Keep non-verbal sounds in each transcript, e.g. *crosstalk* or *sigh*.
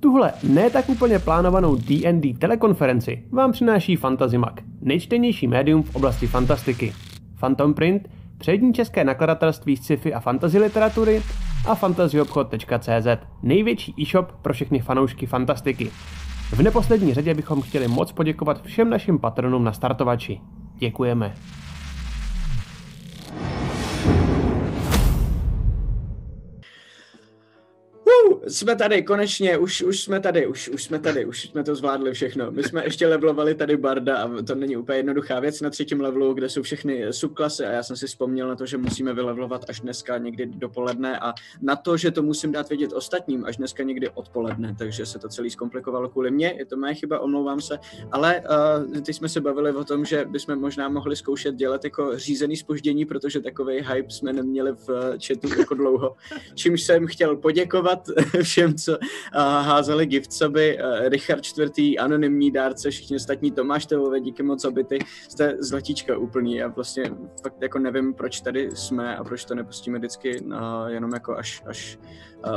Tuhle ne tak úplně plánovanou D&D telekonferenci vám přináší Fantazimak, nejčtenější médium v oblasti fantastiky. Phantom Print, přední české nakladatelství sci-fi a fantasy literatury a fantasyobchod.cz, největší e-shop pro všechny fanoušky fantastiky. V neposlední řadě bychom chtěli moc poděkovat všem našim patronům na startovači. Děkujeme. Jsme tady, konečně, už, už jsme tady, už, už jsme tady, už jsme to zvládli všechno. My jsme ještě levelovali tady Barda a to není úplně jednoduchá věc na třetím levelu, kde jsou všechny subklasy a já jsem si vzpomněl na to, že musíme vylevelovat až dneska někdy dopoledne a na to, že to musím dát vědět ostatním až dneska někdy odpoledne, takže se to celý zkomplikovalo kvůli mně, je to moje chyba, omlouvám se, ale uh, teď jsme se bavili o tom, že bychom možná mohli zkoušet dělat jako řízený spoždění, protože takový hype jsme neměli v chatu jako dlouho, čímž jsem chtěl poděkovat všem, co házeli giftsoby, uh, Richard čtvrtý, anonymní dárce, všichni ostatní, Tomáš Telové, díky moc, aby ty jste zlatíčka úplný. Já vlastně fakt jako nevím, proč tady jsme a proč to nepustíme vždycky uh, jenom jako až, až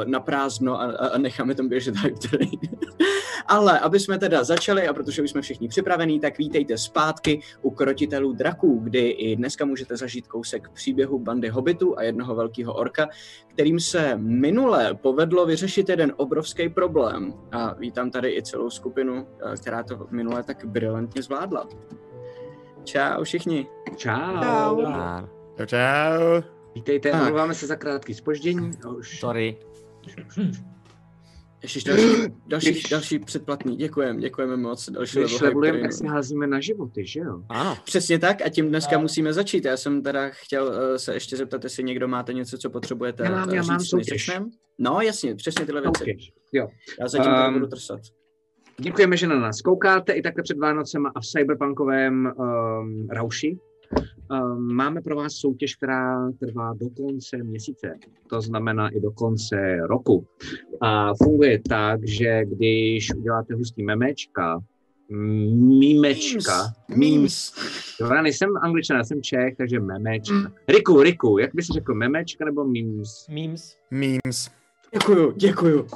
na prázdno a, a necháme tam běžet hype train. *laughs* Ale aby jsme teda začali a protože už jsme všichni připravení, tak vítejte zpátky u Krotitelů draků, kdy i dneska můžete zažít kousek příběhu bandy hobitů a jednoho velkého orka, kterým se minule povedlo vyřešit jeden obrovský problém. A vítám tady i celou skupinu, která to minule tak brilantně zvládla. Čau všichni. Čau. Čau. Čau, čau. Vítejte, Tak. omlouváme se za krátký spoždění. Už. Sorry. Ještě další, *clears throat* další, Když- další předplatný. Děkujeme, děkujeme moc. Další Když level levelujeme, tak si házíme na životy, že jo? Ano. Přesně tak a tím dneska musíme začít. Já jsem teda chtěl uh, se ještě zeptat, jestli někdo máte něco, co potřebujete Já mám- eh, já mám říct, soutěž. No jasně, přesně tyhle věci. Okay. Jo. Já zatím um, Um, budu trsat. Děkujeme, že na nás koukáte i takhle před Vánocema a v cyberpunkovém um, rauši. Um, máme pro vás soutěž, která trvá do konce měsíce, to znamená i do konce roku. A funguje tak, že když uděláte hustý memečka, mímečka, Memes. Já nejsem angličan, já jsem Čech, takže memečka. Mm. Riku, Riku, jak bys řekl, memečka nebo memes? Memes. Memes. Děkuju, děkuju.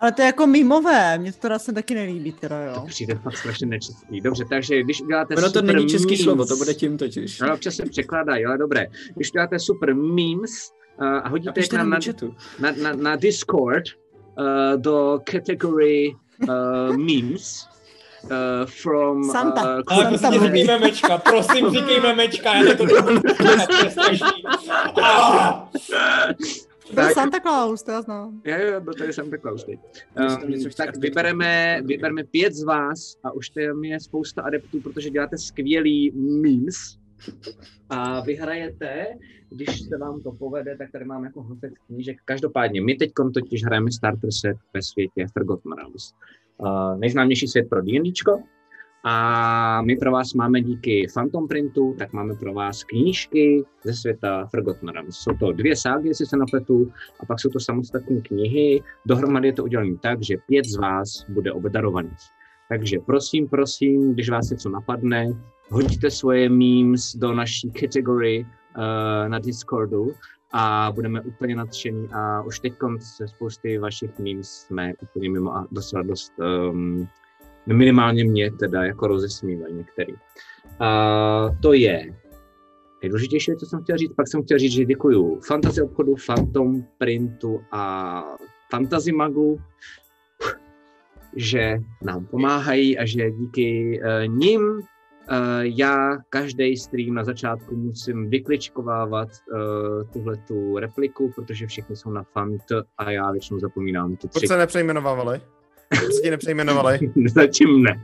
Ale to je jako mimové, mě to teda se taky nelíbí teda, To jo. přijde fakt strašně nečistý. Dobře, takže když uděláte Ono to super není český memes, slovo, to bude tím totiž. Ale občas se překládají, ale dobré. Když uděláte super memes uh, a hodíte je na, nám na, na, na, na Discord uh, do kategorie uh, memes, uh, from... Santa. Uh, Ale Santa prostě mluví. říkej memečka, prosím říkej memečka, já to *laughs* to! To *laughs* *laughs* byl Tak. Santa Claus, to já znám. Jo, jo, byl tady Santa Claus. teď. Um, něco tak vybereme, vybereme pět z vás a už tam je spousta adeptů, protože děláte skvělý memes a vyhrajete, když se vám to povede, tak tady mám jako hostek knížek. Každopádně, my teď totiž hrajeme starter set ve světě Forgotten Realms. Uh, nejznámější svět pro D&Dčko, a my pro vás máme díky Phantom Printu, tak máme pro vás knížky ze světa Forgotten Realms. Jsou to dvě ságy, jestli se napletu, a pak jsou to samostatné knihy. Dohromady je to udělané tak, že pět z vás bude obdarovaných. Takže prosím, prosím, když vás něco napadne, hoďte svoje memes do naší kategorie uh, na Discordu a budeme úplně nadšení a už teď se spousty vašich memes jsme úplně mimo a dost radost um, minimálně mě teda jako rozesmívají některý. A to je nejdůležitější, co jsem chtěl říct. Pak jsem chtěl říct, že děkuju Fantasy obchodu, Phantom Printu a Fantasy Magu, že nám pomáhají a že díky uh, nim uh, já každý stream na začátku musím vykličkovávat uh, tuhle tu repliku, protože všichni jsou na fant a já většinou zapomínám ty tři. Proč se nepřejmenovali? Se ti nepřejmenovali? *laughs* Zatím ne.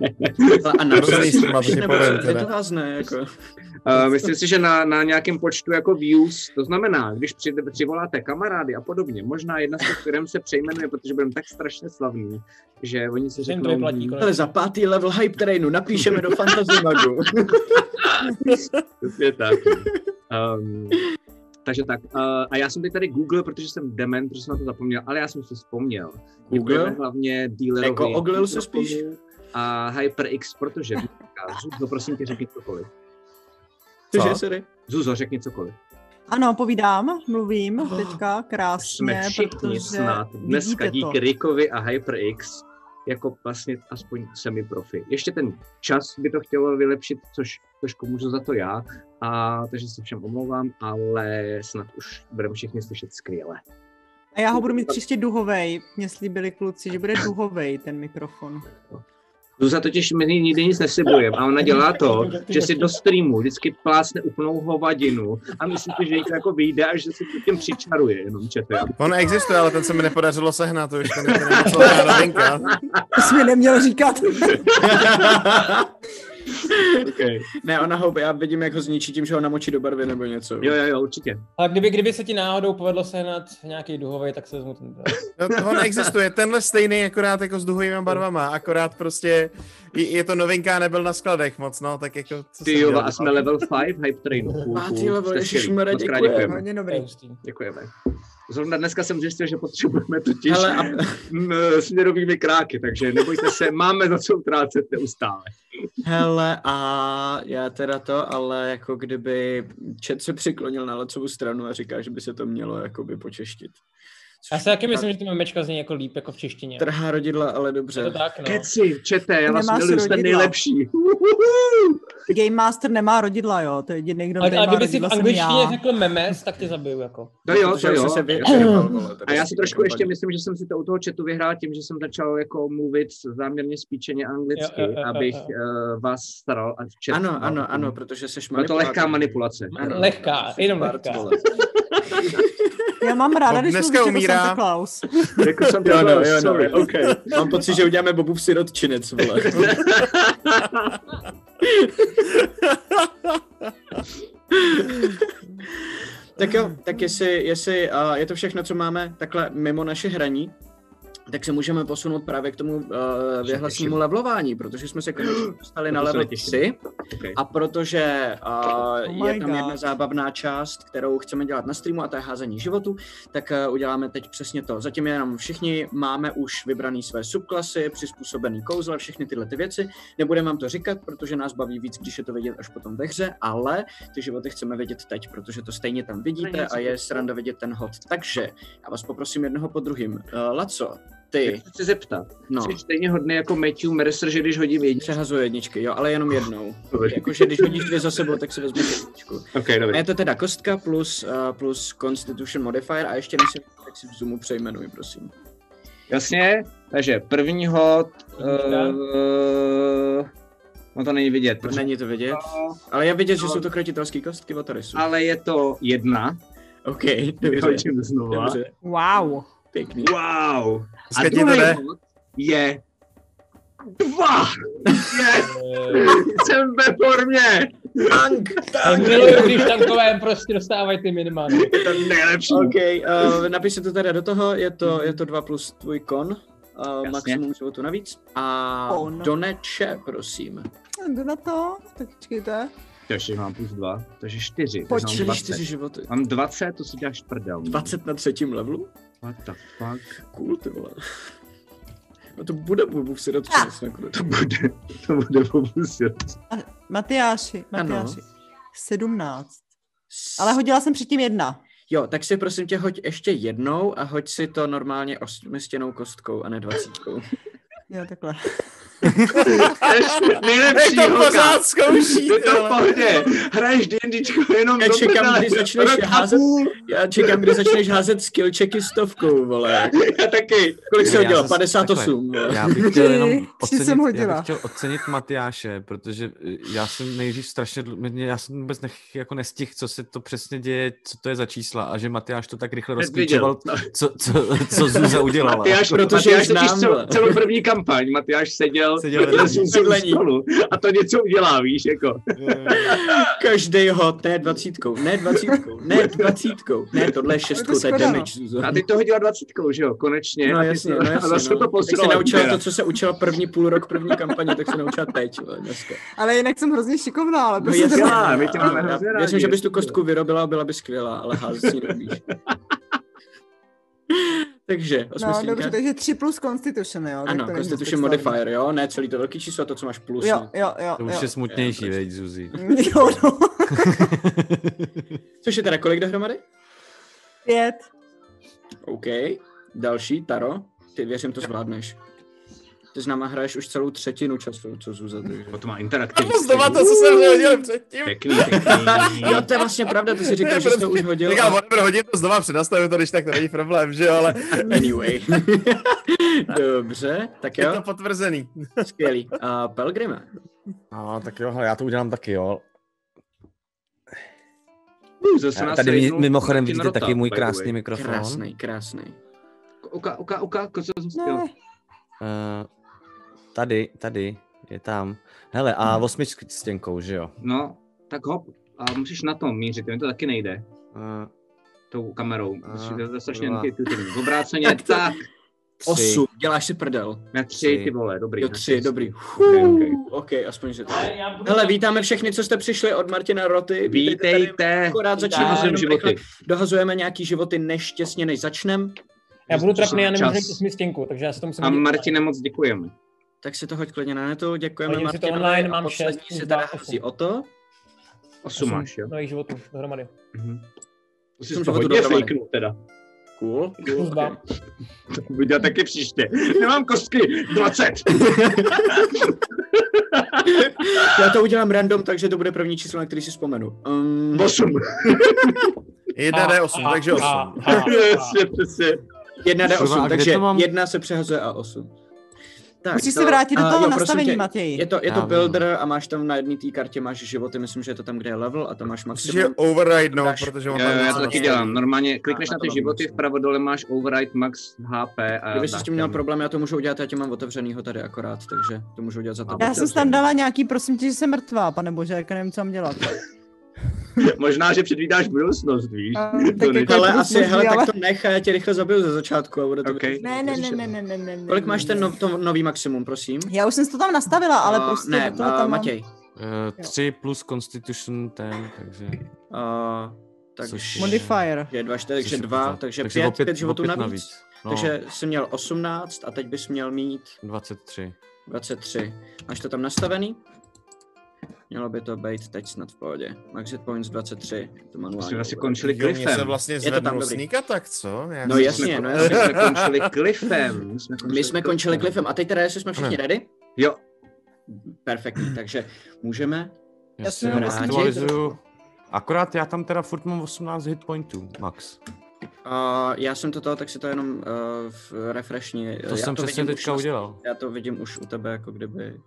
A na to teda. nedolázne, jako. Uh, myslím si, že na, na nějakém počtu jako views, to znamená, když při, přivoláte kamarády a podobně, možná jedna z těch firm se přejmenuje, protože budeme tak strašně slavní, že oni si řeknou, konečně. Ale za pátý level hype trainu napíšeme do Fantasy Magu. Přesně *laughs* tak. Um, *laughs* takže tak. Uh, a já jsem teď tady Google, protože jsem dement, protože jsem na to zapomněl, ale já jsem si vzpomněl. Google? Děkujeme hlavně dealerovi. Jako oglil se spíš? A HyperX, protože Zuzo, prosím tě, řekni cokoliv. Cože, Co? sorry? Zuzo, řekni cokoliv. Ano, povídám, mluvím teďka krásně, Jsme všichni protože snad dneska vidíte to. díky Rickovi a HyperX jako vlastně aspoň semi-profi. Ještě ten čas by to chtělo vylepšit, což trošku můžu za to já, a, takže se všem omlouvám, ale snad už budeme všichni slyšet skvěle. A já ho budu mít příště duhovej. Mě slíbili kluci, že bude duhovej ten mikrofon. Zuza totiž mi nikdy nic neslibuje a ona dělá to, že si do streamu vždycky plásne úplnou hovadinu a myslím si, že jí to jako vyjde a že si to tím přičaruje, jenom čete. On existuje, ale ten se mi nepodařilo sehnat, to už celá novinka. To jsi mi neměl říkat. *laughs* Okay. ne, ona ho, já vidím, jak ho zničí tím, že ho namočí do barvy nebo něco. Jo, jo, jo, určitě. Ale kdyby, kdyby se ti náhodou povedlo sehnat nějaký duhový, tak se vezmu ten. No, on existuje, tenhle stejný, akorát jako s duhovými barvama, akorát prostě je, je to novinka, nebyl na skladech moc, no, tak jako... Co Ty jo, a jsme level 5 hype trainu. Cool, Pátý level, ježišmarja, děkujeme. děkujeme. Hodně dobrý. Děkujeme. Zrovna dneska jsem zjistil, že potřebujeme totiž Hele, a, m, směrovými kráky, takže nebojte se, máme za co utrácet neustále. hele, a já teda to, ale jako kdyby Čet se přiklonil na lecovou stranu a říká, že by se to mělo jakoby počeštit. Já si taky myslím, že ty memečka zní jako líp jako v češtině. Trhá rodidla, ale Je to dobře. tak, no. Keci, čete, já vás miluji, jste nejlepší. Game Master nemá rodidla, jo. To je jediný, kdo Ale, tady ale má kdyby si v angličtině řekl memes, tak tě zabiju jako. To jo, to jo. jsem se A já si trošku ještě myslím, že jsem si to u toho chatu vyhrál tím, že jsem začal jako mluvit záměrně spíčeně anglicky, Jo, jo, jo, jo, abych jo. uh, vás staral a. Ano, ano, ano, protože jsi Byla to lehká manipulace. Ano, Lehká, jenom lehká. Já mám ráda, Bob když dneska mluvíš jako umírá. Santa Claus. *laughs* Jako jsem Jo, no, to jo, no, sorry. OK. Mám pocit, že uděláme Bobův sirotčinec, vole. *laughs* tak jo, tak jestli, jestli uh, je to všechno, co máme takhle mimo naše hraní, tak se můžeme posunout právě k tomu uh, vyhlasnému těším. levelování, protože jsme se konečně dostali na level těším. 3 Okay. a protože uh, Oh je tam God. jedna zábavná část, kterou chceme dělat na streamu a to je házení životu, tak uh, uděláme teď přesně to. Zatím jenom všichni máme už vybraný své subklasy, přizpůsobený kouzla, všechny tyhle ty věci. Nebudeme vám to říkat, protože nás baví víc, když je to vidět až potom ve hře, ale ty životy chceme vidět teď, protože to stejně tam vidíte a je sranda vidět ten hod. Takže já vás poprosím jednoho po druhým. Uh, Laco, ty, Jak se chci zeptat, no, jsi stejně hodný jako Matthew Mercer, že když hodím jedničku. přehazuje jedničky, jo, ale jenom jednou. *laughs* Jakože když hodíš dvě za sebou, tak si vezmeš jedničku. Ok, A dobrý. je to teda kostka plus, uh, plus Constitution Modifier a ještě než si, tak si v Zoomu přejmenuj, prosím. Jasně, takže první hod, uh, no to není vidět, protože, Není to vidět, ale je vidět, že jsou to krotitelské kostky od Arisu. ale je to jedna, OK, dobře, vyhodím znova. dobře, Wow. pěkný. Wow. A druhý hod je dva. Je, Eh, jsem ve formě. Tank! Ale miluju, když tankové prostě dostávají ty minimany. Je to nejlepší. OK, uh, napiš si to teda do toho, je to, je to 2 plus tvůj kon, uh, Jasně. maximum životu navíc. A Kon. Doneče, prosím. Jdu na to, tak čekejte. Takže mám plus dva, takže čtyři. 20. 4 životy. Mám 20, to si děláš prdel. 20 na třetím levelu? What the fuck? Cool, ty vole. No to bude Bobův sirotčinec nakonec. To bude, to bude pobusit. Matyáši, Ano. Matyáši. 17. Ale hodila jsem předtím jedna. Jo, tak si prosím tě hoď ještě jednou a hoď si to normálně osmistěnou kostkou a ne dvacítkou. Jo, takhle. Nejlepší to holka. pořád zkouší, Je to v pohodě. Hraješ D&Dčko jenom Já do čekám, kdy začneš házet-. Já čekám, kdy začneš házet skill checky stovkou, vole. Já taky. Kolik jsi Já hodil? zas- 58, takhle. Já bych chtěl jenom ocenit, jsem já hodila. bych chtěl ocenit Matyáše, protože eh, já jsem nejdřív strašně, já jsem vůbec nech, jako nestihl, co se to přesně děje, co to je za čísla a že Matyáš to tak rychle rozklíčoval, co, co, co Zuza udělala. Matyáš, Protože Matyáš znám, celou, první kampaň, Matyáš seděl, Seděl seděl vedle stolu a to něco udělá, víš, jako. Každý hod, ne dvacítkou, ne dvacítkou, ne dvacítkou, ne tohle je šestkou, to je no. damage, Zuzo. A ty to hodila dvacítkou, že jo, konečně. No a jasně, no *laughs* a jasně, zase no. to Tak posílala. se naučila to, co se učila první půl rok první kampaně, tak se naučila teď, dneska. Ale jinak jsem hrozně šikovná, ale No prostě jasně, to... dělá, my tě máme já, hrozně já rádi, myslím, že bys tu jasně. kostku vyrobila a byla by skvělá, ale házet si neumíš. *laughs* Takže, No, osmislínka. dobře, takže 3 plus Constitution, jo? tak Ano, to není Constitution Modifier, jo? Ne celý to velký číslo, to, co máš plus. Jo, no. jo, jo. To už jo. je smutnější, Jo, veď, Zuzi. *laughs* Jo, no. *laughs* Což je teda kolik dohromady? Pět. OK. Další, Taro. Ty věřím, to zvládneš. Ty s náma hraješ už celou třetinu času, co Zuza, takže... To má interaktivní. To *laughs* znova to, co jsem hodil předtím. Pěkný, pěkný. Jo, to je vlastně pravda, ty si říkal, že jsi to už hodil. Říkal, a- whatever, hodím to znova, přednastavím to, když tak to není problém, že jo, ale Anyway. *laughs* Dobře, tak je to jo, potvrzený. skvělý. A Pelgrime. No, tak jo, hele, já to udělám taky, jo. Uh, Zase nás Tady rejnul mimochodem vidíte Rota, taky můj krásný way. mikrofon. Krásný, krásný. Uka, uka, uka, co jsem Ne. chtěl. Uh, tady, tady, je tam. Hele, a osmičky s stěnkou, že jo? No, tak hop. A musíš na tom mířit, mi to taky nejde. Uh, Tou kamerou. A, Musíš to je strašně intuitivní. Obráceně, Tak to- tak. Osm, děláš si prdel. Na tři, Tři. ty vole, dobrý. Jo, na tři, dobrý. Okay, okay. OK, aspoň, že to Hele, vítáme všechny, co jste přišli od Martina Roty. Vítejte. Vítejte. Akorát začínáme, životy. dohazujeme nějaký životy neštěstně, než začnem. Já budu trapný, já nemůžu osmi stěnku, takže já si to musím A hodit. Martine moc děkujeme. Tak si to hoď klidně na netu. Děkujeme Hodím si to Martinovi. online, a mám poslední šest, si plus teda hází o to. Osm máš, jo? Nových životů dohromady. Mhm. To jsi Osm to životů hodně dohromady. fejknul teda. Cool. Cool okay. To budu dělat taky příště. Nemám kostky. 20. *laughs* Já to udělám random, takže to bude první číslo, na který si vzpomenu. Um, 8. Jedna D8, takže 8. A, a, a, *laughs* Přesně, přesně. Jedna d Kurva, a 8, kde takže to mám? jedna se přehazuje a 8. Tak, Musíš se vrátit do toho jo, nastavení, tě, Matěj. Je to, je to Já vím. builder a máš tam na jedné té kartě máš životy, myslím, že je to tam, kde je level a tam máš Musíš je maximum. override, no, Dáš- protože on Jo, tam jo, já to taky dělám. Normálně klikneš A, na ty to životy, vpravo dole máš override max HP a Kdyby jsi s tím měl tam. problém, já to můžu udělat, já tě mám otevřenýho tady akorát, takže to můžu udělat za tebe. Já jsem tam dala nějaký, prosím tě, že jsem mrtvá, pane bože, jak nevím, co mám dělat. *laughs* *laughs* Možná, že předvídáš budoucnost, víš? A, To tak jako- Ale to asi, možný, hele, ale- tak to nech a já tě rychle zabiju ze začátku a bude to Okay. Ne, ne, ne, ne, ne, ne, ne, ne. Kolik máš ten no, to nový maximum, prosím? Já už jsem si to tam nastavila, ale A, prostě ne, do toho a, tam mám... Matěj. uh, 3 plus Constitution ten, takže... A, Což takže je- Modifier. je dva, čtyři, takže což je dva, pořád. takže takže pět, opět- pět životů opět navíc. No, Takže jsi měl 18 a teď bys měl mít 23. 23. Máš to tam nastavený? Mělo by to být teď snad v pohodě. Max hit points 23, to manuálně. Jsme asi končili Jo, se cliffem. vlastně to tam dobrý. sneak attack, co? Já No jasně, no jasně. *laughs* jsme končili cliffem. jsme My jsme končili cliffem a teď teda, jestli jsme všichni ready? Jo. Perfektní, takže můžeme. Já si že- aktualizuju. Akorát já tam teda furt mám 18 hit pointů, max. Uh, já jsem to toho, tak si to jenom uh, v refreshni. To já jsem to přesně teďka udělal. Já to vidím už u tebe, jako kdyby...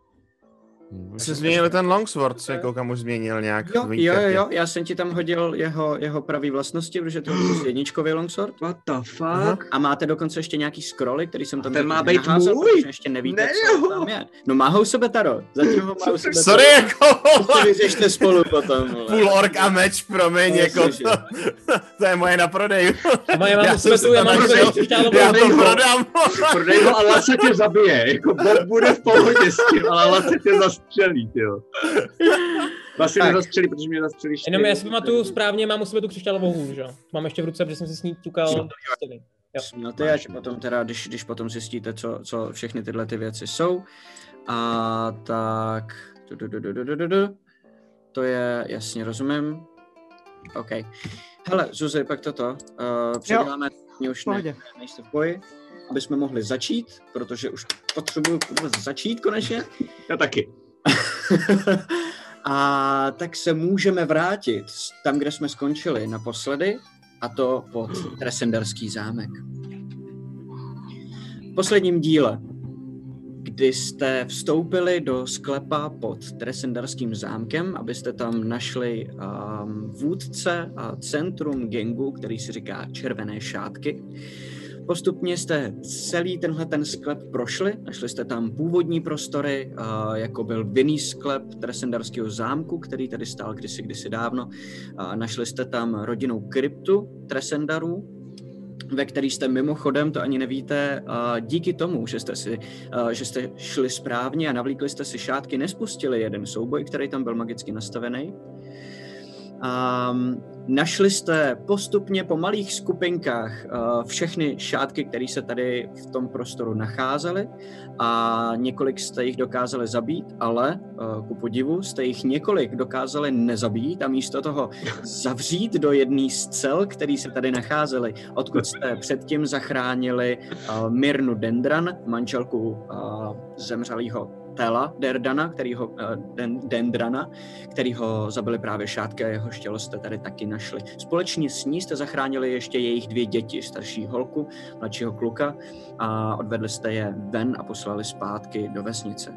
Hm, Jsi změnil ten longsword, co koukám už změnil nějak. Jo, jo, jo, jo, já jsem ti tam hodil jeho, jeho pravý vlastnosti, protože to je *gasps* jedničkový longsword. What the fuck? A máte dokonce ještě nějaký scrolly, který jsem tam ten má být můj? protože ještě nevíte, Ne, co jo. tam je. No má ho u sebe Taro, zatím ho má u sebe Sorry, Taro. jako To vyřešte spolu potom, vole. půl ork a meč, promiň, No, jako to, *laughs* to je moje na prodej. A já mám u jsem sebe tu, já mám křišťálovou Já to Prodej prodám. Prodej ho a Laca tě zabije. Jako Bob bude v pohodě s tím, ale Laca tě zastřelí, jo. *laughs* Vlastně Tak. nezastřelí, protože mě zastřelí. Jenom já si pamatuju správně, mám u sebe tu křišťálovou hůl, že jo? Mám ještě v ruce, protože jsem si s ní ťukal. do stěny. Jo. Směl ty, až potom teda, když, když potom zjistíte, co, co všechny tyhle ty věci jsou. A tak... Du, du, du, du, du, du, du, du. To je, jasně, rozumím. OK. Hele, Zuzi, pak toto. Uh, předěláme, mě už ne, nejste v boji, aby jsme mohli začít, protože už potřebuju začít konečně. Já taky. *laughs* a tak se můžeme vrátit tam, kde jsme skončili naposledy, a to pod Tresenderský zámek. V posledním díle, kdy jste vstoupili do sklepa pod Tresenderským zámkem, abyste tam našli um, vůdce a centrum gengu, který si říká Červené šátky, Postupně jste celý tenhle ten sklep prošli, našli jste tam původní prostory, a jako byl vinný sklep Tresendarského zámku, který tady stál kdysi, kdysi dávno. A našli jste tam rodinnou kryptu Tresendarů, ve který jste mimochodem, to ani nevíte, a díky tomu, že jste, si, že jste šli správně a navlíkli jste si šátky, nespustili jeden souboj, který tam byl magicky nastavený. A Našli jste postupně po malých skupinkách uh, všechny šátky, které se tady v tom prostoru nacházely a několik jste jich dokázali zabít, ale uh, ku podivu jste jich několik dokázali nezabít a místo toho zavřít do jedné z cel, které se tady nacházely, odkud jste předtím zachránili uh, Mirnu Dendran, manželku zemřelého Tela Derdana, kterýho, uh, Den, Dendrana, kterýho zabili právě šátky a jeho tělo jste tady taky našli. Společně s ní jste zachránili ještě jejich dvě děti, starší holku, mladšího kluka a odvedli jste je ven a poslali zpátky do vesnice.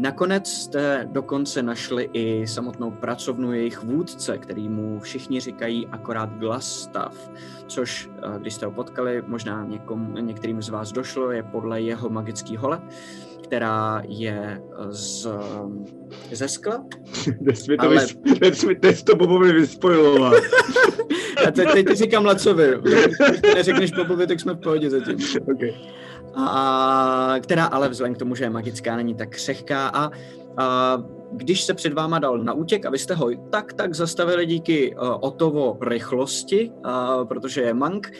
Nakonec jste dokonce našli i samotnou pracovnu jejich vůdce, který mu všichni říkají akorát Glastav, což, eh, když jste ho potkali, možná někom, některým z vás došlo, je podle jeho magické hole, která je eh, z, ze skla. *laughs* Ale- Teď to Bobovi vyspojilo. *laughs* A teď, teď říkám Lacovi, když neřekneš Popovi, tak jsme v pohodě zatím. okay. a, která ale vzhledem k tomu, že je magická, není tak křehká a, a když se před váma dal na útěk a vy jste ho tak tak zastavili díky uh, Otovo rychlosti, uh, protože je mank,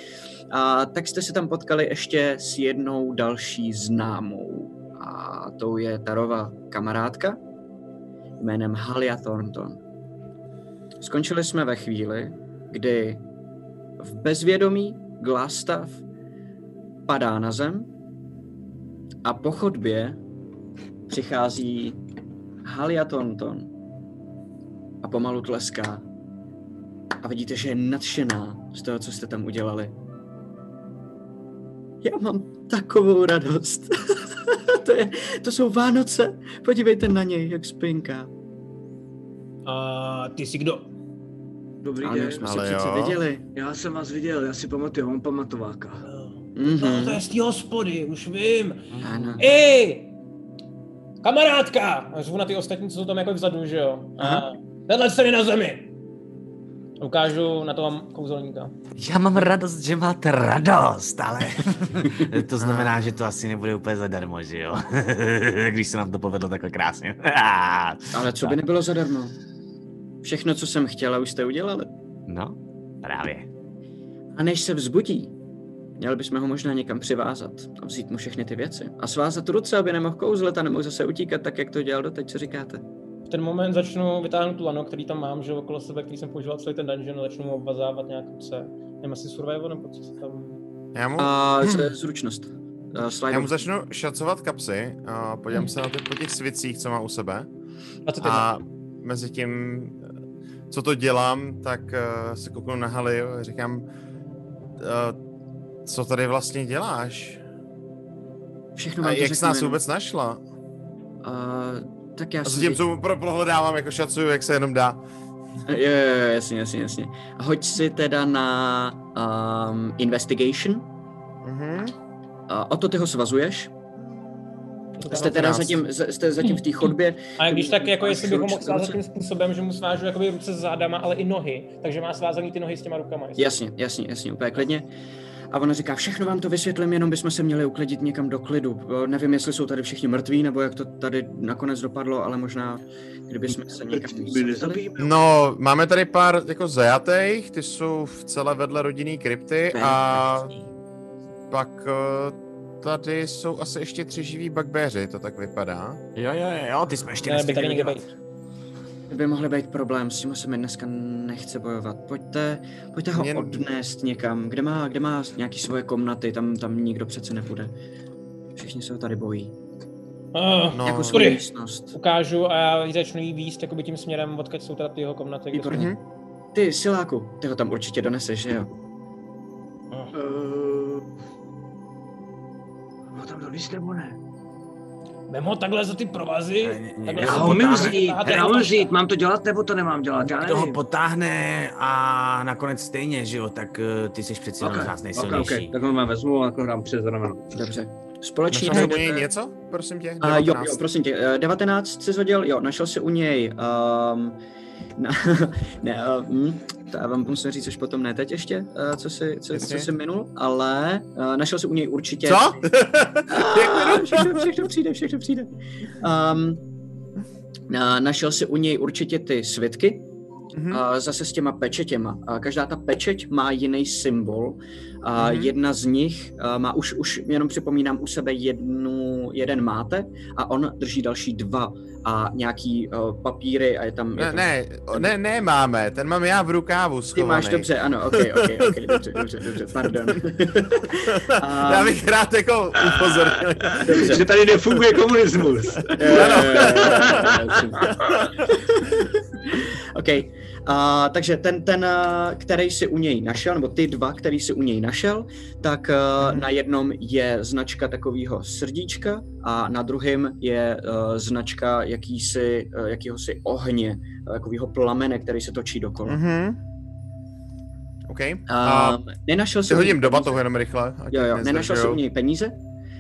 a tak jste se tam potkali ještě s jednou další známou. A tou je Tarova kamarádka jménem Halia Thornton. Skončili jsme ve chvíli, kdy v bezvědomí Glastav padá na zem a po chodbě přichází Halia Thornton a pomalu tleská. A vidíte, že je nadšená z toho, co jste tam udělali. Já mám takovou radost. *laughs* to, je, to jsou Vánoce. Podívejte na něj, jak spinká. A ty jsi kdo? Dobrý my den. už jsme se přece jo. viděli. Já jsem vás viděl, já si pamatuju, on pamatováka. Mhm. No, to je z té hospody, už vím. Ano. Ej! Kamarádka! A řvu na ty ostatní, co jsou tam jako vzadu, že jo? A tenhle se mi na zemi! Ukážu na toho kouzelníka. Já mám radost, že máte radost, ale *laughs* to znamená, že to asi nebude úplně zadarmo, že jo? *laughs* Když se nám to povedlo takhle krásně. *laughs* Ale co by nebylo zadarmo? Všechno, co jsem chtěla, už jste udělali. No, právě. A než se vzbudí, měli bychom ho možná někam přivázat a vzít mu všechny ty věci. A svázat ruce, aby nemohl kouzlet a nemohl zase utíkat tak, jak to dělal doteď, co říkáte? Ten moment začnu vytáhnout tu lano, který tam mám, že okolo sebe, který jsem používal celý ten dungeon, a začnu mu obvazávat nějak ruce. Nevím, asi survival nebo co se tam... Já mu, A z, zručnost. Uh, slide já mu začnu šacovat kapsy a podívám se na ty po těch svicích, co má u sebe. 21. A mezi tím, co to dělám, tak uh, se kouknu na a říkám, uh, co tady vlastně děláš? Všechno A jak jsi nás vůbec našla? Uh, tak já A si... zatím, co mu pro- prohledávám, jako šacuju, jak se jenom dá. Jo, jo, jo, jasně, jasně, jasně. Hoď si teda na um, investigation. Mhm. Uh, o to ty ho svazuješ. Jste teda 13. zatím, z- jste zatím v té chodbě. A když tak, jako jestli bychom mohl svázat tím způsobem, že mu svážu jakoby ruce s zádama, ale i nohy, takže má svázaný ty nohy s těma rukama. jestli- Jasně, jasně, jasně, úplně klidně. A ona říká, všechno vám to vysvětlím, jenom bychom se měli uklidit někam do klidu. Nevím, jestli jsou tady všichni mrtví, nebo jak to tady nakonec dopadlo, ale možná, kdyby jsme se někam nezabijeme. No, máme tady pár jako zajatých, ty jsou v celé vedle rodinný krypty a pak tady jsou asi ještě tři živí bugbeři, to tak vypadá. Jo, jo, jo, ty jsme ještě Ne, by tady někde být. By mohly být problém, s tím se mi dneska nechce bojovat. Pojďte, pojďte ho Mě- odnést někam, kde má, kde má nějaký svoje komnaty, tam, tam nikdo přece nepůjde. Všichni se ho tady bojí. Uh, No, jako. Ukážu a já ji začnu jí výst jakoby tím směrem, odkud jsou teda ty jeho komnaty. kde jsou- Výborně. Ty, Siláku, ty ho tam určitě doneseš, že jo? Uh, ho tam dovíc nebo ne? Vem ho takhle za ty provazy. Ne, ne, ne, takhle já ho umím vzít, já ho mám to dělat nebo to nemám dělat, já Kdo ho nevím. potáhne a nakonec stejně, že jo, tak uh, ty jsi přeci jenom Ok, z nás nejsilnější. ok, tak ho mám vezmu a jako hrám přes rameno. Dobře. Společně Našel u něj něco, prosím tě? A jo, 19. jo, prosím tě, eh, 19 jsi hodil, jo, našel si u něj, um, na, *laughs* ne, uh, hm, to já vám musím říct až potom, ne teď ještě, uh, co jsi, co, co jsi minul, ale uh, našel si u něj určitě... Co? *laughs* Ah, všechno, všechno přijde, všechno přijde. Um, na, našel si u něj určitě ty svitky, mm-hmm. a zase s těma pečetěma. A každá ta pečeť má jiný symbol. A mm-hmm. jedna z nich má už, už jenom připomínám u sebe jednu, jeden máte a on drží další dva a nějaký uh, papíry a je tam... Je Ne, tam, ne, ne, ne máme, ten mám já v rukávu Ty schovaný. máš dobře, ano, ok, ok, ok, dobře, dobře, dobře, pardon. a, Já bych rád jako upozornil. dobře. Že tady nefunguje komunismus. OK. A, takže ten, ten, který si u něj našel, nebo ty dva, který si u něj našel, tak a, na jednom je značka takového srdíčka a na druhém je a, značka jakýsi, a, jakýhosi ohně, takového plamene, který se točí dokola. Mhm. OK. A, A nenašel si hodím do batohu jenom rychle. Jo, jo, nenašel si u něj peníze,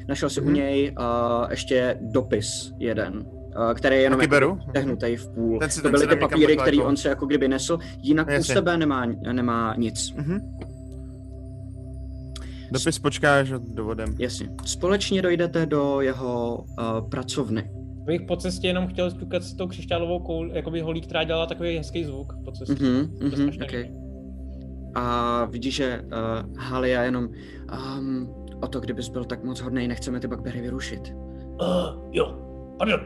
našel si u Mhm. něj uh, ještě dopis jeden, uh, který je jenom tehnutý v půl. Ten si- to byly ty papíry, který jako- on se jako kdyby nesl, jinak u Jasně. sebe nemá, nemá nic. Mhm. Dopis počkáš od dovodem. Jasně. Společně dojdete do jeho uh, pracovny. Bych po cestě jenom chtěl stukat s tou křišťálovou koul, jakoby holí, která dělala takový hezký zvuk po cestě. Mhm, mhm, strašně okay. A vidíš, že uh, Halia jenom um, o to, kdybys byl tak moc hodnej, nechceme ty bakterie vyrušit. Uh, jo, pardon.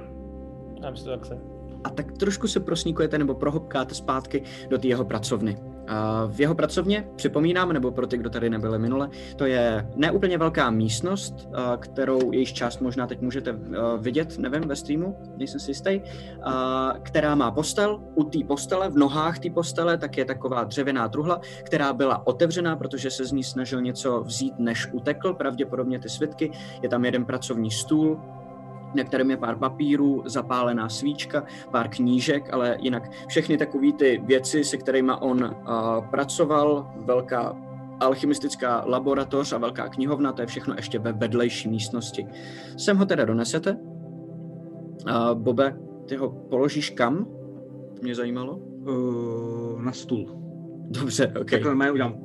Myslím, to tak se. a tak trošku se prosníkujete nebo prohopkáte zpátky do té jeho pracovny. A v jeho pracovně, připomínám, nebo pro ty, kdo tady nebyli minule, to je neúplně velká místnost, kterou jejíž část možná teď můžete vidět, nevím, ve streamu, nejsem si jistý, která má postel. U té postele, v nohách té postele, tak je taková dřevěná truhla, která byla otevřená, protože se z ní snažil něco vzít, než utekl, pravděpodobně ty svitky. Je tam jeden pracovní stůl, na kterém je pár papírů, zapálená svíčka, pár knížek, ale jinak všechny takové ty věci, se kterými on uh, pracoval, velká alchymistická laboratoř a velká knihovna, to je všechno ještě ve vedlejší místnosti. Sem ho teda donesete. Uh, Bobe, ty ho položíš kam? Mě zajímalo. Uh, na stůl. Dobře, OK. Tak normálně udělám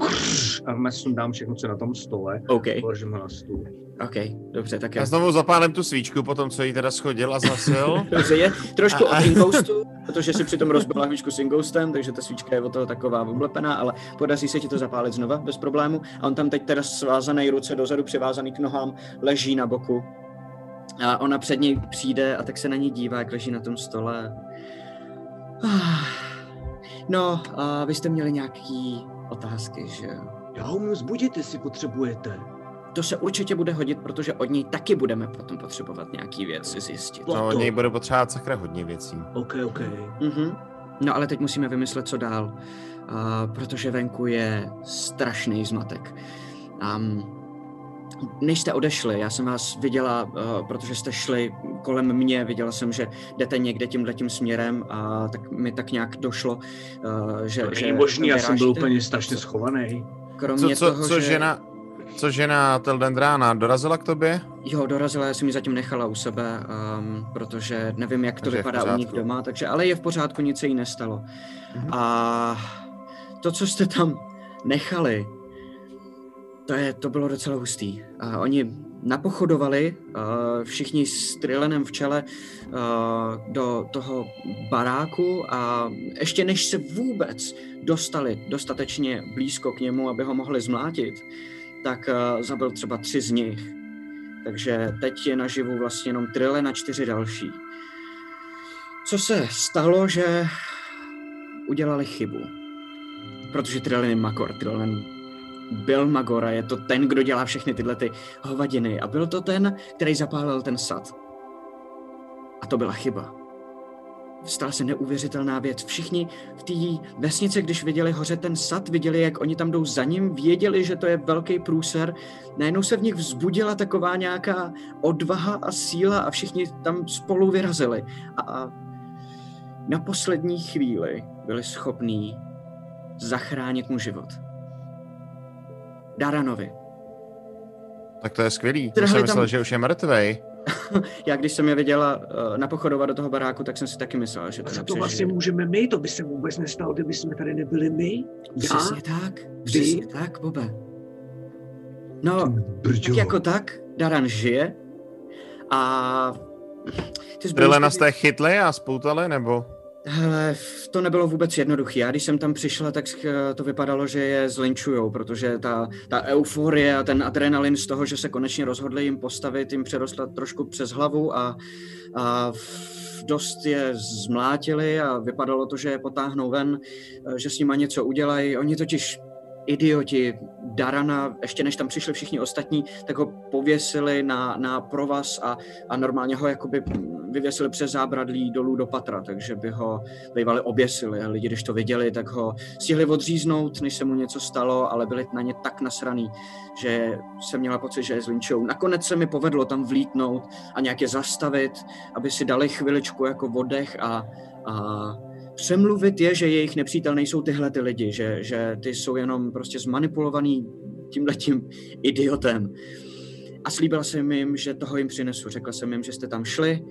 a normálně sundám všechno, co na tom stole. OK, Položím ho na stůl. OK, dobře, tak já. Já znovu zapálím tu svíčku po tom, co jí teda schodil a zasil. *laughs* Dobře, je trošku A- a- od Ingoustu, protože si přitom rozbila hvíčku s Ingoustem, takže ta svíčka je od toho taková oblepená, ale podaří se ti to zapálit znova bez problému. A on tam teď teda svázaný ruce dozadu, přivázaný k nohám, leží na boku. A ona před něj přijde a tak se na ní dívá, jak leží na tom stole. Ah. No, a vy jste měli nějaký otázky, že jo? Já ho umím zbudit, jestli potřebujete. To se určitě bude hodit, protože od něj taky budeme potom potřebovat nějaký věci zjistit. No, od to. něj bude potřebovat sakra hodně věcí. OK, OK. Mhm. No ale teď musíme vymyslet, co dál, uh, protože venku je strašný zmatek. Um, než jste odešli, já jsem vás viděla, uh, protože jste šli kolem mě, viděla jsem, že jdete někde tímhletím směrem a tak mi tak nějak došlo, uh, že, To že není možný, já jsem byl úplně strašně schovaný. Kromě Co, co, toho, co že... žena, co žena Teldendrána dorazila k tobě? Jo, dorazila, já jsem ji zatím nechala u sebe, um, protože nevím, jak to Takže vypadá u nich doma, takže, ale je v pořádku, nic se jí nestalo. Mhm. A to, co jste tam nechali, to, je, to bylo docela hustý. A oni napochodovali, uh, všichni s Trilenem v čele, uh, do toho baráku a ještě než se vůbec dostali dostatečně blízko k němu, aby ho mohli zmlátit, tak uh, zabil třeba tři z nich. Takže teď je naživu vlastně jenom Trillen a čtyři další. Co se stalo, že udělali chybu. Protože Trillen je Magor. Trillen byl Magor a je to ten, kdo dělá všechny tyhle ty hovadiny. A byl to ten, který zapálil ten sad. A to byla chyba. Stala se neuvěřitelná věc. Všichni v té vesnici, když viděli hoře ten sad, viděli, jak oni tam jdou za ním, věděli, že to je velký průser. Najednou se v nich vzbudila taková nějaká odvaha a síla a všichni tam spolu vyrazili. A na poslední chvíli byli schopní zachránit mu život. Daranovi. Tak to je skvělý. Trhli Já jsem tam- myslel, že už je mrtvej. *laughs* Já když jsem je viděla uh, napochodovat do toho baráku, tak jsem si taky myslela, že A to co to vlastně můžeme my? To by se vůbec nestalo, kdyby jsme tady nebyli my. Přesně tak, přesně tak, Bobe. No, tak jako tak, Daran žije a ty čtyři- jste chytli a spoutali, nebo? Hele, to nebylo vůbec jednoduché. Já když jsem tam přišla, tak eh, to vypadalo, že je zlinčujou, protože ta, ta euforie a ten adrenalin z toho, že se konečně rozhodli jim postavit, jim přerostla trošku přes hlavu a, a dost je zmlátili a vypadalo to, že je potáhnou ven, eh, že s nima něco udělají. Oni totiž idioti Darana, ještě než tam přišli všichni ostatní, tak ho pověsili na, na provaz a, a normálně ho jakoby vyvěsili přes zábradlí dolů do patra, takže by ho bývali oběsili lidi, když to viděli, tak ho stihli odříznout, než se mu něco stalo, ale byli na ně tak nasraný, že jsem měla pocit, že je zlinčou. Nakonec se mi povedlo tam vlítnout a nějak je zastavit, aby si dali chviličku jako vodech a, a přemluvit je, že jejich nepřítel nejsou tyhle ty lidi, že, že ty jsou jenom prostě zmanipulovaný tímhletím idiotem. A slíbila jsem jim, že toho jim přinesu. Řekla jsem jim, že jste tam šli,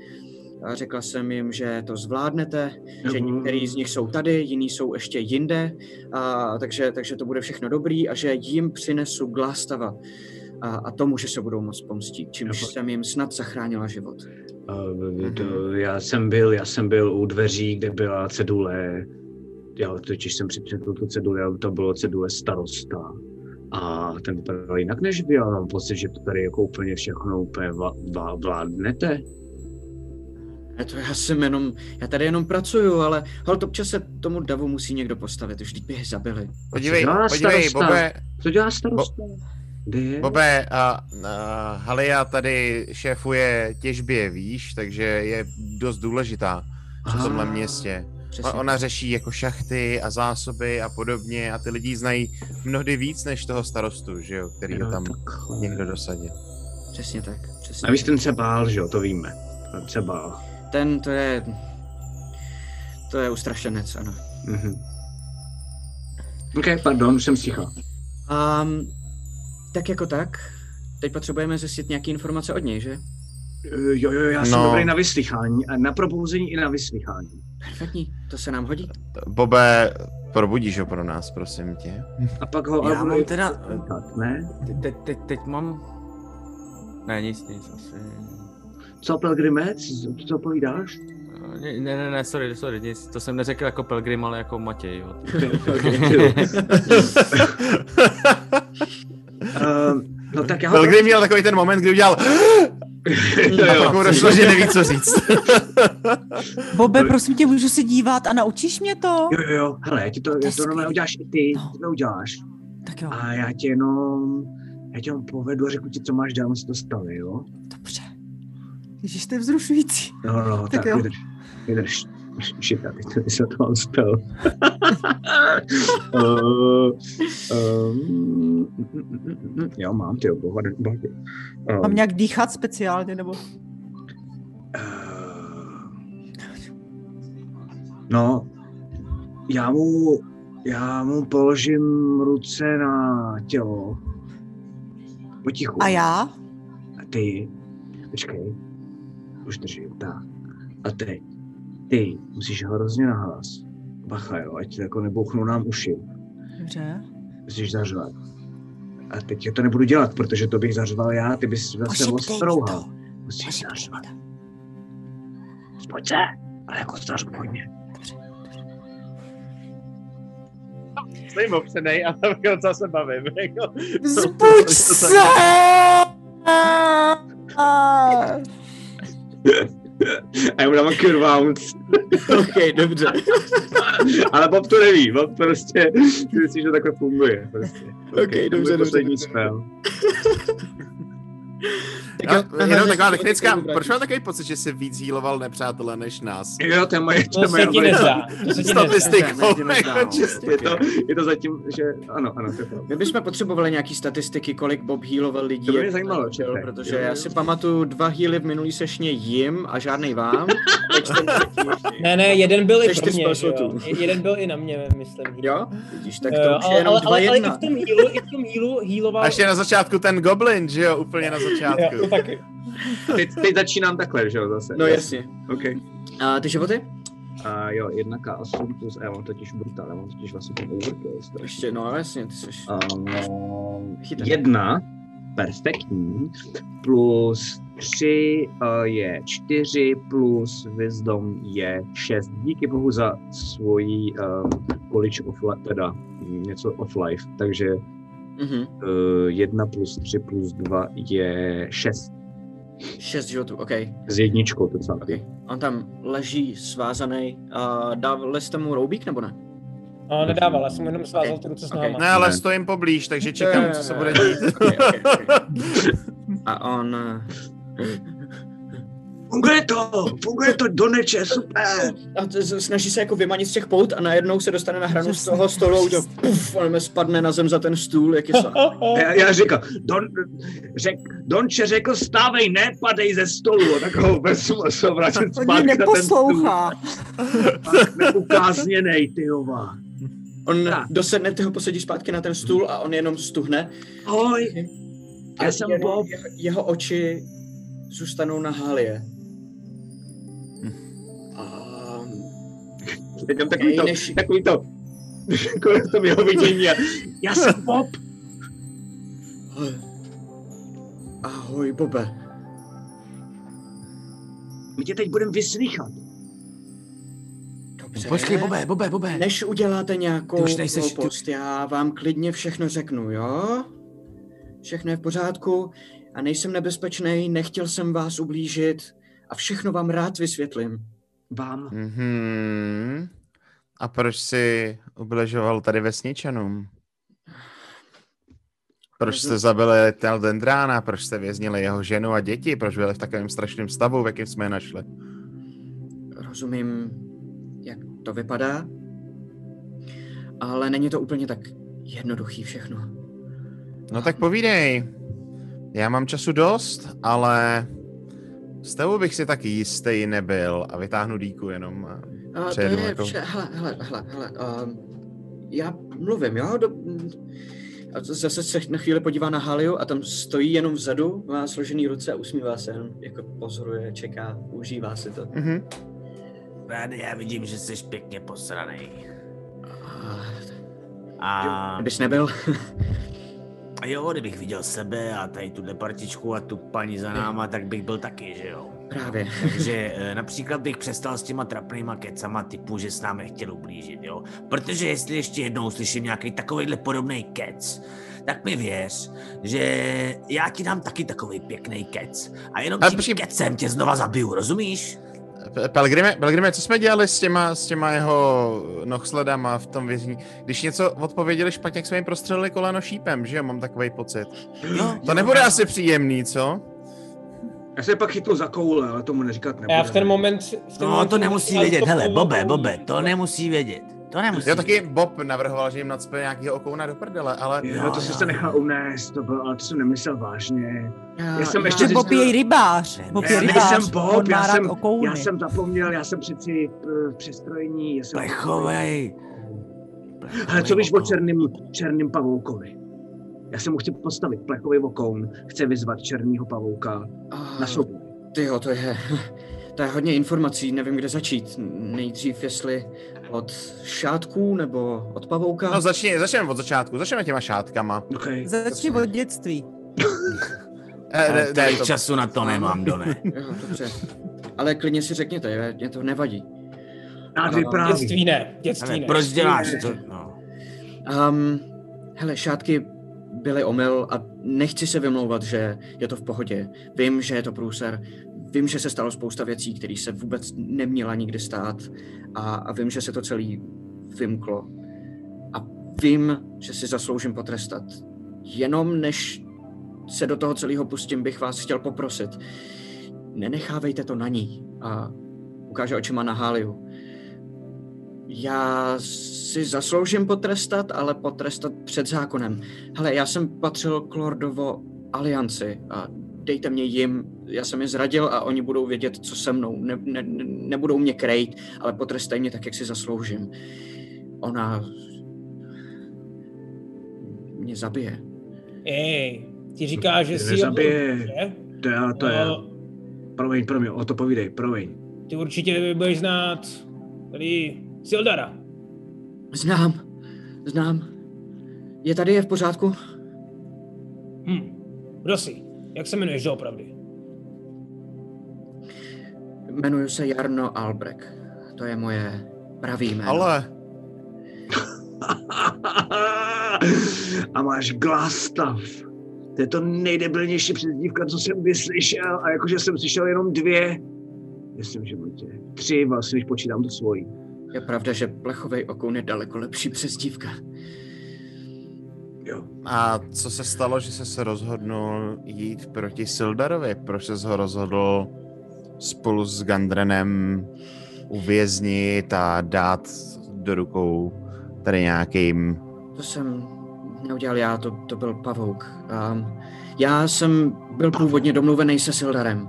a řekla jsem jim, že to zvládnete, mm-hmm. že některý z nich jsou tady, jiní jsou ještě jinde, a, takže, takže to bude všechno dobrý a že jim přinesu Glastava a, a tomu, že se budou moc pomstit, čímž jsem jim snad zachránila život. To, já jsem byl, já jsem byl u dveří, kde byla cedule, já totiž jsem připřetl tu ceduli, to bylo cedule starosta. A ten vypadal jinak než vy, ale mám pocit, že to tady jako úplně všechno úplně vládnete. Ne, to já jsem jenom, já tady jenom pracuju, ale holt občas se tomu davu musí někdo postavit, už teď by je zabili. Podívej, Co dělá podívej, starosta? Bobe, Co dělá starosta? Kde je? Bobe, a, a Halia tady šéfuje těžbě, víš, takže je dost důležitá v tomhle Ah, městě. Přesně, Ona řeší jako šachty a zásoby a podobně a ty lidi znají mnohdy víc než toho starostu, že jo, který ho jo, tam takhle. někdo dosadil. přesně tak, přesně. A vy jste ten se bál, že jo, to víme. Ten se bál. Ten, to je, to je ustrašenec, ano. Mhm. OK, pardon, už jsem sticha. Um, tak jako tak, teď potřebujeme zjistit nějaké informace od něj, že? Uh, Jo, jo, já jsem No. dobrý na vyslychání, a na probouzení i na vyslychání. Perfektní, to se nám hodí. Bobe, probudíš ho pro nás, prosím tě. A pak ho... Já ale- mám teda... Tak, ne? Te- te- te- Teď mám... Ne, nic, nic, asi... Co, Pelgrimec? Co povídáš? Ne, ne, ne, ne, sorry, sorry, nic, to jsem neřekl jako Pelgrim, ale jako Matěj, jo. *laughs* Uh, no tak já ho... Pelgrim měl takový ten moment, kdy udělal *laughs* a pak mu došlo, že neví, co říct. *laughs* Bobe, prosím tě, můžu se dívat a naučíš mě to? Jo, jo, jo, hele, já ti to, To je to, normálně uděláš i ty, No. ty to uděláš. Tak jo, A já tě jenom, já tě jenom povedu a řeknu ti, co máš dál, se to staví, jo? dobře. Ježiš, to je vzrušující. No, no, Tak tak, jo. vydrž, vydrž. Shit, já teď mám spell. uh, um, jo, mám, ty jo, bohady, bohady. Um, Mám nějak dýchat speciálně, nebo? Eh, No, já mu, já mu položím ruce na tělo. Potichu. A já? A ty, počkej, už držím, tak. A teď, ty musíš hrozně nahlas. Bacha, jo, ať jako nebouchnou nám uši. Dobře. Musíš zařvat. A teď já to nebudu dělat, protože to bych zařval já, ty bys zase ostrouhal. Musíš Pošeptej zařvat. mi to. Pojď se, ale jako zařvu hodně. Stojím opřenej a tam docela se bavím. Jako, Vzbuď *laughs* se! *laughs* *laughs* A já mu dám cure wounds. *laughs* OK, dobře. Ale Bob to neví, Bob prostě si myslí, že takhle funguje. Prostě. OK, dobře, to dobře, je poslední dobře. *laughs* Tak jo, jenom taková technická, proč mám takový pocit, že jsi víc healoval nepřátele než nás? Jo, to je moje, to, to je moje se ti abilita. nezdá. To se ti. Statistikou, jako. Je to, je to zatím, že ano, ano, to je pravda. My bychom potřebovali nějaký statistiky, kolik Bob healoval lidí. To by mě zajímalo, čekaj. protože Jo, jo. já si pamatuju dva healy v minulý sešně jim a žádnej vám. Ne, ne, jeden byl i pro mě. Jeden byl i na mě, myslím. Jo, vidíš, tak Eh, to už je jenom dva ale, ale i jedna. v tom healu, i v tom healu healoval... A ještě na začátku ten goblin, že jo, úplně na začátku. Taky. Teď, teď začínám takhle, že jo, zase. No jasně. OK. A ty životy? A jo, jedna K8 plus, a já mám totiž brutál, já mám totiž vlastně ten overkill. Ještě, no jasně, ty jsi. Um, jedna perfektní, plus 3 uh, je 4, plus wisdom je 6. Díky bohu za svoji um, college of life, teda něco of life, takže Mhm. uh, 1 plus 3 plus 2 je 6. Šest životů, OK. S jedničkou to celé. okay. On tam leží svázaný. Uh, dávali jste mu roubík nebo ne? A nedával, já jsem jenom svázal ty ruce s Ok. nohama. Ne, ale Ne. stojím poblíž, takže čekám, co se bude dít. Okay, okay, okay. A on... Funguje to! Funguje to do neče, super! A snaží se jako vymanit z těch pout a najednou se dostane na hranu z toho stolu a udělá puf, on spadne na zem za ten stůl, jak je. *laughs* Já, já říkám, Don, řek, Donče řekl, stávej, ne, padej ze stolu. A tak ho vesu a se vracím On zpátky mě na ten stůl. neposlouchá. Tak neukázněnej, ty jova. On Tak. dosedne, ty ho posadí zpátky na ten stůl a on jenom stuhne. Ahoj, A já jsem jenom Bob. Jeho, jeho oči zůstanou na Halie. Teď mám takový to, než- takový to, *laughs* jako to jeho vidění. a Já jsem Bob. ahoj, Bobe. My tě teď budeme vyslýchat. Dobře. Počkej, Bobe, Bobe, Bobe. Než uděláte nějakou Ty už nejseš- ty- hloupost, já vám klidně všechno řeknu, jo? Všechno je v pořádku a nejsem nebezpečný, nechtěl jsem vás ublížit a všechno vám rád vysvětlím. Vám. Mhm. A proč si ubližoval tady vesničanům? Proč jste zabili Tel Dendrána? Proč jste věznili jeho ženu a děti? Proč byli v takovém strašném stavu, v jakém jsme je našli? Rozumím, jak to vypadá, ale není to úplně tak jednoduchý všechno. No tak povídej. Já mám času dost, ale s tebou bych si taky jistý nebyl a vytáhnu díku jenom. a A to je jako- vše, hele, hele, hele, hele, um, já mluvím, jo, do, a to zase se na chvíli podívá na Haliu a tam stojí jenom vzadu, má složený ruce a usmívá se, jenom jako pozoruje, čeká, užívá si to. Mhm. Rádi, já vidím, že jsi pěkně posranej. A, A kdybys nebyl, jo, kdybych viděl sebe a tady tuhle partičku a tu paní za náma, tak bych byl taky, že jo. právě. *laughs* Takže eh, například bych přestal s těma trapnýma kecama typu, že s námi nechtěl ublížit, jo. Protože jestli ještě jednou slyším nějaký takovýhle podobný kec, tak mi věř, že já ti dám taky takový pěkný kec. A jenom tím počkej- kecem tě znova zabiju, rozumíš? Pe- Pelgrime, Pelgrime, co jsme dělali s těma, s těma jeho nohsledama v tom vězení? Když něco odpověděli špatně, jak jsme jim prostřelili koleno šípem, že jo? Mám takový pocit. Jo, To nebude asi příjemný, co? Já se pak chytnu za koule, ale tomu neříkat A nebudu. já v ten moment... V ten No, moment to nemusí vědět, to hele, Bobe, Bobe, to nemusí vědět. To nemusí Jo, taky. Bob navrhoval, že jim nacpe nějakýho okouna do prdele, ale... Jo, Jo, to jsi jo. se nechal unést, to byl, ale to jsem nemyslel vážně. Já, Já jsem já, ještě Že Bob je rybář. Bob je Já rybář. nejsem Bob, On má já jsem, okouny. já jsem zapomněl, já jsem přeci eh, v přestrojení. Já jsem Plechovej. Ale co víš o černým, černým pavoukovi? Já se mu chci postavit plechový okoun, chce vyzvat černýho pavouka na souboj. Tyjo, to je, to je hodně informací, nevím, kde začít. Nejdřív, jestli od šátků nebo od pavouka. No začni, začneme od začátku, začneme těma šátkama. Okay. Začni od dětství. *laughs* Eh, ne, ne, to, času na to nemám, Done. *laughs* Jo, dobře. Ale klidně si řekněte, je- mě to nevadí. Rád vypráví. Dětství ne, dětství ne. proč děláš to? No. Um, hele, šátky byly omyl a nechci se vymlouvat, že je to v pohodě. Vím, že je to průser. Vím, že se stalo spousta věcí, které se vůbec neměla nikdy stát. A, a vím, že se to celý vymklo. A vím, že si zasloužím potrestat. Jenom než se do toho celého pustím, bych vás chtěl poprosit. Nenechávejte to na ní. A ukáže očima na Háliu. Já si zasloužím potrestat, ale potrestat před zákonem. Hele, já jsem patřil k Lordovo alianci a dejte mě jim. Já jsem je zradil a oni budou vědět, co se mnou. Ne, ne, ne- nebudou mě krejt, ale potrestají mě tak, jak si zasloužím. Ona mě zabije. Ej, ti říká, že si... nezabije. že? To, je, to je, No, promiň, promiň, o to povídej, promiň. ty určitě budeš znát tady Sildara. Znám, znám. Je tady, je v pořádku? Hm. Kdo jsi? Jak se jmenuješ doopravdy? Jmenuji se Jarno Albrecht. To je moje pravý jméno. Ale *laughs* A máš Glastav. To je to nejdebilnější přezdívka, co jsem vyslyšel. A jakože jsem slyšel jenom dvě. Myslím, že životě. Tři vlastně, když počítám to svojí. Je pravda, že plechovej okoun je daleko lepší přezdívka. Jo. a co se stalo, že jsi se rozhodnul jít proti Sildarovi? Proč jsi ho rozhodl spolu s Gandrenem uvěznit a dát do rukou tady nějakým... To jsem neudělal já, to, to byl pavouk. Um, já jsem byl původně domluvený se Sildarem,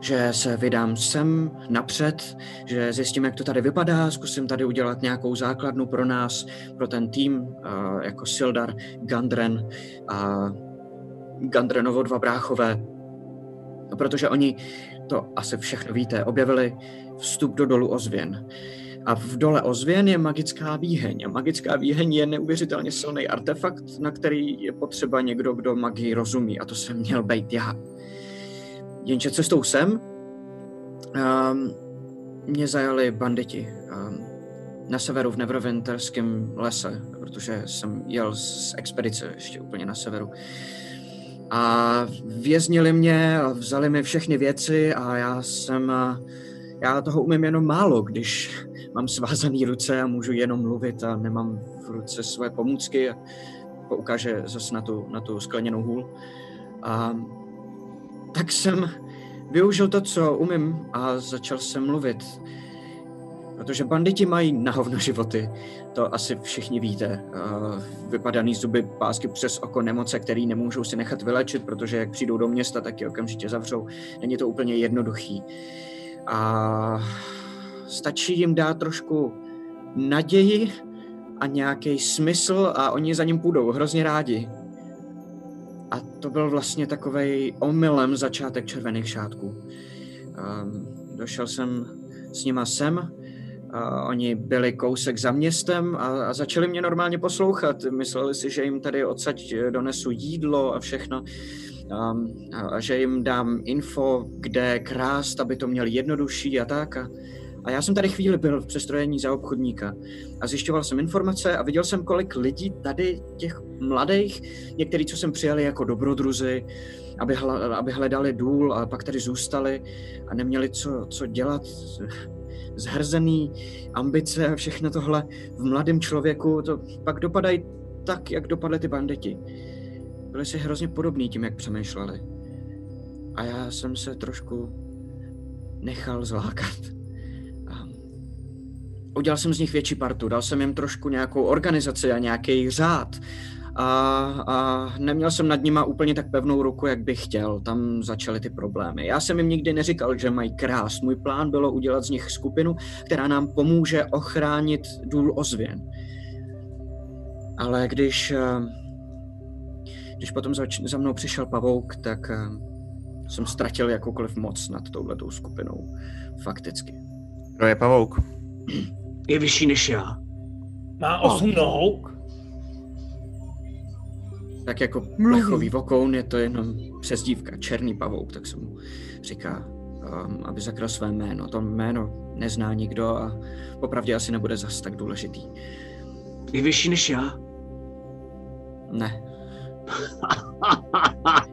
že se vydám sem napřed, že zjistím, jak to tady vypadá, zkusím tady udělat nějakou základnu pro nás, pro ten tým, jako Sildar, Gandren a Gandrenovo dva bráchové. No, protože oni, to asi všechno víte, objevili vstup do dolu ozvěn. A v dole ozvěn je magická výheň. A magická výheň je neuvěřitelně silný artefakt, na který je potřeba někdo, kdo magii rozumí. A to jsem měl být já. Jenže cestou sem um, mě zajali banditi um, na severu v Neverwinterském lese, protože jsem jel z expedice ještě úplně na severu. A věznili mě a vzali mi všechny věci a já jsem... Já toho umím jenom málo, když *laughs* mám svázané ruce a můžu jenom mluvit a nemám v ruce své pomůcky a poukáže zase na tu, na tu skleněnou hůl. A tak jsem využil to, co umím a začal jsem mluvit. Protože banditi mají na hovno životy, to asi všichni víte. Vypadaný zuby, pásky přes oko, nemoce, který nemůžou si nechat vylečit, protože jak přijdou do města, tak je okamžitě zavřou. Není to úplně jednoduchý. A stačí jim dát trošku naději a nějaký smysl a oni za ním půjdou hrozně rádi. A to byl vlastně takový omylem začátek červených šátků. Um, došel jsem s nima sem, a oni byli kousek za městem a, a začali mě normálně poslouchat. Mysleli si, že jim tady odsaď donesu jídlo a všechno. Um, a, a že jim dám info, kde krást, aby to měli jednodušší a tak. A, a já jsem tady chvíli byl v přestrojení za obchodníka a zjišťoval jsem informace a viděl jsem, kolik lidí tady, těch mladých, některý, co jsem přijali jako dobrodruzy, aby, hla, aby hledali důl a pak tady zůstali a neměli co, co dělat, *laughs* zhrzený ambice a všechno tohle v mladém člověku, to pak dopadají tak, jak dopadly ty banditi. Byli si hrozně podobní tím, jak přemýšleli. A já jsem se trošku nechal zlákat. Udělal jsem z nich větší partu, dal jsem jim trošku nějakou organizaci a nějaký řád. A, a neměl jsem nad nima úplně tak pevnou ruku, jak bych chtěl. Tam začaly ty problémy. Já jsem jim nikdy neříkal, že mají krást. Můj plán bylo udělat z nich skupinu, která nám pomůže ochránit důl ozvěn. Ale když, eh, když potom za, za mnou přišel pavouk, tak eh, jsem ztratil jakoukoliv moc nad touhletou skupinou. Fakticky. Kdo je pavouk? *clears throat* Je vyšší než já. Má osm nohou? Tak jako plechový vokoun je to jenom přezdívka, černý pavouk, tak se mu říká, um, aby zakryl své jméno. To jméno nezná nikdo a popravdě asi nebude zas tak důležitý. Je vyšší než já. Ne. *laughs*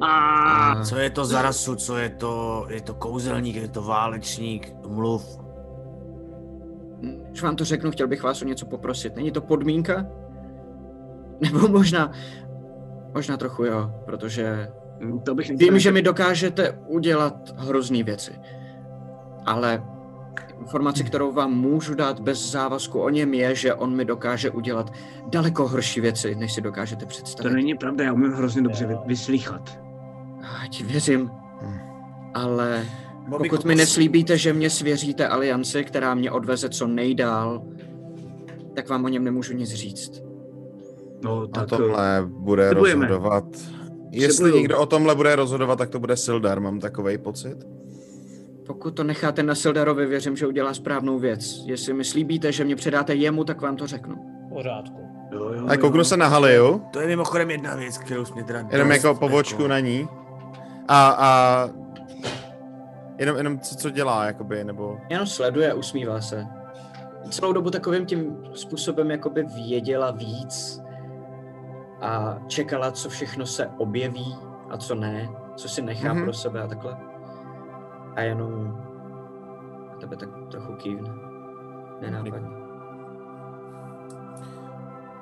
A co je to za rasu, co je to, je to kouzelník, je to válečník, mluv. Když vám to řeknu, chtěl bych vás o něco poprosit. Není to podmínka? Nebo možná, možná trochu jo, protože To bych vím, že mi dokážete udělat hrozný věci. Ale informace, kterou vám můžu dát bez závazku o něm je, že on mi dokáže udělat daleko horší věci, než si dokážete To představit. není pravda, já umím hrozně dobře vy- vyslýchat. Já ti věřím, ale Bobby, pokud mi neslíbíte, že mě svěříte alianci, která mě odveze co nejdál, tak vám o něm nemůžu nic říct. No, O tak tomhle bude slibujeme. rozhodovat. Jestli Slibuju. někdo o tomhle bude rozhodovat, tak to bude Sildar, mám takový pocit. Pokud to necháte na Sildarovi, věřím, že udělá správnou věc. Jestli mi slíbíte, že mě předáte jemu, tak vám to řeknu. Pořádku. Jo, jo, A kouknu jo. se na Haliju, To je mimochodem jedna věc, kterou jsi mě teda jenom dost, jako pobočku na ní. A, a jenom, jenom co, co dělá, jakoby, nebo... Jenom sleduje a usmívá se. Celou dobu takovým tím způsobem jakoby věděla víc a čekala, co všechno se objeví a co ne, co si nechá Mhm. mm-hmm. pro sebe a takhle. A jenom tebe tak trochu kývne. Nenápadně.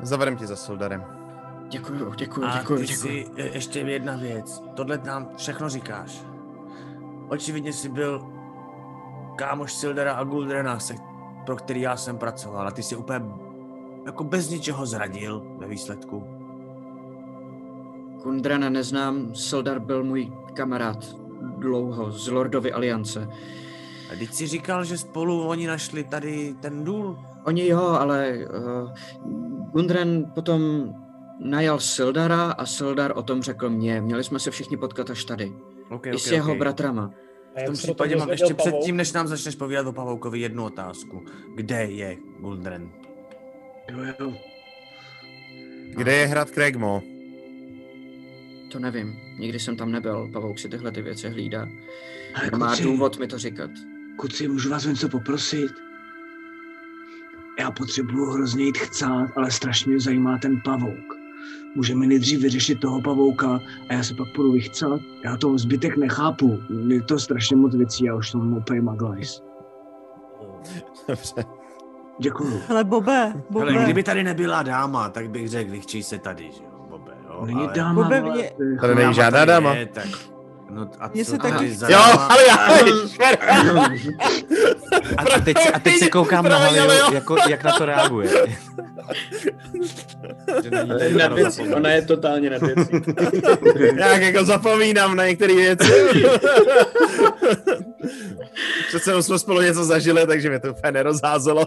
Zavedem ti za Soldarem. Děkuju, děkuju, A děkuju, ty děkuju. si, e, ještě jedna věc. Tohle nám všechno říkáš. Očividně jsi byl kámoš Sildera a Guldrena, se, pro který já jsem pracoval. A ty jsi úplně jako bez ničeho zradil ve výsledku. Kundrana neznám, Sildar byl můj kamarád dlouho z Lordovy aliance. A teď si říkal, že spolu oni našli tady ten důl. Oni jo, ale uh, Gundren potom najal Sildara a Sildar o tom řekl mě. Měli jsme se všichni potkat až tady. Okay, I s jeho bratrama. A V tom případě mám ještě Pavouk? předtím, než nám začneš povídat o Pavoukovi, jednu otázku. Kde je Guldren? Jo, jo. Kde je hrad Kregmo? To nevím. Nikdy jsem tam nebyl. Pavouk si tyhle ty věci hlídá. Hele, Má kluci, důvod mi to říkat. Kuci, můžu vás o něco poprosit? Já potřebuju hrozně jít chcát, ale strašně mě zajímá ten pavouk. Můžeme nejdřív vyřešit toho pavouka a já se pak půjdu vychcát. Já to zbytek nechápu. Je to strašně moc věcí, já už to mám úplně maglajs. Dobře. Děkuju. Ale Bobe, Bobe. Ale kdyby tady nebyla dáma, tak bych řekl, vychčí se tady, že jo, Bobe, jo. Není ale... dáma, Bobe, ale- mě- Tady není žádná dáma. Je, tak... No a Mně co se taky- za Jo, ale já... A, a, teď, se- a teď se koukám na jo. jako, jak na to reaguje. Že není Nad tady věcí. Ona je totálně nad věcí. *laughs* Jak jako zapomínám na některé věci. *laughs* Přece jsme spolu něco zažili, takže mě to úplně nerozházelo.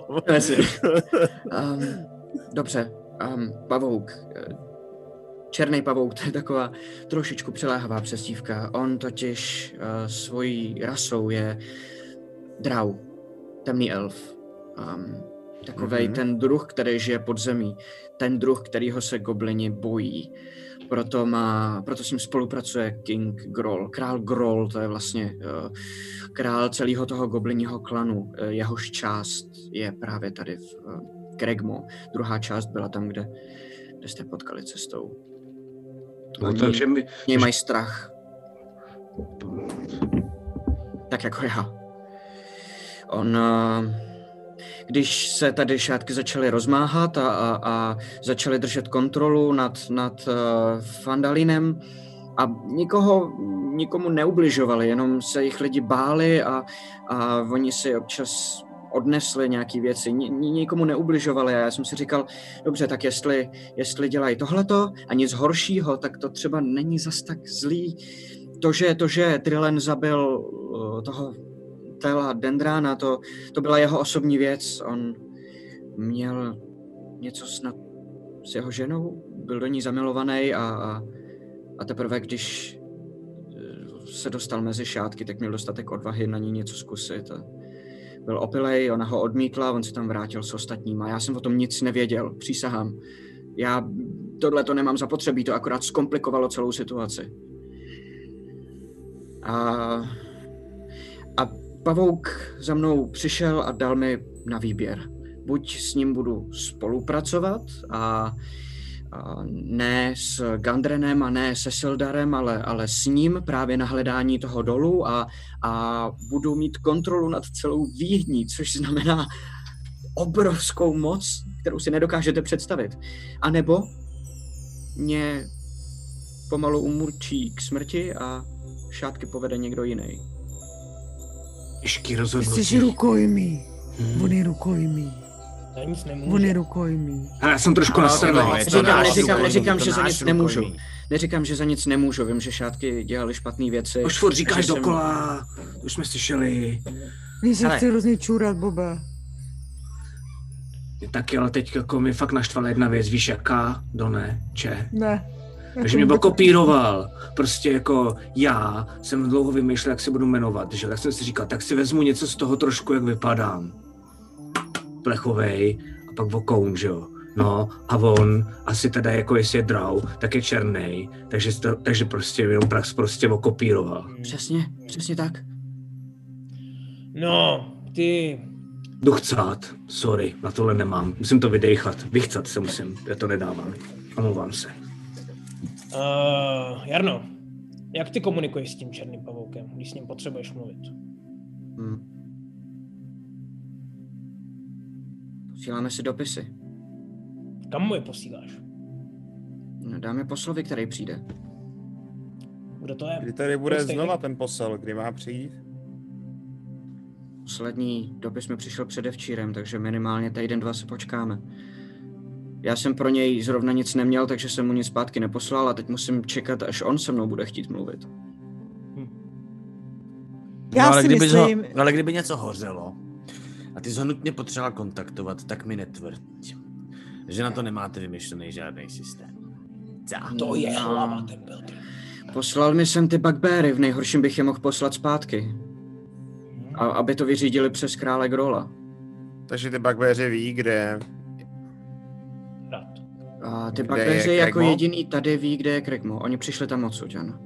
um, dobře. Um, pavouk. Černý pavouk, to je taková trošičku přiléhavá přestívka. On totiž uh, svojí rasou je drau, temný elf. Um, takovej Mhm. mm-hmm. ten druh, který žije pod zemí. Ten druh, kterýho se goblini bojí. Proto, má, proto s ním spolupracuje King Groll. Král Groll, to je vlastně uh, král celého toho goblinního klanu. Uh, jehož část je právě tady v uh, Kregmo. Druhá část byla tam, kde, kde jste potkali cestou. No, Oni takže mi... něj mají strach. Tak jako já. On, uh, když se tady šátky začaly rozmáhat a, a, a začaly držet kontrolu nad, nad uh, Fandalinem a nikoho, nikomu neubližovali, jenom se jich lidi báli a, a oni si občas odnesli nějaké věci, Ni, ni- nikomu neubližovali a já jsem si říkal, dobře, tak jestli, jestli dělají tohleto a nic horšího, tak to třeba není zas tak zlý. To, že, to, že Trillen zabil toho Tela Dendrána, to, to byla jeho osobní věc. On měl něco snad s jeho ženou, byl do ní zamilovaný a, a, a teprve když eh, se dostal mezi šátky, tak měl dostatek odvahy na ní něco zkusit. A byl opilej, ona ho odmítla, on se tam vrátil s ostatníma. Já jsem o tom nic nevěděl, přísahám. Já tohle to nemám zapotřebí, to akorát zkomplikovalo celou situaci. A, a pavouk za mnou přišel a dal mi na výběr. Buď s ním budu spolupracovat a, a ne s Gandrenem a ne se Sildarem, ale, ale s ním právě na hledání toho dolu a, a budu mít kontrolu nad celou Vídní, což znamená obrovskou moc, kterou si nedokážete představit. A nebo mě pomalu umurčí k smrti a šátky povede někdo jiný. Těžký Jsi rozhodnutí. rukojmí. Hmm. On je rukojmí. To nic On nemůže. je rukojmí. Hele, já jsem trošku to Říkám, náš neříkám, neříkám, že za nic nemůžu. rukojmí. Neříkám, že za nic nemůžu, vím, že šátky dělali špatné věci. Už furt říkáš jsem- dokola, už jsme slyšeli. Mně se chce hrozně čůrat, Bobe. Taky, ale teď jako mi fakt naštvala jedna věc, víš jaká? Doné, če. Ne. Takže mě kopíroval. Prostě jako já jsem dlouho vymýšlel, jak se budu jmenovat, že tak jsem si říkal, tak si vezmu něco z toho trošku, jak vypadám. Plechovej a pak vokoun, že jo. No a on asi teda jako jestli je draw, tak je černý, takže, to, takže prostě jenom pras prostě okopíroval. Přesně, přesně tak. No, ty... Jdu chcát, sorry, na tohle nemám. Musím to vydechat, vychcat se musím, já to nedávám. Omlouvám se. Uh, Jarno, jak ty komunikuješ s tím černým pavoukem, když s ním potřebuješ mluvit? Hm. Posíláme si dopisy. Kam mu je posíláš? No, dáme poslovi, který přijde. Kdo to je? Kdy tady bude stejný? znova ten posel, kdy má přijít? Poslední dopis mi přišel předevčírem, takže minimálně týden, dva se počkáme. Já jsem pro něj zrovna nic neměl, takže jsem mu nic zpátky neposlal a teď musím čekat, až on se mnou bude chtít mluvit. Já no, ale si kdyby myslím- Ho, ale kdyby něco hořelo a ty jsi ho nutně potřeboval kontaktovat, tak mi netvrď, že na to nemáte vymyšlený žádný systém. Za. To je hlava, ten Belky. Poslal mi sem ty bugbeary, v nejhorším bych je mohl poslat zpátky. A aby to vyřídili přes krále Grola. Takže ty bugbeři ví, kde... A ty Kde bugbeary je jako Kregmo? jediný tady ví, kde je Kregmo. Oni přišli tam odsud, ano.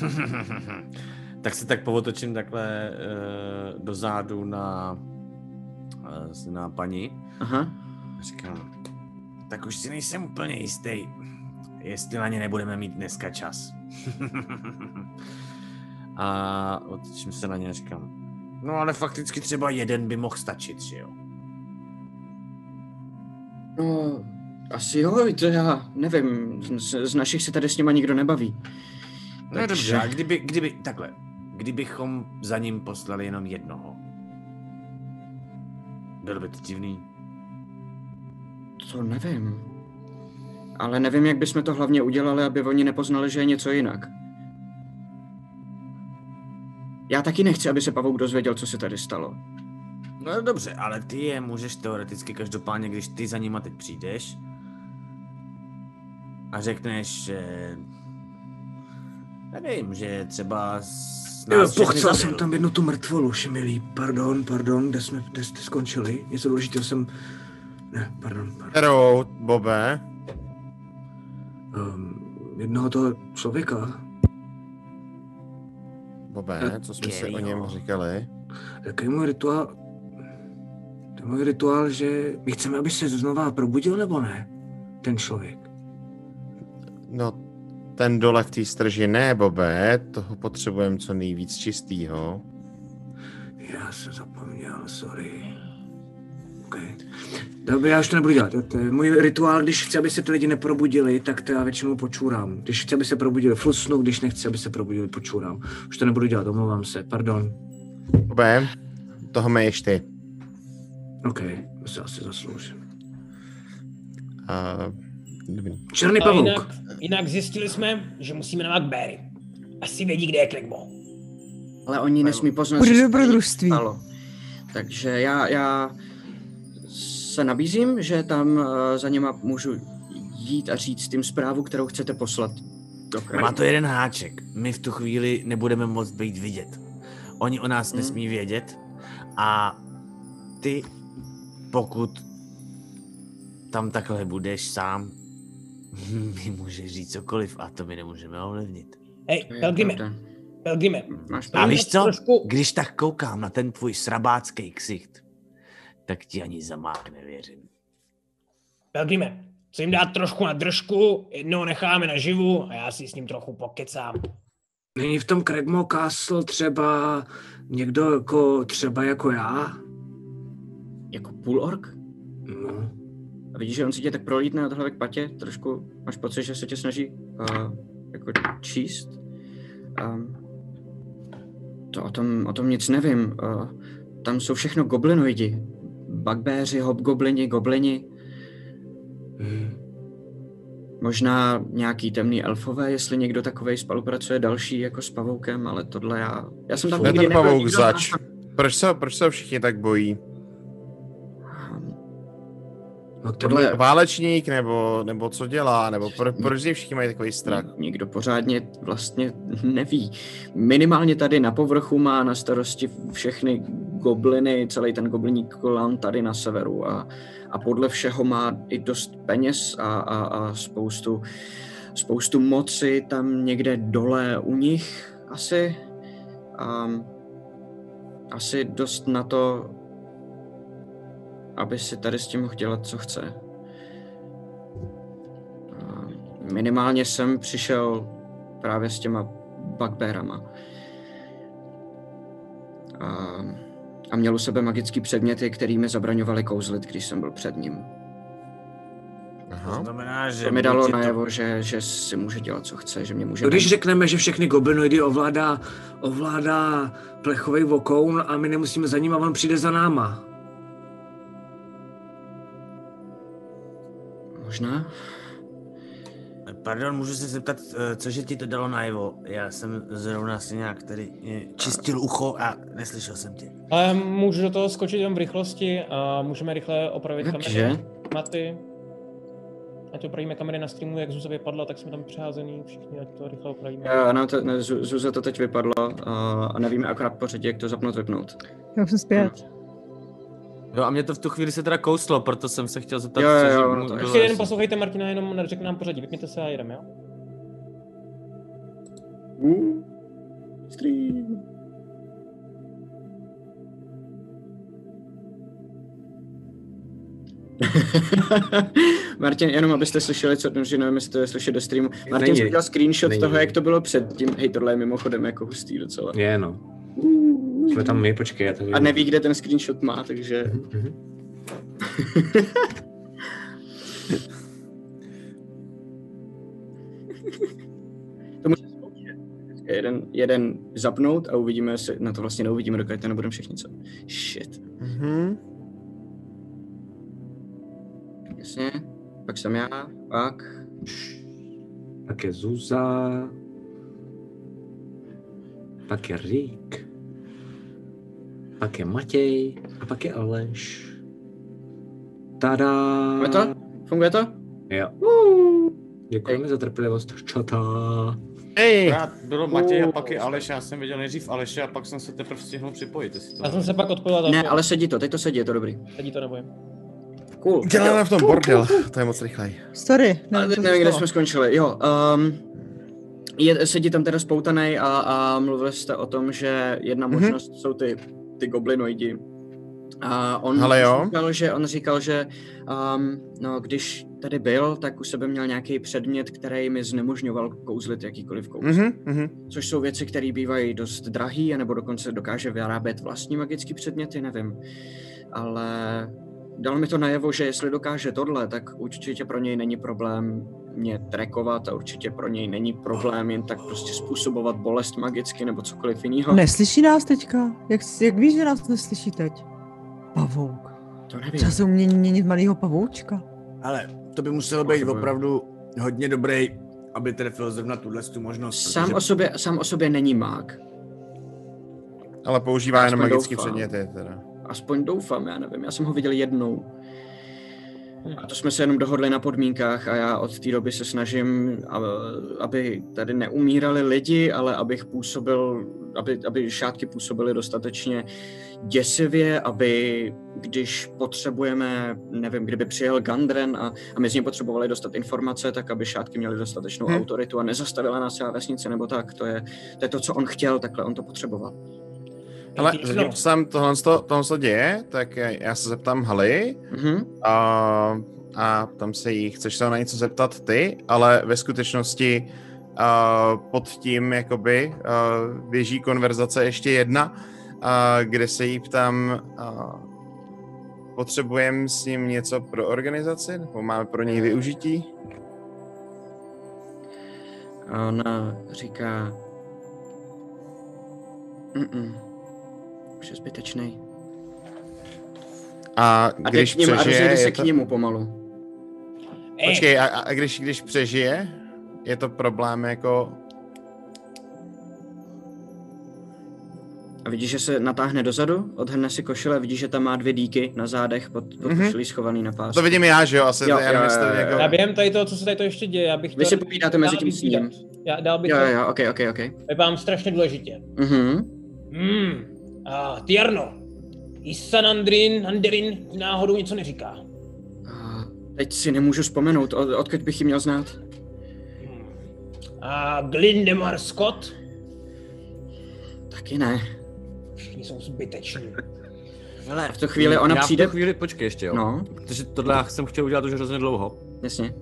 *laughs* tak se tak povotočím takhle uh, dozadu na, na paní. Aha. A říkám, Tak už si nejsem úplně jistý, jestli na ně nebudeme mít dneska čas. *laughs* a otočím se na ně a říkám, No ale fakticky třeba jeden by mohl stačit, že jo? No, asi jo, to já nevím. Z, z našich se tady s nima nikdo nebaví. No dobře, a kdyby, kdyby, takhle, kdybychom za ním poslali jenom jednoho. Bylo by to divný. To nevím. Ale nevím, jak bychom to hlavně udělali, aby oni nepoznali, že je něco jinak. Já taky nechci, aby se Pavouk dozvěděl, co se tady stalo. No dobře, ale ty je můžeš teoreticky každopádně, když ty za nima teď přijdeš a řekneš, že nevím, že třeba Jo, pochcel jsem tam jednu tu mrtvolu, šimilý. Pardon, pardon, kde jsme, kde jste skončili? Něco důležitého jsem... Ne, pardon, pardon. Kterou, Bobe? Um, jednoho toho člověka. Bobe, co jsme si o něm říkali? Jaký je můj rituál? To je můj rituál, že my chceme, aby se znova probudil, nebo ne? Ten člověk. No, ten dole v té strži ne, Bobe, toho potřebujeme co nejvíc čistýho. Já jsem zapomněl, sorry. Okay. Dobře, já už to nebudu dělat. To je můj rituál, když chci, aby se ty lidi neprobudili, tak to já většinou počůrám. Když chci, aby se probudili, flusnu, když nechci, aby se probudili, počůrám. Už to nebudu dělat, omlouvám se, pardon. Bobe, toho měješ ty. OK, to se asi zasloužím. A... Černý pavouk. jinak, jinak zjistili jsme, že musíme na Macberry. Asi vědí, kde je Klegmo. Ale oni nesmí poznat, Bude dobrodružství. Takže já, já se nabízím, že tam eh, za něma můžu jít a říct tím zprávu, kterou chcete poslat. Má to jeden háček. My v tu chvíli nebudeme moct být vidět. Oni o nás Hmm. nesmí vědět a ty, pokud tam takhle budeš sám, *laughs* mi můžeš říct cokoliv a to my nemůžeme ovlivnit. Hej, Pelgrime. Pelgrime. A víš co? Trošku- Když tak koukám na ten tvůj srabácký ksicht, tak ti ani za mák nevěřím. Pelgrime, co jim dát trošku na držku, jednoho necháme naživu a já si s ním trochu pokecám. Není v tom Craigmo Castle třeba někdo jako, třeba jako já? Jako půl ork? Vidíš, že on si tě tak prolítne od hlavy k patě, trošku máš pocit, že se tě snaží uh, jako číst. Um, to o tom, o tom nic nevím. Uh, tam jsou všechno goblinoidi. Bugbeři, hobgoblini, goblini. Hmm. Možná nějaký temný elfové, jestli někdo takovej spolupracuje další jako s pavoukem, ale tohle já... Já jsem tam je nikdy ten nebyl, pavouk z zač. Proč se, proč se všichni tak bojí? Tam- No, Tohle Válečník, nebo, nebo co dělá, nebo pro, proč všichni mají takový strach? nikdo pořádně vlastně neví. Minimálně tady na povrchu má na starosti všechny gobliny, celý ten gobliní klan tady na severu a, a podle všeho má i dost peněz a, a, a spoustu, spoustu moci tam někde dole u nich asi. Um, asi dost na to, aby si tady s tím mohl dělat, co chce. A minimálně jsem přišel právě s těma bugbearama. A, a měl u sebe magický předměty, který mi zabraňovaly kouzlit, když jsem byl před ním. To Aha. znamená, že... To mi dalo je to- najevo, že, že si může dělat, co chce, že mě může... No, když najít. řekneme, že všechny goblinoidy ovládá, ovládá plechový vokoun a my nemusíme za ním a on přijde za náma. Možná? Pardon, můžu se zeptat, eh, cože ti to dalo najevo? Já jsem zrovna si nějak tady eh, čistil ucho a neslyšel jsem tě. Ale můžu do toho skočit jenom v rychlosti a můžeme rychle opravit Jakže? kamery. Maty. Ať opravíme kamery na streamu, jak Zuza vypadla, tak jsme tam přeházený všichni, ať to rychle opravíme. Já, no, to, ne, Zu- Zuza to teď vypadlo a, a nevíme akorát pořadí, jak to zapnout, vypnout. Já jsem zpět. Jo, a mě to v tu chvíli se teda kouslo, proto jsem se chtěl zeptat, Jo, jo, jo, no to Ještě jen jestli- poslouchejte Martina, jenom řekne nám pořadí, vypněte se a jedeme, jo? Stream. *laughs* Martin, jenom abyste slyšeli, co, že nevím, jestli to je slyšet do streamu. Martin udělal screenshot Není. toho, jak to bylo předtím. Hej, tohle je mimochodem jako hustý docela. Je, no. Jsme tam my, počkej, já to A neví, kde ten screenshot má, takže... Mhm. to může. Jeden, jeden zapnout a uvidíme, jestli na to vlastně neuvidíme, dokud to nebudeme všichni co. Shit. Mhm. Jasně. Pak jsem já, pak... Pak je Zuza. Pak je Rick. Pak je Matěj. A pak je Aleš. Tada. Funguje to? Funguje to? Jo. Děkujeme za trpělivost, čata. Hej! Akorát bylo Matěj a pak i Aleš, já jsem viděl nejdřív Aleše a pak jsem se teprve stihl připojit, jestli to... Já jsem se pak odpojil Ne, ale sedí to, teď to sedí, je to dobrý. Sedí to nebojím. Cool. Děláme v tom bordel, to je moc rychlej. Sorry, Ale nevím, co nevím, kde jsme skončili. Jo, um, je, sedí tam teda spoutaný a, a mluvili jste o tom, že jedna Mhm. možnost jsou ty, ty goblinoidi. A on Hele jo. říkal, že, on říkal, že um, no, když tady byl, tak u sebe měl nějaký předmět, který mi znemožňoval kouzlit jakýkoliv kouzlo. Mhm, mhm. Což jsou věci, které bývají dost drahý, nebo dokonce dokáže vyrábět vlastní magické předměty, nevím. Ale dal mi to najevo, že jestli dokáže tohle, tak určitě pro něj není problém mě trekovat a určitě pro něj není problém jen tak prostě způsobovat bolest magicky nebo cokoliv jiného. Neslyší nás teďka? Jak, jak víš, že nás neslyší teď? Pavouk. To nevím. Třeba se umění měnit malýho pavoučka. Ale to by muselo být opravdu hodně dobrý, aby trefil zrovna tuhle tu možnost. Sám o, sobě, sám o sobě není mák. Ale používá jenom magické předměty teda. Aspoň doufám, já nevím. Já jsem ho viděl jednou. A to jsme se jenom dohodli na podmínkách a já od té doby se snažím, aby tady neumírali lidi, ale abych působil, aby, aby šátky působily dostatečně děsivě, aby když potřebujeme, nevím, kdyby přijel Gandren a, a my z něj potřebovali dostat informace, tak aby šátky měly dostatečnou Hm. autoritu a nezastavila nás celá vesnice nebo tak. To je, to je to, co on chtěl, takhle on to potřeboval. Ale zatím, co tam tohle, tohle se děje, tak já se zeptám Haly Mhm. a, a tam se jí chceš se na něco zeptat ty, ale ve skutečnosti a, pod tím jakoby a, běží konverzace ještě jedna, a, kde se jí ptám, a, potřebujeme s ním něco pro organizaci, nebo máme pro něj využití? A ona říká, Mm-mm. Už je zbytečný. A A když ním, a přežije, rozjede se je k to... němu pomalu. Počkej, a, a když, když přežije, je to problém jako... A vidíš, že se natáhne dozadu, odhrne si košile, vidíš, že tam má dvě díky na zádech pod, pod Mhm. košilí schovaný na pás. To vidím já, že jo? Asi Jo, to já nevím, jo, to jo, jo, jako... Já během tady toho, co se tady to ještě děje, já bych Vy si chtěl povídáte mezi tím s ním. Já dál bych Jo, to jo, jo, ok, ok, ok. vypadám strašně důležitě. Mhm. Hmm. A Tierno, Isanandrin, Anderin, ti náhodou něco neříká. A teď si nemůžu vzpomenout, od, odkud bych ji měl znát. A Glindemar Scott? Taky ne. Všichni jsou zbyteční. Hele, v tu chvíli ona já přijde- v tu chvíli, počkej ještě, jo. No. Protože tohle já jsem chtěl udělat už hrozně dlouho. Jasně.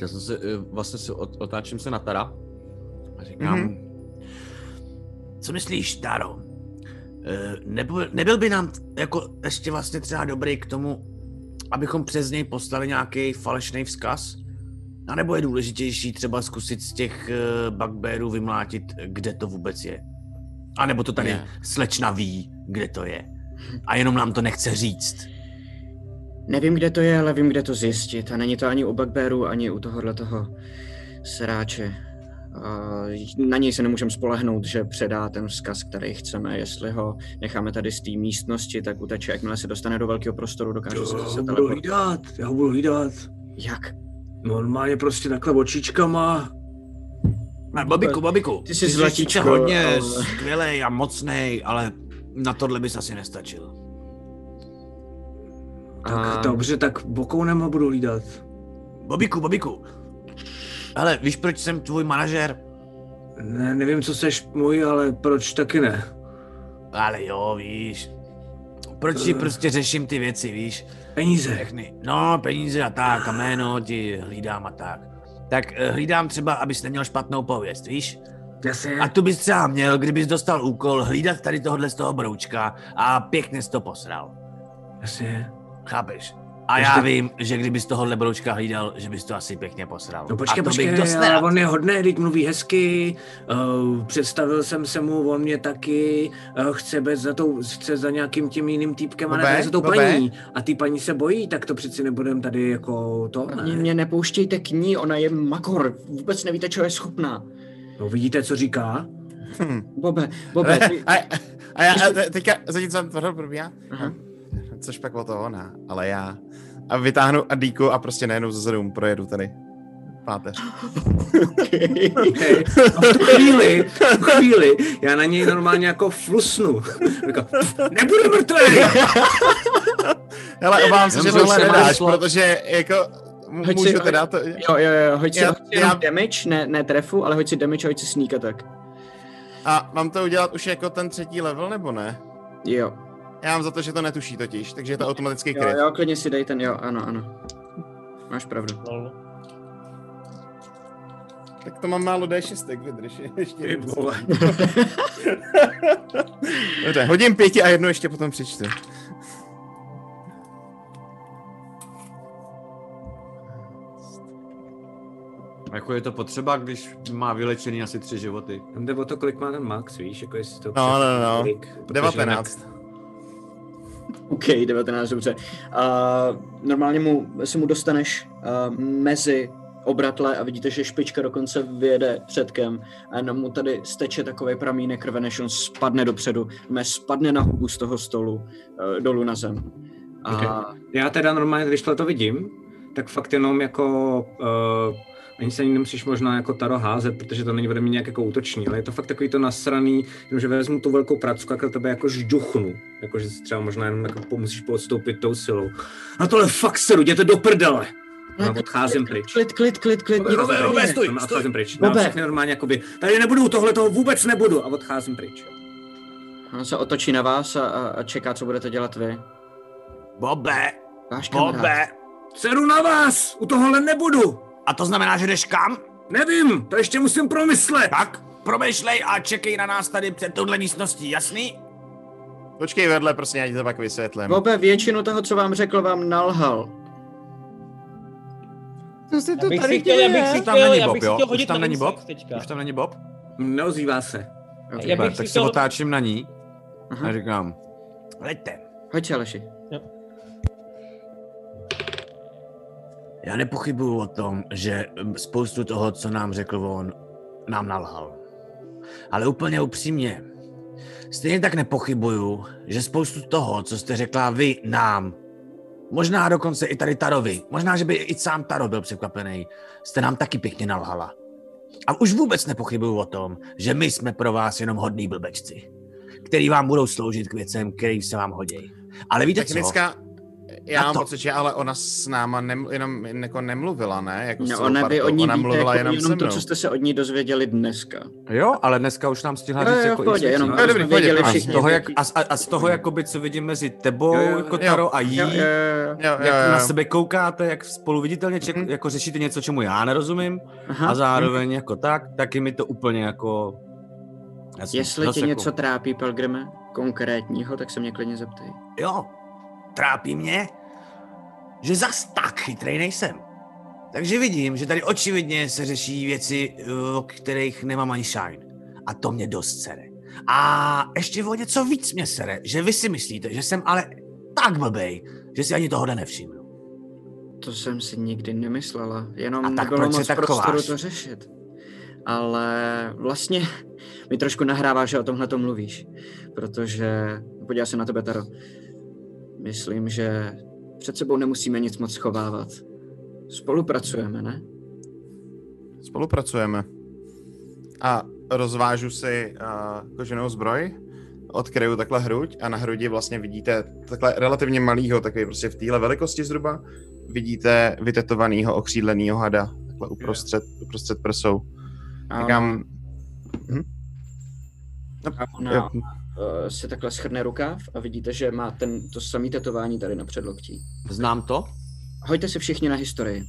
Já jsem se, eh, vlastně se ot, otáčím se na Tara a říkám, Mhm. Co myslíš, Taro? Eh, Nebyl, nebyl by nám jako ještě vlastně třeba dobrý k tomu, abychom přes něj poslali nějaký falešný vzkaz? A nebo je důležitější třeba zkusit z těch uh, bugbearů vymlátit, kde to vůbec je? A nebo to tady Ne. slečna ví, kde to je. A jenom nám to nechce říct. Nevím, kde to je, ale vím, kde to zjistit. A není to ani u Bugbearu, ani u tohohle toho sráče. A na něj se nemůžeme spolehnout, že předá ten vzkaz, který chceme. Jestli ho necháme tady z té místnosti, tak uteče. Jakmile se dostane do velkého prostoru, dokáže se Já zase ho budu teleportovat. hlídat, já ho budu hlídat. Jak? Normálně prostě takhle očičkama. Ne, Babiku, Babiku, Ty jsi sice zlatíčko, hodně ale- skvělej a mocnej, ale na tohle bys asi nestačil. Tak A- dobře, tak bokounem ho budu hlídat. Babiku, Babiku. Ale víš, proč jsem tvůj manažer? Ne, nevím, co seš můj, ale proč taky ne? Ale jo, víš. Proč ti Eh. prostě řeším ty věci, víš? Peníze. Všechny. No, peníze a tak, a jméno ti hlídám a tak. Tak eh, hlídám třeba, abys neměl špatnou pověst, víš? Jasně. A tu bys třeba měl, kdybys dostal úkol hlídat tady tohohle z toho broučka a pěkně jsi to posral. Jasně. Chápeš? A já vím, že kdybys tohohle broučka hlídal, že bys to asi pěkně posral. No počkej, a to počkej, bych dost ale on je hodný, teď mluví hezky, uh, představil jsem se mu, on mě taky uh, chce, bez za tou, chce za nějakým tím jiným týpkem, a Bobe, ne za tou Bobe? paní. A ty paní se bojí, tak to přeci nebudem tady jako to, Mě, ne? mě nepouštějte k ní, ona je makor. Vůbec nevíte, čeho je schopná. No vidíte, co říká? Bobe, Bobe, *laughs* Ale- ty- a, a já a te- teďka, zatímco tohle probíhá, Aha. Což pak o to ona, ale já. A vytáhnu Adíku a prostě najednou zezadu mu projedu tady. Páteř. Okay. A v tu chvíli, v tu chvíli, já na něj normálně jako flusnu. Říkám, nebude mrtvý! Hele, obávám se, že tohle se nedáš, protože jako Hoď si- můžu teda to... Jo, jo, jo, hoď si, Já- hoď si já- damage, ne, ne trefu, ale hoď si damage a hoď si sneak attack. A mám to udělat už jako ten třetí level, nebo ne? Jo. Já mám za to, že to netuší totiž, takže je to automatický Jo, kryt. jo, klidně si dej ten, jo, ano, ano. Máš pravdu. Lol. Tak to mám málo D6, vydrž. *laughs* Ještě vole. *laughs* Dobře, hodím pěti a jednu ještě potom přečtu. Jako je to potřeba, když má vylečený asi tři životy. Tam jde o to, kolik má ten max, víš, jako jestli to... No, no, no. kolik, protože 19. *laughs* OK, 19, dobře. Uh, normálně mu, si mu dostaneš uh, mezi obratle a vidíte, že špička dokonce vyjede předkem a jenom mu tady steče takový pramínek krve, než on spadne dopředu, mé spadne na hubu z toho stolu uh, dolů na zem. A. Já teda normálně, když to vidím, tak fakt jenom jako... Uh, ani se ani nemusíš možná jako taro házet, protože to není ode mě nějak jako útoční, ale je to fakt takový to nasraný, že vezmu tu velkou pracku a tebe jako žduchnu. Jako, že si třeba možná jenom jako po- musíš podstoupit tou silou. A tohle fakt seru, jděte do prdele! A odcházím pryč. klid, klid, klid, klid, se Bobe, neděje. stůj, odcházím pryč. Bobe. všechny normálně jakoby, tady nebudu, tohle toho vůbec nebudu a odcházím pryč. On se otočí na vás a, a, čeká, co budete dělat vy. Bobe, Váš kamarád. Bobe. Seru na vás, u tohohle nebudu. A to znamená, že jdeš kam? Nevím, to ještě musím promyslet. Tak, promýšlej a čekej na nás tady před touhle místností, jasný? Počkej vedle, prostě já ti to pak vysvětlím. Bobe, většinu toho, co vám řekl, vám nalhal. Co se Já bych si chtěl, já bych si Už tam chtěl, není Bob, jo? chtěl Už tam není Bob? Už tam není Bob? Neozývá se. Okay. Já bych tak si se chtěl- otáčím na ní Aha. a říkám, Leďte. Hoď Aleši. Já nepochybuju o tom, že mm, spoustu toho, co nám řekl on, nám nalhal. Ale úplně upřímně, stejně tak nepochybuju, že spoustu toho, co jste řekla vy nám, možná dokonce i tady Tarovi, možná, že by i sám Taro byl překvapený, jste nám taky pěkně nalhala. A už vůbec nepochybuju o tom, že my jsme pro vás jenom hodní blbečci. který vám budou sloužit k věcem, který se vám hodí. Ale víte Technická, co? Já mám to. pocit, že ale ona s náma nem, jenom jako nemluvila, ne? Jako No, ona vy partou. o ní ona víte mluvila jako jenom, jenom, se to, co jste se od ní dozvěděli dneska. Jo, ale dneska už nám stihla Jo, říct jo, jako v pohodě, x jenom věděli a z všichni, toho, jak, a, a, z toho, jakoby, co vidím mezi tebou, Jo, jo, jako jo. Taro a jí, Jo, jo, jo, jo. Jo, jo, jak jo. na sebe koukáte, jak spolu viditelně ček, jako řešíte něco, čemu já nerozumím, Aha. a zároveň jako tak, taky mi to úplně jako... Jasně, Jestli tě jako- něco trápí, Pelgrime, konkrétního, tak se mě klidně zeptej. Jo, trápí mě, že zas tak chytrej nejsem. Takže vidím, že tady očividně se řeší věci, o kterých nemám ani shine. A to mě dost sere. A ještě o něco víc mě sere, že vy si myslíte, že jsem ale tak blbej, že si ani tohohle nevšimnu. To jsem si nikdy nemyslela, jenom A tak nebylo moc tak prostoru chováš? to řešit. Ale vlastně mi trošku nahrává, že o tomhle to mluvíš, protože, podívej se na tebe, Taro, myslím, že před sebou nemusíme nic moc schovávat. Spolupracujeme, ne? Spolupracujeme. A rozvážu si uh, koženou zbroj, odkryju takhle hruď a na hrudi vlastně vidíte takhle relativně malýho, takový prostě v téhle velikosti zhruba, vidíte vytetovanýho okřídlenýho hada, takhle uprostřed, uprostřed prsou. Říkám, hm? No, A ona jo. Uh, si takhle schrne rukáv a vidíte, že má ten, to samé tetování tady na předloktí. Znám to? Hoďte si všichni na historii.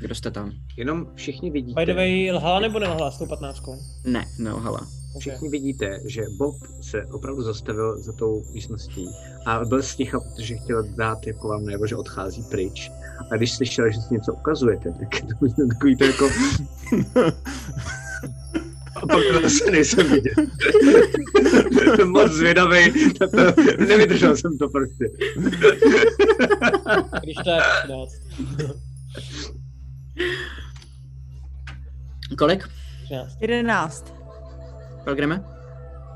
Kdo jste tam? Jenom všichni vidíte, By the way, lhala nebo nelhala s tou patnáctkou? Ne, neohala. všichni vidíte, že Bob se opravdu zastavil za tou místností a byl sticha, protože chtěl dát jako vám najevo, že odchází pryč. A když slyšel, že si něco ukazujete, tak *laughs* to bylo takový to jako... *laughs* A pak to zase nejsem vidět. Jsem moc zvědavý, to, *laughs* nevydržel jsem to prostě. Když tak 13. Kolik? 13. 11. Pelgrime?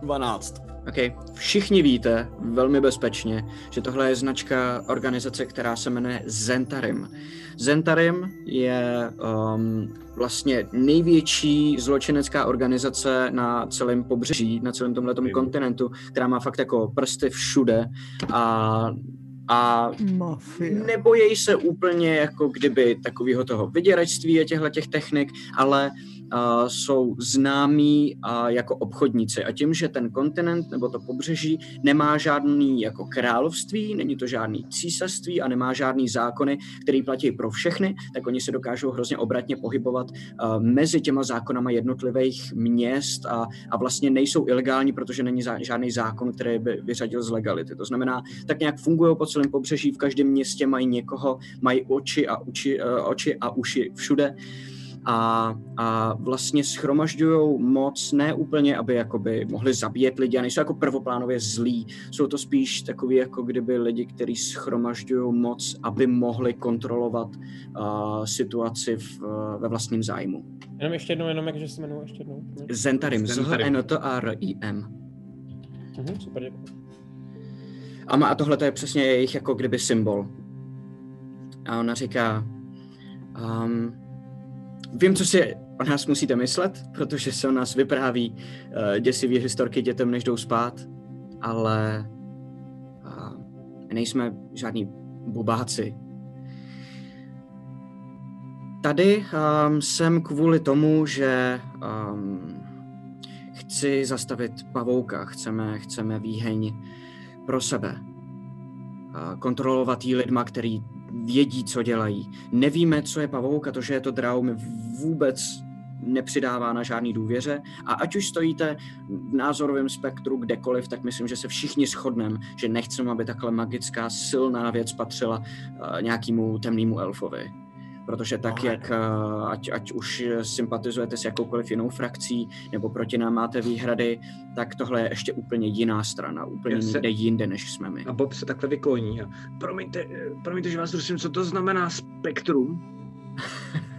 12. OK. Všichni víte velmi bezpečně, že tohle je značka organizace, která se jmenuje Zentarim. Zentarim je um, vlastně největší zločinecká organizace na celém pobřeží, na celém tomhletom kontinentu, která má fakt jako prsty všude a a Mafia. nebojí se úplně jako kdyby takového toho vyděračství a těchto těch technik, ale uh, jsou známí jako obchodníci. A tím, že ten kontinent nebo to pobřeží nemá žádný jako království, není to žádný císařství a nemá žádný zákony, který platí pro všechny, tak oni se dokážou hrozně obratně pohybovat mezi těma zákonama jednotlivých měst a, a vlastně nejsou ilegální, protože není žádný zákon, který by vyřadil z legality. To znamená, tak nějak fungují po celém pobřeží, v každém městě mají někoho, mají oči a, uči, uh, oči a uši všude a, a vlastně schromažďují moc, ne úplně, aby jakoby mohli zabíjet lidi a nejsou jako prvoplánově zlí. Jsou to spíš takový, jako kdyby lidi, kteří schromažďují moc, aby mohli kontrolovat uh, situaci v, uh, ve vlastním zájmu. Jenom ještě jednou, jenom jak, že se jmenuji ještě jednou. Zentarim, z Zentarim. n t a r i m Mhm, super, děkuji. A, má, a tohle to je přesně jejich jako kdyby symbol. A ona říká, um, vím, co si o nás musíte myslet, protože se o nás vypráví uh, děsivý historky dětem, než jdou spát, ale uh, nejsme žádní bubáci. Tady um, jsem kvůli tomu, že um, chci zastavit pavouka, chceme, chceme výheň pro sebe. A kontrolovat jí lidma, který vědí, co dělají. Nevíme, co je pavouk a to, že je to drau, mi vůbec nepřidává na žádný důvěře. A ať už stojíte v názorovém spektru kdekoliv, tak myslím, že se všichni shodneme, že nechceme, aby takhle magická, silná věc patřila uh, nějakému temnému elfovi. Protože tak, jak uh, ať, ať už sympatizujete s jakoukoliv jinou frakcí, nebo proti nám máte výhrady, tak tohle je ještě úplně jiná strana, úplně se- někde jinde, než jsme my. A Bob se takhle vykloní a promiňte, eh, promiňte, že vás prosím, co to znamená spektrum?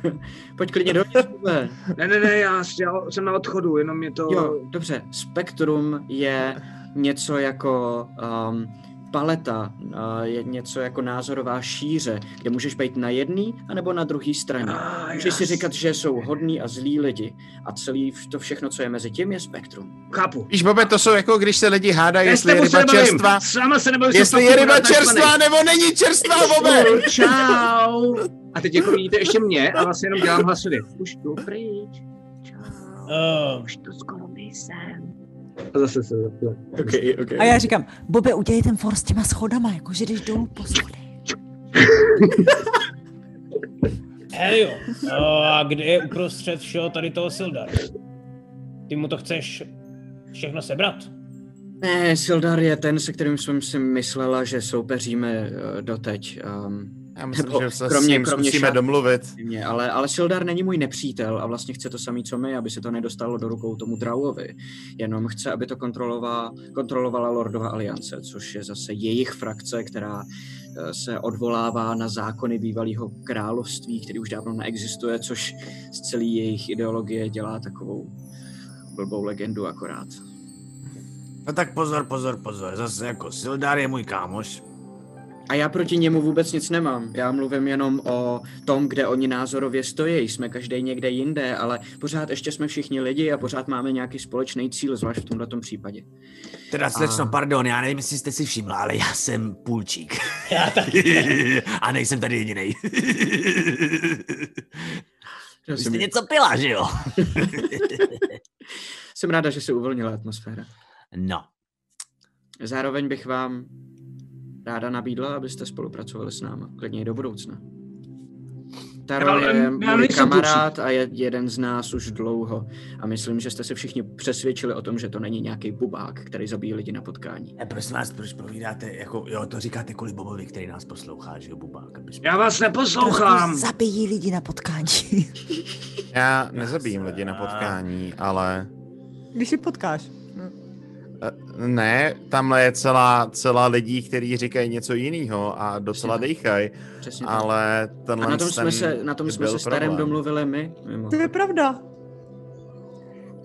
*laughs* Pojď klidně dovnitř, Bube. Ne, ne, ne, já, já jsem na odchodu, jenom je to... Jo, dobře. Spektrum je něco jako um, paleta, je něco jako názorová šíře, kde můžeš být na jedný anebo na druhé straně. Ah, Můžeš si říkat, že jsou hodní a zlí lidi a celý to všechno, co je mezi tím, je spektrum. Chápu. Víš, Bobe, to jsou jako když se lidi hádají, Já jestli je ryba čerstvá, se nebavím, jestli je ryba čerstvá nebo není čerstvá, Bobe! Čau. A teď jako vidíte ještě mě a vlastně jenom dělám hlasově. Už jdu pryč. Uh, Už to skoro nejsem. A zase se zase. Okay, okay. A já říkám, Bobe, udělej ten for s těma schodama, jako že jdeš dolů po schodech. *laughs* hej jo. Uh, a kde je uprostřed všeho tady toho Sildar? Ty mu to chceš všechno sebrat? Ne, Sildar je ten, se kterým jsem si myslela, že soupeříme uh, doteď. Um, Já myslím, Nebo že se kromě- s ním kromě zkusíme šat- domluvit. Mě, ale, ale Sildar není můj nepřítel a vlastně chce to samý, co my, aby se to nedostalo do rukou tomu Drauovi. Jenom chce, aby to kontrolovala, kontrolovala Lordova aliance, což je zase jejich frakce, která eh, se odvolává na zákony bývalého království, který už dávno neexistuje, což z celé jejich ideologie dělá takovou blbou legendu akorát. No tak pozor, pozor, pozor. Zase jako Sildar je můj kámoš. A já proti němu vůbec nic nemám. Já mluvím jenom o tom, kde oni názorově stojí. Jsme každý někde jinde, ale pořád ještě jsme všichni lidi a pořád máme nějaký společný cíl, zvlášť v tomto případě. Teda slečno, A- pardon, já nevím, jestli jste si všimla, ale já jsem půlčík. *laughs* Já taky. *laughs* A nejsem tady jediný. *laughs* Vy jsem- jste něco pila, že jo? Jsem ráda, že se uvolnila atmosféra. No. Zároveň bych vám ráda nabídla, abyste spolupracovali s náma, klidně i do budoucna. Taro Ale je můj kamarád a je jeden z nás už dlouho. A myslím, že jste se všichni přesvědčili o tom, že to není nějaký bubák, který zabíjí lidi na potkání. Ne, prosím vás, proč povídáte, jako, jo, to říkáte kvůli Bobovi, který nás poslouchá, že jo, bubák. Aby. Já vás neposlouchám. Trošku zabijí lidi na potkání. *laughs* Já nezabijím lidi na potkání, ale Když si potkáš. Eh, ne, tamhle je celá, celá lidí, kteří říkají něco jiného a docela dejchají, Přesně tak. ale tenhle A na tom jsme se, na tom jsme se starém problém. domluvili my. Mimo. To je pravda.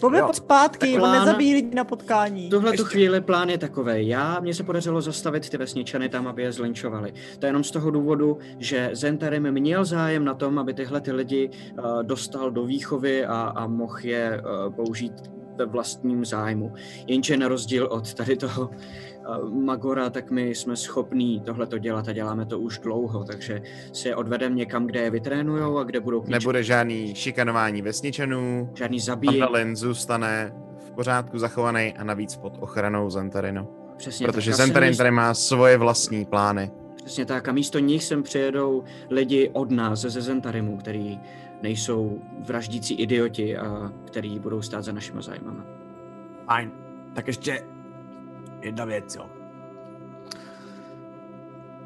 Bobe, Jo, pojď zpátky, plán- nezabíjí lidi na potkání. V tuhle tu chvíli plán je takový. Já, mně se podařilo zastavit ty vesničany tam, aby je zlinčovali. To je jenom z toho důvodu, že Zentarim měl zájem na tom, aby tyhle ty lidi uh, dostal do výchovy a, a mohl je uh, použít ve vlastním zájmu. Jenže na rozdíl od tady toho uh, Magora, tak my jsme schopní tohle to dělat a děláme to už dlouho, takže si je odvedeme někam, kde je vytrénujou a kde budou k ničemu- Nebude žádný šikanování vesničanů, žádný zabíjení. Mandalin zůstane v pořádku zachovaný a navíc pod ochranou Zentarinu. Přesně Protože tak. Jsem Zentarin jist- tady má svoje vlastní plány. Přesně tak. A místo nich sem přijedou lidi od nás ze Zentarimu, který nejsou vraždící idioti a který budou stát za našima zájmama. Fajn. Tak ještě jedna věc, jo.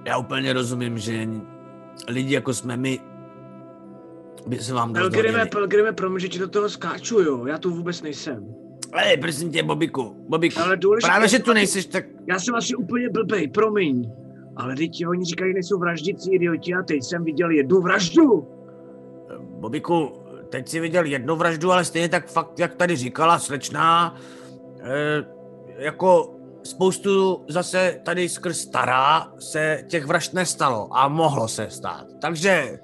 Já úplně rozumím, že lidi jako jsme my by se vám Pelgrime. Pelgrime, promiň, že ti do toho skáču, jo. Já tu vůbec nejsem. Hej, prosím tě, Bobiku, Bobiku, Ale důležité, právě, že tu nejseš, tak Já jsem asi úplně blbej, promiň. Ale teď oni říkají, že nejsou vraždící idioti a teď jsem viděl jednu vraždu. Bobiku, teď si viděl jednu vraždu, ale stejně tak fakt, jak tady říkala slečná, eh, jako spoustu zase tady skrz stará se těch vražd nestalo a mohlo se stát. Takže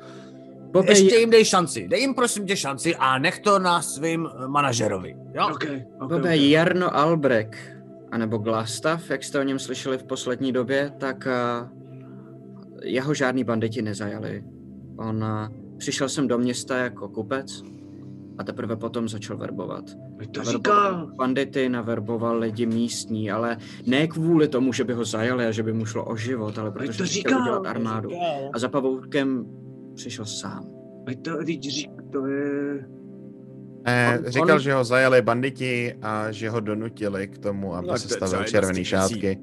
Bobe, ještě jim dej šanci. Dej jim prosím tě šanci a nech to na svým manažerovi. Jo? Okay, Bobe, Jarno Albrecht, anebo Glastav, jak jste o něm slyšeli v poslední době, tak uh, jeho žádný banditi nezajali. On uh, přišel sem do města jako kupec a teprve potom začal verbovat. to říkal. Bandity naverboval lidi místní, ale ne kvůli tomu, že by ho zajali a že by mu šlo o život, ale protože to chtěl říkal, udělat armádu. říkal. A za pavoukem přišel sám. Ať to teď řík, to je... Eh, On- říkal, on- že ho zajali banditi a že ho donutili k tomu, aby Tak se stavil červený šátky.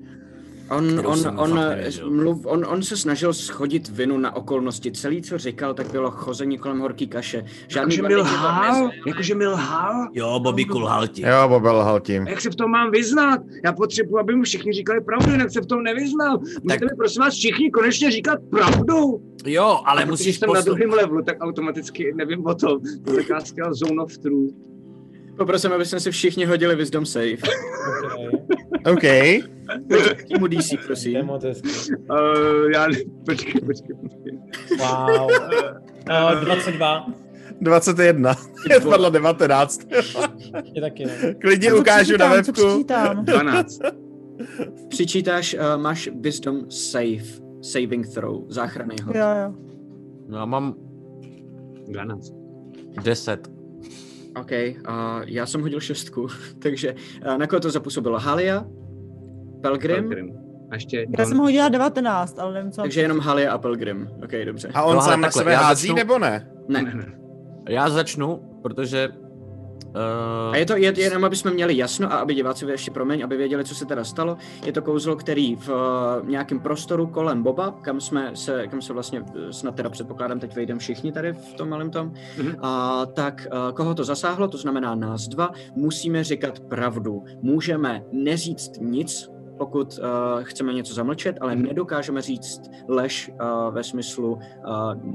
On, on, on, nevěděl. mluv, on, on se snažil schodit vinu na okolnosti. Celý, co říkal, tak bylo chození kolem horký kaše. Žádný Jakože mi lhal? nezajali. Jakože mi lhal? Jo, Bobiku, lhal ti. Jo, Bobel lhal tím. Jak se v tom mám vyznat? Já potřebuji, aby mu všichni říkali pravdu, jinak se v tom nevyznal. Můžete mi prosím vás všichni konečně říkat pravdu? Jo, ale musíš jsem na poslouchat. druhém levelu, tak automaticky nevím o tom. To je zone of truth. Poprosím, aby jsme si všichni hodili wisdom save. Okay. *laughs* OK. Týmu DC, prosím. Je moc hezký. Uh, já ne... Počkej, počkej, počkej. Wow. Uh, 22. 21. Je spadla 19. Je taky, ne? Klidně Co ukážu na přičítám, co webku. přičítám? 12. Přičítáš, uh, máš wisdom save, saving throw, záchranný hod. Jo, jo. No, já mám 12. 10. OK, uh, já jsem hodil šestku, *laughs* takže uh, na koho to zapůsobilo? Halia? Pelgrim? Pelgrim. A ještě Já jsem hodila 19, ale nevím, co... Takže jenom Halia a Pelgrim. OK, dobře. A on No, sám na sebe já hází, začnu- nebo ne? Ne. Já začnu, protože... Uh, A je to je, jenom, aby jsme měli jasno a aby diváci ještě promiň, aby věděli, co se teda stalo. Je to kouzlo, který v uh, nějakém prostoru kolem Boba, kam jsme se, kam se vlastně eh, snad teda předpokládám, teď vejdeme všichni tady v tom malém tom, Mhm. a tak uh, koho to zasáhlo, to znamená nás dva, musíme říkat pravdu. Můžeme neříct nic, pokud uh, chceme něco zamlčet, ale Mhm. nedokážeme říct lež uh, ve smyslu, uh,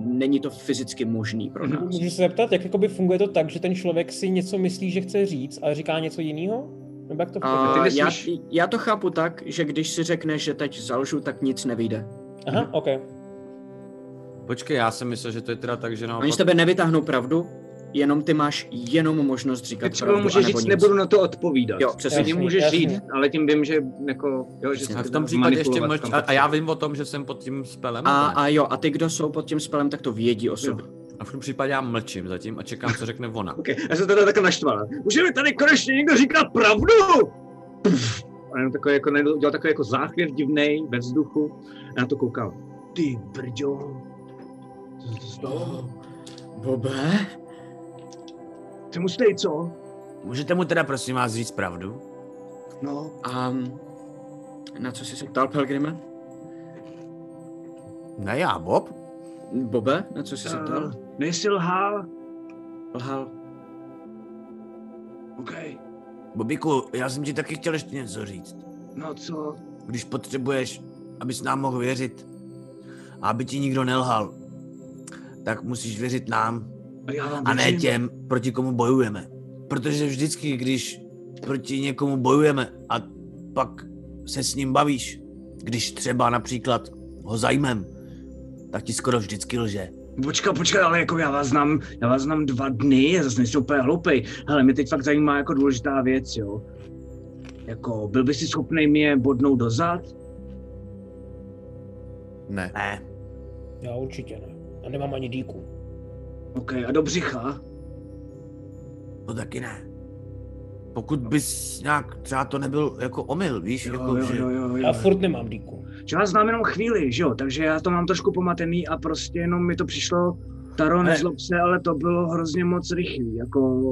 není to fyzicky možný pro nás. Můžu se zeptat, jak jakoby funguje to tak, že ten člověk si něco myslí, že chce říct, ale říká něco jiného? Nebo jak to funguje? Ty já, já to chápu tak, že když si řekneš, že teď zalžu, tak nic nevyjde. Aha, OK. Počkej, já jsem myslel, že to je teda tak, že Oni z naopak... tebe nevytáhnou pravdu, jenom ty máš jenom možnost říkat Ty třeba pravdu, můžeš říct, nic. nebudu na to odpovídat. Jo, přesně. Jasný, můžeš jasný. říct, ale tím vím, že jako, jo, že v tom případě ještě tam A, a já vím o tom, že jsem pod tím spelem? A, a jo, a ty, kdo jsou pod tím spelem, tak to vědí o sobě. A v tom případě já mlčím zatím a čekám, co řekne ona. *laughs* Okay. Já jsem teda takhle naštval. Může mi tady konečně někdo říkat pravdu? Pff. A jenom takový, jako, dělal takový jako záchvěv divnej ve vzduchu. A na to koukal. Ty brďo. Co se to stalo? Bobe? Ty mu stej, co? Můžete mu teda prosím vás říct pravdu? No. A na co jsi se ptal, Pelgrime? Ne já, Bob. Bobe, na co jsi se ptal? Uh, nejsi lhal? Lhal. OK. Bobíku, já jsem ti taky chtěl ještě něco říct. No co? Když potřebuješ, abys nám mohl věřit a aby ti nikdo nelhal, tak musíš věřit nám A já ne těm, proti komu bojujeme. Protože vždycky, když proti někomu bojujeme a pak se s ním bavíš, když třeba například ho zajmem, tak ti skoro vždycky lže. Počka, počka, ale jako já vás znám, já vás znám dva dny, já zase nejsem úplně hloupej. Hele, mě teď fakt zajímá jako důležitá věc, jo. Jako, byl bys si schopný mě bodnout dozad? Ne. Ne. Já určitě ne. A nemám ani díku. OK, a do břicha? To taky ne. Pokud bys nějak, třeba to nebyl jako omyl, víš, Jo, jako, jo, že... jo, jo, jo. Já furt nemám díku. Že vás znám jenom chvíli, že jo, takže já to mám trošku pomatený a prostě jenom mi to přišlo, Taro, nezlob se, ale to bylo hrozně moc rychlý, jako...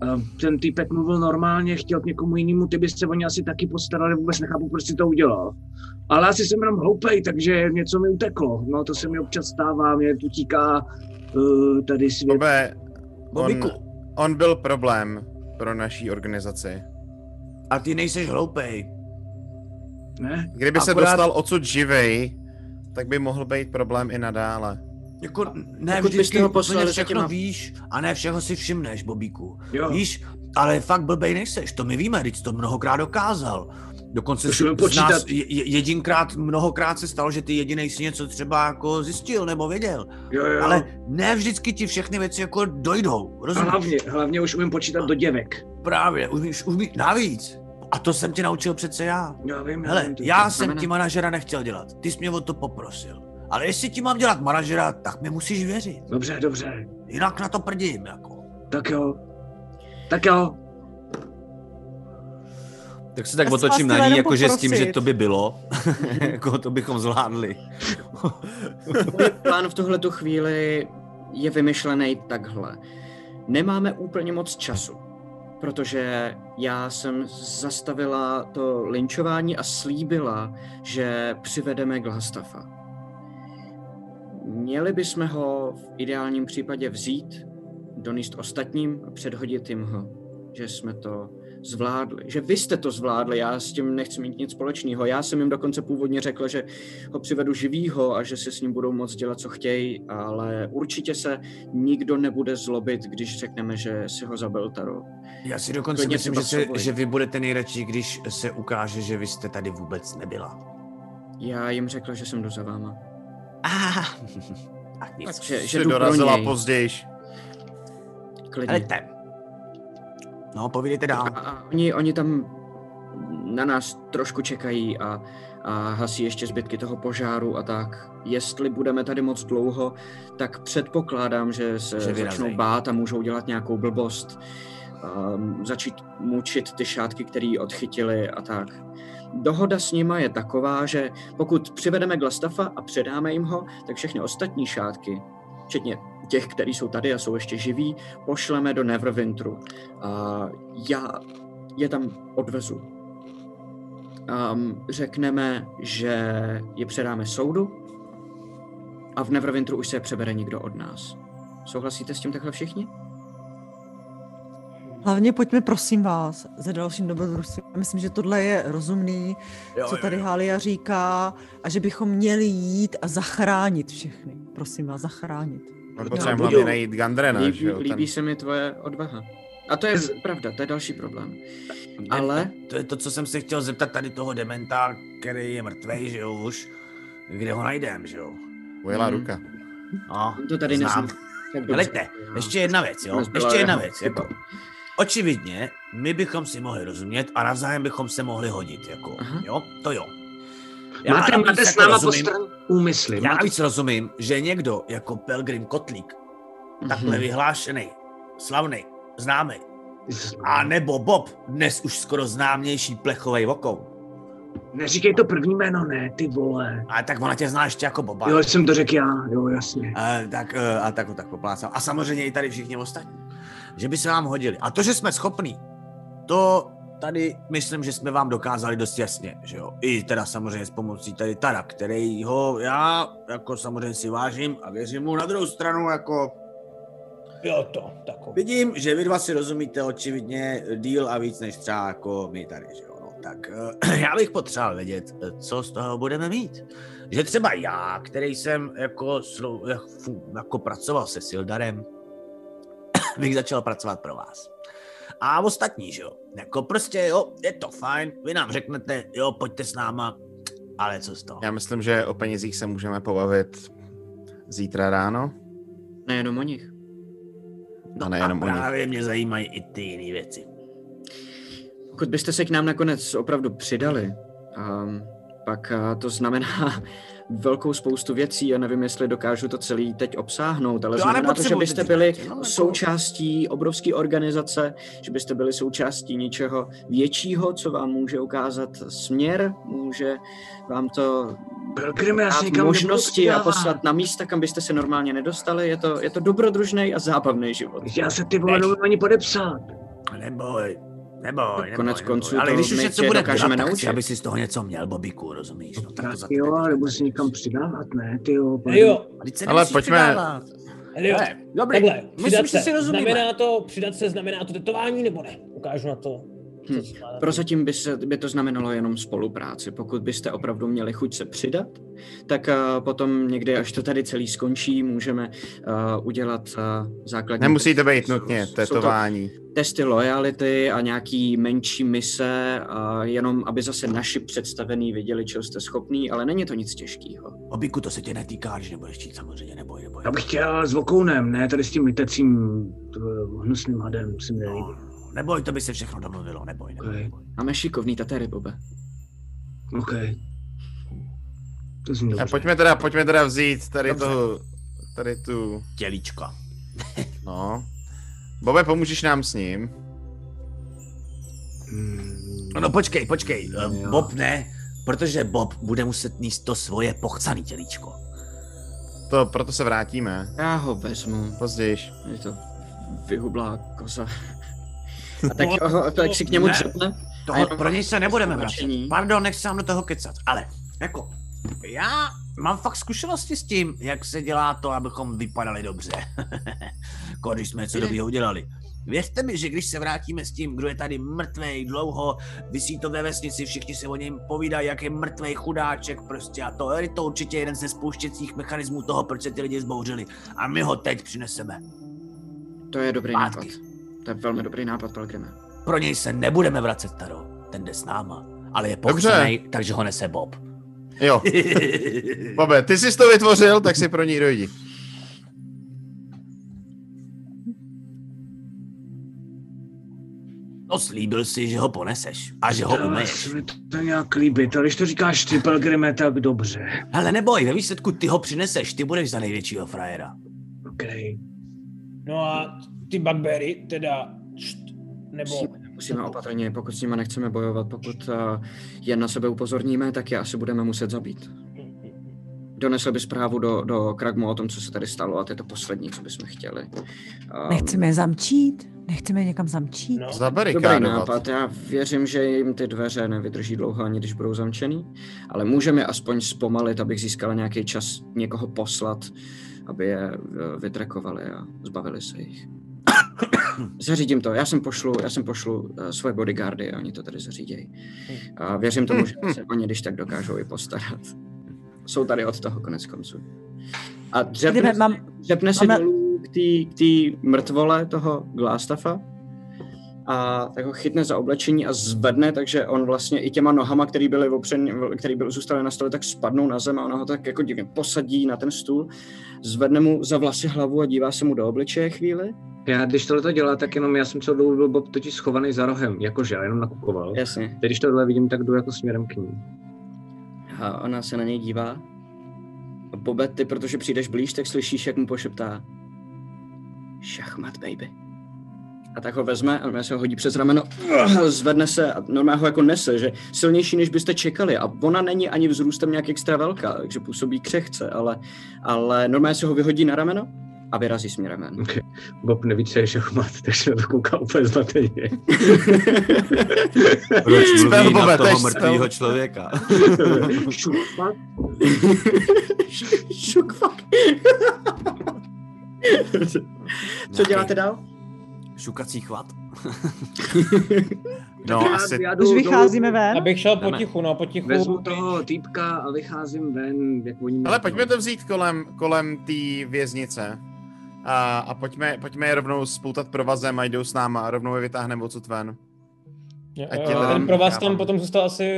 a Ten týpek mluvil normálně, chtěl k někomu jinému, ty bys se o ně asi taky postarali, vůbec nechápu, proč si to udělal. Ale asi jsem jenom hloupej, takže něco mi uteklo. No to se mi občas stává, mě tu tíká uh, tady svět. Bobe, on, on byl problém pro naší organizaci. A ty nejseš hloupej. Ne? Kdyby se Akorát- dostal odsud živej, tak by mohl být problém i nadále. Jako, ne pokud vždycky ho poslali všechno těma- víš a ne všeho si všimneš, Bobíku. Jo. Víš, ale fakt blbej nejseš, to my víme, teď jsi to mnohokrát dokázal. Dokonce si budem z nás jedinkrát, mnohokrát se stalo, že ty jedinej si něco třeba jako zjistil nebo věděl. Jo, jo. Ale ne vždycky ti všechny věci jako dojdou, a rozumíš? hlavně, hlavně už umím počítat do děvek. Právě, umíš, umíš, navíc. A to jsem tě naučil přece já. Já vím, já Hele, vím, to- já to jsem znamená- ti manažera nechtěl dělat, ty jsi mě o to poprosil. Ale jestli ti mám dělat manažera, tak mi musíš věřit. Dobře, dobře. Jinak na to prdím, jako. Tak jo. Tak jo. Tak se tak otočím na ní, jenom jako že s tím, že to by bylo. *laughs* jako to bychom zvládli. Můj plán v tuhle tu chvíli je vymyšlený takhle. Nemáme úplně moc času, protože já jsem zastavila to linčování a slíbila, že přivedeme Glastafa. Měli bychom ho v ideálním případě vzít, donést ostatním a předhodit jim ho, že jsme to zvládli, že vy jste to zvládli, já s tím nechci mít nic společného. Já jsem jim dokonce původně řekl, že ho přivedu živýho a že si s ním budou moct dělat, co chtějí, ale určitě se nikdo nebude zlobit, když řekneme, že si ho zabil Taro. Já si dokonce Klidně myslím, že, se, že vy budete nejradši, když se ukáže, že vy jste tady vůbec nebyla. Já jim řekl, že jsem jdu za váma. Ah, *laughs* a nic. Že, jdu pro dorazila něj. později. Klidně. Helejte. No, povídejte A, dál. a oni, oni tam na nás trošku čekají a, a hasí ještě zbytky toho požáru a tak. Jestli budeme tady moc dlouho, tak předpokládám, že se Že vyrazej. začnou bát a můžou dělat nějakou blbost. Um, začít mučit ty šátky, které odchytili a tak. Dohoda s nima je taková, že pokud přivedeme Glastafa a předáme jim ho, tak všechny ostatní šátky, včetně těch, kteří jsou tady a jsou ještě živí, pošleme do Neverwinteru. A já je tam odvezu. Um, řekneme, že je předáme soudu a v Neverwinteru už se je přebere nikdo od nás. Souhlasíte s tím takhle všichni? Hlavně pojďme, prosím vás, za dalším dobrodružstvím. Já myslím, že tohle je rozumný, Jo, co jo, tady jo. Hália říká, a že bychom měli jít a zachránit všechny. Prosím vás, zachránit. No, potřebujeme hlavně najít Gandrena, Líbí, že jo? líbí Ten... se mi tvoje odvaha. A to je pravda, to je další problém. Ale To je to, co jsem se chtěl zeptat tady toho dementa, který je mrtvej, že jo, už. Kde ho najdem, že jo? Ujela Mm. ruka. No, to tady znám. neznám. Helejte, ještě jedna věc, jo? Nezbyla Ještě jedna věc, jako. Očividně, my bychom si mohli rozumět a navzájem bychom se mohli hodit, jako, Aha. jo? To jo. Máte, navíc máte s jako náma rozumím- postran úmysly. Já máte- navíc rozumím, že někdo jako Pelgrim Kotlík, takhle Mhm. vyhlášený, slavný, známý, a nebo Bob, dnes už skoro známější plechovej vokou. Neříkej to první jméno, ne, ty vole. A tak ona tě zná ještě jako Boba. Jo, jsem to řekl já, jo, jasně. A, tak, eh, a tak, tak poplácám. A samozřejmě i tady všichni ostatní. Že by se vám hodili. A to, že jsme schopní, to tady myslím, že jsme vám dokázali dost jasně, že jo. I teda samozřejmě s pomocí tady Tara, který ho já jako samozřejmě si vážím a věřím mu na druhou stranu jako Jo, to, takový. Vidím, že vy dva si rozumíte očividně díl a víc než třeba jako my tady, že jo. No, tak eh, *clears throat* já bych potřeboval vědět, co z toho budeme mít. Že třeba já, který jsem jako, jako pracoval se Sildarem, *clears throat* bych začal pracovat pro vás. A ostatní, že jo. Jako prostě, jo, je to fajn, vy nám řeknete, jo, pojďte s náma, ale co z toho? Já myslím, že o penězích se můžeme pobavit zítra ráno. Nejenom o nich. No, a nejenom a o nich. právě mě zajímají i ty jiné věci. Pokud byste se k nám nakonec opravdu přidali, um, pak uh, to znamená velkou spoustu věcí a nevím, jestli dokážu to celý teď obsáhnout, ale To já znamená to, že byste byli znát, no, jako- součástí obrovské organizace, že byste byli součástí něčeho většího, co vám může ukázat směr, může vám to se dát možnosti a poslat na místa, kam byste se normálně nedostali. Je to, je to dobrodružný a zábavný život. Já se ty vole ani podepsat. Neboj, neboj, neboj. Konec neboj. konců Ale to když už něco bude dokážeme dělat, tak naučit. chci, aby si z toho něco měl, Bobíku, rozumíš? No, tak to za jo, ale nebudu se nikam přidávat, ne, ty jo. Jo, Ale pojďme- přidávat. Elio, dobrý, takhle, myslím, že se, si rozumíme. znamená to, přidat se znamená to tetování nebo ne? Ukážu na to. Hm. na Prozatím by, se, by to znamenalo jenom spolupráci. Pokud byste opravdu měli chuť se přidat, tak uh, potom někdy, až to tady celý skončí, můžeme uh, udělat uh, základní... Nemusí to být nutně to tetování. testy lojality a nějaký menší mise, a jenom aby zase naši představení viděli, čeho jste schopný, ale není to nic těžkého. Bobíku, to se tě netýká, když nebudeš chtít, samozřejmě, neboj, neboj. Já bych chtěl s vokounem, ne tady s tím litecím hnusným hadem, si mi nelíbí. Neboj, to by se všechno domluvilo, neboj, neboj. Okay. neboj. Máme šikovný tatéry, Bobe. OK. To zní A dobře. pojďme teda, pojďme teda vzít tady Dobře. toho, tady tu, Tělíčko. *laughs* no. Bobe, pomůžeš nám s ním? Hmm, No, no počkej, počkej, eh, Jo. Bob ne, protože Bob bude muset níst to svoje pochcaný tělíčko. To, proto se vrátíme. Já ho vezmu. Později. Je to vyhublá koza. A tak, ho, tak si k němu Ne. třepne. A Toho, pro něj se nebudeme vracet. zkušení. Pardon, nechci sám do toho kecat, ale jako, já mám fakt zkušenosti s tím, jak se dělá to, abychom vypadali dobře. *laughs* když jsme něco dobrýho udělali. Věřte mi, že když se vrátíme s tím, kdo je tady mrtvej dlouho, vysí to ve vesnici, všichni se o něm povídají, jak je mrtvej chudáček prostě a to je to určitě jeden ze spouštěcích mechanismů toho, proč se ty lidi zbouřili. A my ho teď přineseme. To je dobrý Zpátky. nápad. To je velmi dobrý nápad, Pelgrime. Pro něj se nebudeme vracet, Taro. Ten jde s náma. Ale je Dobře. pohřenej, takže ho nese Bob. Jo. *laughs* Bobe, ty jsi to vytvořil, tak si pro ní dojdi. No slíbil si, že ho poneseš a že ho umeješ. se mi to nějak líbit, ale když to říkáš ty, Pelgrime, tak dobře. Ale neboj, ve výsledku ty ho přineseš, ty budeš za největšího frajera. Okay. No a ty bugbery teda, št, nebo... Musíme, musíme opatrně, pokud s nimi nechceme bojovat, pokud uh, je na sebe upozorníme, tak je asi budeme muset zabít. Donesl by zprávu do, do Kragmu o tom, co se tady stalo a to je to poslední, co bychom chtěli. Um, Nechceme je zamčít? Nechceme je někam zamčít? No. Dobrý Zabarikádovat. nápad, já věřím, že jim ty dveře nevydrží dlouho, ani když budou zamčený, ale můžeme aspoň zpomalit, abych získala nějaký čas někoho poslat, aby je eh, vytrekovali a zbavili se jich. Zařídím to, já jsem pošlu, já jsem pošlu uh, svoje bodyguardy a oni to tady zařídějí. A věřím tomu, že se oni když tak dokážou i postarat. Jsou tady od toho konec konců. A dřepne, Kdyby mám- dřepne si máme- dolů k té mrtvole toho Glastafa a tak ho chytne za oblečení a zvedne, takže on vlastně i těma nohama, který byly opřen, který byl zůstaly na stole, tak spadnou na zem a ona ho tak jako divně posadí na ten stůl, zvedne mu za vlasy hlavu a dívá se mu do obličeje chvíli. Já, když tohle to dělá, tak jenom já jsem celou dobu byl Bob totiž schovaný za rohem, jakože já jenom nakukoval. Jasně. Teď, když tohle vidím, tak jdu jako směrem k ní. A ona se na něj dívá. Bobe, ty, protože přijdeš blíž, tak slyšíš, jak mu pošeptá šachmat, baby. A tak ho vezme a se ho hodí přes rameno, zvedne se a normálně ho jako nese, že silnější, než byste čekali. A ona není ani vzrůstem nějak extra velká, takže působí křehce, ale, ale normálně se ho vyhodí na rameno a vyrazí směrem ven. Okay. Bob neví, co je šachmat, takže na to kouká úplně zmateně. *laughs* Proč mluví Bobe, na to je toho mrtvého člověka? Šachmat? Šuk, fuck. Co děláte dál? Šukací chvat. *laughs* No, Já- asi... já jdu Už vycházíme ven? Abych šel Jdeme. potichu, no potichu. Vezmu toho týpka a vycházím ven, jak oni Ale pojďme to vzít kolem, kolem té věznice. A, a pojďme, pojďme je rovnou spoutat provazem a jdou s náma a rovnou je vytáhneme odsud ven. Jo, jo, ten pro vás tam potom zůstal asi...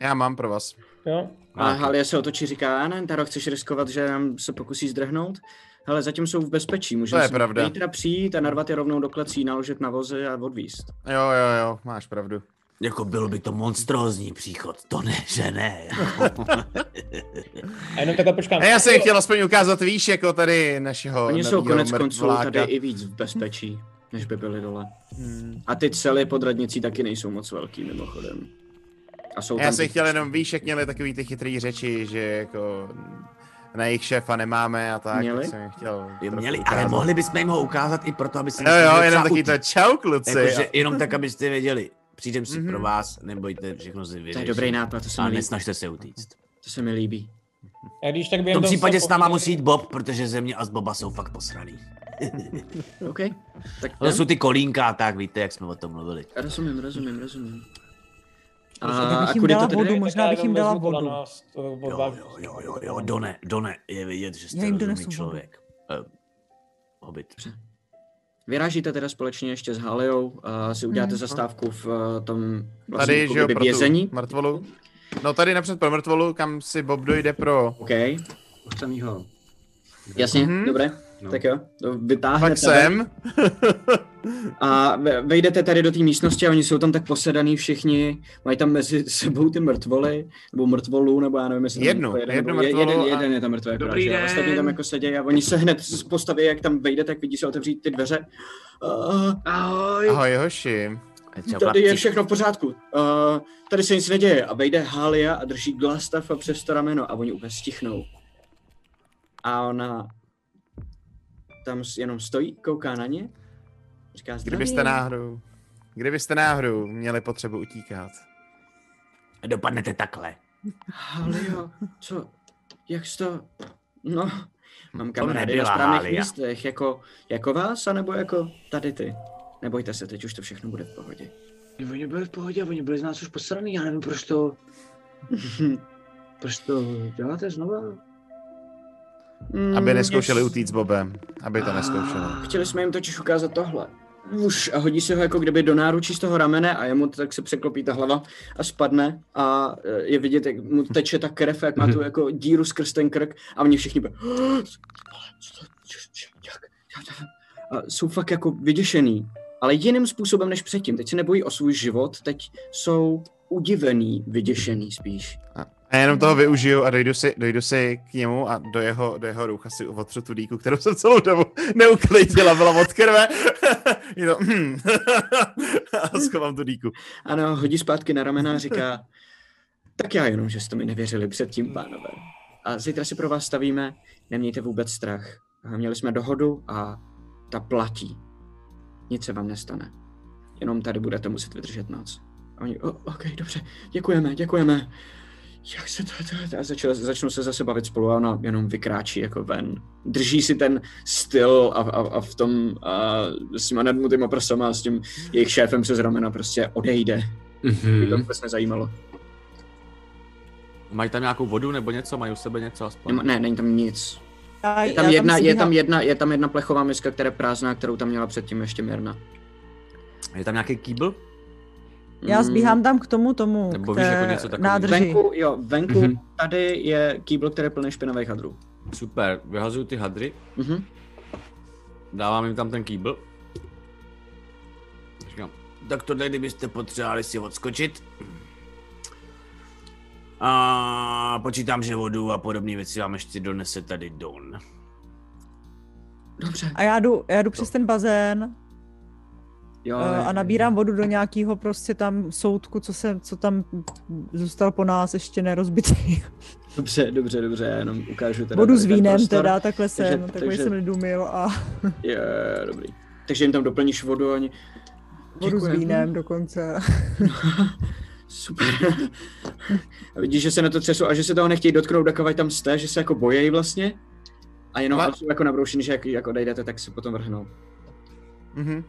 Já mám pro vás. Jo? A Halia se otočí, říká, ne, Taro, chceš riskovat, že nám se pokusí zdrhnout? Ale zatím jsou v bezpečí, můžeme To je si pravda. zítra přijít a narvat je rovnou do klecí, naložit na vozy a odvíst. Jo, jo, jo, máš pravdu. Jako bylo by to monstrózní příchod, to ne, že ne. A jenom takhle počkám. A já jsem chtěl aspoň ukázat výš, jako tady našeho Oni jsou konec konců tady i víc v bezpečí, než by byli dole. Hmm. A ty cely pod radnicí taky nejsou moc velký, mimochodem. A jsou Já tam jsem chtěl jenom víš, jak měli takový ty chytrý řeči, že jako na jejich šéfa nemáme a tak. Měli? tak jsem chtěl měli, ukázat. ale mohli bychom jim ho ukázat i proto, aby se Jo, jo, jenom taky to čau kluci. Jakože jenom tak, abyste věděli. Přijdem si Mhm. pro vás, nebojte, všechno si vyřešit. To je dobrý nápad, to se A mi líbí. nesnažte se utíct. To se mi líbí. A když tak V tom případě s náma musí jít Bob, protože země a z Boba jsou fakt posraný. *laughs* OK. Tak To jsou ty kolínka a tak, víte, jak jsme o tom mluvili. Rozumím, rozumím, rozumím. A, Já bych a jim kudy dala to vodu, možná bych jim dala vodu. nás, to Jo, jo, jo, jo, jo, Done, Done, je vidět, že jste rozumný vodu. člověk. Uh, hobit. Vyrážíte teda společně ještě s Haliou, a si uděláte Mhm. zastávku v eh, tom vlastně Tady, že jo, pro tu vězení. mrtvolu. No tady napřed pro mrtvolu, kam si Bob dojde pro... OK, Už jsem jího. jasně, Mhm. dobré. No. Tak jo, to vytáhne Pak tebe. sem. *laughs* A ve- vejdete tady do té místnosti a oni jsou tam tak posedaný všichni, mají tam mezi sebou ty mrtvoly, nebo mrtvolu, nebo já nevím, jestli tam Jednu, jako jeden, jednu nebo je- mrtvolu jeden, a- jeden je tam mrtvý, Dobrý jo, den. ostatní tam jako sedějí a oni se hned z postaví, jak tam vejde, tak vidí se otevřít ty dveře. Uh, Ahoj. Ahoj hoši. tady je všechno v pořádku. Uh, tady se nic neděje. A vejde Halia a drží Glastafa přes to rameno a oni úplně stichnou. A ona tam jenom stojí, kouká na ně. Říká zdraví. Kdybyste náhodou... Kdybyste náhodou měli potřebu utíkat. Dopadnete takhle. Halio, co, jak to, No, mám To kamarády na správných Hália. místech, jako, jako vás, anebo jako tady ty. Nebojte se, teď už to všechno bude v pohodě. Oni byli v pohodě, oni byli z nás už posraný, já nevím, proč to... *laughs* proč to děláte znova? Aby Mm, neskoušeli utíct s Bobem. Aby to neskoušeli. Chtěli jsme jim totiž ukázat tohle. Už a hodí si ho jako kdyby do náručí z toho ramene a jemu tak se překlopí ta hlava a spadne a e, je vidět, jak mu teče ta krev, jak má tu jako díru skrz ten krk a oni všichni bude, *gasps* a jsou fakt jako vyděšený, ale jiným způsobem než předtím. Teď se nebojí o svůj život, teď jsou udivený, vyděšený spíš. A jenom toho využiju a dojdu si, dojdu si k němu a do jeho, do jeho rucha si otřu tu dýku, kterou jsem celou dobu neuklidila, byla od krve. *laughs* Je to, hm. *laughs* a schovám tu dýku. Ano, hodí zpátky na ramena a říká, tak já jenom, že jste mi nevěřili předtím, pánové. A zítra si pro vás stavíme, nemějte vůbec strach. Měli jsme dohodu a ta platí. Nic se vám nestane. Jenom tady budete muset vydržet noc. A oni, oh, OK, dobře, děkujeme, děkujeme. Jak se to, to, a začal, začnou se zase bavit spolu a ona jenom vykráčí jako ven. Drží si ten styl a, a, a v tom a s těma nadmutýma prsama a s tím jejich šéfem přes ramena prostě odejde. Mhm. Mě to vůbec nezajímalo. Mají tam nějakou vodu nebo něco? Mají u sebe něco aspoň? Ne, není tam nic. Je tam, já jedna, je, tam jedna, je tam jedna plechová miska, která je prázdná, kterou tam měla předtým ještě Mirna. Je tam nějaký kýbl? Já zbíhám tam k tomu tomu, Nebo k víš, jako něco takového. nádrži. Venku, jo, venku Mhm. tady je kýbl, který je plný špinavých hadrů. Super, vyhazuju ty hadry, Mhm. dávám jim tam ten kýbl. Říkám, Tak tohle, kdybyste potřebovali si odskočit. A počítám, že vodu a podobné věci vám ještě donese tady Don. Dobře. A já jdu, já jdu přes ten bazén Jo, eh, a nabírám vodu do nějakého prostě tam soudku, co, se, co tam zůstal po nás ještě nerozbitý. *laughs* Dobře, dobře, dobře, já jenom ukážu teda Vodu s vínem prostor. teda, takhle Takže- jsem, takhle takže- jsem lidumil a *laughs* Je, dobrý. Takže jim tam doplníš vodu a oni... vodu s Děkujem. vínem dokonce. *laughs* Super. A vidíš, že se na to třesou a že se toho nechtějí dotknout, takový tam jste, že se jako bojejí vlastně. A jenom Ale- ale... jsou jako nabroušený, že jak, jak odejdete, tak se potom vrhnou. Mhm.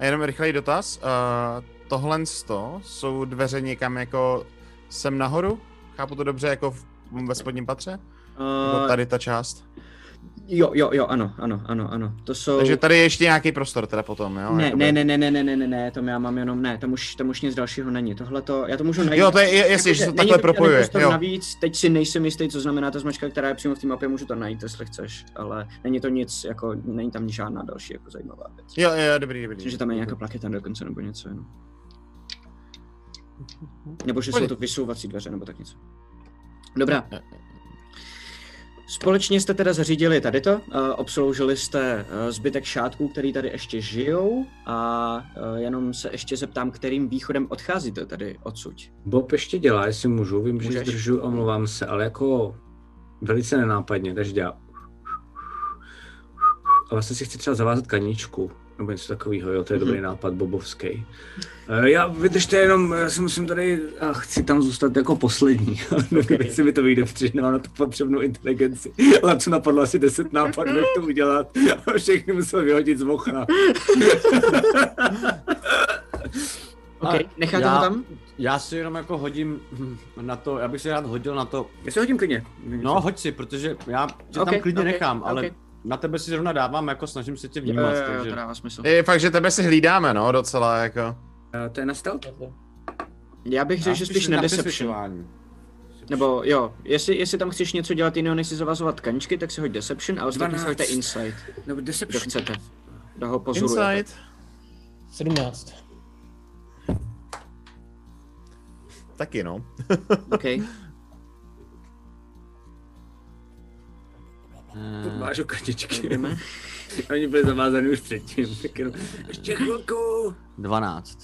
A jenom rychlej dotaz. Uh, tohle sto jsou dveře někam jako sem nahoru? Chápu to dobře jako v, ve spodním patře? Nebo Uh, tady ta část? Jo, jo, jo, ano, ano, ano, ano. To jsou... Takže tady je ještě nějaký prostor teda potom, jo? Ne, jakoby. ne, ne, ne, ne, ne, ne, ne, ne, to já mám jenom, ne, tam už, tam už nic dalšího není. Tohle to, já to můžu najít. Jo, to je- je- jasně, že se to takhle propojuje, prostor jo. Navíc, teď si nejsem jistý, co znamená ta značka, která je přímo v té mapě, můžu to najít, jestli chceš, ale není to nic, jako, není tam žádná další jako zajímavá věc. Jo, jo, dobrý, dobrý. Myslím, že tam je nějaká plaketa dokonce nebo něco jenom. Nebo že jsou to vysouvací dveře nebo tak něco. Dobrá. Společně jste teda zařídili tady to, uh, obsloužili jste uh, zbytek šátků, který tady ještě žijou a uh, jenom se ještě zeptám, kterým východem odcházíte tady odsud. Bob ještě dělá, jestli můžu, vím, že Můžeš. zdržu, omlouvám se, ale jako velice nenápadně, takže dělá. A vlastně si chci třeba zavázat kaničku, nebo něco takového, jo, to je Mhm. dobrý nápad, bobovský. Eh, Já vydržte jenom, já si musím tady, a chci tam zůstat jako poslední, *laughs* okay. jestli mi to vyjde, protože nemám na to potřebnou inteligenci. Ale co napadlo asi 10 nápadů, jak to udělat, a všechny musel vyhodit z okna. *laughs* OK, necháte já, ho tam? Já si jenom jako hodím na to, já bych si rád hodil na to. Já si hodím klidně. No, hoď si, protože já tě Ok, tam klidně ok, nechám, ale ok. Na tebe si zrovna dávám, jako snažím se tě vnímat, Jo, jo, jo, takže... dává smysl. Je fakt, že tebe si hlídáme, no, docela, jako. To je na stealth? Já bych řekl, že spíš na deception. Nebo jo, jestli, jestli tam chceš něco dělat jiného, než si zavazovat kaničky, tak si hoď Deception a ostatní si 12. hoďte Insight. Nebo Kdo Deception. chcete. Kdo ho pozoruje. Insight. 17. Taky, no. *laughs* OK. Máš o kaničky. Jdeme. *laughs* Oni byli zavázaný už předtím, tak jenom ještě chvilku. 12.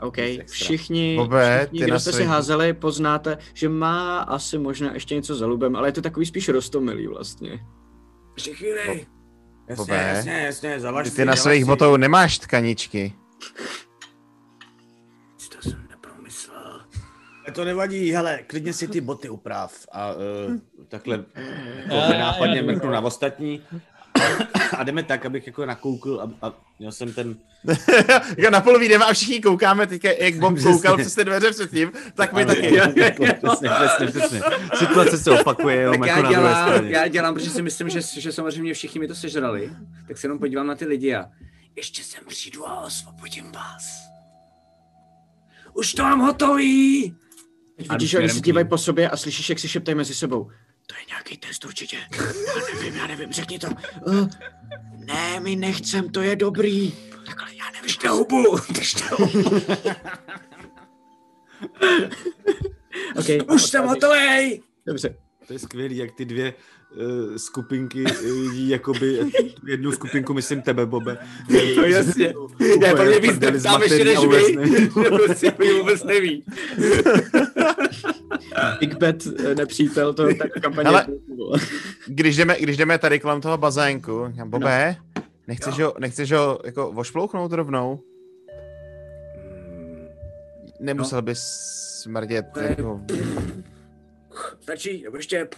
OK, všichni, Bobe, všichni ty kdo na jste si svých- házeli, poznáte, že má asi možná ještě něco za lubem, ale je to takový spíš rostomilý vlastně. Ještě chvíli. Jasně, Bobe. jasně, jasně, zavaž Ty, na svých botou nemáš tkaničky. To nevadí, hele, klidně si ty boty uprav. A uh, takhle Já- jako já nápadně jdu. mrknu na ostatní. A jdeme tak, abych jako nakoukl a, a měl jsem ten... *laughs* jako na poloví jdeme a všichni koukáme, teďka jak Bob koukal přes ty dveře předtím, tak my taky. jo, jo, Přesně, přesně, přesně. Situace se opakuje, jenom Tak jako já na druhé dělám, já dělám, protože si myslím, že, že samozřejmě všichni mi to sežrali, tak se jenom podívám na ty lidi a ještě sem přijdu a osvobodím vás. Už to mám hotový! Teď vidíš, že oni se dívají po sobě a slyšíš, jak si šeptají mezi sebou. To je nějaký test určitě. Já nevím, já nevím, řekni to. Uh, ne, my nechcem, to je dobrý. Takhle, já nevím. Držte hubu, *laughs* držte hubu. *laughs* okay, Už jsem hotový! Dobře. To je skvělý, jak ty dvě uh, skupinky uh, jakoby jednu skupinku, myslím tebe, Bobe. No jasně. Já to mě víc tam ještě než *laughs* neví. Prostě vůbec neví. Big Bet, eh, nepřítel, to tak kampaně. Hele, *laughs* když jdeme, když jdeme tady kolem toho bazénku, říkám, Bobe, nechceš ho, nechceš ho jako vošplouchnout rovnou? Nemusel bys smrdět jako... Stačí, nebo ještě...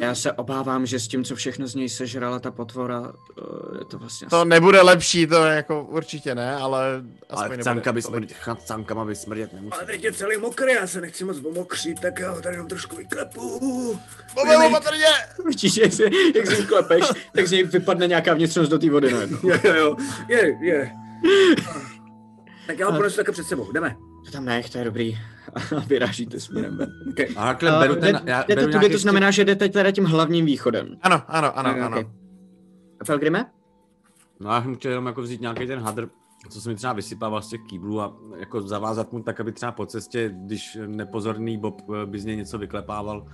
Já se obávám, že s tím, co všechno z něj sežrala ta potvora, eh, je to vlastně... To nebude lepší, to jako určitě ne, ale aspoň Ale canka by smrdět, cankama by smrdět nemusí. Ale teď je celý mokrý, já se nechci moc omokřít, tak já ho tady jenom trošku vyklepu. Bobe, opatrně! Vidíš, jak, si, jak si klepeš, tak z něj vypadne nějaká vnitřnost do té vody, no jako. Jo, jo, jo, je, je. Tak já ho ponesu také před sebou, jdeme. To tam nech, to je dobrý. A vyrážíte směrem ven. Okay. A takhle beru ten, já jdete beru tudy, to znamená, že jdete teda tím hlavním východem. Ano, ano, ano, Okay, ano. okay. Felgrime? No já jsem chtěl jenom jako vzít nějaký ten hadr, co se mi třeba vysypával z těch kýblů a jako zavázat mu tak, aby třeba po cestě, když nepozorný Bob eh, by z něj něco vyklepával,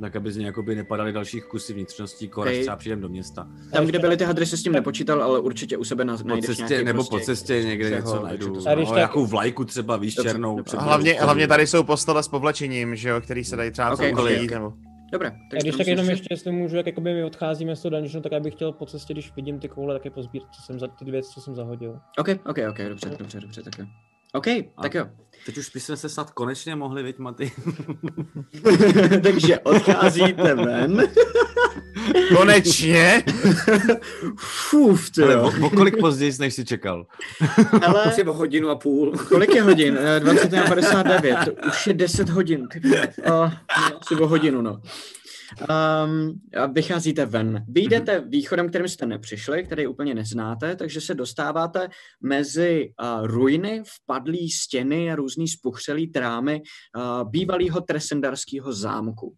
tak aby z něj jakoby nepadaly další kusy vnitřností, kor, až Okej. třeba přijdem do města. Tam, kde byly ty hadry, se s tím nepočítal, ale určitě u sebe na, Po cestě, nebo prostě, po cestě někde něco najdu. No, tak- Jakou vlajku třeba, víš, Dobře, černou. dobře. A hlavně, vodou. hlavně tady jsou postele s povlečením, že jo, který se dají třeba Okay, okay, okay, nebo... Dobré, A takže když tak jenom ještě- ještě, jestli můžu, jak jakoby my odcházíme z toho dungeonu, tak já bych chtěl po cestě, když vidím ty koule, tak je pozbírat, co jsem za, ty věci, co jsem zahodil. OK, OK, OK, dobře, dobře, dobře, tak jo. OK, tak jo. Teď už bychom se snad konečně mohli, viď, Maty? *laughs* takže odcházíte ven. *laughs* Konečně! Fuf, ty Ale jo. o, o kolik později, než jsi čekal? *laughs* Hele, Asi o hodinu a půl. kolik je hodin? Eh, 21.59. Už je 10 hodin. Ty uh, asi o hodinu, no. Um, vycházíte ven. Vyjdete východem, kterým jste nepřišli, který úplně neznáte, takže se dostáváte mezi uh, ruiny, vpadlý stěny a různý spuchřelý trámy uh, bývalého tresendarského zámku.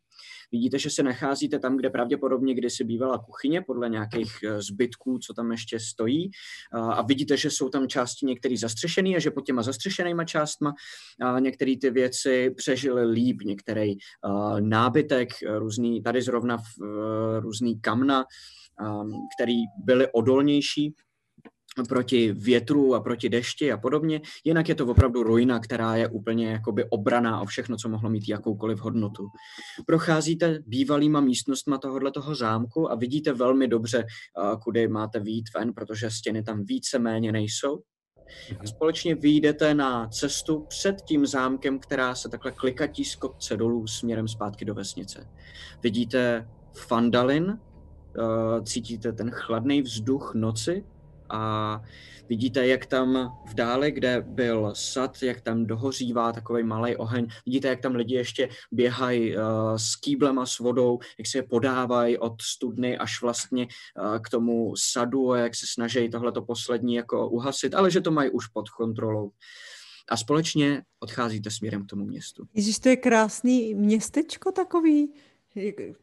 Vidíte, že se nacházíte tam, kde pravděpodobně kdysi bývala kuchyně, podle nějakých eh, zbytků, co tam ještě stojí. A vidíte, že jsou tam části některé zastřešené a že pod těma zastřešenýma částma některé ty věci přežily líp, některý uh, nábytek, eh, různý, tady zrovna v, různý kamna, který byly odolnější proti větru a proti dešti a podobně. Jinak je to opravdu ruina, která je úplně jakoby obraná o všechno, co mohlo mít jakoukoliv hodnotu. Procházíte bývalýma místnostma tohohle toho zámku a vidíte velmi dobře, kudy máte výjít ven, protože stěny tam víceméně nejsou. A společně vyjdete na cestu před tím zámkem, která se takhle klikatí z kopce dolů směrem zpátky do vesnice. Vidíte Fandalin, cítíte ten chladný vzduch noci a vidíte, jak tam v dále, kde byl sad, jak tam dohořívá takový malý oheň. Vidíte, jak tam lidi ještě běhají uh, s kýblema s vodou, jak se je podávají od studny až vlastně uh, k tomu sadu a jak se snaží tohleto poslední jako uhasit, ale že to mají už pod kontrolou. A společně odcházíte směrem k tomu městu. Ježíš, to je krásný městečko takový.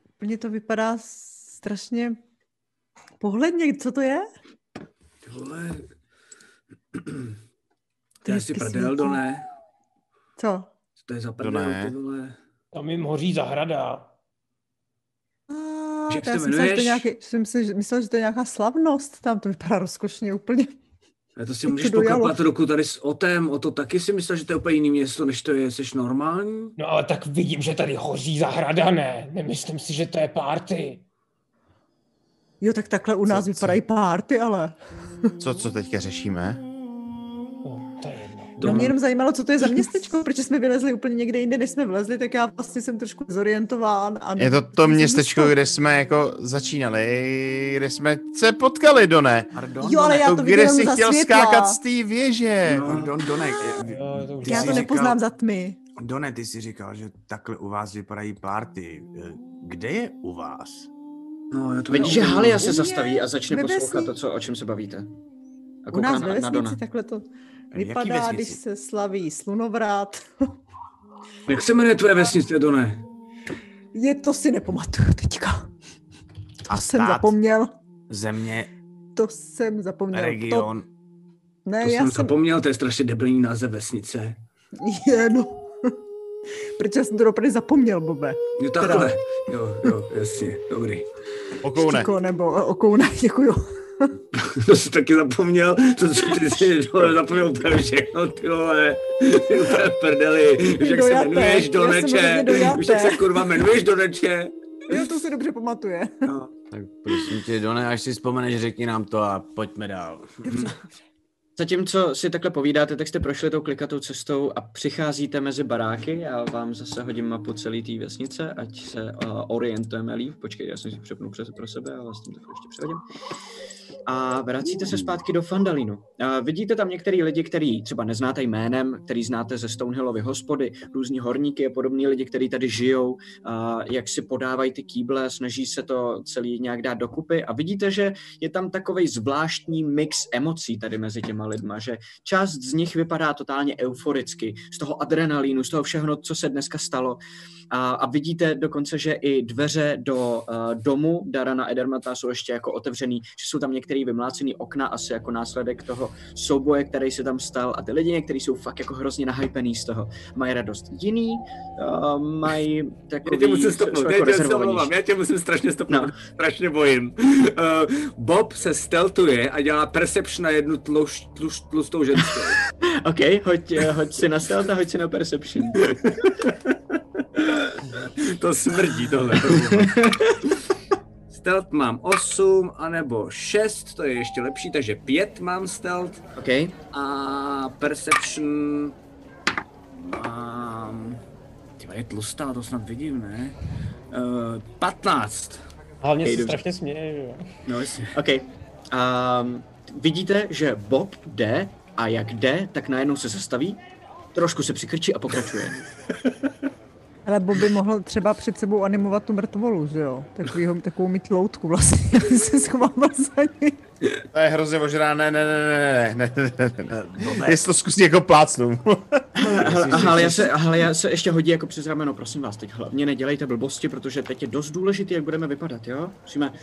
Úplně to vypadá strašně pohledně. Co to je? Ty vole. Asi hezky prdel, do ne? Co? Co to je za prdel, ne. ty vole? Tam jim hoří zahrada. A, Jak já se jsem myslela, že to je nějaký, jsem si myslel, že to je nějaká slavnost. Tam to vypadá rozkošně úplně. A to si Jak můžeš pokapat ruku tady s Otem, o to taky si myslel, že to je úplně jiný město, než to je, jsi normální? No ale tak vidím, že tady hoří zahrada, ne? Nemyslím si, že to je party. Jo, tak takhle u nás Co- co? vypadají párty, ale... Co, co teďka řešíme? No, to je jedno. No mě jenom zajímalo, co to je za městečko, *laughs* protože jsme vylezli úplně někde jinde, než jsme vlezli, tak já vlastně jsem trošku zorientován. A Je to to městečko, kde jsme jako začínali, kde jsme se potkali, Done. Jo, ale já to kde viděla jsi za chtěl světla. skákat z té věže. No, Don, Donek, Já jsi to nepoznám za tmy. Done, ty jsi říkal, že takhle u vás vypadají party. Eh, Kde je u vás? No, já to Vidíš, že. Halia se zastaví a začne ve poslouchat to, co, o čem se bavíte. A U nás na, ve na Dona. vesnici takhle to Jaký vypadá, vesnici? když se slaví slunovrat. *laughs* Jak se jmenuje tvoje vesnice, Done? Je to si nepamatuju teďka. A To jsem stát, zapomněl. země, To jsem zapomněl. region. To, ne, To já jsem jsem... zapomněl, to je strašně debilní název vesnice. Je, no. Protože jsem to dopravdy zapomněl, Bobe. Jo, takhle. Jo, jo, jasně, dobrý. Okoune. Štíko nebo okoune, *laughs* děkuju. *laughs* To jsi taky zapomněl, to co ty jsi vole, zapomněl úplně všechno, ty vole. Ty úplně prdeli, už jak se jmenuješ hodně dojaté. už jak se kurva jmenuješ Doneče. Jo, to si dobře pamatuje. No. Tak prosím tě, Done, až si vzpomeneš, řekni nám to a pojďme dál. Zatímco si takhle povídáte, tak jste prošli tou klikatou cestou a přicházíte mezi baráky. Já vám zase hodím mapu celé té vesnice, ať se uh, orientujeme líp. Počkej, já jsem si přepnul přes pro sebe a vlastně takhle ještě přehodím. A vracíte se zpátky do Fandalínu. Uh, vidíte tam některý lidi, který třeba neznáte jménem, který znáte ze Stonehillovy hospody, různí horníky a podobní lidi, kteří tady žijou, uh, jak si podávají ty kýble, snaží se to celý nějak dát dokupy a vidíte, že je tam takový zvláštní mix emocí tady mezi těma lidma, že část z nich vypadá totálně euforicky, z toho adrenalínu, z toho všeho, co se dneska stalo. A, a vidíte dokonce, že i dveře do uh, domu Darana Edermata jsou ještě jako otevřený, že jsou tam některé vymlácený okna, asi jako následek toho souboje, který se tam stal a ty lidi někteří jsou fakt jako hrozně nahypený z toho, mají radost. Jiný uh, mají Já takový, tě musím stopnout, jako já tě omlouvám, já tě musím strašně stopnout, No. strašně bojím. Uh, Bob se steltuje a dělá perception na jednu tluš, tluš, tlustou ženskou. *laughs* OK, hoď, hoď si na stealth a hoď si na perception. *laughs* to smrdí tohle. *laughs* stealth mám 8, anebo 6, to je ještě lepší, takže 5 mám stealth. OK. A perception mám... Tyva je tlustá, to snad vidím, ne? Uh, 15. Hlavně Hej, se dobře. strašně směje, že jo. No jasně. OK. Um, vidíte, že Bob jde a jak jde, tak najednou se zastaví, trošku se přikrčí a pokračuje. *laughs* Ale Bob by mohl třeba před sebou animovat tu mrtvolu, že jo? Takovýho, takovou mít loutku vlastně, *laughs* aby se schovával za ní. To je hrozně ožrá, ne, ne, ne, ne, ne, ne, ne, ne, ne. Jestli to zkusí jako plácnu. Hele, já se, hele, já se ještě hodí jako přes rameno, prosím vás, teď hlavně nedělejte blbosti, protože teď je dost důležitý, jak budeme vypadat, jo? Musíme...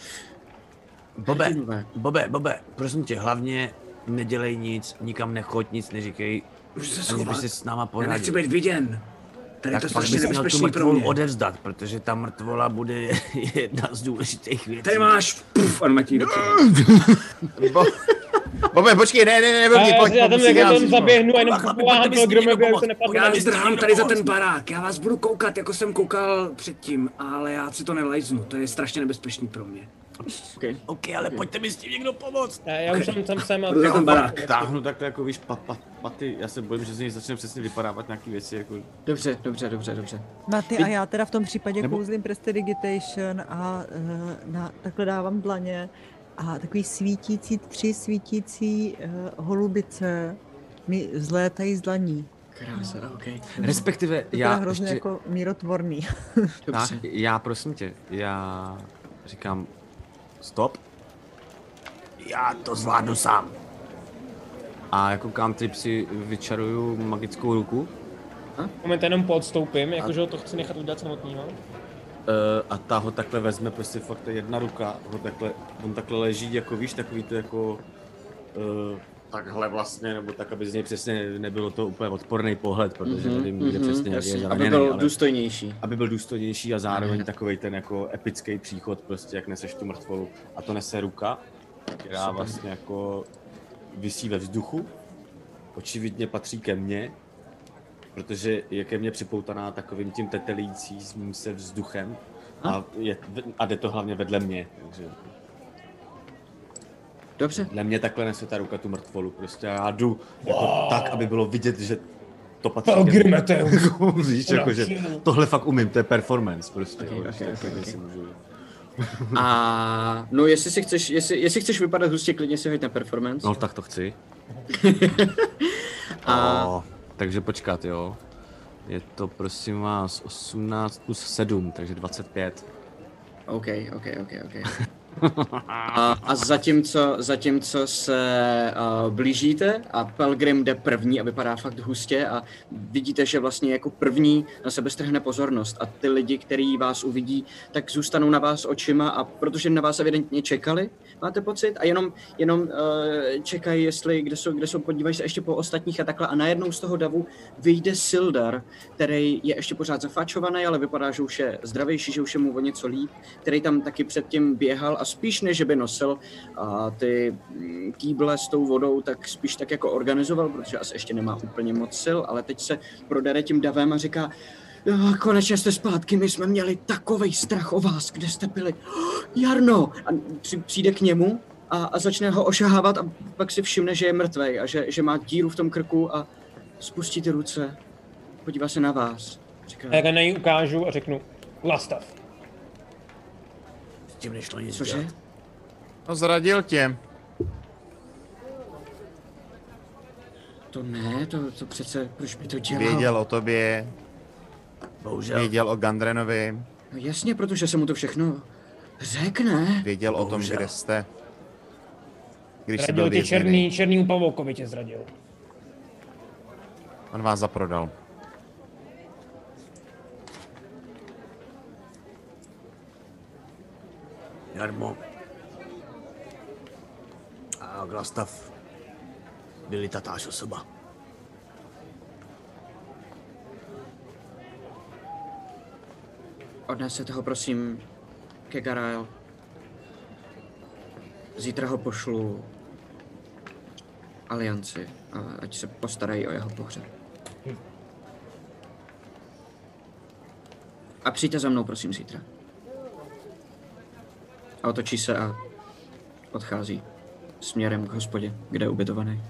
Bobe. Bobe, Bobe, prosím tě, hlavně nedělej nic, nikam nechoď, nic neříkej. Můžu se schovat. si s náma Já poradil. nechci být viděn. Tady je tak to pak strašně bys měl tu nebezpečný pro mrtvolu mě. odevzdat, protože ta mrtvola bude *laughs* jedna z důležitých věcí. Tady máš, puf, do *laughs* Bo... Bobe, počkej, ne, ne, ne, Já, pojď, já, pojď, já tam jako já tam zaběhnu a jenom pomáhám s tím Pilgromovi, někdo aby se nepadlo Já na zdrhám tady za ten barák, já vás budu koukat, jako jsem koukal předtím, ale já si to nelajznu, to je strašně nebezpečný pro mě. Okay. OK, ale pojďte mi s tím někdo pomoct. Já, já už jsem tam jsem a... Ten barák. Táhnu takhle jako víš, pat, pat, paty, já se bojím, že z něj začne přesně vypadávat nějaký věci, jako Dobře, dobře, dobře, dobře. Maty a já teda v tom případě Nebo- kouzlím Prestidigitation a uh, na, takhle dávám dlaně a takový svítící, tři svítící uh, holubice mi zlétají z dlaní. Krása, OK. Respektive To je já hrozně ještě, jako mírotvorný. *laughs* tak, Dobře. já prosím tě, já říkám stop Já to zvládnu sám. a jako cantrip si vyčaruju magickou ruku Moment jenom podstoupím, jakože ho to chci nechat udělat samotného. uh, a ta ho takhle vezme, prostě fakt ta jedna ruka, ho takhle, on takhle leží jako víš, takový to jako uh, takhle vlastně, nebo tak, aby z něj přesně nebylo to úplně odporný pohled, protože Mhm, nevím, kde mhm, přesně jak je jasně. Aby zraněný, byl ale důstojnější. aby byl důstojnější a zároveň takový ten jako epický příchod, prostě jak neseš tu mrtvolu a to nese ruka, která Super. vlastně jako visí ve vzduchu, očividně patří ke mně, protože je ke mně připoutaná takovým tím tetelícím se vzduchem a, je, a jde to hlavně vedle mě, takže Dobře. Dle mě takhle nese ta ruka tu mrtvolu. Prostě já jdu jako tak, aby bylo vidět, že to patří. Pelgrime, těm- to je- Jako, Víš, jako, že tohle fakt umím, to je performance prostě. Okay, jo, okay, prostě okay, takhle okay. si můžu- A no jestli si chceš, jestli, jestli chceš vypadat hustě, klidně si hoď na performance. No tak to chci. *laughs* A- O, takže počkat, jo. Je to prosím vás 18 plus 7, takže 25. OK, OK, OK, OK. *laughs* A, a zatímco, zatímco se uh, blížíte a Pelgrim jde první a vypadá fakt hustě a vidíte, že vlastně jako první na sebe strhne pozornost a ty lidi, kteří vás uvidí, tak zůstanou na vás očima a protože na vás evidentně čekali, máte pocit, a jenom, jenom uh, čekají, jestli, kde jsou, kde jsou, podívají se ještě po ostatních a takhle a najednou z toho davu vyjde Sildar, který je ještě pořád zafáčovaný, ale vypadá, že už je zdravější, že už je mu o něco líp, který tam taky předtím běhal a spíš než by nosil a ty mm, kýble s tou vodou, tak spíš tak jako organizoval, protože asi ještě nemá úplně moc sil, ale teď se prodere tím davem a říká, "Jo, konečně jste zpátky, my jsme měli takovej strach o vás, kde jste byli. Jarno! A při- přijde k němu a, a začne ho ošahávat a pak si všimne, že je mrtvej a že, že má díru v tom krku a spustí ty ruce, podívá se na vás. Říká, A jak na něj ukážu a řeknu, Lastav. S tím nešlo nic Cože? dělat. No zradil tě. To ne, to, to přece, proč by to dělal? Věděl o tobě, Bohužel. věděl o Gandrenovi, No jasně, protože se mu to všechno řekne. věděl o tom, Bohužel. kde jste. Když jsi byl Zradil tě černý, černýmu pavoukovi tě zradil. On vás zaprodal. Jarmo. A Glastav byli tatáž osoba. Odnesete ho prosím ke Garael. Zítra ho pošlu alianci, a ať se postarají o jeho pohřeb. A přijďte za mnou, prosím, zítra. A otočí se a odchází směrem k hospodě, kde je ubytovaný.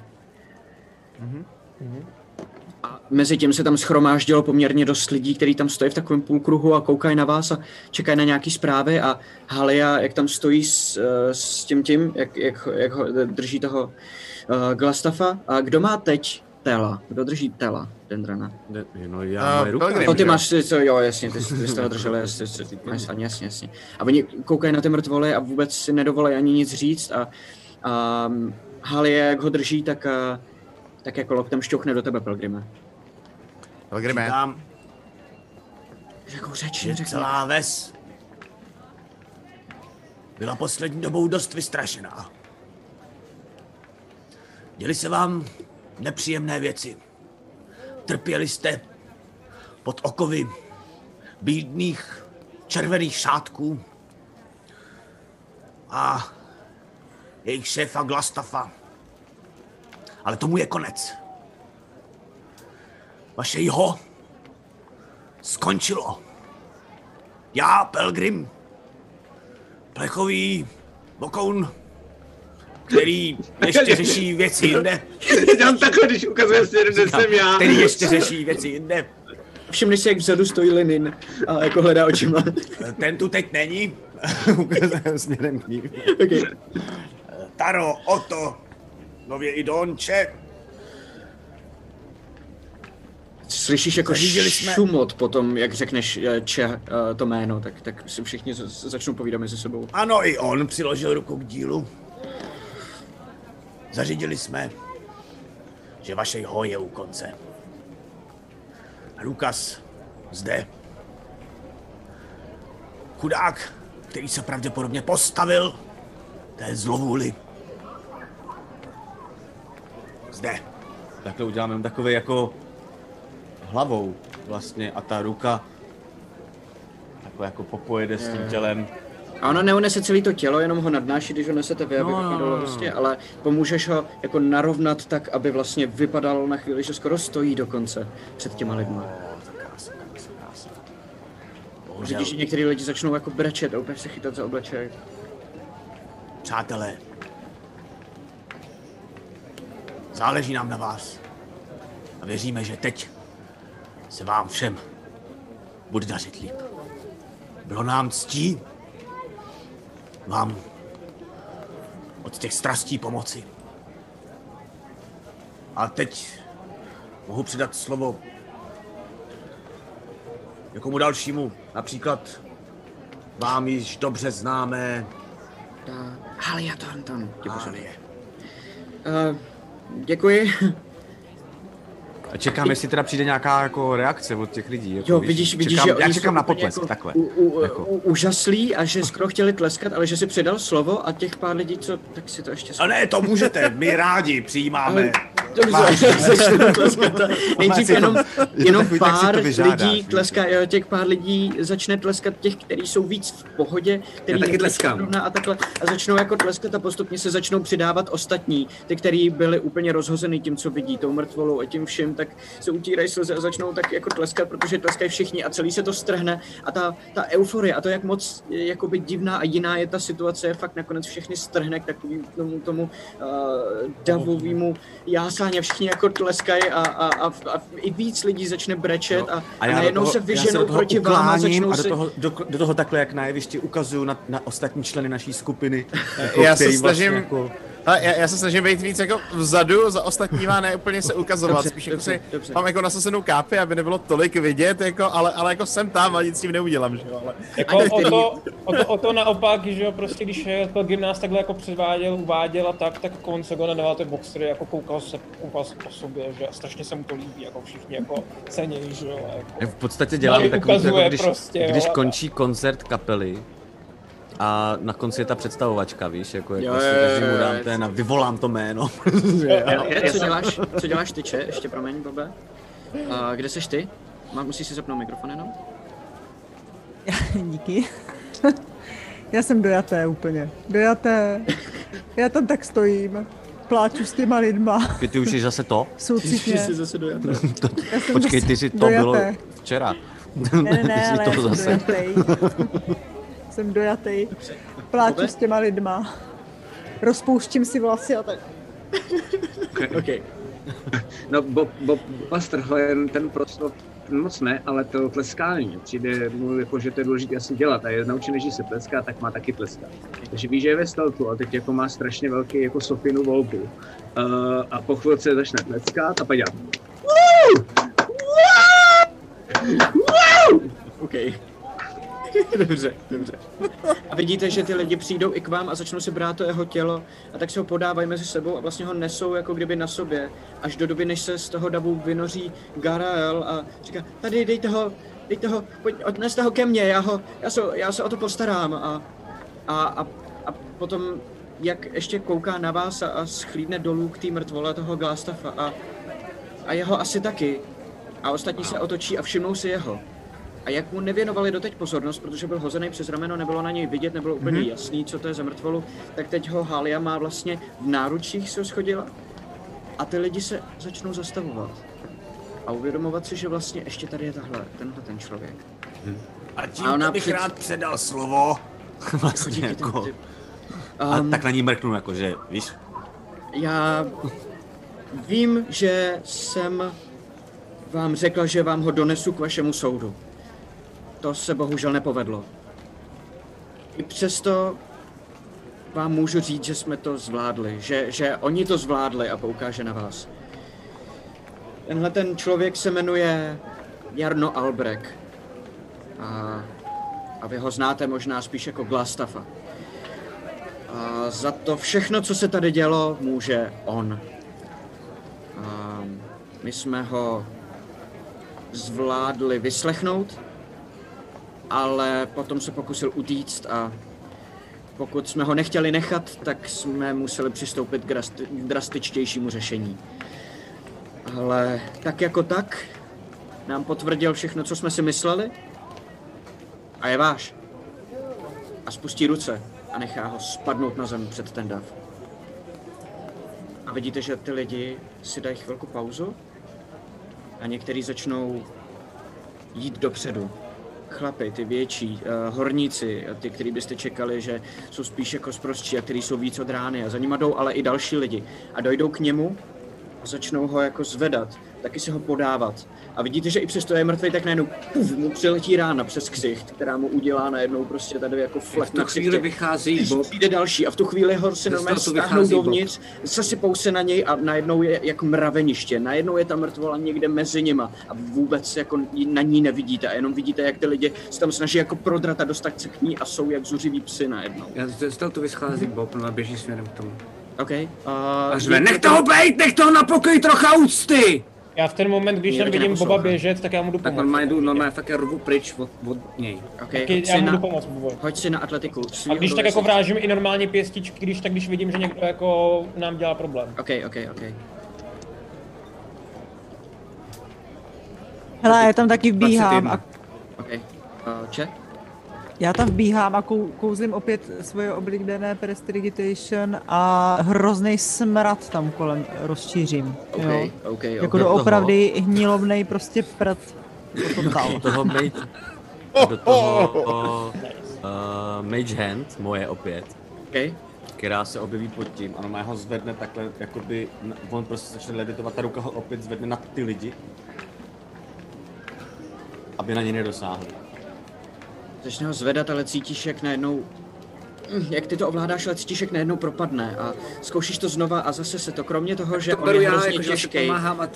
A mezi tím se tam schromáždilo poměrně dost lidí, kteří tam stojí v takovém půlkruhu a koukají na vás a čekají na nějaký zprávy a Halia, jak tam stojí s, eh, s tím tím, jak, jak, jak ho drží toho uh, Glastafa. A kdo má teď Tela? Kdo drží Tela, Dendrana? Ne, No já, A, moje ruka. Pelgrim, O, ty že? máš, ty, co, jo, jasně, ty, ty jste ho drželi, jasně, jasně, jasně, jasně. A oni koukají na ty mrtvoly a vůbec si nedovolí ani nic říct a, a Halie, jak ho drží, tak, a, tak jako loktem šťouchne do tebe, Pelgrime. Pelgrime, Říkám, Jakou řeč, že řekni. celá ves byla poslední dobou dost vystrašená. Děli se vám nepříjemné věci. Trpěli jste pod okovy bídných červených šátků a jejich šéfa Glastafa. Ale tomu je konec. Vaše jeho skončilo. Já, Pelgrim, plechový bokoun, který ještě řeší věci jinde. Dělám takhle, když ukazuje si, že jsem já. Který ještě řeší věci jinde. Všimni si, jak vzadu stojí Linin a jako hledá očima. Ten tu teď není. *laughs* Ukazuje směrem k ní. okay. Taro, Oto, nově i Donče. Slyšíš jako Zařídili jsme- šumot potom, jak řekneš eh, če, eh, to jméno, tak, tak si všichni začnou povídat mezi sebou. Ano, i on přiložil ruku k dílu. Zařídili jsme, že vaše ho je u konce. Lukas zde. Chudák, který se pravděpodobně postavil té zlovůli. Zde. Takhle uděláme takový jako hlavou vlastně a ta ruka takhle jako popojede s tím tělem. A ono neunese celé to tělo, jenom ho nadnáší, když ho nesete vy, aby No, no, no, vypadalo no, no. prostě, ale pomůžeš ho jako narovnat tak, aby vlastně vypadal na chvíli, že skoro stojí dokonce před těma lidma. Bohužel, Vidíš, že některý lidi začnou jako brečet a úplně se chytat za obleček. přátelé, záleží nám na vás. A věříme, že teď se vám všem bude dařit líp. Bylo nám ctí vám od těch strastí pomoci. A teď mohu předat slovo někomu dalšímu, například vám již dobře známé Halia Thornton. Halie. Uh, děkuji. A čekám, jestli teda přijde nějaká jako reakce od těch lidí. Jako, Jo, víš, vidíš, vidíš, čekám, že Já čekám na potlesk, jako takhle. U, u, Jako. u, úžaslí a že skoro chtěli tleskat, ale že si přidal slovo a těch pár lidí, co, tak si to ještě... A ne, to můžete, my rádi přijímáme. Dobře. *laughs* *laughs* Nejdřív jenom, jenom pár lidí tleská, jo, těch pár lidí začne tleskat těch, kteří jsou víc v pohodě, který taky tleskám. a takhle a začnou jako tleskat a postupně se začnou přidávat ostatní, ty, kteří byli úplně rozhozený tím, co vidí, tou mrtvolou a tím vším, tak se utírají slzy a začnou tak jako tleskat, protože tleskají všichni a celý se to strhne a ta, ta euforie a to, jak moc jakoby divná a jiná je ta situace, fakt nakonec všechny strhne k takovým tomu, tomu uh, davovému jásání a všichni jako tleskají a, a, a, a, i víc lidí začne brečet a, a, do najednou toho- se vyženou toho proti vám a začnou a do si... toho, do, do toho takhle jak na jevišti ukazuju na, na ostatní členy naší skupiny. *laughs* jako, Já se který snažím, jako, ale já, já se snažím být víc jako vzadu za ostatníma, ne úplně se ukazovat, Dobře, spíš jako dobře, si dobře. mám jako nasazenou kápy, aby nebylo tolik vidět, jako, ale, ale jako jsem tam a nic s tím neudělám, že jo, ale... Jako o, to, o, to, o to naopak, že jo, prostě když to gymnáz takhle jako předváděl, uváděl a tak, tak jako on se go nedával ty boxery, jako koukal se, koukal se po sobě, že a strašně se mu to líbí, jako všichni jako cenějí, že jo. a Jako. v podstatě dělám Tady takový, jako když, prostě, když jo, a- končí koncert kapely, a na konci je ta představovačka, víš, jako, jako Jo, jo, jo, každému jo, dám jo. ten a vyvolám to jméno. *laughs* Je, co děláš, co děláš ty, če? Ještě promiň, Bobe. A kde seš ty? Má, musíš si zapnout mikrofon jenom? *laughs* Díky. *laughs* Já jsem dojaté úplně. Dojaté. Já tam tak stojím. Pláču s těma lidma. Ty, ty už jsi zase to? Soucitně. Jsi zase dojaté. to počkej, ty si to dojaté. bylo včera. Ne, ne, Ty ne, jsi ale to zase. Jsem dojatej. Pláču s těma lidma. Rozpouštím si vlasy a tak. *laughs* Okay. No, Bob, Bob, strhl jen ten prostor, moc ne, ale to tleskání. Přijde mu, jako, že to je důležité asi dělat. A je naučený, že se tleská, tak má taky tleskat. Takže ví, že je ve stealthu a teď jako má strašně velký jako Sofinu volbu. Uh, a po chvilce začne tleskat a pak dělá. Woo! Woo! OK. Dobře, dobře. A vidíte, že ty lidi přijdou i k vám a začnou si brát to jeho tělo a tak se ho podávají mezi sebou a vlastně ho nesou jako kdyby na sobě, až do doby, než se z toho davu vynoří Garael a říká, tady dejte ho, dejte ho, pojď, odneste ho ke mně, já, ho, já, se, já se o to postarám a, a, a, a potom jak ještě kouká na vás a, a schlídne dolů k té mrtvole toho Glastafa a, a jeho asi taky. A ostatní se otočí a všimnou si jeho. A jak mu nevěnovali doteď pozornost, protože byl hozený přes rameno, nebylo na něj vidět, nebylo úplně Mhm. jasný, co to je za mrtvolu, tak teď ho Halia má vlastně v náručích se ho schodila a ty lidi se začnou zastavovat. A uvědomovat si, že vlastně ještě tady je tahle, tenhle ten člověk. A A tímto ona bych před- rád předal slovo. vlastně *laughs* díky, jako... ty- A Um, tak na ní mrknu, jako, že, víš? Já vím, že jsem vám řekl, že vám ho donesu k vašemu soudu. To se bohužel nepovedlo. I přesto vám můžu říct, že jsme to zvládli, že, že oni to zvládli a poukáže na vás. Tenhle ten člověk se jmenuje Jarno Albrek. A, a vy ho znáte možná spíš jako Glastafa. A za to všechno, co se tady dělo, může on. A my jsme ho zvládli vyslechnout, ale potom se pokusil utíct a pokud jsme ho nechtěli nechat, tak jsme museli přistoupit k drasti- k drastičtějšímu řešení. Ale tak jako tak nám potvrdil všechno, co jsme si mysleli a je váš. A spustí ruce a nechá ho spadnout na zem před ten dav. A vidíte, že ty lidi si dají chvilku pauzu a někteří začnou jít dopředu. Chlapy, ty větší, uh, horníci, a ty, který byste čekali, že jsou spíš jako zprostší a který jsou víc od rány a za nima jdou ale i další lidi. A dojdou k němu a začnou ho jako zvedat, taky se ho podávat. A vidíte, že i přesto je mrtvý, tak najednou puf, mu přiletí rána přes ksicht, která mu udělá najednou prostě tady jako tu na chvíli ksichtě. vychází Bob. Přijde další a v tu chvíli ho normálně startu stáhnou vychází Bob. dovnitř, zasypou se na něj a najednou je jako mraveniště. Najednou je ta mrtvola někde mezi nima a vůbec jako na ní nevidíte a jenom vidíte, jak ty lidi se tam snaží jako prodrat a dostat se k ní a jsou jak zuřiví psy najednou. Já ze stealthu vyschází Bob, no a běží směrem k tomu. OK. Uh, A řve, nech toho bejt, nech toho na pokoj trocha úcty! Já v ten moment, když tam vidím. Boba běžet, tak já mu jdu Tak pomoct. normálně jdu, normálně fakt já rvu pryč od, od něj. OK, Taky hoď já si mu jdu na, pomoct Bobovi. hoď si na atletiku. A když tak jako vrážím i normálně pěstičky, když tak když vidím, že někdo jako nám dělá problém. OK, OK, OK. Hele, já tam taky vbíhám a 21. OK. Uh, če? Já tam vbíhám a kou, kouzlím opět svoje oblíbené prestidigitation a hrozný smrad tam kolem rozšířím. OK, Jo. OK, Jako do toho? opravdy hnilovnej prostě prd. *laughs* Do toho mage, do toho uh, mage hand, moje opět, OK. která se objeví pod tím a normálně ho zvedne takhle, jakoby, na- on prostě začne levitovat, ta ruka ho opět zvedne nad ty lidi, aby na ně nedosáhli. Začne ho zvedat, ale cítíš, jak najednou Mm, jak ty to ovládáš, ale cítíš, jak najednou propadne a zkoušíš to znova a zase se to, kromě toho, že to on je já, hrozně jako, těžký,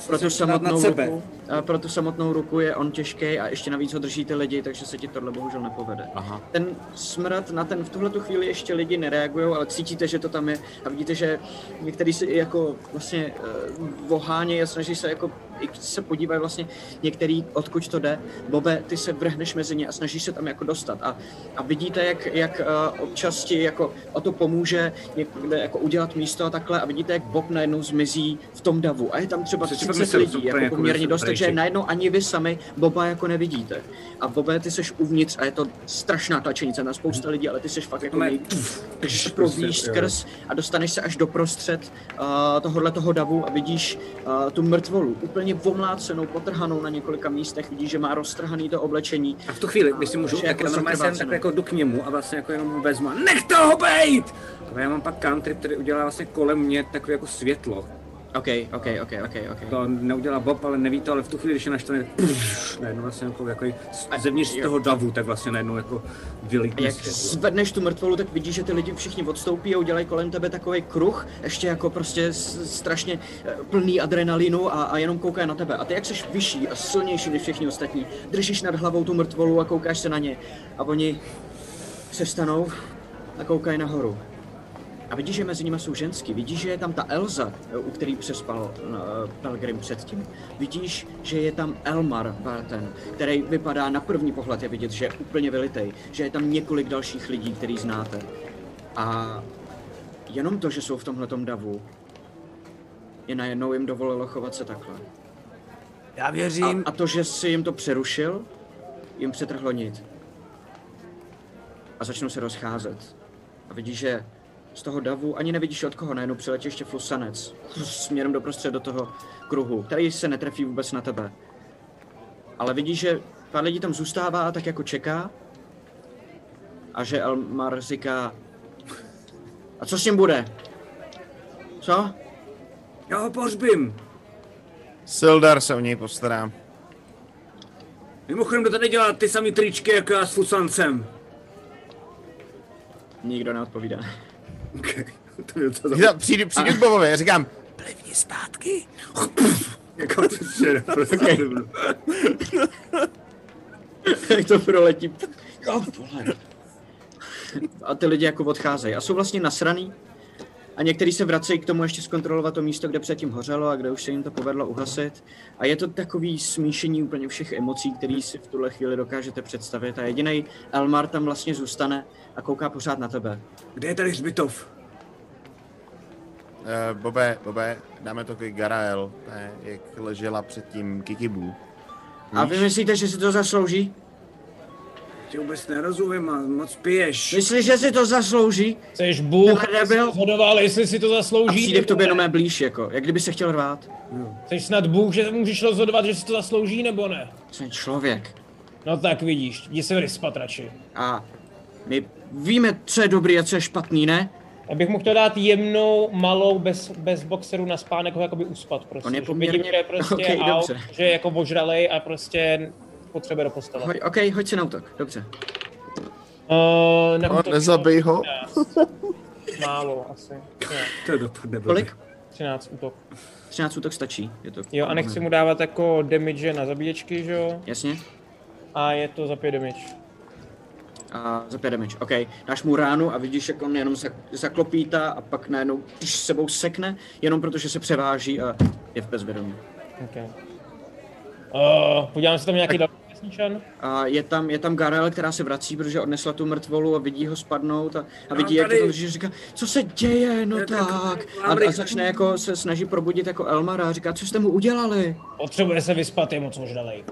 pro tu samotnou ruku, a pro tu samotnou ruku je on těžký a ještě navíc ho drží ty lidi, takže se ti tohle bohužel nepovede. Aha. Ten smrad na ten v tuhle tu chvíli ještě lidi nereagují, ale cítíte, že to tam je a vidíte, že některý si jako vlastně uh, vohánějí a snaží se jako i se podívají vlastně některý, odkud to jde. Bobe, ty se vrhneš mezi ně a snažíš se tam jako dostat a, a vidíte, jak, jak uh, občas ti jako o to pomůže někde jako udělat místo a takhle a vidíte, jak Bob najednou zmizí v tom davu a je tam třeba Přesně 30 myslím, lidí, jako jako poměrně dost, takže najednou ani vy sami Boba jako nevidíte. A Bobe, ty seš uvnitř a je to strašná tlačenice na spousta lidí, ale ty seš fakt jako nej... Takže se probíš prostě, jo. skrz a dostaneš se až do prostřed uh, tohohle toho davu a vidíš uh, tu mrtvolu, úplně omlácenou, potrhanou na několika místech, vidíš, že má roztrhaný to oblečení. A v tu chvíli, když si můžu, tak jako normálně jsem takhle jako jdu k němu a vlastně jako jenom ho vezmu a nech toho bejt! A já mám pak country, který udělá vlastně kolem mě takové jako světlo. OK, OK, OK, OK, OK. To neudělá Bob, ale neví to, ale v tu chvíli, když je naštvaný, najednou vlastně jako, jako zevnitř z toho davu, tak vlastně najednou jako vylítne jak zvedneš tu mrtvolu, tak vidíš, že ty lidi všichni odstoupí a udělají kolem tebe takový kruh, ještě jako prostě strašně eh, plný adrenalinu a, a jenom koukají na tebe. A ty jak jsi vyšší a silnější než všichni ostatní, držíš nad hlavou tu mrtvolu a koukáš se na ně. A oni se stanou a koukají nahoru. A vidíš, že mezi nimi jsou ženský. Vidíš, že je tam ta Elza, eh, u který přespal uh, Pelgrim předtím. Vidíš, že je tam Elmar Barten, který vypadá na první pohled je vidět, že je úplně vylitej. Že je tam několik dalších lidí, který znáte. A jenom to, že jsou v tomhletom davu, je najednou jim dovolilo chovat se takhle. Já A, věřím, a to, že si jim to přerušil, jim přetrhlo nit. A začnou se rozcházet. A vidíš, že z toho davu ani nevidíš od koho, najednou přiletí ještě flusanec. Směrem doprostřed do toho kruhu, který se netrefí vůbec na tebe. Ale vidíš, že pár lidí tam zůstává a tak jako čeká. A že Elmar říká... A co s ním bude? Co? Já ho pohřbím. Sildar se o něj postará. Mimochodem, kdo tady dělá ty samý tričky jako já s fusancem? Nikdo neodpovídá. Okay. *laughs* to přijdu, přijdu k Bobovi a říkám, plivni zpátky. *laughs* Jako to že prostě. *laughs* Jak to proletí. Jo, vole. A ty lidi jako odcházejí. A jsou vlastně nasraný. A někteří se vracejí k tomu ještě zkontrolovat to místo, kde předtím hořelo a kde už se jim to povedlo uhasit. A je to takový smíšení úplně všech emocí, který si v tuhle chvíli dokážete představit. A jediný Elmar tam vlastně zůstane a kouká pořád na tebe. Kde je tady hřbitov? Uh, Bobe, Bobe, dáme to k Garael, je, jak ležela předtím Kikibu. A vy myslíte, že si to zaslouží? Ti vůbec nerozumím a moc piješ. Myslíš, že si to zaslouží? Jsi Bůh, Tenhle debil? rozhodoval, jestli si to A zaslouží. přijde k tobě jenom blíž, jako, jak kdyby se chtěl rvát. Jsi snad Bůh, že můžeš rozhodovat, že si to zaslouží nebo ne? Jsem člověk. No tak vidíš, jdi se vyspat radši. A my víme, co je dobrý a co je špatný, ne? Já bych mu chtěl dát jemnou, malou, bez, bez boxeru na spánek ho jakoby uspat prostě. On je Že poměrně- Vidím, že je prostě *laughs* Okej, out, dobře. že je jako ožralej a prostě potřebuje do postele. Hoď, OK, hoď si na útok, dobře. Uh, na No, útok nezabij ho. 13. *laughs* Málo asi. Ne, *laughs* To dopadne Kolik? 13 útok. 13 útok stačí. Je to Jo, a nechci mu dávat jako damage na zabíječky, že jo? Jasně. A je to za 5 damage. A za 5 damage, OK. Dáš mu ránu a vidíš, jak on jenom zak- zaklopítá a pak najednou když sebou sekne, jenom protože se převáží a je v bezvědomí. Okay. Uh, podívám se tam nějaký další vesničan? A je tam, je tam Garel, která se vrací, protože odnesla tu mrtvolu a vidí ho spadnout a, a vidí, mám jak to tady- drží, říká, co se děje, no tak-. A, a začne jako se snaží probudit jako Elmara a říká, co jste mu udělali? Potřebuje se vyspat, je moc ožralej.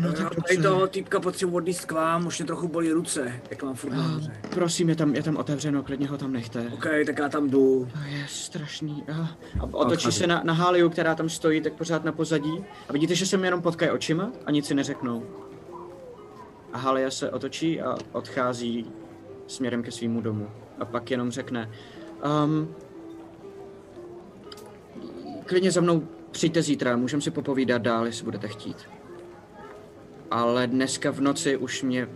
No tak tady dobře. toho týpka potřebuji odníst k vám, už mě trochu bolí ruce, jak mám furt nahoře. Prosím, je tam, je tam otevřeno, klidně ho tam nechte. OK, tak já tam jdu. To je strašný. A, a otočí se na, na Háliu, která tam stojí tak pořád na pozadí. A vidíte, že se mi jenom potkají očima a nic si neřeknou. A Halia se otočí a odchází směrem ke svýmu domu. A pak jenom řekne, um, klidně za mnou přijďte zítra, můžeme si popovídat dál, jestli budete chtít. Ale dneska v noci už mě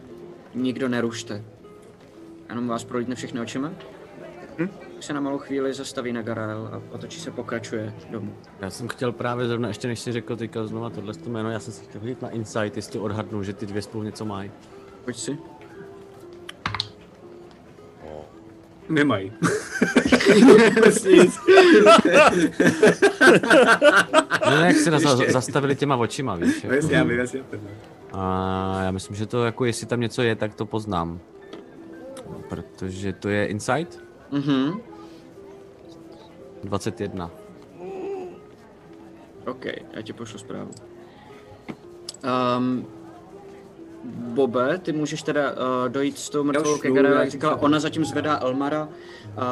nikdo nerušte. Jenom vás prolítne všechny očima. Hm? Se na malou chvíli zastaví na Garael a otočí se pokračuje domů. Já jsem chtěl právě zrovna, ještě než si řekl teďka znova tohle to jméno, já jsem si chtěl hodit na Insight, jestli odhadnu, že ty dvě spolu něco mají. Pojď si. Nemají. *laughs* No jak se na, zastavili těma očima, víš? No jasně, já vím, jasně. A já myslím, že to jako, jestli tam něco je, tak to poznám. Protože to je Insight Mhm. 21. OK, já ti pošlu zprávu. Um, Bobe, ty můžeš teda uh, dojít s tou mrtvou ke jak říkala, ona zatím zvedá Elmara a,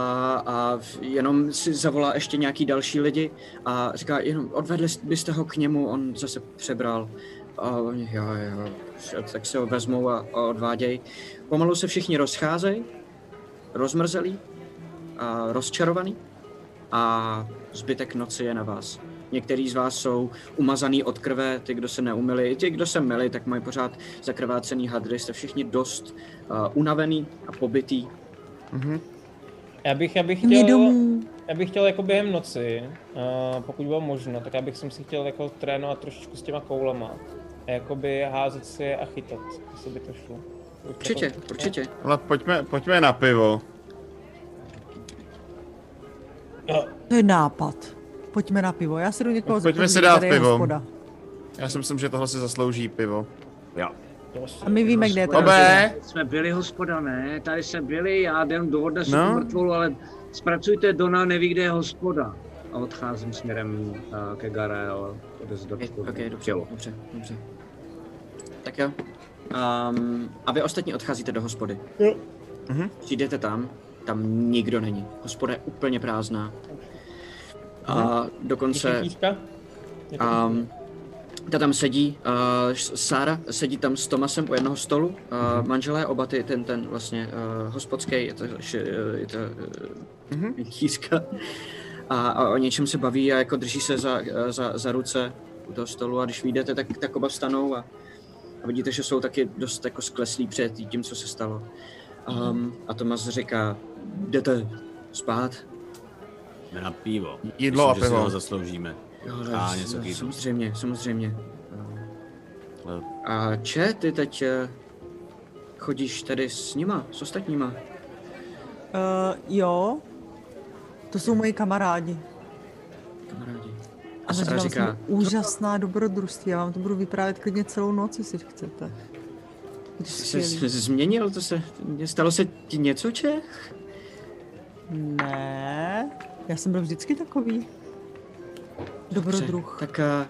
a jenom si zavolá ještě nějaký další lidi a říká, jenom odvedli byste ho k němu, on zase přebral. A oni, jo, jo, tak se ho vezmou a, a odváděj. Pomalu se všichni rozcházejí, rozmrzelí a rozčarovaný a zbytek noci je na vás. Některý z vás jsou umazaný od krve, ty, kdo se neumili, i ti, kdo se mili, tak mají pořád zakrvácený hadry, jste všichni dost uh, unavený a pobytý. Já bych, já bych chtěl, domů. já bych chtěl jako během noci, uh, pokud bylo možno, tak já bych jsem si chtěl jako trénovat trošičku s těma koulama. A jakoby házet si je a chytat, jestli by to šlo. Určitě, určitě. Ale pojďme, pojďme na pivo. To je nápad. Pojďme na pivo. Já se do někoho Pojďme zeptám, si kde dát pivo. hospoda. Já si myslím, že tohle si zaslouží pivo. Jo. A my víme, kde je Obe! Jsme byli hospoda, ne? Tady jsme byli, já jdem do odnesu No. mrtvolu, ale zpracujte Dona, neví, kde je hospoda. A odcházím směrem uh, ke Garel, odez do Ok, do- okay, dobře, tělo. dobře, dobře. Tak jo. Um, a vy ostatní odcházíte do hospody. Jo. Mhm. Přijdete tam, tam nikdo není. Hospoda je úplně prázdná. A dokonce... To Um, ta tam sedí, uh, Sára sedí tam s Tomasem u jednoho stolu, uh, manželé, oba ty, ten, ten vlastně uh, hospodský, je to, je to uh, jízka. A, a o něčem se baví a jako drží se za, za, za ruce u toho stolu a když vyjdete, tak, tak oba vstanou a, a vidíte, že jsou taky dost jako skleslí před tím, co se stalo. Um, a Tomas říká, jdete spát? Jdeme na pivo. Jídlo Myslím, a že si pivo. ho zasloužíme. Jo, A něco k samozřejmě, samozřejmě. A Če, ty teď eh, chodíš tady s nima, s ostatníma? Uh, jo, to jsou moji kamarádi. Kamarádi. A zažila říká, jsem úžasná dobrodružství. Já vám to budu vyprávět klidně celou noc, jestli chcete. Jsi se změnil, to se, stalo se ti něco, Če? Ne, já jsem byl vždycky takový. Dobrodruh. Tak uh,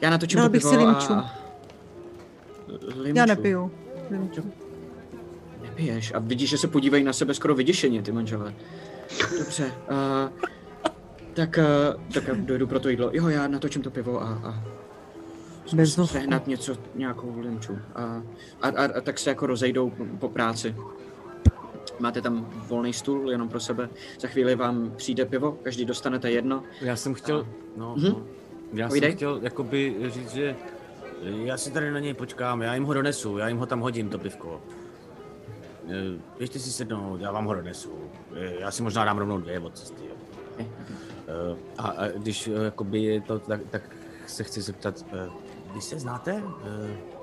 já natočím Dal bych pivo si limču. a... Limču. Já nepiju. Limču. Nepiješ a vidíš, že se podívají na sebe skoro vyděšeně, ty manželé. Dobře, uh, tak, uh, tak dojdu pro to jídlo. Jo, já natočím to pivo a, a sehnat něco, nějakou limču. A, a, a, a tak se jako rozejdou po práci. Máte tam volný stůl jenom pro sebe. Za chvíli vám přijde pivo, každý dostanete jedno. Já jsem chtěl, no, Mhm. no. Já Povídej. jsem chtěl jakoby říct, že já si tady na něj počkám, já jim ho donesu, já jim ho tam hodím, to pivko. Běžte si sednout, já vám ho donesu. Eh, Já si možná dám rovnou dvě od cesty. jo. Eh, A, a když eh, jakoby je to, tak, tak se chci zeptat, vy se znáte?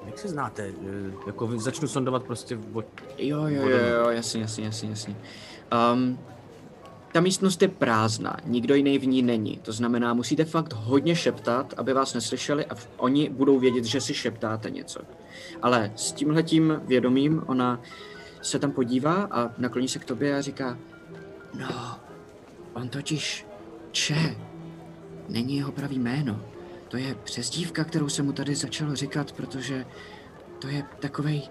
Jak se znáte? Eh, Jako začnu sondovat prostě od... Jo, jo, jo, jo, jasně, jasně, jasně, jasně. Um, ta místnost je prázdná, nikdo jiný v ní není. To znamená, musíte fakt hodně šeptat, aby vás neslyšeli a oni budou vědět, že si šeptáte něco. Ale s tímhletím vědomím ona se tam podívá a nakloní se k tobě a říká, no, on totiž Če není jeho pravý jméno. To je přezdívka, kterou jsem mu tady začal říkat, protože to je takovej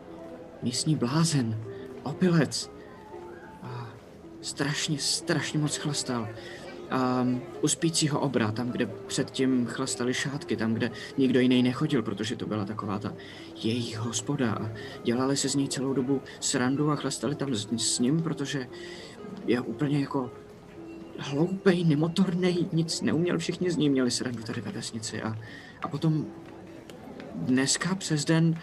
místní blázen, opilec. A strašně, strašně moc chlastal. Um, u spícího obra, tam, kde předtím chlastali šátky, tam, kde nikdo jiný nechodil, protože to byla taková ta jejich hospoda. A dělali se z ní celou dobu srandu a chlastali tam s, s ním, protože je úplně jako hloupej, nemotornej, nic neuměl, všichni z ní měli srandu tady ve vesnici. A, a potom dneska přes den,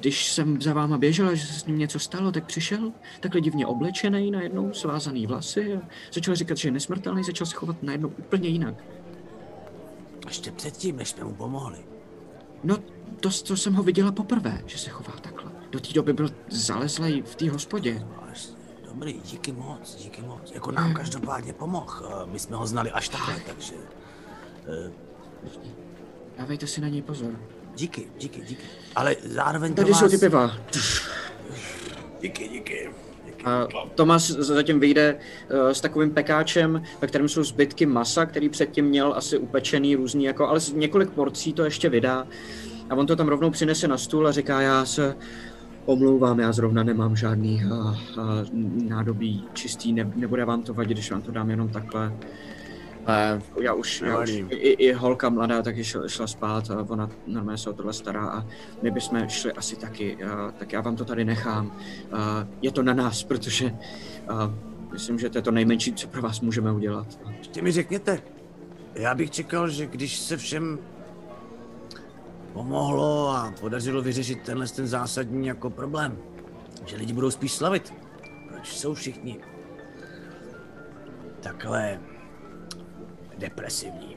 když jsem za váma běžela, že se s ním něco stalo, tak přišel takhle divně oblečený, najednou svázaný vlasy a začal říkat, že je nesmrtelný, začal se chovat najednou úplně jinak. Ještě předtím, než jsme mu pomohli. No, to, to jsem ho viděla poprvé, že se chová takhle. Do té doby byl zalezlej v té hospodě. Dobrý, díky moc, díky moc. Jako nám každopádně pomohl. My jsme ho znali až takhle, takže... eh, Dávejte si na něj pozor. Díky, díky, díky. Ale zároveň Tady pro jsou ty piva. Díky, díky. A Tomas zatím vyjde uh, s takovým pekáčem, ve kterém jsou zbytky masa, který předtím měl asi upečený různý, jako, ale z několik porcí to ještě vydá. A on to tam rovnou přinese na stůl a říká, já se omlouvám, já zrovna nemám žádný uh, uh, nádobí čistý, ne, nebude vám to vadit, když vám to dám jenom takhle. Ne, já už, já už i, i, holka mladá taky šla, šla spát a ona normálně se o tohle stará a my bychom šli asi taky, uh, tak já vám to tady nechám. Uh, je to na nás, protože uh, myslím, že to je to nejmenší, co pro vás můžeme udělat. Ještě mi řekněte, já bych čekal, že když se všem pomohlo a podařilo vyřešit tenhle ten zásadní jako problém, že lidi budou spíš slavit. Proč jsou všichni takhle depresivní?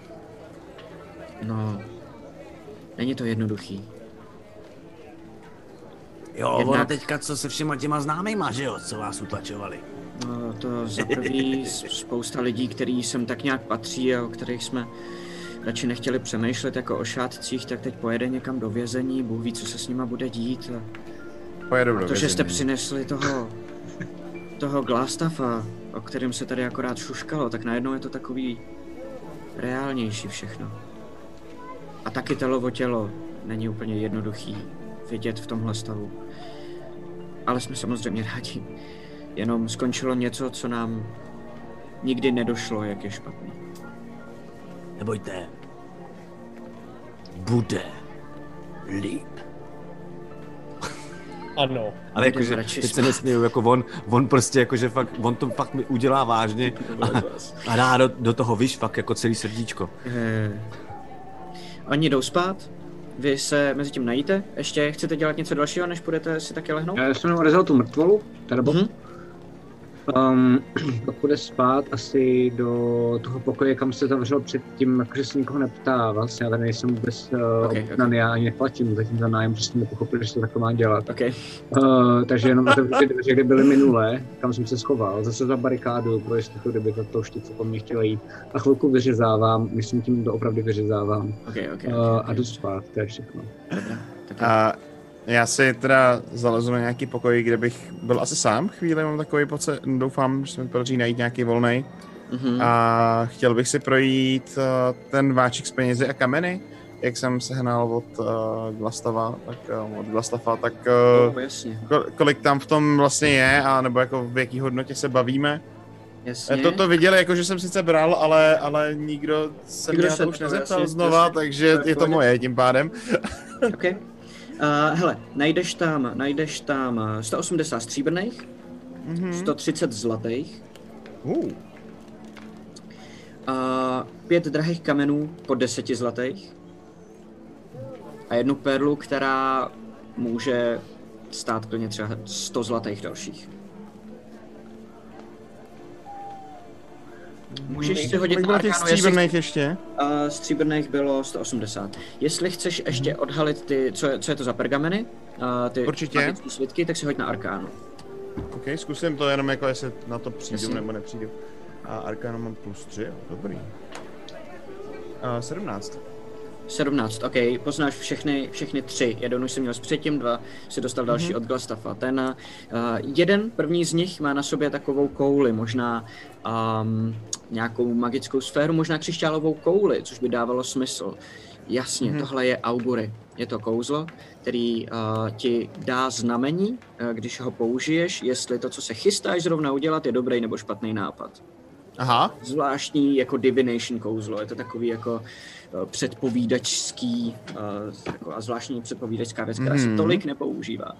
No, není to jednoduchý. Jo, Jednak- ono teďka co se všema těma známejma, že jo, co vás utlačovali. No, to za prvý *laughs* spousta lidí, který sem tak nějak patří a o kterých jsme radši nechtěli přemýšlet jako o šátcích, tak teď pojede někam do vězení, Bůh ví, co se s nima bude dít. A, Pojedu a to, že jste vězení. přinesli toho, toho Glastafa, o kterém se tady akorát šuškalo, tak najednou je to takový reálnější všechno. A taky tělo tělo není úplně jednoduchý vidět v tomhle stavu. Ale jsme samozřejmě rádi. Jenom skončilo něco, co nám nikdy nedošlo, jak je špatný. Nebojte. Bude líp. Ano. Ale jakože, radši teď se spát. nesměju, jako on, on prostě jakože fakt, on to fakt mi udělá vážně a, a dá do, do toho, víš, fakt jako celý srdíčko. Eh, Oni jdou spát, vy se mezi tím najíte. Ještě chcete dělat něco dalšího, než budete si taky lehnout? Já jsem jenom odezval tu mrtvolu, teda Bob. Um, *clears throat* pak bude spát asi do toho pokoje, kam se zavřel předtím, jakože se nikoho neptá. Vlastně já tady nejsem vůbec uh, Okay, okay, okay. já ani neplatím zatím za nájem, protože jsem nepochopil, že to tak má dělat. Okay. Uh, takže jenom otevřu ty dveře, kde byly minulé, kam jsem se schoval. Zase za barikádu, pro jistotu, kdyby to touštice po mně chtěla jít. A chvilku vyřezávám, myslím tím doopravdy vyřezávám. Okay, okay, uh, okay, A jdu spát, to je všechno. A já si teda zalezu na nějaký pokoj, kde bych byl asi sám chvíli, mám takový pocit, doufám, že se mi podaří najít nějaký volný. Mhm. A chtěl bych si projít uh, ten váček s penězi a kameny, jak jsem sehnal od uh, Glastava, tak uh, od Glastafa, tak uh, Oh, jasně. ko- kolik tam v tom vlastně je, a nebo jako v jaký hodnotě se bavíme. Jasně. To, to viděli, jako že jsem sice bral, ale, ale nikdo se Nikdo mě na to už nezeptal jasně, znova, jasně. takže To je je to moje tím pádem. OK. *laughs* Uh, hele, najdeš tam, najdeš tam uh, 180 stříbrných, mm-hmm. 130 zlatých, Uh. a pět drahých kamenů po 10 zlatých a jednu perlu, která může stát plně třeba 100 zlatých dalších. Můžeš si hodit Kolik na těch Arkánu, jestli stříbrných ještě? Uh, stříbrných bylo 180. Jestli chceš ještě odhalit ty, co je, co je to za pergameny, uh, ty Určitě. svitky, tak si hoď na Arkánu. OK, zkusím to jenom jako jestli na to přijdu Jasně. nebo nepřijdu. A Arcana mám plus 3, jo, dobrý. A 17. 17, OK, poznáš všechny, všechny tři. Jeden už jsem měl s předtím, dva si dostal další Mhm. od Glastafa. Ten uh, jeden, první z nich má na sobě takovou kouli, možná um, nějakou magickou sféru, možná křišťálovou kouli, což by dávalo smysl. Jasně, Mhm. tohle je Augury. Je to kouzlo, který uh, ti dá znamení, uh, když ho použiješ, jestli to, co se chystáš zrovna udělat, je dobrý nebo špatný nápad. Aha. Zvláštní jako divination kouzlo, je to takový jako předpovídačský uh, jako a zvláštní předpovídačská věc, která se Mhm. tolik nepoužívá.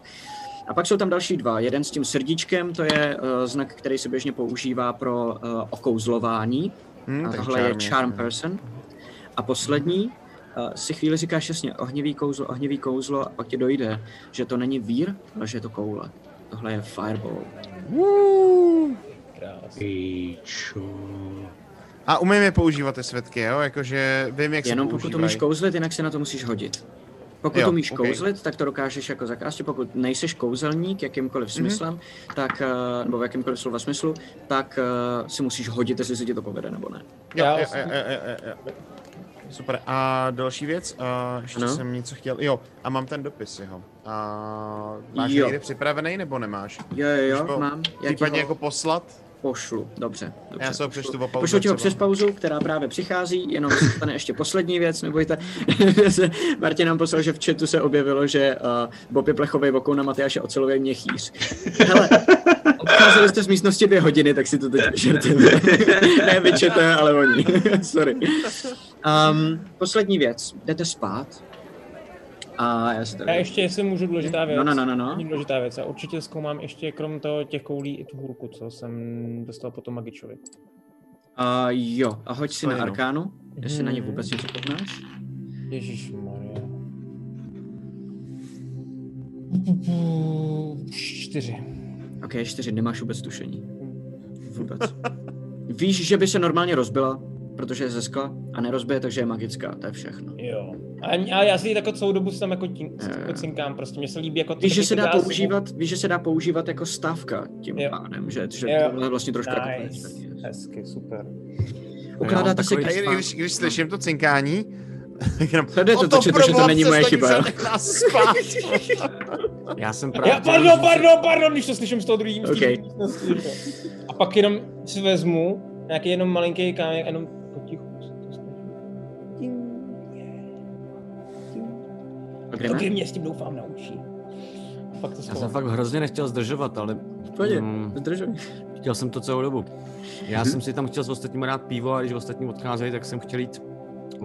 A pak jsou tam další dva. Jeden s tím srdíčkem, to je uh, znak, který se běžně používá pro okouzlování. Hmm, a tohle je charm, charm jasně. person. A poslední, si chvíli říkáš jasně, ohnivý kouzlo, ohnivý kouzlo, a pak ti dojde, že to není vír, ale že je to koule. Tohle je fireball. A umím je používat ty světky, jo? Jakože vím, jak Jenom se pokud umíš kouzlit, jinak se na to musíš hodit. Pokud Jo, to umíš ok. kouzlit, tak to dokážeš jako zakázat. Pokud nejseš kouzelník jakýmkoliv Mhm. smyslem, tak, eh, nebo v jakýmkoliv slova smyslu, tak eh, si musíš hodit, jestli se ti to povede nebo ne. Jo, jo, jo, jo, jo, jo. Super. A další věc, a ještě Ano? jsem něco chtěl. Jo, a mám ten dopis jeho. A máš Jo. někde připravený nebo nemáš? Jo, jo, jo, Můžeš ho mám. Případně ho jako poslat? Pošlu, dobře. dobře Já se ho přečtu o pauze Pošlu ti ho přes pauzu, která právě přichází, jenom se stane ještě poslední věc, nebojte. *laughs* Martin nám poslal, že v chatu se objevilo, že uh, Bob je plechovej vokou na Matyáše Ocelovej měchýř. Hele, odcházeli jste z místnosti dvě hodiny, tak si to teď vyčertili. *laughs* ne vy čete, ale oni. *laughs* Sorry. Um, poslední věc. Jdete spát. A já si tady... Já ještě, jestli můžu, důležitá věc. No, no, no, no, no. Není Důležitá věc. Já určitě zkoumám ještě krom toho těch koulí i tu hůrku, co jsem dostal potom Magičovi. Uh, jo, a hoď si na Fajno. Arkánu, jestli na ní Mhm. vůbec něco poznáš. Ježíš Maria. Čtyři. Ok, čtyři, nemáš vůbec tušení. Vůbec. Víš, že by se normálně rozbila, protože je ze skla a nerozbije, takže je magická, to je všechno. Jo. A, a já si ji jako celou dobu tam jako, tím, jako cinkám, prostě mě se líbí jako Víš, že takový se to dá používat, víš, že se dá používat jako stávka tím Jo. pádem, že, že Jo. tohle je vlastně trošku jako nice. Hezky, super. Ukládáte si Když, když, když slyším to cinkání, *laughs* jenom... Sledujete to, že to, že to není moje chyba? *laughs* Já jsem Já, právě... pardon, pardon, pardon, když to slyším z toho druhého Ok. místnosti. A pak jenom si vezmu nějaký jenom malinký kámek a jenom potichu. To mě s tím doufám naučí. A pak to Já jsem fakt hrozně nechtěl zdržovat, ale... Pojď, mm, zdržuj. Chtěl jsem to celou dobu. Já Mhm. jsem si tam chtěl s ostatními dát pivo a když ostatní odcházeli, tak jsem chtěl jít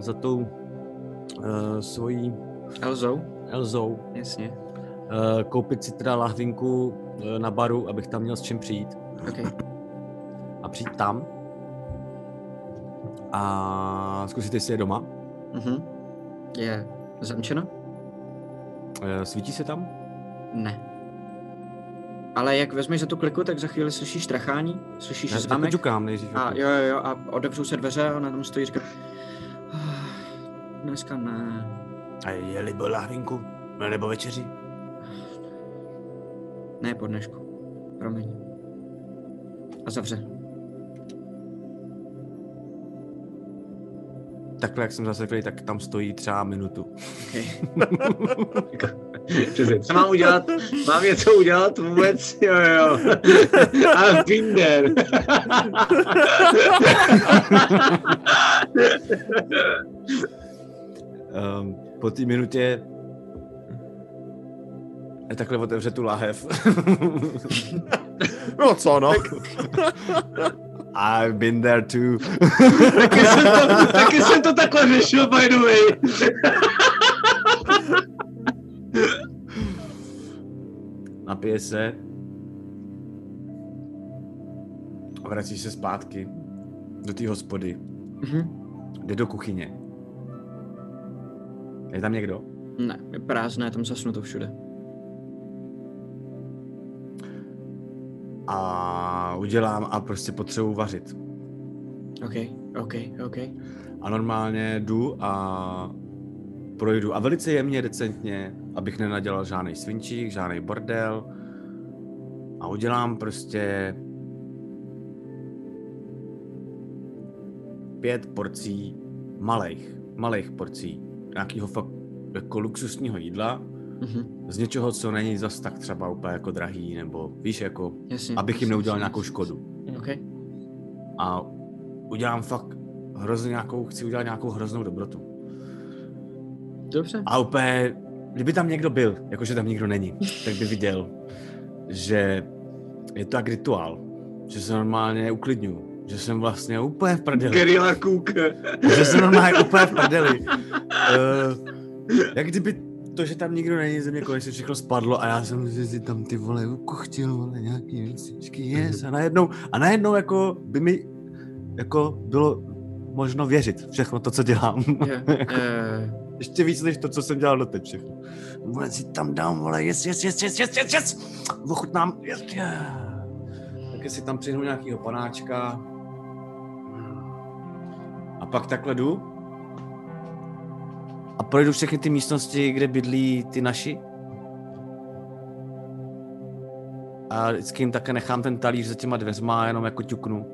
za tou uh, svojí Elzou? Elzou. Jasně. Uh, koupit si teda lahvinku uh, na baru, abych tam měl s čím přijít. Okay. A přijít tam. A zkusit, jestli je doma. Mhm. Je zamčeno? Uh, svítí se tam? Ne. Ale jak vezmeš za tu kliku, tak za chvíli slyšíš trachání, slyšíš Já tak zámek. ťukám nejdřív, A jako. jo, jo, jo, a otevřou se dveře a ona tam stojí říká, "Ah, dneska ne. A jeli bo lahvinku? Nebo večeři? Ne po dnešku. Promiň. A zavře. Takhle, jak jsem zaseklý, tak tam stojí třeba minutu. *laughs* Přesně, co mám udělat? Mám něco udělat vůbec? Jo, jo. A Binder. Um, po té minutě takhle otevře tu lahev. no co, no. *laughs* I've been there too. taky, jsem to, taky jsem to takhle řešil, by the way. Napije se. a vrací se zpátky do té hospody. Mhm. Jde do kuchyně. Je tam někdo? Ne, je prázdné, tam zasnuto všude. A udělám a prostě potřebuji vařit. OK, OK, OK. A normálně jdu a projdu a velice jemně, decentně, abych nenadělal žádný svinčík, žádný bordel. A udělám prostě pět porcí malých, malých porcí nějakého fakt jako luxusního jídla, Mhm. z něčeho, co není zas tak třeba úplně jako drahý, nebo víš, jako, Jasně, abych jim neudělal jasně, nějakou škodu. OK. A udělám fakt hrozně nějakou, chci udělat nějakou hroznou dobrotu. Dobře. A úplně, kdyby tam někdo byl, jakože tam nikdo není, tak by viděl, že je to jak rituál, že se normálně uklidňuju, že jsem vlastně úplně v prdeli. Gerilla cook. že jsem normálně úplně v prdeli. Uh, jak kdyby to, že tam nikdo není, ze mě konečně všechno spadlo a já jsem si tam ty vole ukochtil, vole, nějaký věcičky, yes, a najednou, a najednou jako by mi jako bylo možno věřit všechno to, co dělám. Je, je. *laughs* Ještě víc než to, co jsem dělal doteď všechno. Vole, si tam dám, vole, yes, yes, yes, yes, yes, yes, yes. Ochutnám, yes, yeah. Tak si tam přihnu nějakýho panáčka. A pak takhle jdu. A projdu všechny ty místnosti, kde bydlí ty naši. A vždycky jim také nechám ten talíř za těma dveřma, jenom jako ťuknu.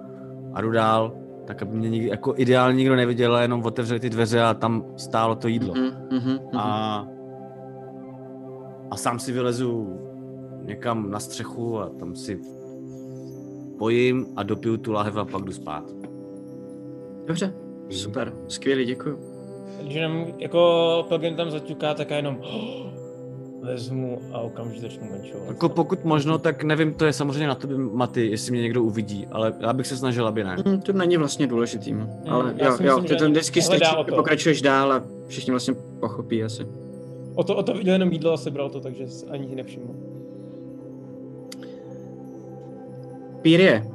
A jdu dál, tak aby mě nikdy, jako ideálně nikdo neviděl, jenom otevřeli ty dveře a tam stálo to jídlo. Mhm, mhm, A, a sám si vylezu někam na střechu a tam si pojím a dopiju tu lahev a pak jdu spát. Dobře, super, skvělý, děkuju. Když jenom jako Pelgrim tam zaťuká, tak já jenom vezmu a okamžitě začnu menšovat. Jako pokud možno, tak nevím, to je samozřejmě na tobě, Maty, jestli mě někdo uvidí, ale já bych se snažil, aby ne. Mm, to není vlastně důležitým, ale já jo, si jo, myslím, ty že to vždycky hledá stačí, pokračuješ dál a všichni vlastně pochopí asi. O to, o to viděl jenom jídlo a sebral to, takže ani ji nevšiml. Pírie,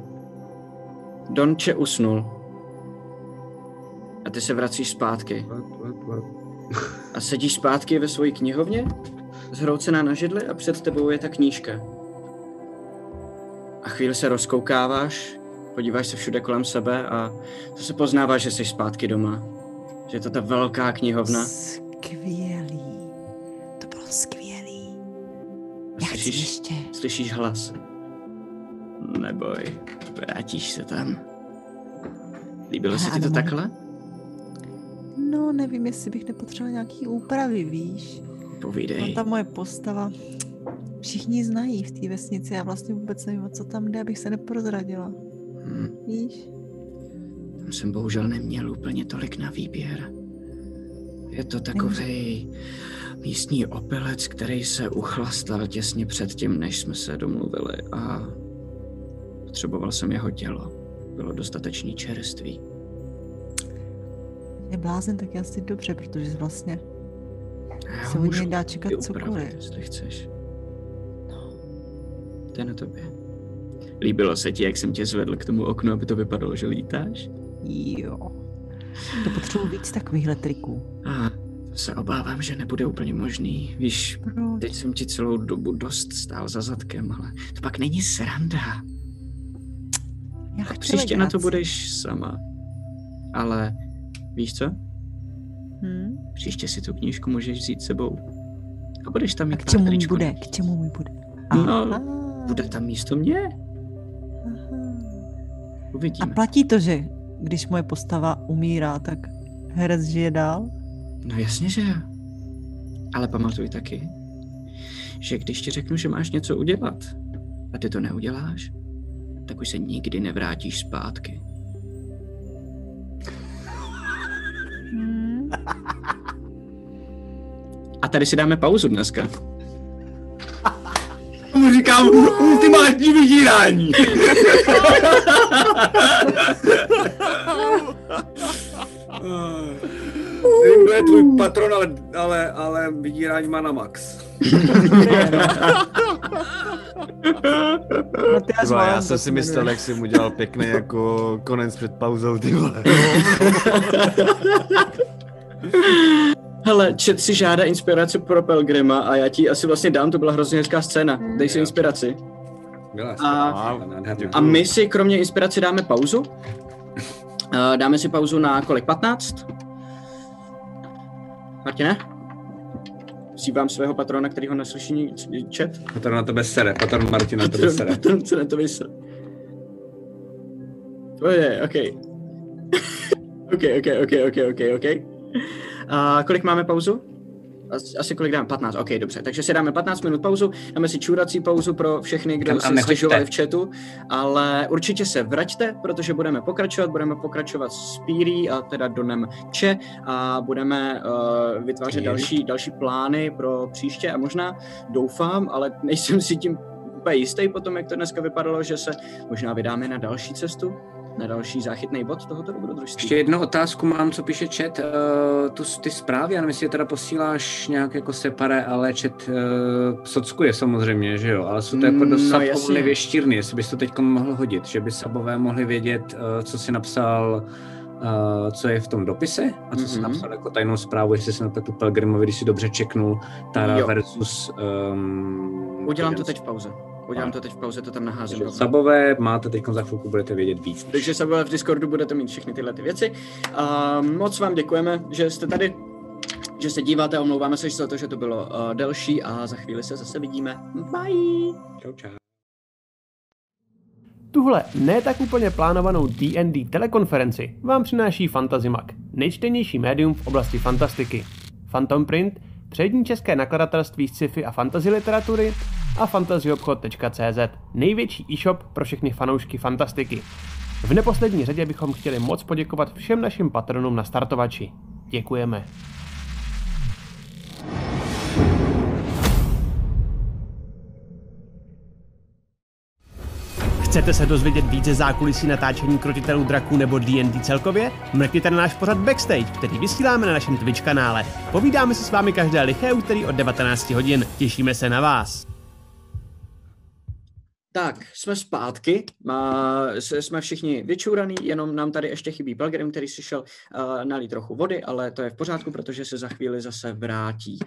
Donče usnul. A ty se vracíš zpátky. A sedíš zpátky ve své knihovně, zhroucená na židli a před tebou je ta knížka. A chvíli se rozkoukáváš, podíváš se všude kolem sebe a zase poznáváš, že jsi zpátky doma. Že je to ta velká knihovna. Skvělý. To bylo skvělý. A slyšíš, slyšíš hlas. Neboj, vrátíš se tam. Líbilo se ti to takhle? No, nevím, jestli bych nepotřeboval nějaký úpravy, víš? Povídej. No, ta moje postava, všichni znají v té vesnici, já vlastně vůbec nevím, o co tam jde, abych se neprozradila. Hm. Víš? Tam jsem bohužel neměl úplně tolik na výběr. Je to takový místní opilec, který se uchlastal těsně před tím, než jsme se domluvili a potřeboval jsem jeho tělo. Bylo dostatečný čerství. Je blázen, tak je asi dobře, protože vlastně Já se od něj dá čekat cokoliv. jestli chceš. No, to je na tobě. Líbilo se ti, jak jsem tě zvedl k tomu oknu, aby to vypadalo, že lítáš? Jo. To potřebuji víc takovýchhle triků. A to se obávám, že nebude úplně možný. Víš, Proč? teď jsem ti celou dobu dost stál za zadkem, ale to pak není sranda. Já chci příště na to legraci. budeš sama. Ale víš co? Hm? Příště si tu knížku můžeš vzít sebou. A budeš tam mít K čemu mi bude? K čemu mi bude? No, bude tam místo mě. A Uvidíme. platí to, že když moje postava umírá, tak herec žije dál? No jasně, že jo. Ale pamatuj taky, že když ti řeknu, že máš něco udělat a ty to neuděláš, tak už se nikdy nevrátíš zpátky. A tady si dáme pauzu dneska. Mu říkám ultimátní vydírání. Nevím, kdo je tvůj patron, ale, ale, ale vydírání má na max. Tyba, já jsem si myslel, jak jsem udělal pěkný jako konec před pauzou, ty vole. *laughs* *laughs* Hele, chat si žádá inspiraci pro Pelgrima a já ti asi vlastně dám, to byla hrozně hezká scéna. Dej si inspiraci. A, a my si kromě inspiraci dáme pauzu. *laughs* Eh, Dáme si pauzu na kolik? 15? Martine? Vzývám svého patrona, který ho neslyší chat. Patron na tebe sere, patron Martina na tebe sere. Patron se na to vysel. To je, *laughs* OK. OK, OK, OK, OK, OK, OK. *laughs* A kolik máme pauzu? Asi, kolik dáme? 15, ok, dobře. Takže si dáme 15 minut pauzu, dáme si čůrací pauzu pro všechny, kdo nechoďte. stěžovali v chatu, ale určitě se vraťte, protože budeme pokračovat, budeme pokračovat s Pírí a teda Donem Če a budeme uh, vytvářet další, další plány pro příště a možná doufám, ale nejsem si tím úplně jistý potom, jak to dneska vypadalo, že se možná vydáme na další cestu, na další záchytný bod tohoto dobrodružství. Ještě jednu otázku mám, co píše chat. Uh, tu, ty zprávy, já nevím, jestli je teda posíláš nějak jako separé, ale chat uh, sockuje samozřejmě, že jo, ale jsou to jako Mm, dost no, jasně. věštírny, jestli bys to teď mohl hodit, že by sabové mohli vědět, uh, co si napsal, uh, co je v tom dopise a co mm-hmm. Mhm. napsal jako tajnou zprávu, jestli napsal tu Pelgrimovi, když si dobře čeknul, Tara Jo. versus... Um, Udělám to teď v pauze. Udělám to teď v pauze, to tam naházím. Takže. Sabové máte teď za chvilku, budete vědět víc. Takže se v Discordu budete mít všechny tyhle ty věci. A moc vám děkujeme, že jste tady, že se díváte, omlouváme se za to, že to bylo uh, delší a za chvíli se zase vidíme. Bye! Čau, čau. Tuhle ne tak úplně plánovanou D&D telekonferenci vám přináší Fantazimak, nejčtenější médium v oblasti fantastiky. Phantom Print, přední české nakladatelství sci-fi a fantasy literatury a fantasyobchod.cz, největší e-shop pro všechny fanoušky fantastiky. V neposlední řadě bychom chtěli moc poděkovat všem našim patronům na startovači. Děkujeme. Chcete se dozvědět více zákulisí natáčení krotitelů draků nebo D&D celkově? Mrkněte na náš pořad Backstage, který vysíláme na našem Twitch kanále. Povídáme se s vámi každé liché úterý od 19 hodin. Těšíme se na vás. Tak, jsme zpátky, s- jsme všichni vyčuraný, jenom nám tady ještě chybí Pelgrim, který si šel uh, nalít trochu vody, ale to je v pořádku, protože se za chvíli zase vrátí.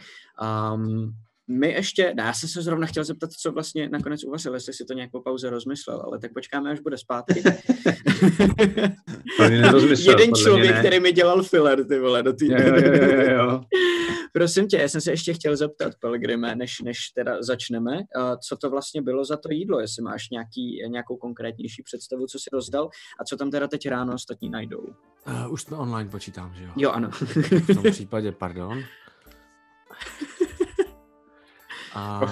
Um, my ještě, já jsem se zrovna chtěl zeptat, co vlastně nakonec uvařil, jestli si to nějak po pauze rozmyslel, ale tak počkáme, až bude zpátky. Jeden člověk, ne. který mi dělal filler, ty vole, do té... Jo, jo, jo, jo, jo. *laughs* Prosím tě, já jsem se ještě chtěl zeptat, Pelgrime, než, než teda začneme, uh, co to vlastně bylo za to jídlo, jestli máš nějaký, nějakou konkrétnější představu, co si rozdal a co tam teda teď ráno ostatní najdou. Uh, už jsme online, počítám, že jo? Jo, ano. v tom případě, pardon. *laughs* A... *laughs*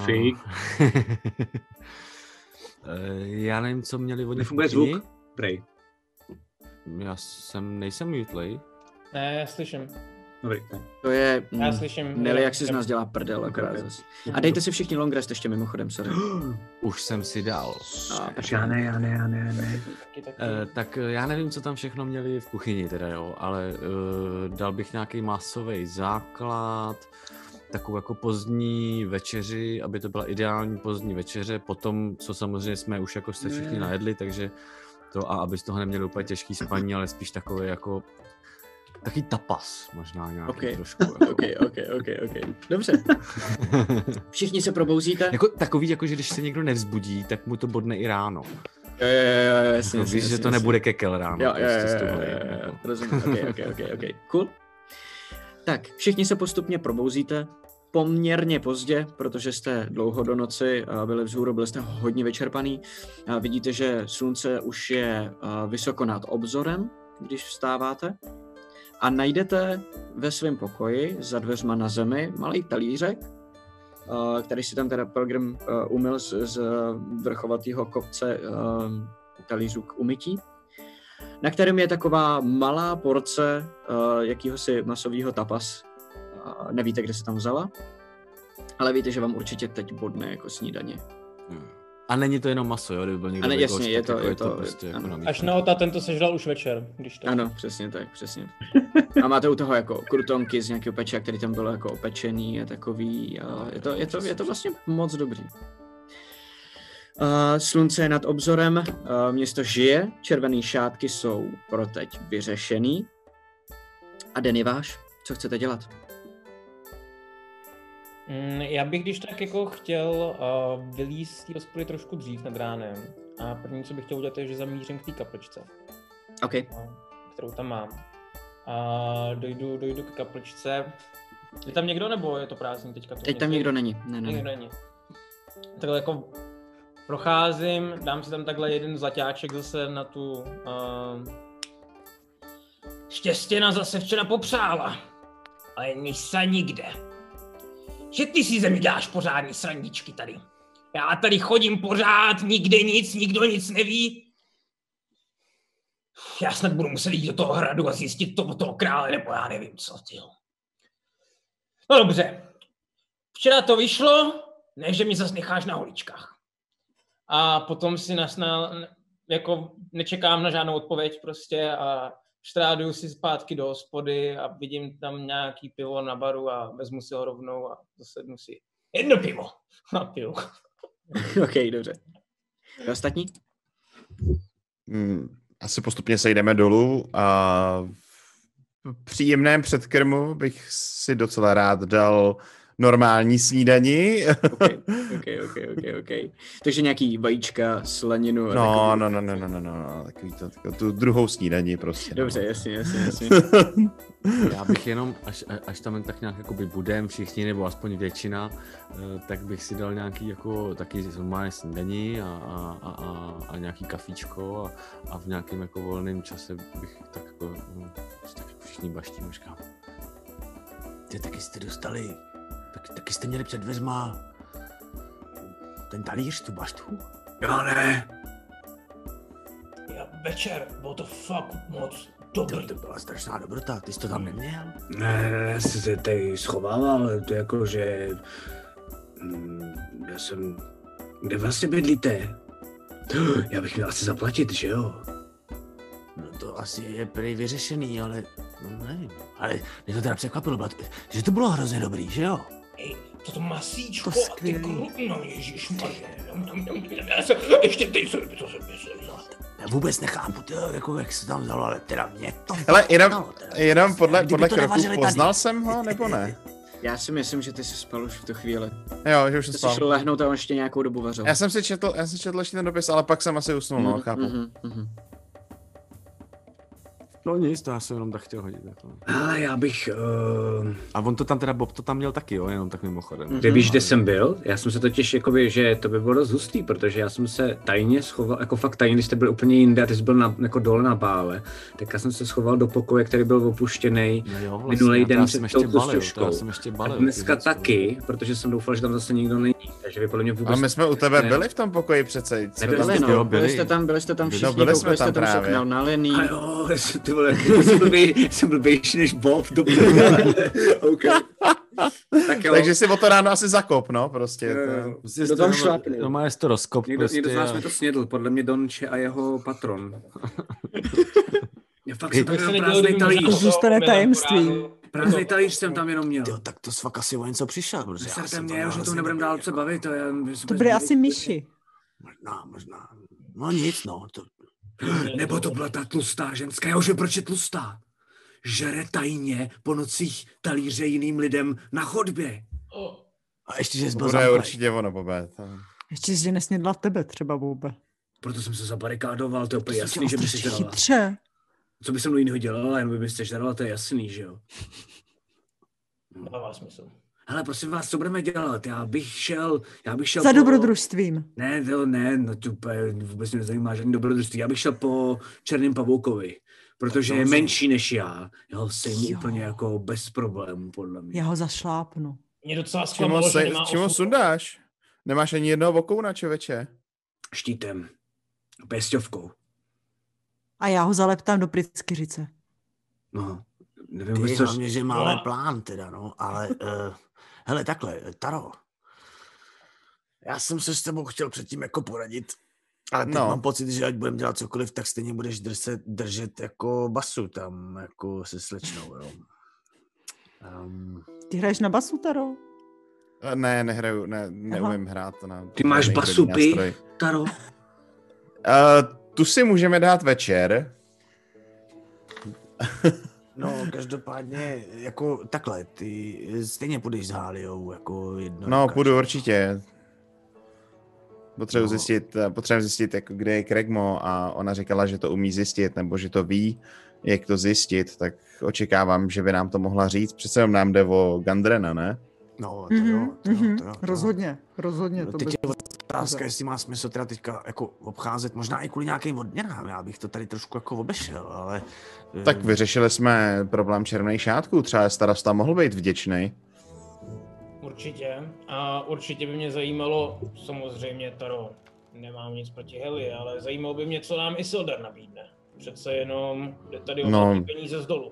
Eh, Já nevím, co měli oni v Nefunguje kuchyni. zvuk? Prej. Já jsem, nejsem mutlej. Ne, já slyším. Dobrý. To je Já mm, slyším. Nelly, jak si z nás dělá prdel akorát zas. A dejte si všichni long rest ještě mimochodem, sorry. *gasps* Už jsem si dal. A, Já ne, já ne, já ne, já ne. Taky, taky. Eh, tak eh, já nevím, co tam všechno měli v kuchyni teda, jo, ale uh, dal bych nějaký masový základ, takovou jako pozdní večeři, aby to byla ideální pozdní večeře, potom, co samozřejmě jsme už jako jste všichni Mm. najedli, takže to a aby z toho neměli úplně těžký spaní, ale spíš takové jako Taky tapas možná nějaký Ok. trošku. *laughs* Jako. OK, OK, OK, OK. Dobře. *laughs* Všichni se probouzíte? jako, takový, jako že když se někdo nevzbudí, tak mu to bodne i ráno. Jo, jo, jo, jo, jasně, Jako, jasně, víš, že jasně, to jasně. nebude kekel ráno. Jo, jo, jo, prostě s jo, touhle, jo, jo, jako. rozumím. OK, OK, OK, OK, cool. Tak, všichni se postupně probouzíte poměrně pozdě, protože jste dlouho do noci byli vzhůru, byli jste hodně vyčerpaný. Vidíte, že slunce už je vysoko nad obzorem, když vstáváte. A najdete ve svém pokoji za dveřma na zemi malý talířek, který si tam teda Pilgrim umyl z, z vrchovatého kopce talířů k umytí na kterém je taková malá porce uh, jakýhosi masového tapas. Uh, nevíte, kde se tam vzala, ale víte, že vám určitě teď bodne jako snídaně. A není to jenom maso, jo, kdyby byl někdo A ne, vegan, jasně, je to- jako je je to to- prostě ano. jako Až namíchaný. na ota, ten to sežral už večer, když to. Ano, přesně tak, přesně. A máte u toho jako krutonky z nějakého peče, který tam bylo jako opečený a takový. A je, to, je, to, je to vlastně moc dobrý. Uh, slunce je nad obzorem, uh, město žije, červené šátky jsou pro teď vyřešený. A den je váš, co chcete dělat? Mm, já bych když tak jako chtěl uh, vylízt z té trošku dřív nad ránem. A první, co bych chtěl udělat, je, že zamířím k té kapličce. OK. Kterou tam mám. A dojdu, dojdu k kapličce. Je tam někdo, nebo je to prázdný teďka? To Teď tam nikdo není. Ne, ne, Nikdo ne. není. Takhle jako procházím, dám si tam takhle jeden zlaťáček zase na tu... Uh... Štěstěna zase včera popřála, ale nisa nikde. Že ty si zemi děláš pořádný srandičky tady. Já tady chodím pořád, nikde nic, nikdo nic neví. Já snad budu muset jít do toho hradu a zjistit to toho krále, nebo já nevím co, ty. No dobře. Včera to vyšlo, ne, že mi zase necháš na holičkách. A potom si nasnal, jako nečekám na žádnou odpověď prostě a štráduju si zpátky do hospody a vidím tam nějaký pivo na baru a vezmu si ho rovnou a zasednu si jedno pivo *laughs* a piju. *laughs* OK, dobře. Vy ostatní? Hmm, asi postupně sejdeme dolů a v příjemném předkrmu bych si docela rád dal normální snídani. OK, *laughs* OK, OK, OK, OK. Takže nějaký vajíčka, slaninu a No, takový... no, no, no, no, no, no, no, takový to, takovou tu druhou snídani prostě. Dobře, no. jasně, jasně, jasně. *laughs* Já bych jenom, až, až tam tak nějak jakoby budem všichni, nebo aspoň většina, eh, tak bych si dal nějaký jako taky normálně snídaní a, a, a, a, a nějaký kafíčko a, a v nějakém jako volném čase bych tak jako, no, tak všichni baštíme, říkám. Ty taky jste dostali, tak, taky jste měli před dveřma ten talíř, tu baštu? Já ne. Já večer, bylo to fakt moc To, dobrý. to byla strašná dobrota, ty jsi to tam neměl? Ne, ne, ne, se tady schovával, ale to jako, že... Mm, Já jsem... Kde vlastně bydlíte? *gasps* Já bych měl asi zaplatit, že jo? No to asi je prý vyřešený, ale no nevím. Ale mě to teda překvapilo, že to bylo hrozně dobrý, že jo? Toto masíčko To a ty skvělý. kru... No se, ještě teď se, to se myslel. Já vůbec nechápu, tyjo, jako jak se tam vzalo, ale teda mě to... Hele, jenom, teda. jenom podle, Kdyby podle to kroku nevařili tady. poznal jsem ho, nebo ne? Já si myslím, že ty jsi spal už v tu chvíli. Jo, že už Ty jsem jsi šel spal. lehnout a on ještě nějakou dobu vařil. Já jsem si četl, já jsem si četl ještě ten dopis, ale pak jsem asi usnul, no, Mhm, chápu. mhm, mhm. No nic, to já jsem jenom tak chtěl hodit. Jako. Ale já bych... Uh... A on to tam teda, Bob to tam měl taky, jo, jenom tak mimochodem. Ty víš, kde jsem byl? Já jsem se totiž, jakoby, že to by bylo dost hustý, protože já jsem se tajně schoval, jako fakt tajně, když jste byl úplně jinde a ty jsi byl na, jako dole na bále, tak já jsem se schoval do pokoje, který byl opuštěný No jo, vlastně, minulý den před jsem ještě tou balil, to já kostěžkou. jsem ještě A balil. dneska věci. taky, protože jsem doufal, že tam zase nikdo není, takže vy podle mě vůbec... Ale my jsme u tebe ne- byli v tom pokoji přece. Nebyli tam Byli, byli, no, jo, byli byli. jste tam, byli jste tam No, všichni, byli jsme tam tam právě. nalený. A jo, *laughs* ty vole, jsem blbý, jsem blbější než Bob, dobře. *laughs* OK. Tak jo. Takže si o to ráno asi zakop, no, prostě. Jo, To... jo. Prostě toho šlápnu. Normálně jsi to rozkop Někdo, prostě. někdo z vás a- mi to snědl, podle mě Donče a jeho patron. Já fakt jsem tam prázdnej kdyby talíř. To zůstane to tajemství. Prázdnej talíř jsem tam jenom měl. Jo, tak to fakt asi o něco přišel, protože já jsem mě, měl už o tom nebudeme dál se jako. bavit. To, je, To byly asi myši. Možná, možná. No nic, no. To, Nebo to byla ta tlustá ženská, já už vím, proč je tlustá. Žere tajně po nocích talíře jiným lidem na chodbě. a ještě, že jsi To byl bude určitě ono, Bobe. To... Ještě, že nesnědla tebe třeba vůbec. Proto jsem se zabarikádoval, to je úplně jasný, že by si strašně žrala. chytře. Co by se mnou jiného dělala, jenom by byste žrala, to je jasný, že jo. Dává smysl. Hele, prosím vás, co budeme dělat? Já bych šel, já bych šel Za po- dobrodružstvím. Ne, to ne, no to vůbec mě nezajímá žádný dobrodružství. Já bych šel po černém pavoukovi, protože je menší než já. Jo, sejmu Jo. úplně jako bez problémů, podle mě. Já ho zašlápnu. Mě docela Čím ho, zklamalo, že se, nemá čím ho sundáš? Nemáš ani jednoho vokouna, čověče. Štítem. Pěstovkou. A já ho zaleptám do prickyřice. No, nevím, Ty vůbec, co... hlavně, že máme No. plán teda, no, ale uh, hele, takhle, Taro, já jsem se s tebou chtěl předtím jako poradit, ale teď No. mám pocit, že ať budeme dělat cokoliv, tak stejně budeš drse, držet jako basu tam, jako se slečnou, jo. Um, Ty hraješ na basu, Taro? Eh, Ne, nehraju, ne, neumím hrát na... Ty máš basu, nástroj. Taro? Uh, tu si můžeme dát večer. *laughs* No, každopádně, jako takhle, ty stejně půjdeš s Háliou, jako jedno. No, půjdu určitě. Potřebuji no. zjistit, potřebuji zjistit, jako kde je Kregmo a ona říkala, že to umí zjistit, nebo že to ví, jak to zjistit, tak očekávám, že by nám to mohla říct. Přece nám jde o Gandrena, ne? No, to jo, to jo, to jo. To jo. Rozhodně, rozhodně. No, to teď bez- Otázka, jestli má smysl teda teďka jako obcházet, možná i kvůli nějakým odměnám, já bych to tady trošku jako obešel, ale... Tak eh, vyřešili jsme problém černé šátku, třeba starosta mohl být vděčný. Určitě. A určitě by mě zajímalo, samozřejmě Taro, nemám nic proti Heli, ale zajímalo by mě, co nám Isildar nabídne. Přece jenom jde tady o no. peníze z dolu.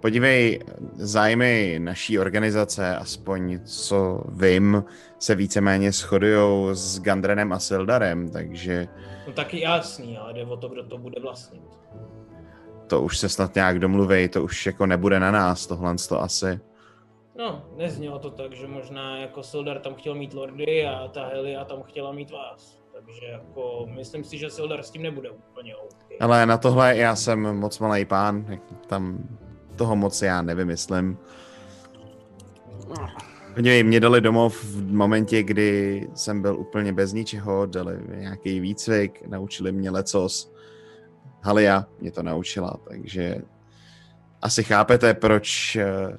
Podívej, zájmy naší organizace, aspoň co vím, se víceméně shodují s Gandrenem a Sildarem, takže No taky jasný, ale jde o to, kdo to bude vlastnit. to už se snad nějak domluví, to už jako nebude na nás, tohle to asi. No, neznělo to tak, že možná jako Sildar tam chtěl mít lordy a ta Helia tam chtěla mít vás. Takže jako myslím si, že Sildar s tím nebude úplně OK. Ale na tohle já jsem moc malý pán, tam toho moc já nevymyslím. Podívej, mě dali domov v momentě, kdy jsem byl úplně bez ničeho, dali mi nějaký výcvik, naučili mě lecos. Halia mě to naučila, takže asi chápete, proč, eh,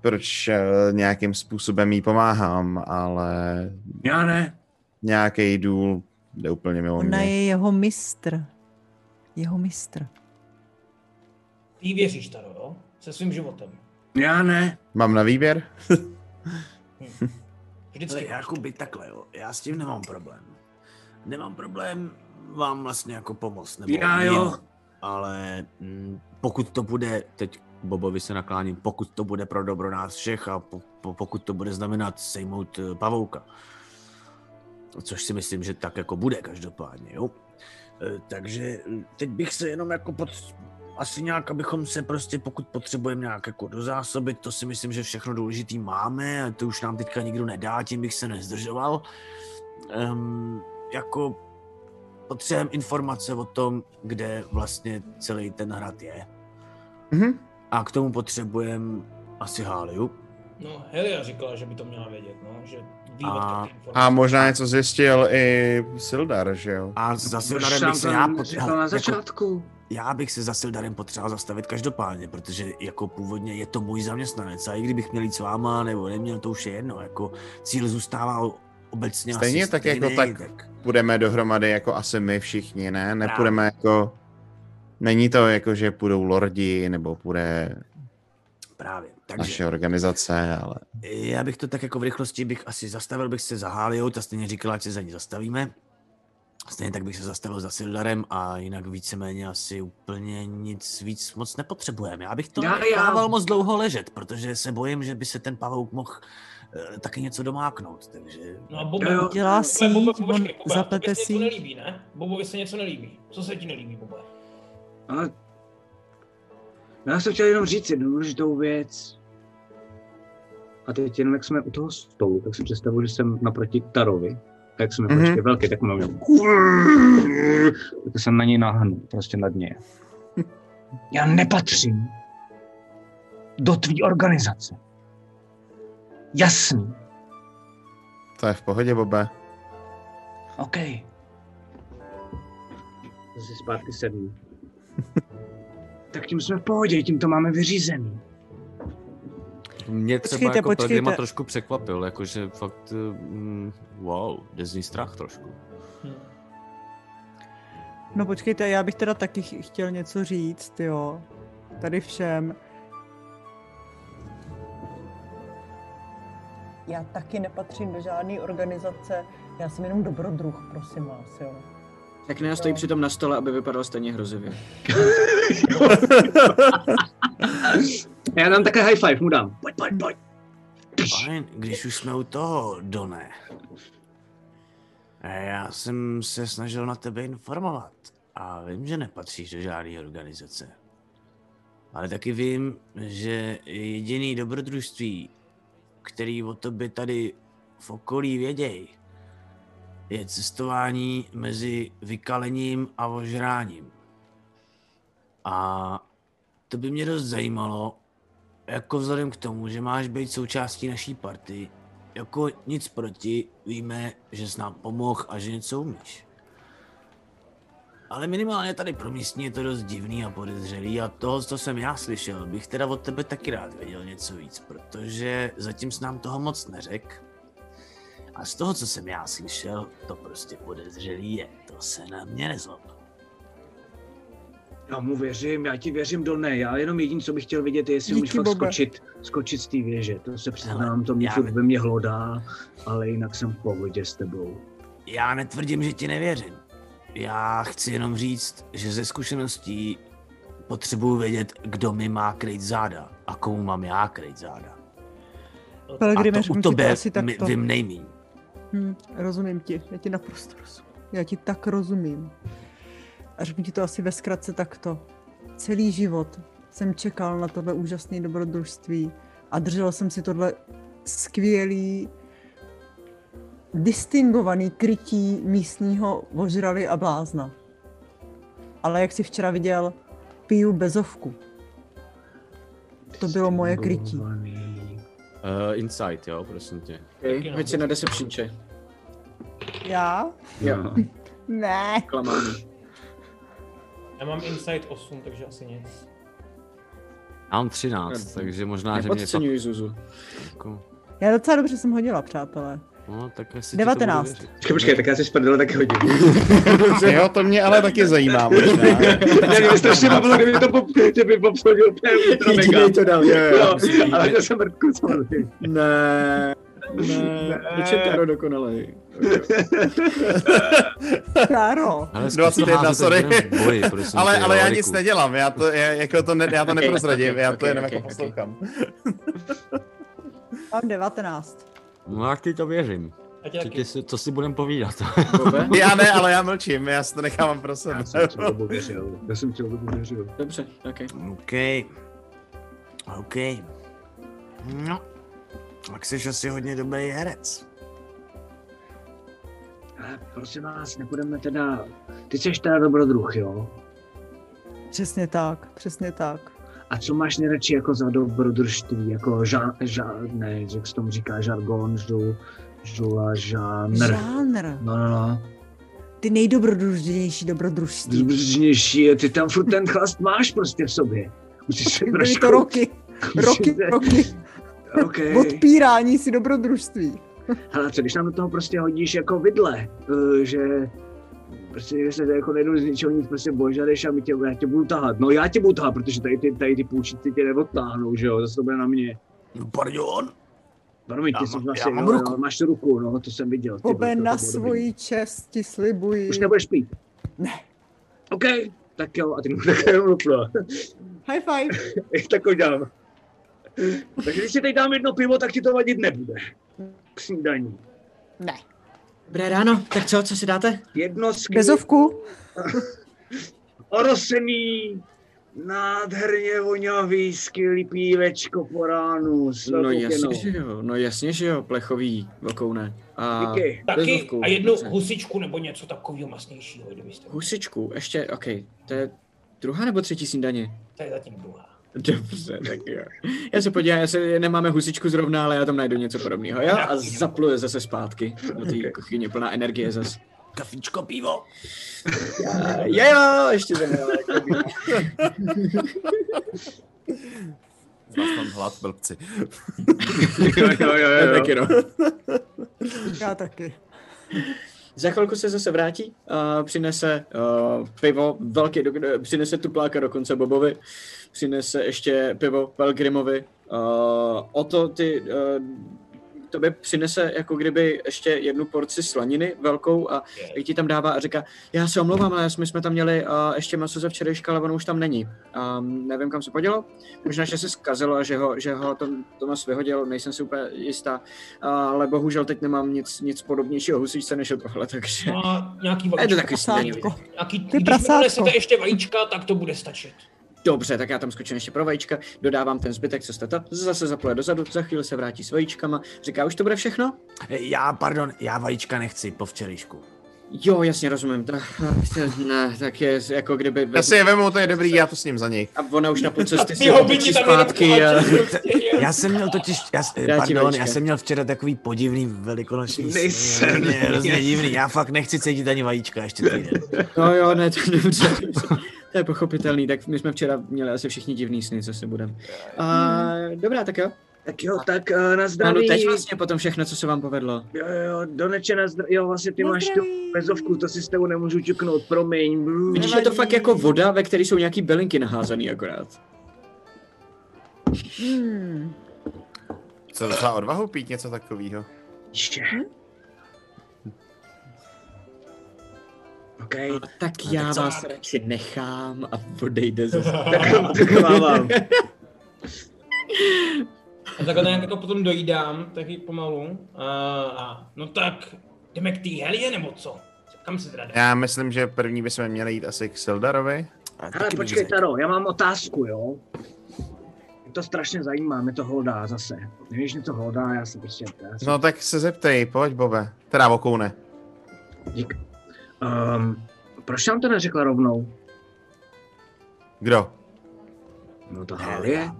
proč eh, nějakým způsobem jí pomáhám, ale Já ne. nějaký důl jde úplně mimo Ona mě. je jeho mistr. Jeho mistr. Ty věříš, Taro, jo? Se svým životem. Já ne. Mám na výběr? *laughs* Vždycky. Ale Jakuby takhle, jo, já s tím nemám problém. Nemám problém vám vlastně jako pomoct, nebo Já jo. ale mm, pokud to bude, teď Bobovi se nakláním, pokud to bude pro dobro nás všech a po, po, pokud to bude znamenat sejmout eh, pavouka, což si myslím, že tak jako bude každopádně, jo. Eh, Takže mm, teď bych se jenom jako pod, asi nějak, abychom se prostě, pokud potřebujeme nějak jako dozásobit, to si myslím, že všechno důležitý máme a to už nám teďka nikdo nedá, tím bych se nezdržoval. Um, jako potřebujeme informace o tom, kde vlastně celý ten hrad je. Mhm. A k tomu potřebujeme asi Háliu. No, Helia říkala, že by to měla vědět, no, že ví A- a... možná něco zjistil i Sildar, že jo? A za Sildarem bych se to já potřeboval. na začátku? Já bych se za Sildarem potřeboval zastavit každopádně, protože jako původně je to můj zaměstnanec a i kdybych měl jít s váma nebo neměl, to už je jedno, jako cíl zůstává obecně Stejně asi tak jako stejnej, tak půjdeme dohromady jako asi my všichni, ne? Nepůjdeme jako... Není to jako, že půjdou lordi, nebo půjde Právě, takže naše organizace, ale... já bych to tak jako v rychlosti bych asi zastavil bych se za Háliou, ta stejně říkala, ať se za ní zastavíme. Stejně tak bych se zastavil za Sildarem a jinak víceméně asi úplně nic víc moc nepotřebujeme. Já bych to Já- já- nechával moc dlouho ležet, protože se bojím, že by se ten pavouk mohl eh, taky něco domáknout, takže... No a Bobo, Jo, jo. Dělá Bobo, síť, Bobo, on počkej, Bobo, zaplete síť. něco nelíbí, ne? Bobovi se něco nelíbí. Co se ti nelíbí, Bobo? Ale já jsem chtěl jenom říct jednu důležitou věc. A teď jenom jak jsme u toho stolu, tak si představuji, že jsem naproti Tarovi. A jak jsem jako Mhm. ještě velký, tak mám tak jsem na něj nahnu, prostě nad něj. Já nepatřím do tvý organizace. Jasný. To je v pohodě, Bobe. OK. Zase zpátky sednu. *laughs* tak tím jsme v pohodě, tím to máme vyřízený. Mě třeba Počkejte, jako Pelgrima počkejte. trošku překvapil, jakože fakt, mm, wow, jde z ní strach trošku. No počkejte, já bych teda taky ch- chtěl něco říct, jo. Tady všem. Já taky nepatřím do žádné organizace, já jsem jenom dobrodruh, prosím vás, jo. Tak ne, stojí přitom na stole, aby vypadal stejně hrozivě. *laughs* Já dám také high five, mu dám. Pojď, pojď, pojď. Fajn, když už jsme u toho, Done. Eh, Já jsem se snažil na tebe informovat a vím, že nepatříš do žádné organizace. Ale taky vím, že jediný dobrodružství, který o tobě tady v okolí věděj, je cestování mezi vykalením a ožráním. A to by mě dost zajímalo, jako vzhledem k tomu, že máš být součástí naší party, jako nic proti, víme, že jsi nám pomohl a že něco umíš. Ale minimálně tady pro místní je to dost divný a podezřelý a toho, co jsem já slyšel, bych teda od tebe taky rád věděl něco víc, protože zatím s nám toho moc neřek. A z toho, co jsem já slyšel, to prostě podezřelý je. To se na mě nezlob. Já mu věřím, já ti věřím, Doné. Já jenom jediný, co bych chtěl vidět, je, jestli Díky, můžeš fakt skočit, skočit z té věže. To se přiznám, to mě já furt ne- ve mně hlodá, ale jinak jsem v pohodě s tebou. Já netvrdím, že ti nevěřím. Já chci jenom říct, že ze zkušeností potřebuju vědět, kdo mi má kryt záda a komu mám já kryt záda. Pelgrime, a to u ti to tebe asi takto. vím nejmíň. Hm, rozumím ti, já ti naprosto rozumím. Já ti tak rozumím. A řeknu ti to asi ve zkratce takto. Celý život jsem čekal na tohle úžasné dobrodružství a držel jsem si tohle skvělý, distingovaný krytí místního ožrali a blázna. Ale jak jsi včera viděl, piju bezovku. To bylo moje krytí. Uh, insight, jo, prosím tě. Okay, hoď si na deception check. Já? Jo, Ne. klamání. Já mám insight 8, takže asi nic. Já mám 13, takže možná, že mě Nepodceňuj Zuzu. Jako, Já docela dobře jsem hodila, přátelé. No, tak asi 19. Počkej, počkej, tak já si z prdele taky hodím. *laughs* Jo, to mě ale taky zajímá možná. *laughs* Ne, mě strašně bavilo, kdyby to pop, že by popsodil úplně. Jedinej to dal, jo, jo, musím ale to jsem mrtku samozřejmě. Ne, ne, Vyčetaro dokonalej. *laughs* Káro. Ale zkus to 21, házet sorry. boji, prosím ale, ale já nic nedělám, já to, já, jako to, ne, já to neprozradím, já to jenom jako poslouchám. Mám 19. No jak ti to věřím. A Co, ti, si- co si budem povídat? Bobe? *laughs* Já ne, *laughs* ale já mlčím, já si to nechávám pro sebe. Já jsem celou dobu věřil. Já jsem celou dobu věřil. Dobře, ok. OK. OK. No. Tak jsi asi hodně dobrý herec. Ale prosím vás, nebudeme teda... Ty jsi teda dobrodruh, jo? Přesně tak, přesně tak. A co máš nejradši jako za dobrodružství? Jako ža, ža, ne, jak se tomu říká, žargon, žu, žula, žánr. Žánr. No, no, no. Ty nejdobrodružnější dobrodružství. Dobrodružnější je, ty tam furt ten chlast máš prostě v sobě. Musíš se Byly to roky, roky, roky Okay. odpírání si dobrodružství. Hele, co když nám do toho prostě hodíš jako vidle, uh, že prostě že se jako nejdu z ničeho nic prostě božadeš a my tě, já tě budu tahat. No já tě budu tahat, protože tady ty, tady ty půlčíci tě neodtáhnou, že jo, zase to bude na mě. No pardon. Promiň, Já ty mám- jsi vlastně, já mám jo, ruku. jo, máš ruku, no, to jsem viděl. to- to na dobrý. svoji čest ti slibuji. Už nebudeš pít? Ne. OK, tak jo, a ty mu *laughs* jenom ruplo. High five. *laughs* tak to dělám. Takže když si teď dám jedno pivo, tak ti to vadit nebude. K snídaní. Ne. Dobré ráno, tak co, co si dáte? Jedno skvělé Bezovku? *laughs* orosený, nádherně vonavý, skvělý pívečko po ránu. No jasně, že jo, no jasně, že jo, plechový vokoune. A Díky. Taky bezovku, a jednu dobře. husičku nebo něco takového masnějšího, kdybyste. Husičku, ještě, ok, to je druhá nebo třetí snídaně? To je zatím druhá. *laughs* Dobře, tak jo. Já se podívám, jestli nemáme husičku zrovna, ale já tam najdu něco podobného. Jo? A zaplu je zase zpátky do té kuchyně plná energie zase. Kafičko, pivo. Jo, jo, ještě to měla. Zas mám hlad, blbci. jo, jo, jo, jo. Taky no. Já taky. Za chvilku se zase vrátí, uh, přinese uh, pivo, velký, do, přinese tupláka dokonce Bobovi, přinese ještě pivo Pelgrimovi. Uh, o to ty, uh, tobě přinese jako kdyby ještě jednu porci slaniny velkou a jak ti tam dává a říká, já se omlouvám, ale my jsme tam měli uh, ještě maso ze včerejška, ale ono už tam není. Um, nevím, kam se podělo. Možná, že se zkazilo a že ho, že ho Tom, Tomas vyhodil, nejsem si úplně jistá. Ale bohužel teď nemám nic, nic podobnějšího husičce než tohle, takže... No a nějaký A je to vajíčko. snídaní. Nějaký, Ty když prasátko. donesete ještě vajíčka, tak to bude stačit. Dobře, tak já tam skočím ještě pro vajíčka, dodávám ten zbytek, co jste to, zase zapluje dozadu, za chvíli se vrátí s vajíčkama. Říká, už to bude všechno? Já, pardon, já vajíčka nechci po včerejšku. Jo, jasně rozumím. Tak, ne, tak je jako kdyby... Já si je vemu, to je dobrý, já to s ním za něj. A ona už na půl cesty *laughs* si tam zpátky. A... tlačí, Já jsem měl totiž, já, *laughs* ti pardon, já jsem měl včera takový podivný velikonoční Nejsem. hrozně- divný, já fakt nechci cítit ani vajíčka ještě týden. No jo, ne, to je dobře. To je pochopitelný, tak my jsme včera měli asi všichni divný sny, co si budem. A, dobrá, tak jo. Tak jo, tak uh, na No, zdraví. no teď vlastně potom všechno, co se vám povedlo. Jo, jo, Doneče na zdraví. Jo, vlastně ty máš tu bezovku, to si s tebou nemůžu čuknout, promiň. Vidíš, je to fakt jako voda, ve které jsou nějaký bylinky naházaný akorát. Hmm. Co za odvahu pít něco takového? Ještě. OK, Tak já vás radši nechám a odejde zase. *laughs* tak, tak. A takhle nějak jako potom dojídám, taky pomalu. A, a no tak, jdeme k té helie nebo co? Kam se teda? Já myslím, že první bychom měli jít asi k Sildarovi. Ale počkej, Taro, já mám otázku, jo? Mě to strašně zajímá, mě to hlodá zase. Nevíš, mě to hlodá, já si prostě... Já si... No tak se zeptej, pojď Bobe. Teda vokoune. Dík. Um, proč nám to neřekla rovnou? Kdo? No to Helie.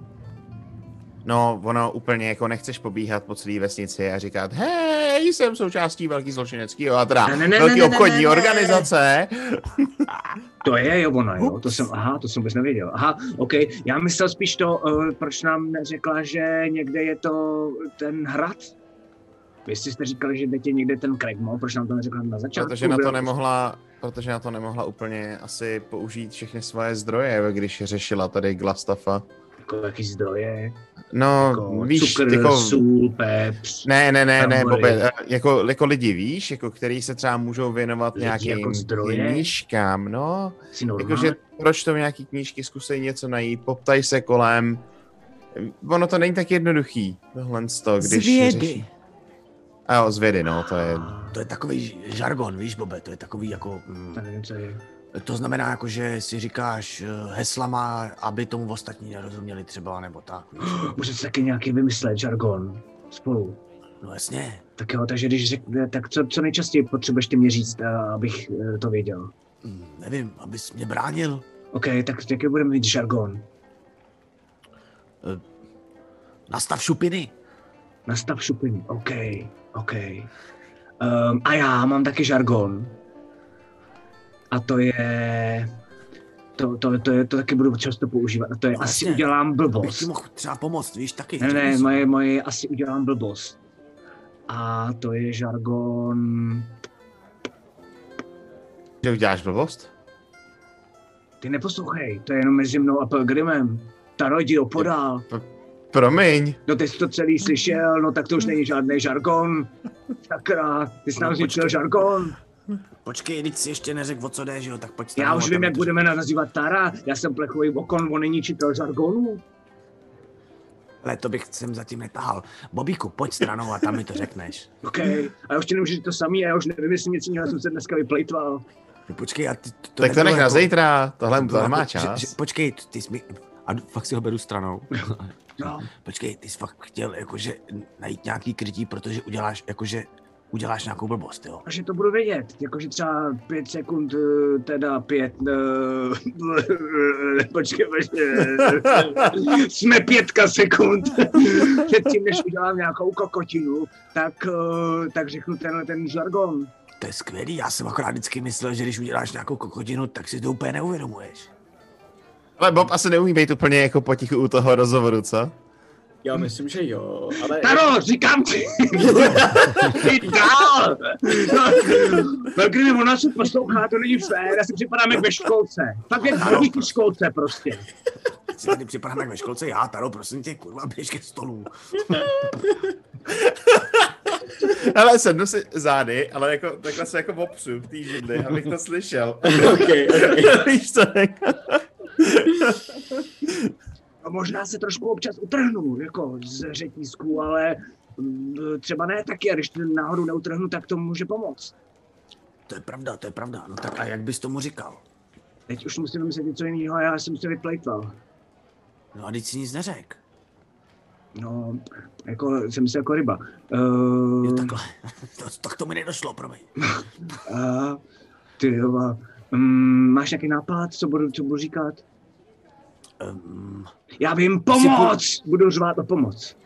No, ono úplně jako nechceš pobíhat po celé vesnici a říkat, hej, jsem součástí velký zločinecký, a teda Ne, ne, ne, velký ne, ne, obchodní ne, ne. organizace. *laughs* To je jo, ona, jo, to jsem, aha, to jsem vůbec nevěděl. Aha, OK, já myslel spíš to, uh, proč nám neřekla, že někde je to ten hrad? Vy jste říkali, že jdete někde ten Craigmore, proč nám to neřekla na začátku? Protože na to nemohla, protože na to nemohla úplně asi použít všechny svoje zdroje, když řešila tady Glastafa. Jako jaký zdroje? No, Jako víš, cukr, jako... sůl, pepř. Ne, ne, ne, ne. Bobe, eh, jako, jako lidi, víš, jako který se třeba můžou věnovat Lidi nějakým jako zdroje? knížkám, no. Jakože proč to nějaký knížky, zkusej něco najít, poptaj se kolem. Ono to není tak jednoduchý, tohle to, když... Z vědy. A jo, z vědy, no, to je... To je takový žargon, víš, Bobe, to je takový jako... Mm, To nevím, co je. to znamená jako, že si říkáš eh, heslama, aby tomu ostatní nerozuměli třeba, nebo tak, víš. *gasps* Můžete si taky nějaký vymyslet žargon spolu. No jasně. Tak jo, takže když řekne, tak co, co nejčastěji potřebuješ ty mě říct, a abych eh, to věděl? Mm, nevím, abys mě bránil. OK, tak jaký budeme mít žargon? Nastav šupiny. Nastav šupiny, OK, OK. Um, a já mám taky žargon. A to je... To, to, to, je, to taky budu často používat. A to je No, asi udělám blbost. ti mohl třeba pomoct, víš, taky. Ne, ne, moje, moje asi udělám blbost. A to je žargon... Že uděláš blbost? Ty neposlouchej, to je jenom mezi mnou a Pelgrimem. Ta rodí opodál. Promiň. No ty jsi to celý slyšel, no tak to už není žádný žargon. Sakra, ty jsi nám No, zničil žargon. Počkej, teď si ještě neřekl, o co jde, že jo, tak pojď Já už vím, jak to budeme nazývat Tara. Já jsem plechový okon, on je ničitel žargonů. Ale to bych sem zatím netahal. Bobíku, pojď stranou a tam mi to řekneš. *laughs* OK, a já už ti nemůžu říct to samý, a já už nevím, jestli něco jiného jsem se dneska vyplejtval. No, počkej, a ty, to, Tak to nech na jako- zítra, tohle to nemá jako, že- čas. Že, počkej, ty jsi mi... A fakt si ho beru stranou. *laughs* No. Počkej, ty jsi fakt chtěl jakože najít nějaký krytí, protože uděláš jakože uděláš nějakou blbost, jo? A že to budu vědět, jakože třeba pět sekund, eh, teda pět, eh, *laughs* počkej, počkej, jsme pětka sekund *laughs* předtím, než udělám nějakou kokotinu, tak, eh, tak řeknu tenhle ten žargon. To je skvělý, já jsem akorát vždycky myslel, že když uděláš nějakou kokotinu, tak si to úplně neuvědomuješ. Ale Bob asi neumí být úplně jako potichu u toho rozhovoru, co? Já myslím, že jo, ale... Taro, říkám ti! Ty dál! Pelgrim, ona se poslouchá, to není fér, já si připadám jak ve školce. Fakt jak v školce prostě. Si tady připadám jak ve školce, já, Taro, prosím tě, kurva, běž ke stolu. Ale sednu si zády, ale jako, takhle se jako opřu v té židli, abych to slyšel. okay, okay. *laughs* Víš co, jako... *laughs* A možná se trošku občas utrhnu, jako z řetízku, ale mm, třeba ne taky, a když to náhodou neutrhnu, tak to může pomoct. To je pravda, to je pravda. No tak a jak bys tomu říkal? Teď už musím vymyslet něco jiného a já jsem se vyplejtval. No a teď si nic neřek. No, jako, jsem myslel jako ryba. Uh, Jo, takhle. *laughs* To, tak to mi nedošlo, promiň. *laughs* a, ty jo, um, máš nějaký nápad, co budu, co budu říkat? Um, Já vím, pomoc! Budu řvát o pomoc.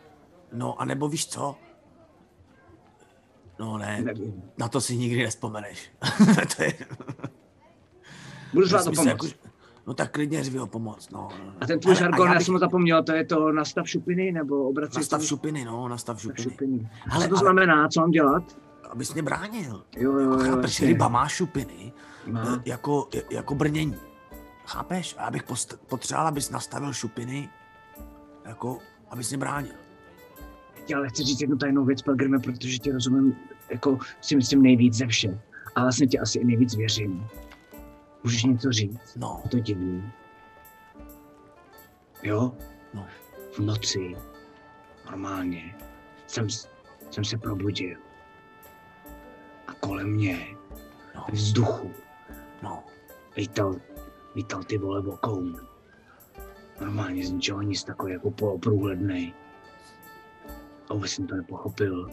no, a nebo víš co? No ne, Nevím. na to si nikdy nespomeneš. *laughs* to je... Budu řvát o pomoc. jako, no tak klidně řvi o pomoc, no. A ten tvůj žargon, já já bych- jsem ho zapomněl, to je to nastav šupiny, nebo obrací Nastav šupiny, no, nastav šupiny. šupiny. Ale- Co to ale- znamená, co mám dělat? Abys mě bránil. Jo, jo, jo, Chápeš, ryba má šupiny, Eh, jako, jako brnění. Chápeš? A já bych post- potřeboval, abys nastavil šupiny, jako, abys mě bránil. Já ale chci říct jednu tajnou věc, Pelgrime, protože ti rozumím, jako si myslím nejvíc ze vše. A vlastně ti asi i nejvíc věřím. Můžeš něco říct? No. Je to divný. Jo? No. V noci, normálně, jsem, jsem se probudil. A kolem mě, No. ve vzduchu, No, lítal, lítal ty vole vokoun. Normálně z ničeho nic takový jako poloprůhlednej. A vůbec jsem to nepochopil.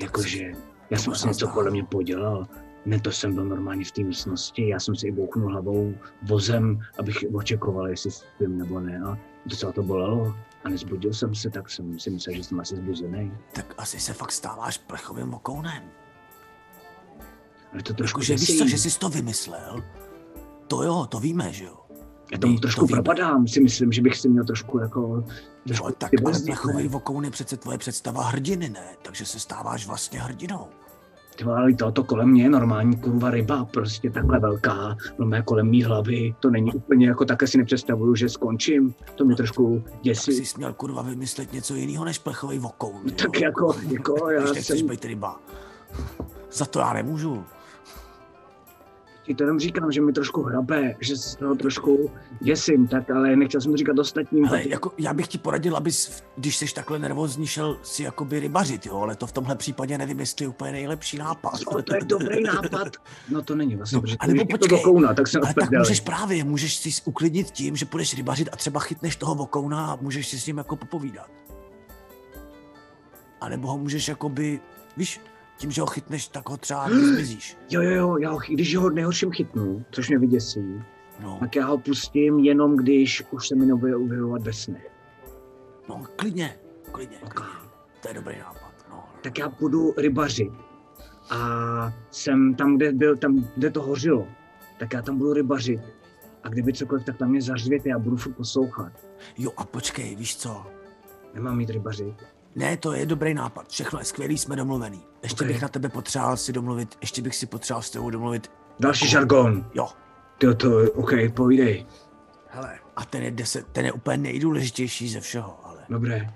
Jakože, já jsem si něco kolem mě podělal. Ne, to jsem byl normálně v té místnosti, já jsem si i bouchnul hlavou vozem, abych očekoval, jestli spím nebo ne. A docela to bolelo. A nezbudil jsem se, tak jsem si myslel, že jsem asi zbuzený. tak asi se fakt stáváš plechovým okounem. Ale to trošku Jakože víš co, že jsi to vymyslel? To jo, to víme, že jo? Já tomu My trošku to propadám, si myslím, že bych si měl trošku jako... Trošku No, tak ale plechový vokoun je přece tvoje představa hrdiny, ne? Takže se stáváš vlastně hrdinou. Ty ale to, to kolem mě je normální kurva ryba, prostě takhle velká, no mé kolem mý hlavy, to není úplně jako také si nepředstavuju, že skončím, to mě trošku Tak děsí. jsi směl kurva vymyslet něco jiného než plechový vokoun. *laughs* jo? Tak jako, jako já Když jsem, být ryba. Za to já nemůžu. Ti to jenom říkám, že mi trošku hrabe, že se toho trošku děsím, tak ale nechtěl jsem to říkat ostatním. Ale jako, já bych ti poradil, abys, když jsi takhle nervózní, šel si jakoby rybařit, jo? Ale to v tomhle případě nevím, jestli je úplně nejlepší nápad. No, to je dobrý nápad. No to není vlastně, No, protože nebo to počkej, vokouna, tak jsem ale tak můžeš právě, můžeš si uklidnit tím, že půjdeš rybařit a třeba chytneš toho vokouna a můžeš si s ním jako popovídat. A nebo ho můžeš jakoby, víš, tím, že ho chytneš, tak ho třeba zmizíš. *gasps* Jo, jo, jo, já ho, když ho nejhorším chytnu, což mě vyděsí, No, tak já ho pustím jenom, když už se mi nebude objevovat ve snech. no klidně, klidně, Ok. klidně. To je dobrý nápad, no. tak já budu rybařit. A jsem tam, kde, byl, tam, kde to hořilo, tak já tam budu rybařit. A kdyby cokoliv, tak tam mě zařvěte, já budu furt poslouchat. Jo a počkej, víš co? Nemám mít rybařit. Ne, to je dobrý nápad, všechno je skvělý, jsme domluvený. Ještě Ok. bych na tebe potřeboval si domluvit, ještě bych si potřeboval s tebou domluvit. Další žargon. Jo, Jo, to, OK, povídej. hele, a ten je, deset, ten je úplně nejdůležitější ze všeho, ale Dobré.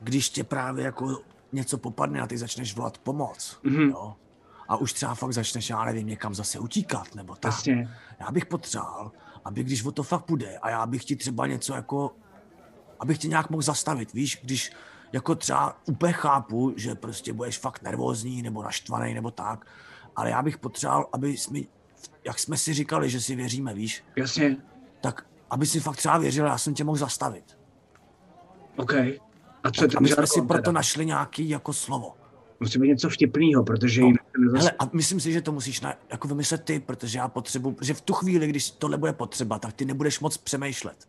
když tě právě jako něco popadne a ty začneš volat pomoc, Mhm. jo, a už třeba fakt začneš, já nevím, někam zase utíkat, nebo tak. Jasně. Já bych potřeboval, aby když o to fakt půjde a já bych ti třeba něco jako, abych tě nějak mohl zastavit, víš, když jako třeba úplně chápu, že prostě budeš fakt nervózní nebo naštvaný nebo tak, ale já bych potřeboval, aby jsme, jak jsme si říkali, že si věříme, víš, Jasně. tak aby si fakt třeba věřil, já jsem tě mohl zastavit. OK. A co Tak, aby jsme si proto teda? našli nějaký jako slovo. Musí být něco vtipného, protože No, jinak nezas... Hele, a myslím si, že to musíš na, jako vymyslet ty, protože já potřebuji, že v tu chvíli, když tohle bude potřeba, tak ty nebudeš moc přemýšlet.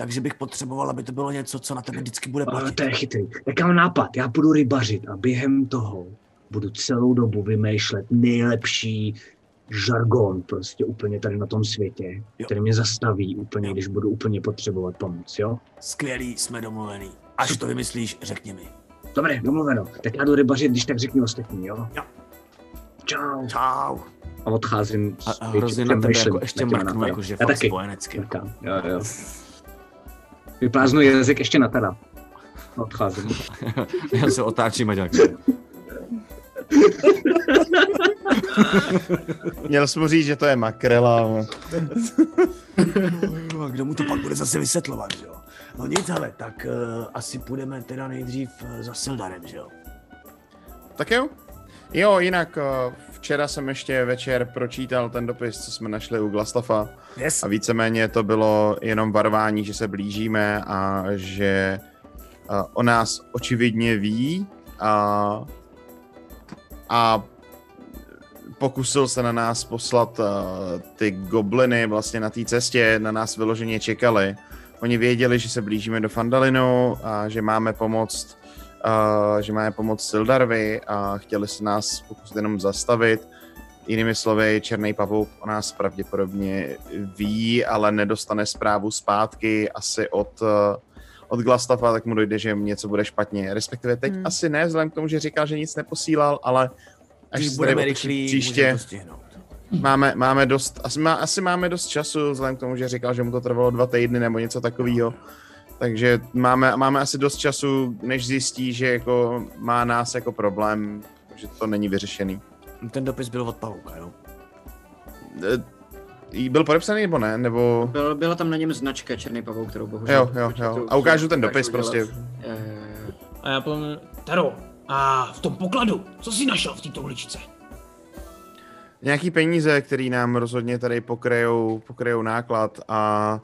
Takže bych potřeboval, aby to bylo něco, co na tebe vždycky bude Ale platit. to je chytrý. Tak já mám nápad, já budu rybařit a během toho budu celou dobu vymýšlet nejlepší žargon prostě úplně tady na tom světě, Jo. který mě zastaví úplně, Jo. když budu úplně potřebovat pomoc, jo? Skvělý, jsme domluvený. Až to vymyslíš, řekni mi. Dobré, domluveno. Tak já jdu rybařit, když tak řekni ostatní, jo? Jo. Čau. Čau. A odcházím A, a hrozně na tebe jako ještě mrknu, jakože Já fakt taky. spojenecky. Mrkám, jo, jo. Vypláznu jazyk ještě na teda. Odcházím. *laughs* Já se otáčím a. Měl jsem mu říct, že to je makrela. no. No, a kdo mu to pak bude zase vysvětlovat, že jo? No nic, ale tak uh, asi půjdeme teda nejdřív uh, za Sildarem, že jo? Tak jo. Jo, jinak eh, včera jsem ještě večer pročítal ten dopis, co jsme našli u Glastafa. Yes. A víceméně to bylo jenom varování, že se blížíme a že o nás očividně ví a, a pokusil se na nás poslat uh, ty gobliny vlastně na té cestě, na nás vyloženě čekali. Oni věděli, že se blížíme do Fandalinu a že máme pomoct, uh, že máme pomoct Sildarvy a chtěli se nás pokusit jenom zastavit. Jinými slovy, Černý pavouk o nás pravděpodobně ví, ale nedostane zprávu zpátky asi od, uh, od Glastafa, tak mu dojde, že něco bude špatně. Respektive teď Hmm. asi ne, vzhledem k tomu, že říkal, že nic neposílal, ale až Když se budeme rychlí, příště můžeme to stihnout. máme, máme dost, asi, má, asi máme dost času, vzhledem k tomu, že říkal, že mu to trvalo dva týdny nebo něco takového. Takže máme, máme asi dost času, než zjistí, že jako má nás jako problém, že to není vyřešený. Ten dopis byl od Pavouka, jo? E, jí byl podepsaný nebo ne? Nebo... Byl, byla tam na něm značka Černý pavouk, kterou bohužel... Jo, jo, jo. A ukážu ten dopis udělat. prostě. Eh, A já povím, Taro, a v tom pokladu, co jsi našel v této uličce? Nějaký peníze, který nám rozhodně tady pokryjou, pokryjou náklad a,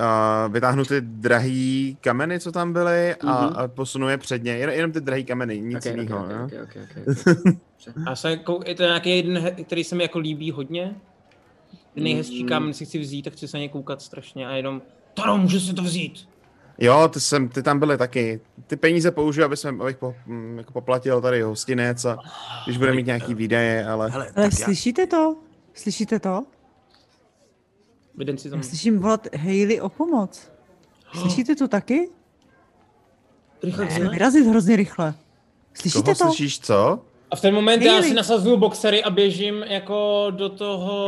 a vytáhnu ty drahý kameny, co tam byly a, Mhm. a posunu je předně. Jen, jenom ty drahý kameny, nic Okay, jiného. okay, no. okay, okay, okay. *laughs* A se, je to nějaký jeden, který se mi jako líbí hodně? Ten nejhezčí Mm. kámen si chci vzít, tak chci se na ně koukat strašně a jenom, Taro, můžu si to vzít? Jo, ty, jsem, ty tam byly taky. Ty peníze použiju, aby jsem, abych po, mm, jako poplatil tady hostinec a když bude mít nějaký výdaje, ale... Hele, Ale já, slyšíte to? Slyšíte to? Jeden si tam... Já slyším volat Hayley o pomoc. *gasps* Slyšíte to taky? Rychle vzít. vyrazit hrozně rychle. Slyšíte Koho to? slyšíš, co? A v ten moment já Hayley. si nasazuju boxery a běžím jako do toho...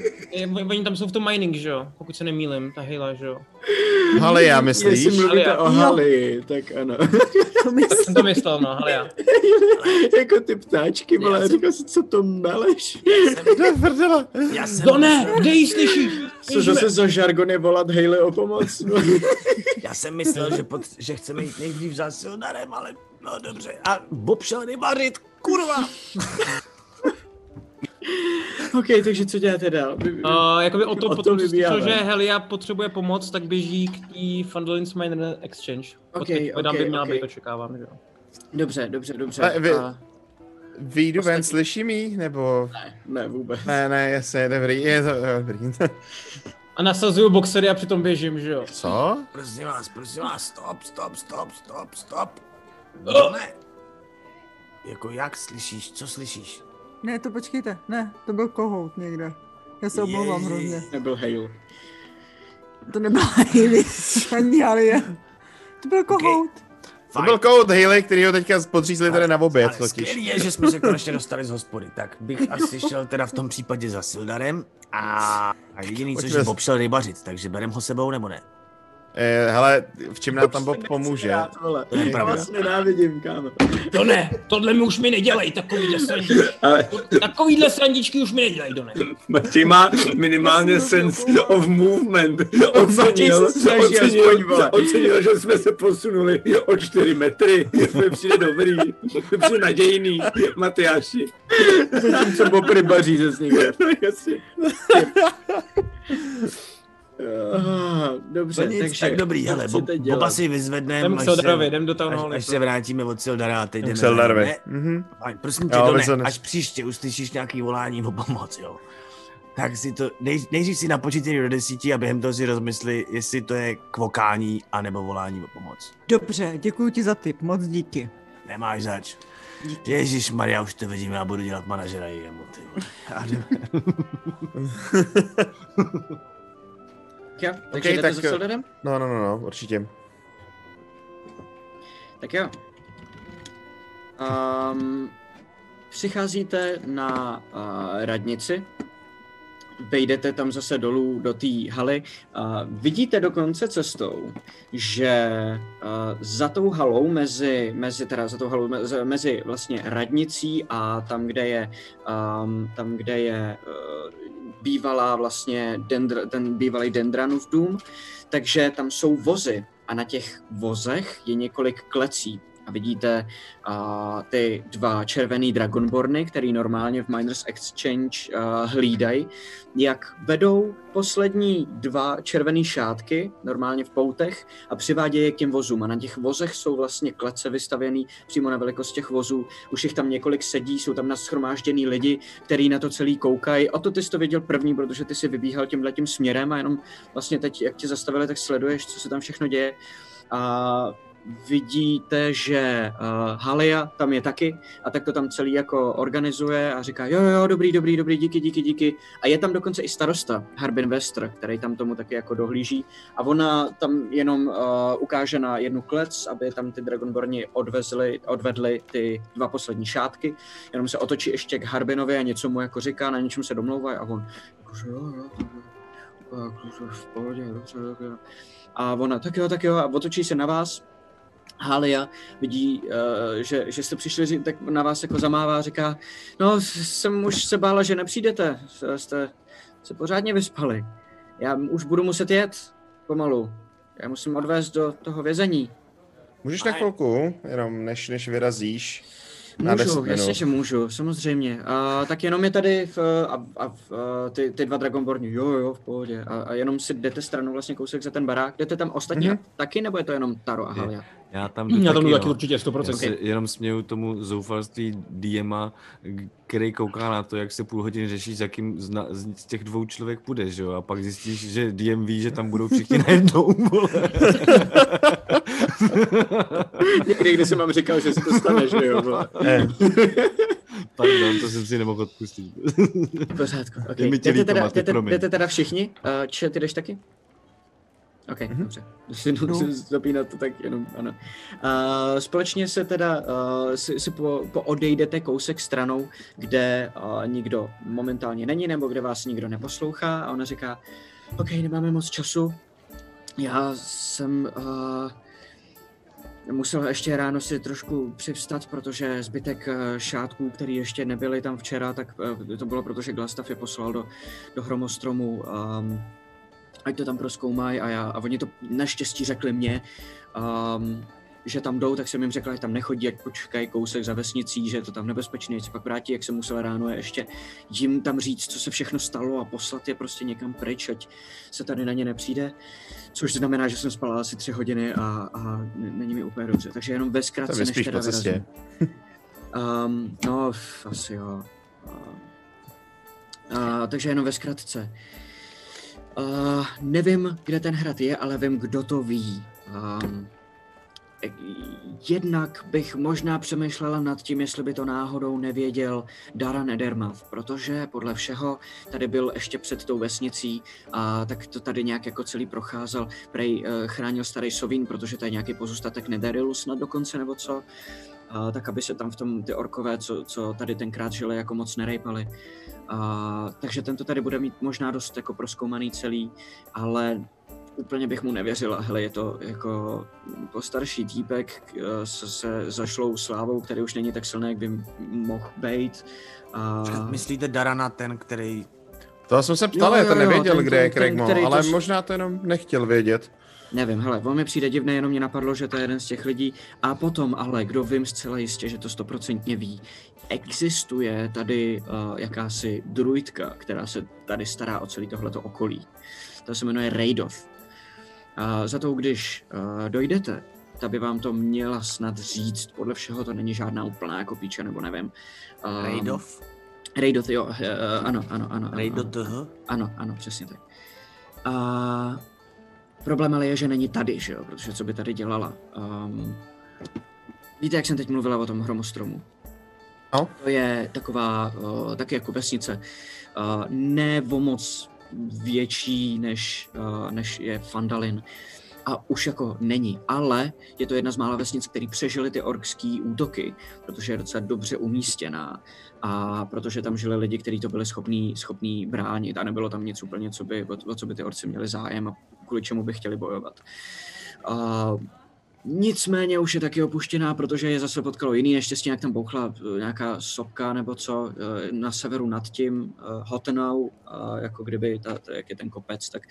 *laughs* Oni tam jsou v tom mining, že jo? Pokud se nemýlim, ta Hejla, že jo? Ale já Jestli myslíš? mluvíte Ale- o Hali, tak ano. *laughs* To my Tak jsem to myslel, no, ale já. *laughs* jako ty ptáčky, vole, já jsem- říkal si, co to meleš? já jsem, *laughs* To ne, kde ji slyšíš? Co zase za žargony volat Hayley o pomoc? No. já jsem myslel, že, pot, že chceme jít nejdřív za Sildarem, ale no dobře. A Bob šel rybařit, kurva! *laughs* OK, takže co děláte dál? Uh, jakoby o to, O tom potom, slyšel, že Helia potřebuje pomoc, tak běží k té Fandolins Miner Exchange. Ok, Odkud ok, by měla ok. být, očekávám, že jo. Dobře, dobře, dobře. Ale vy- A... Výjdu ven, slyším jí, nebo... Ne, vůbec. Ne, ne, jasně, dobrý, je to dobrý. A nasazuju boxery a přitom běžím, že jo. Co? Prosím vás, prosím vás, stop, stop, stop, stop, stop. Oh. No ne. Jako jak slyšíš, co slyšíš? Ne, to počkejte. Ne, to byl kohout někde. Já se omlouvám hrozně. Nebyl Hale. To nebyla Hayley. Ani Halie. To byl kohout. To byl kout Haley, který ho teďka podřízli tady na oběd Ale totiž. skvělý je, že jsme se konečně dostali z hospody, tak bych asi šel teda v tom případě za Sildarem a, a jediný, co Pojďme že s- Bob šel rybařit, takže berem ho sebou nebo ne? Eh, hele, v čem nám tam Bob pomůže? Rád, vole. To je Já vás nenávidím, kámo. To ne, tohle mi už mi nedělej, takovýhle srandičky. *laughs* Ale Takovýhle srandičky už mi nedělej, Done. Martin má minimálně sense of movement. *laughs* Ocenil, ocenil, ocenil, že jsme se posunuli o 4 metry. Mi přijde dobrý, mi přijde nadějný, Matyáši. Co Bob rybaří ze sníhu. *laughs* No jasně. Dobře, To nic, takže... tak dobrý, hele, dělat? Boba si vyzvedneme, až, Sildarovi, se, jdem do až, až se vrátíme od Sildara a teď jdeme. Sildarvi. Ne, Mhm. fajn, prosím tě, Jo, Done, vyzvedne. až příště uslyšíš nějaký volání o pomoc, jo. Tak si to, nej, nejdřív si napočítej do desíti a během toho si rozmysli, jestli to je kvokání anebo volání o pomoc. Dobře, děkuji ti za tip, moc díky. Nemáš zač. Ježíš Maria, už to vidím, já budu dělat manažera jemu, ty *laughs* *laughs* jdem. Jo, takže Ok, jdete tak- Sildarem? No, no, no, no, určitě. Tak jo. Um, přicházíte na uh, radnici, vejdete tam zase dolů do té haly. Uh, vidíte dokonce cestou, že uh, za tou halou, mezi, mezi, teda za tou halou, mezi, mezi vlastně radnicí a tam, kde je, um, tam, kde je uh, bývalá vlastně dendr, ten bývalý Dendranův dům, takže tam jsou vozy a na těch vozech je několik klecí a vidíte a, ty dva červený Dragonborny, který normálně v Miners Exchange a, hlídají, jak vedou poslední dva červený šátky, normálně v poutech, a přivádějí je k těm vozům. A na těch vozech jsou vlastně klece vystavěný přímo na velikost těch vozů. Už jich tam několik sedí, jsou tam naschromážděný lidi, který na to celý koukají. O to ty jsi to věděl první, protože ty si vybíhal tímhle tím směrem a jenom vlastně teď, jak tě zastavili, tak sleduješ, co se tam všechno děje. A vidíte, že uh, Halia tam je taky a tak to tam celý jako organizuje a říká jo, jo, dobrý, dobrý, dobrý, díky, díky, díky. A je tam dokonce i starosta Harbin Wester, který tam tomu taky jako dohlíží a ona tam jenom uh, ukáže na jednu klec, aby tam ty Dragonborni odvezli, odvedli ty dva poslední šátky, jenom se otočí ještě k Harbinovi a něco mu jako říká, na něčem se domlouvají a on jakože jo, jo, jo, jo, v pohodě, dobře, dobře. A ona, tak jo, tak jo, a otočí se na vás Halia vidí, uh, že, že jste přišli, tak na vás jako zamává a říká, no jsem už se bála, že nepřijdete, jste se pořádně vyspali. Já už budu muset jet pomalu. Já musím odvést do toho vězení. Můžeš na chvilku, jenom než, než vyrazíš. Na Můžu, jasně, že můžu, samozřejmě. A, tak jenom je tady v, a, a, a ty, ty dva Dragonborni, jo, jo, v pohodě. A, a jenom si jdete stranou vlastně kousek za ten barák. Jdete tam ostatní Mhm. mm-hmm. taky, nebo je to jenom Taro a Halia? Já tam Já tam jdu taky no. určitě, 100%. Já se jenom směju tomu zoufalství DMa, který kouká na to, jak se půl hodiny řeší, s jakým z, na, z těch dvou člověk půjde, že jo? A pak zjistíš, že DM ví, že tam budou všichni najednou, vole. *laughs* Někdy, když jsem vám říkal, že se to stane, že jo, vole. Ne. *laughs* Pardon, to jsem si nemohl odpustit. V pořádku, ok. Je mi tě Jdete teda, jdete, jdete teda všichni? Uh, če, ty jdeš taky? OK, mm-hmm. dobře. Když si musím zapínat to tak jenom, ano. Uh, společně se teda uh, si, si po, po odejdete kousek stranou, kde uh, nikdo momentálně není, nebo kde vás nikdo neposlouchá a ona říká, OK, nemáme moc času, já jsem uh, musel ještě ráno si trošku přivstat, protože zbytek eh, šátků, který ještě nebyly tam včera, tak eh, to bylo proto, že Glastav je poslal do, do hromostromu, um, ať to tam proskoumají a já, a oni to naštěstí řekli mě, um, že tam jdou, tak jsem jim řekl, že tam nechodí, ať počkají kousek za vesnicí, že je to tam nebezpečné, ať se pak vrátí, jak jsem musel ráno je ještě jim tam říct, co se všechno stalo a poslat je prostě někam pryč, ať se tady na ně nepřijde. Což znamená, že jsem spal asi tři hodiny a, a není mi úplně dobře. Takže jenom ve zkratce, než teda po cestě. *laughs* Um, no, asi jo. Uh, uh, takže jenom ve zkratce. Uh, nevím, kde ten hrad je, ale vím, kdo to ví. Um, jednak bych možná přemýšlela nad tím, jestli by to náhodou nevěděl Daran Edermav, protože podle všeho tady byl ještě před tou vesnicí a tak to tady nějak jako celý procházel. Prej uh, chránil starý Sovín, protože to je nějaký pozůstatek Nederilu snad dokonce, nebo co. A, tak aby se tam v tom ty orkové, co, co tady tenkrát žili, jako moc nerejpali. A, takže tento tady bude mít možná dost jako proskoumaný celý, ale úplně bych mu nevěřila. Hele, je to jako postarší týpek eh, se, se zašlou slávou, který už není tak silný, jak by mohl být. A... Myslíte Darana ten, který... To jsem se ptal, Jo, já jo, to jo, nevěděl, ten- kde ten- je Craig ten, Mo, který to ale s- možná to jenom nechtěl vědět. Nevím, hele, on mi přijde divné, jenom mě napadlo, že to je jeden z těch lidí. A potom, ale kdo vím zcela jistě, že to stoprocentně ví, existuje tady uh, jakási druidka, která se tady stará o celý tohleto okolí. Ta se jmenuje Raidoth. A za to, když uh, dojdete, ta by vám to měla snad říct. Podle všeho to není žádná úplná jako píče, nebo nevím. Um, Raidoth? Raidoth, jo, uh, ano, ano, ano. Raidoth, ano. Ano, ano, přesně tak. A problém ale je, že není tady, že jo, protože co by tady dělala. Um, víte, jak jsem teď mluvila o tom hromostromu? No. To je taková, uh, taky jako vesnice, uh, ne o moc větší, než, uh, než je Fandalin. A už jako není, ale je to jedna z mála vesnic, které přežily ty orkský útoky, protože je docela dobře umístěná a protože tam žili lidi, kteří to byli schopní, schopní bránit a nebylo tam nic úplně, co by, o, o co by ty orci měli zájem a kvůli čemu by chtěli bojovat. A Nicméně už je taky opuštěná, protože je zase potkalo jiný neštěstí, jak tam bouchla eh, nějaká sopka nebo co eh, na severu nad tím eh, Hotenau, jako kdyby, ta, jak je ten kopec, tak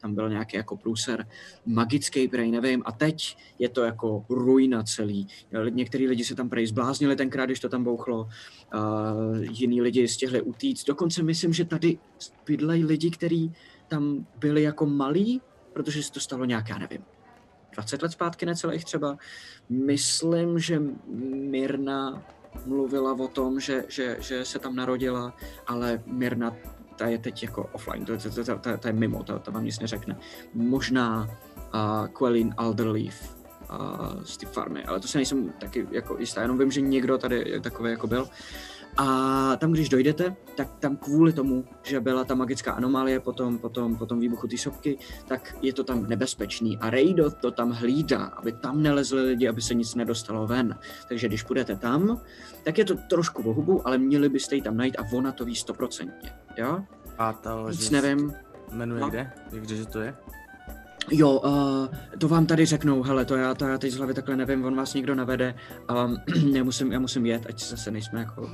tam byl nějaký jako průser magický, prej nevím, a teď je to jako ruina celý. Některý lidi se tam prej zbláznili tenkrát, když to tam bouchlo, a jiný lidi stihli utíct. Dokonce myslím, že tady bydlejí lidi, kteří tam byli jako malí, protože se to stalo nějak, já nevím, 20 let zpátky, necelých třeba. Myslím, že Mirna mluvila o tom, že, že, že se tam narodila, ale Mirna ta je teď jako offline, to, to, to, to, to, je mimo, to, to vám nic neřekne. Možná uh, Quelin Alderleaf uh, z té farmy, ale to se nejsem taky jako jistá, jenom vím, že někdo tady takový jako byl. A tam, když dojdete, tak tam kvůli tomu, že byla ta magická anomálie po tom, po tom, po tom výbuchu té sopky, tak je to tam nebezpečný. A Rejdo to tam hlídá, aby tam nelezli lidi, aby se nic nedostalo ven. Takže když půjdete tam, tak je to trošku v hubu, ale měli byste ji tam najít a ona to ví stoprocentně. Jo? A to, Nic nevím. Jmenuje No. kde? Kde, že to je? Jo, uh, to vám tady řeknou, hele, to já, to já teď z hlavy takhle nevím, on vás někdo navede, um, já, *clears throat* musím, já musím jet, ať zase nejsme jako uh,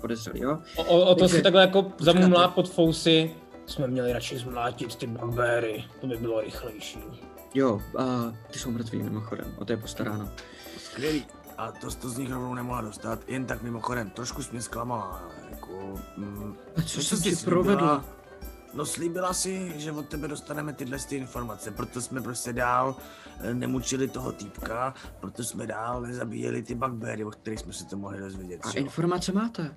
podezřelí, jo? O, o, o to Takže- si takhle jako zamumlá pod fousy. Jsme měli radši zmlátit ty bambéry, to by bylo rychlejší. Jo, uh, ty jsou mrtví mimochodem, o to je postaráno. Skvělý. A to, to z nich rovnou nemohla dostat. Jen tak mimochodem, trošku jsi mě zklamala. Jako, mm, A co jsi ti provedla? No slíbila si, že od tebe dostaneme tyhle ty informace, proto jsme prostě dál eh, nemučili toho týpka, proto jsme dál nezabíjeli ty bugbery, o kterých jsme si to mohli dozvědět. A jo? informace máte?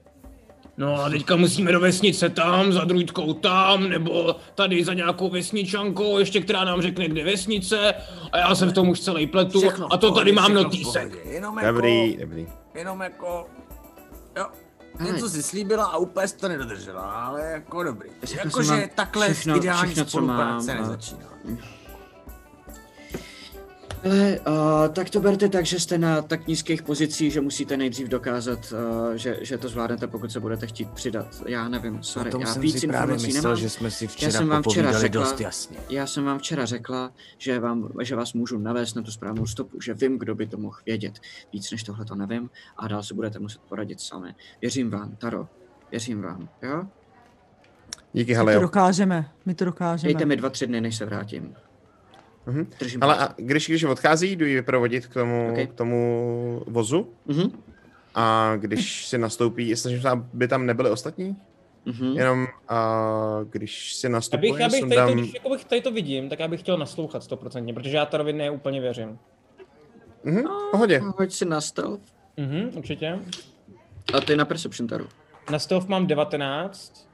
No a teďka musíme do vesnice tam, za drujdkou tam, nebo tady za nějakou vesničankou, ještě která nám řekne, kde vesnice, a já jsem v tom už celý pletu, Všechno a to pohodě, tady mám notísek. Jenom jako, Dobrý, dobrý. jenom jako, jo, Hele. něco si slíbila a úplně to nedodržela, ale jako dobrý. Jakože takhle všechno- ideální všechno, spolupráce mám a- nezačíná. Hele, uh, tak to berte tak, že jste na tak nízkých pozicích, že musíte nejdřív dokázat, uh, že, že to zvládnete, pokud se budete chtít přidat. Já nevím, sorry, já jsem víc si právě informací myslel, nemám. že jsme si já včera jsem vám včera řekla, dost jasně. Já jsem vám včera řekla, že, vám, že vás můžu navést na tu správnou stopu, že vím, kdo by to mohl vědět. Víc než tohle to nevím a dál se budete muset poradit sami. Věřím vám, Taro, věřím vám, jo? Díky, My to dokážeme, my to dokážeme. Dejte mi dva, tři dny, než se vrátím. Mhm. Držím Ale a když, když odchází, jdu ji vyprovodit k tomu, Ok. k tomu vozu. Mhm. A když si nastoupí, snažím se, aby tam nebyli ostatní, Mhm. jenom a když si Já nastupuje, bych, já bych tady, sundám... to, když jako bych tady to vidím, tak já bych chtěl naslouchat stoprocentně, protože já Tarovi ne úplně věřím. Mhm, v pohodě. Hoď si na stealth. Mhm, určitě. A ty na perception, Taru. Na stealth mám 19.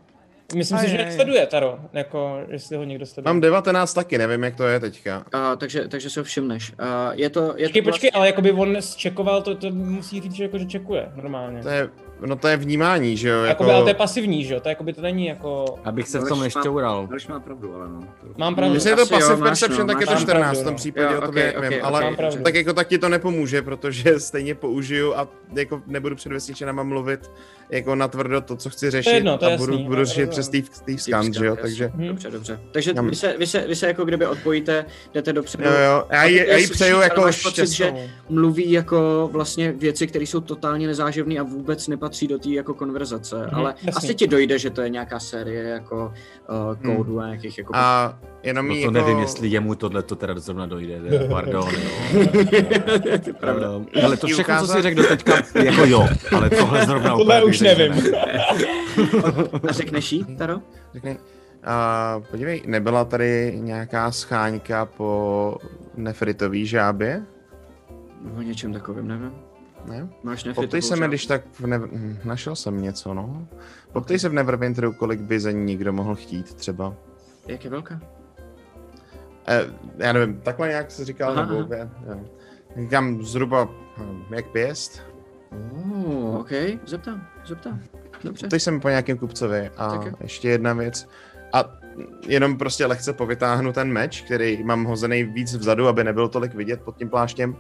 Myslím si, Aj, že jak sleduje Taro, jako jestli ho někdo sleduje. Mám 19 taky, nevím, jak to je teďka. A, takže, takže se ho všimneš. A, je to, je Počkej, to počkej, ale jakoby on zčekoval, to, to musí říct, že, jako, že čekuje normálně. To je, no to je vnímání, že jo? Jako, Jakoby, ale to je pasivní, že jo? To, jakoby to není jako... Abych se v tom má- nešťoural. Aleš má pravdu, ale no. To... Mám pravdu. Jestli je to Asi jo, passive máš, perception, no, tak je to máš 14 pravdu, v tom no. případě, Jo, o tobě okej, nevím, okej, ale pravdu. tak jako tak ti to nepomůže, protože *laughs* stejně použiju a jako nebudu před vesničanama mluvit jako natvrdo to, co chci řešit jedno, to a budu, jasný, budu řešit přes. Steve, Steve Scan, že jo, takže... Hm. Dobře, dobře. Takže Jam. vy se, vy, se, vy se jako kdyby odpojíte, jdete dopředu. Jo, jo, já jí, já jí přeju jako pocit, že mluví jako vlastně věci, které jsou totálně nezáživné a vůbec nepatří do té jako konverzace. Mhm, Ale jasný. asi ti dojde, že to je nějaká série jako uh, kódů a nějakých jako... A jenom No to jako... nevím, jestli jemu tohle to teda zrovna dojde, teda, *laughs* pardon, jo. *laughs* Pravda. Eh, Ale to všechno, co si řekl doteďka, jako jo, ale tohle zrovna Tohle úplně už nevím. A řekneš jí, Taro? Řekni, a podívej, nebyla tady nějaká scháňka po nefritový žábě? O něčem takovým, nevím. Ne? Máš Poptej se mi, když tak v nev... hm, našel jsem něco, no. Poptej se v Neverwinteru, kolik by za ní někdo mohl chtít třeba. Jak je velká? Eh, já nevím, takhle nějak se říkal, Aha, nebo aha. já, já. Říkám zhruba hm, jak pěst. Oh, OK, zeptám, zeptám. Dobře. Poptej se mi po nějakém kupcovi. A Tak jo. ještě jedna věc. A jenom prostě lehce povytáhnu ten meč, který mám hozený víc vzadu, aby nebylo tolik vidět pod tím pláštěm.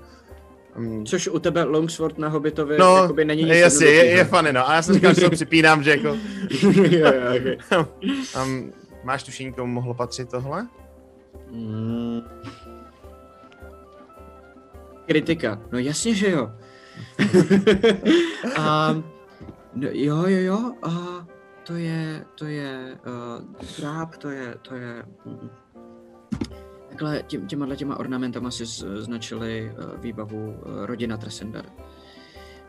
Hm, Což u tebe Longsword na Hobbitovi No, jakoby není nic jasně, je, je funny, no. A já jsem říkal, že to připínám, že jako... *laughs* jo, jo, okay. *laughs* um, máš tušení, komu mohlo patřit tohle? mm. Kritika. No jasně, že jo. a, *laughs* no, jo, jo, jo. A to je, to je uh, tráp, to je, to je... mm, Takhle tím, těma těma ornamentama si značili uh, výbavu uh, rodina Tresender.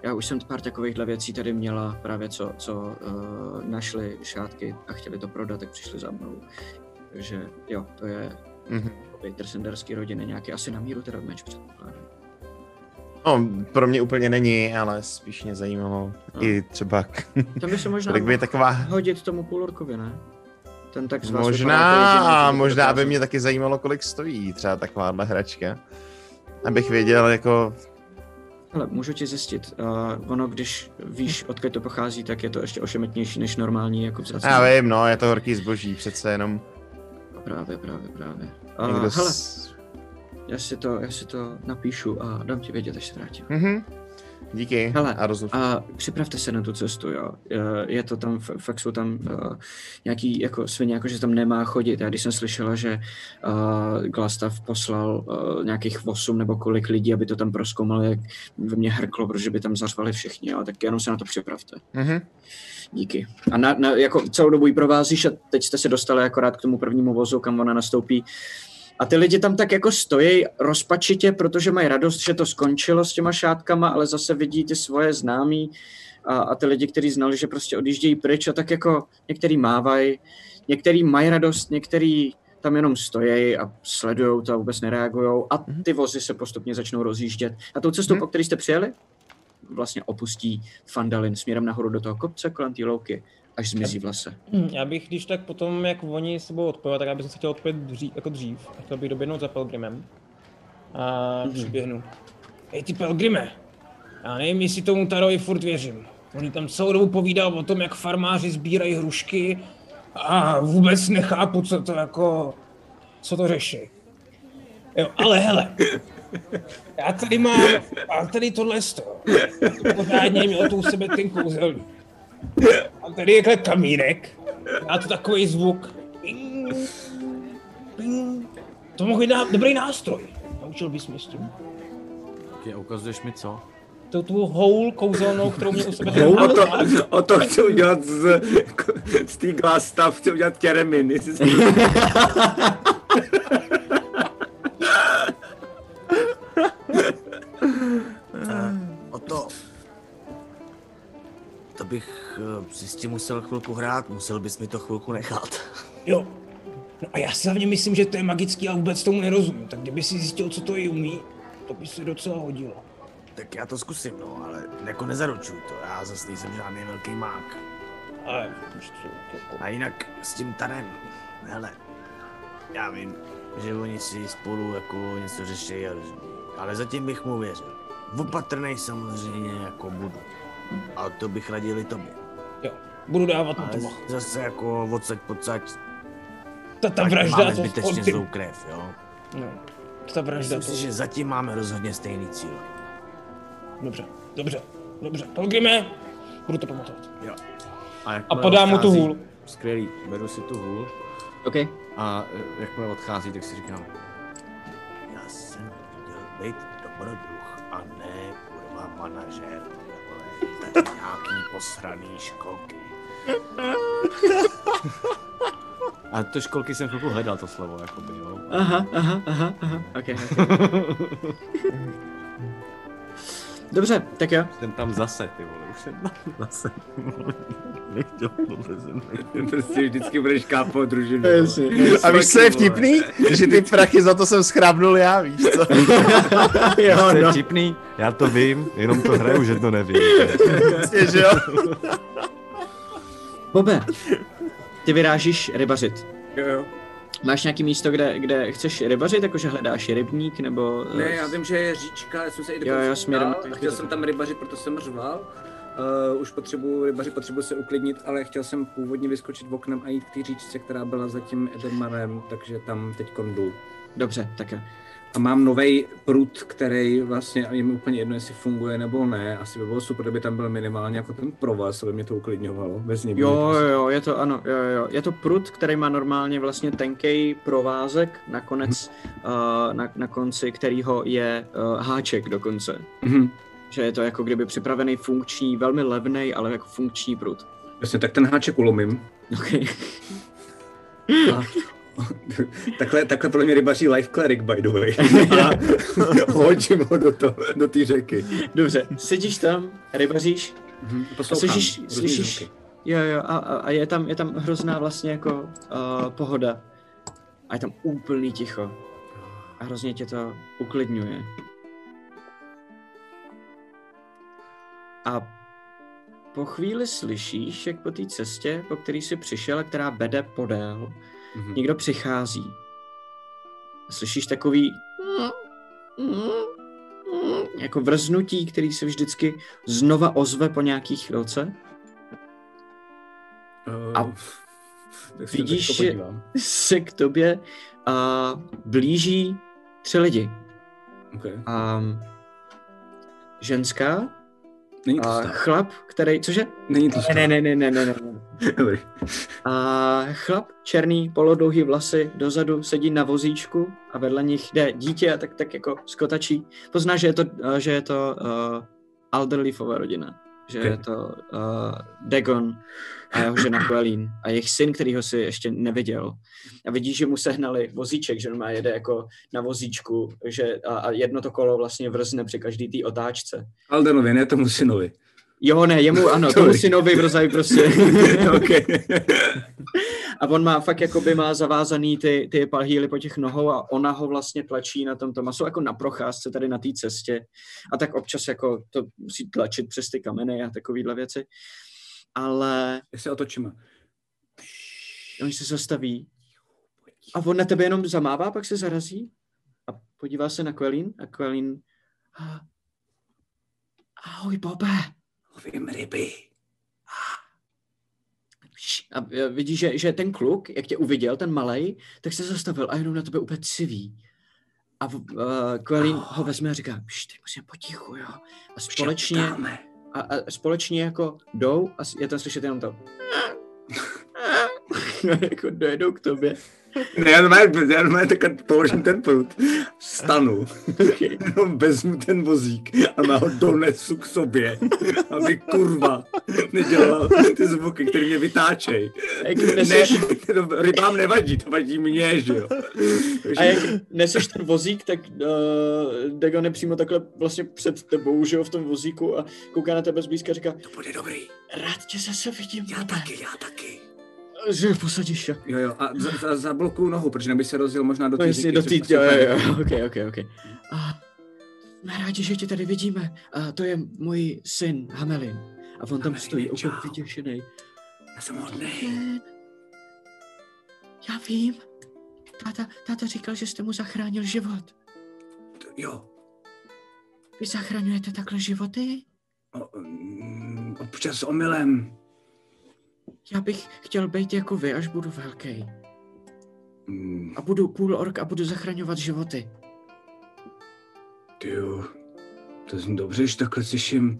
Já už jsem pár takovýchhle věcí tady měla, právě co, co uh, našli šátky a chtěli to prodat, tak přišli za mnou. Takže jo, to je Mhm. mm-hmm. Tresenderský rodiny, nějaký asi na míru teda meč předpokládám. No, pro mě úplně není, ale spíš mě zajímalo No. i třeba... *laughs* To by se možná by taková... hodit tomu půlorkovi, ne? Ten tak z vás Možná, a možná by mě taky zajímalo, kolik stojí třeba takováhle hračka. Abych věděl, jako... Hele, můžu ti zjistit. Uh, ono, když víš, odkud to pochází, tak je to ještě ošemetnější než normální jako vzácný. Já vím, no, je to horký zboží, přece jenom... Právě, právě, právě. Někdo Uh, s- hele, já si, to, já si to napíšu a dám ti vědět, až se vrátím. Mhm. Díky. Hele, a rozluč. a připravte se na tu cestu, jo. Je- Je to tam, fakt jsou tam uh, nějaký jako svině, jako že tam nemá chodit. Já když jsem slyšela, že uh, Glastav poslal uh, nějakých 8 nebo kolik lidí, aby to tam proskoumali, jak ve mně hrklo, protože by tam zařvali všichni, jo. Tak jenom se na to připravte. Mhm. Díky. A na, na, jako celou dobu ji provázíš a teď jste se dostali akorát k tomu prvnímu vozu, kam ona nastoupí. A ty lidi tam tak jako stojí rozpačitě, protože mají radost, že to skončilo s těma šátkama, ale zase vidí ty svoje známí a, a ty lidi, kteří znali, že prostě odjíždějí pryč a tak jako některý mávají, některý mají radost, některý tam jenom stojí a sledují to a vůbec nereagují a ty vozy se postupně začnou rozjíždět. A tou cestou, po které jste přijeli, vlastně opustí Fandalin směrem nahoru do toho kopce kolem té louky, až zmizí v lese. Hm, Já bych, když tak potom, jak oni s sebou odpojovat, tak já bych se chtěl odpojit dřív, jako dřív. A chtěl bych doběhnout za Pelgrimem. A Mhm. přiběhnu. Hej ty Pelgrime, já nevím, jestli tomu Tarovi furt věřím. On tam celou dobu povídal o tom, jak farmáři sbírají hrušky a vůbec nechápu, co to jako, co to řeší. Jo, ale hele, já tady mám, a tady tohle sto. Pořádně měl tu u sebe ten kouzelník. A tady je takhle kamínek. Má to takový zvuk. Ping, ping. To mohl být ná- dobrý nástroj. Naučil bys mě s tím. Okay, ukazuješ mi co? To tu houl kouzelnou, kterou mě u sebe *laughs* O to, o to chci udělat z, z té glass stav, chci udělat keremin. se- O to... To bych eh, si s tím musel chvilku hrát, musel bys mi to chvilku nechat. *laughs* Jo. No a já si hlavně myslím, že to je magický a vůbec tomu nerozumím. Tak kdyby si zjistil, co to je umí, to by se docela hodilo. Tak já to zkusím, no, ale jako nezaručuju to, já zase nejsem žádný velký mák. Ale. A jinak s tím Tarem, hele, já vím, že oni si spolu jako něco řeší a rozumí, ale zatím bych mu věřil. Opatrnej samozřejmě jako budu. A to bych radil i tobě. Jo, budu dávat na to zase jako odsaď pocať. Ta, ta vražda, máme to zbytečně sporty. zlou krev, jo. No, ta vražda, Myslím to... si, že zatím máme rozhodně stejný cíl. Dobře, dobře, dobře. Pelgrime, budu to pamatovat. Jo. A jakmile podám mu tu odchází- hůl. Skvělý, beru si tu hůl. OK. A eh, jakmile odchází, tak si říkám, Já jsem chtěl být dobrodruh a ne kurva manažer. Tady nějaký posraný školky. a to školky jsem chvilku hledal to slovo, jakoby, jo. Aha, aha, aha, aha, ok. okay. *laughs* Dobře, tak jo. Jsem tam zase, ty vole, tam zase. Nechtěl tohle nechtěl. Prostě vždycky budeš kápo družinu. A víš, co je vtipný? Že ty prachy za to jsem schrábnul já, víš co? *laughs* jo, To je no. vtipný, já to vím, jenom to hraju, že to nevím. Vlastně, že jo? *laughs* Bobe, ty vyrážíš rybařit. Jo, jo. Máš nějaký místo, kde, kde chceš rybařit, jakože hledáš rybník, nebo... Ne, já vím, že je říčka, já jsem se i Jo, jo, směrem dál, na chtěl jsem tam rybařit, proto jsem řval. Uh, už potřebuji, rybaři potřebuji se uklidnit, ale chtěl jsem původně vyskočit v oknem a jít k té říčce, která byla za tím Edemarem, takže tam teď jdu. Dobře, tak jo. a mám nový prut, který vlastně je mi úplně jedno, jestli funguje nebo ne. Asi by bylo super, kdyby tam byl minimálně jako ten provaz, aby mě to uklidňovalo. Bez něj Jo, jo, jo, je to ano, jo, jo. Je to prut, který má normálně vlastně tenkej provázek, nakonec, uh, na, na konci kterého je uh, háček dokonce. Mhm. Že je to jako kdyby připravený funkční, velmi levný, ale jako funkční prut. Jasně, tak ten háček ulomím. Okay. A, *laughs* takhle, takhle pro mě rybaří life cleric, by the way. *laughs* A hodím ho do, to, do té řeky. Dobře, sedíš tam, rybaříš Mhm, a poslouchám, slyšíš, různý slyšíš, zvuky. jo, jo, a, a, a je, tam, je tam hrozná vlastně jako uh, pohoda. A je tam úplný ticho. A hrozně tě to uklidňuje. A po chvíli slyšíš, jak po té cestě, po který jsi přišel, která vede podél, Mhm. někdo přichází. A slyšíš takový jako vrznutí, který se vždycky znova ozve po nějaký chvilce. Uh, A vidíš, že se k tobě a blíží tři lidi. Okay. A ženská, Není to stav. chlap, který, cože? Není to Ne, ne, ne, ne, ne, ne. Dobrý. A chlap, černý, polodlouhý vlasy, dozadu sedí na vozíčku a vedle nich jde dítě a tak, tak jako skotačí. Pozná, že je to, eh, že je to uh, Alderleafová rodina. Že Okay. je to uh, Dagon a jeho žena Quelín a jejich syn, kterýho si ještě neviděl. A vidí, že mu sehnali vozíček, že on má jede jako na vozíčku že, a, a jedno to kolo vlastně vrzne při každý té otáčce. Aldenovi, ne tomu synovi. Jo, ne, jemu, ano, tomu synovi vrzají prostě. *laughs* okay. *laughs* A on má fakt jakoby má zavázaný ty, ty palhýly po těch nohou a ona ho vlastně tlačí na tomto masu jako na procházce tady na té cestě. A tak občas jako to musí tlačit přes ty kameny a takovýhle věci. Ale Já se otočím. on se zastaví a on na tebe jenom zamává, pak se zarazí a podívá se na Quelín a Quelín "Ah, Ahoj, Bobe. Lovím ryby. A vidí, že, že ten kluk, jak tě uviděl, ten malej, tak se zastavil a jenom na tebe úplně civí. A uh, Quelín ho vezme a říká, "Pš, ty musíme potichu, jo. A společně. A, a společně jako jdou a je tam slyšet jenom to. *laughs* jako dojedou k tobě. Ne, já normálně, já normálně takhle položím ten prut, stanu, Okay. jenom vezmu ten vozík a na ho donesu k sobě, aby kurva nedělal ty zvuky, které mě vytáčej. Ne, *laughs* rybám nevadí, to vadí mně, že jo. Takže- a jak neseš ten vozík, tak uh, Dagon je přímo takhle vlastně před tebou, že jo, v tom vozíku a kouká na tebe zblízka a říká, To bude dobrý, rád tě zase vidím. já taky, já taky. Že posadíš jo. Jo, jo, a za, za, zablokuju nohu, protože neby se rozjel možná do No té řeky, do té, prostě jo, jo, jo, ok, ok, ok. A jsme rádi, že tě tady vidíme. A to je můj syn, Hamelin. A on tam Hamelin, stojí úplně čau. vyděšený. Já jsem hodnej. Jen. Já vím. Táta, táta říkal, že jste mu zachránil život. Jo, Vy zachraňujete takhle životy? o, mm, občas omylem. Já bych chtěl být jako vy, až budu velký. Mm, A budu půl ork a budu zachraňovat životy. Jo, to zní dobře, že takhle slyším.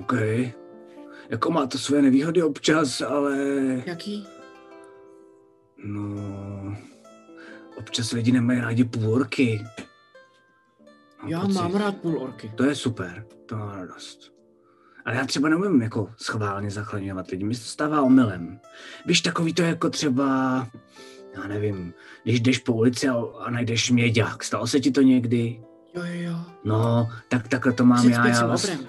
OK. Jako má to své nevýhody občas, ale Jaký? no, občas lidi nemají rádi půlorky. Mám Já pocit. mám rád půl orky. To je super, to mám radost. Ale já třeba neumím jako schválně zachraňovat lidi, mi se to stává omylem. Víš, takový to jako třeba, já nevím, když jdeš po ulici a, a najdeš měďák, stalo se ti to někdy? Jo, jo, jo. No, tak takhle to mám Před já. já vás- obrem.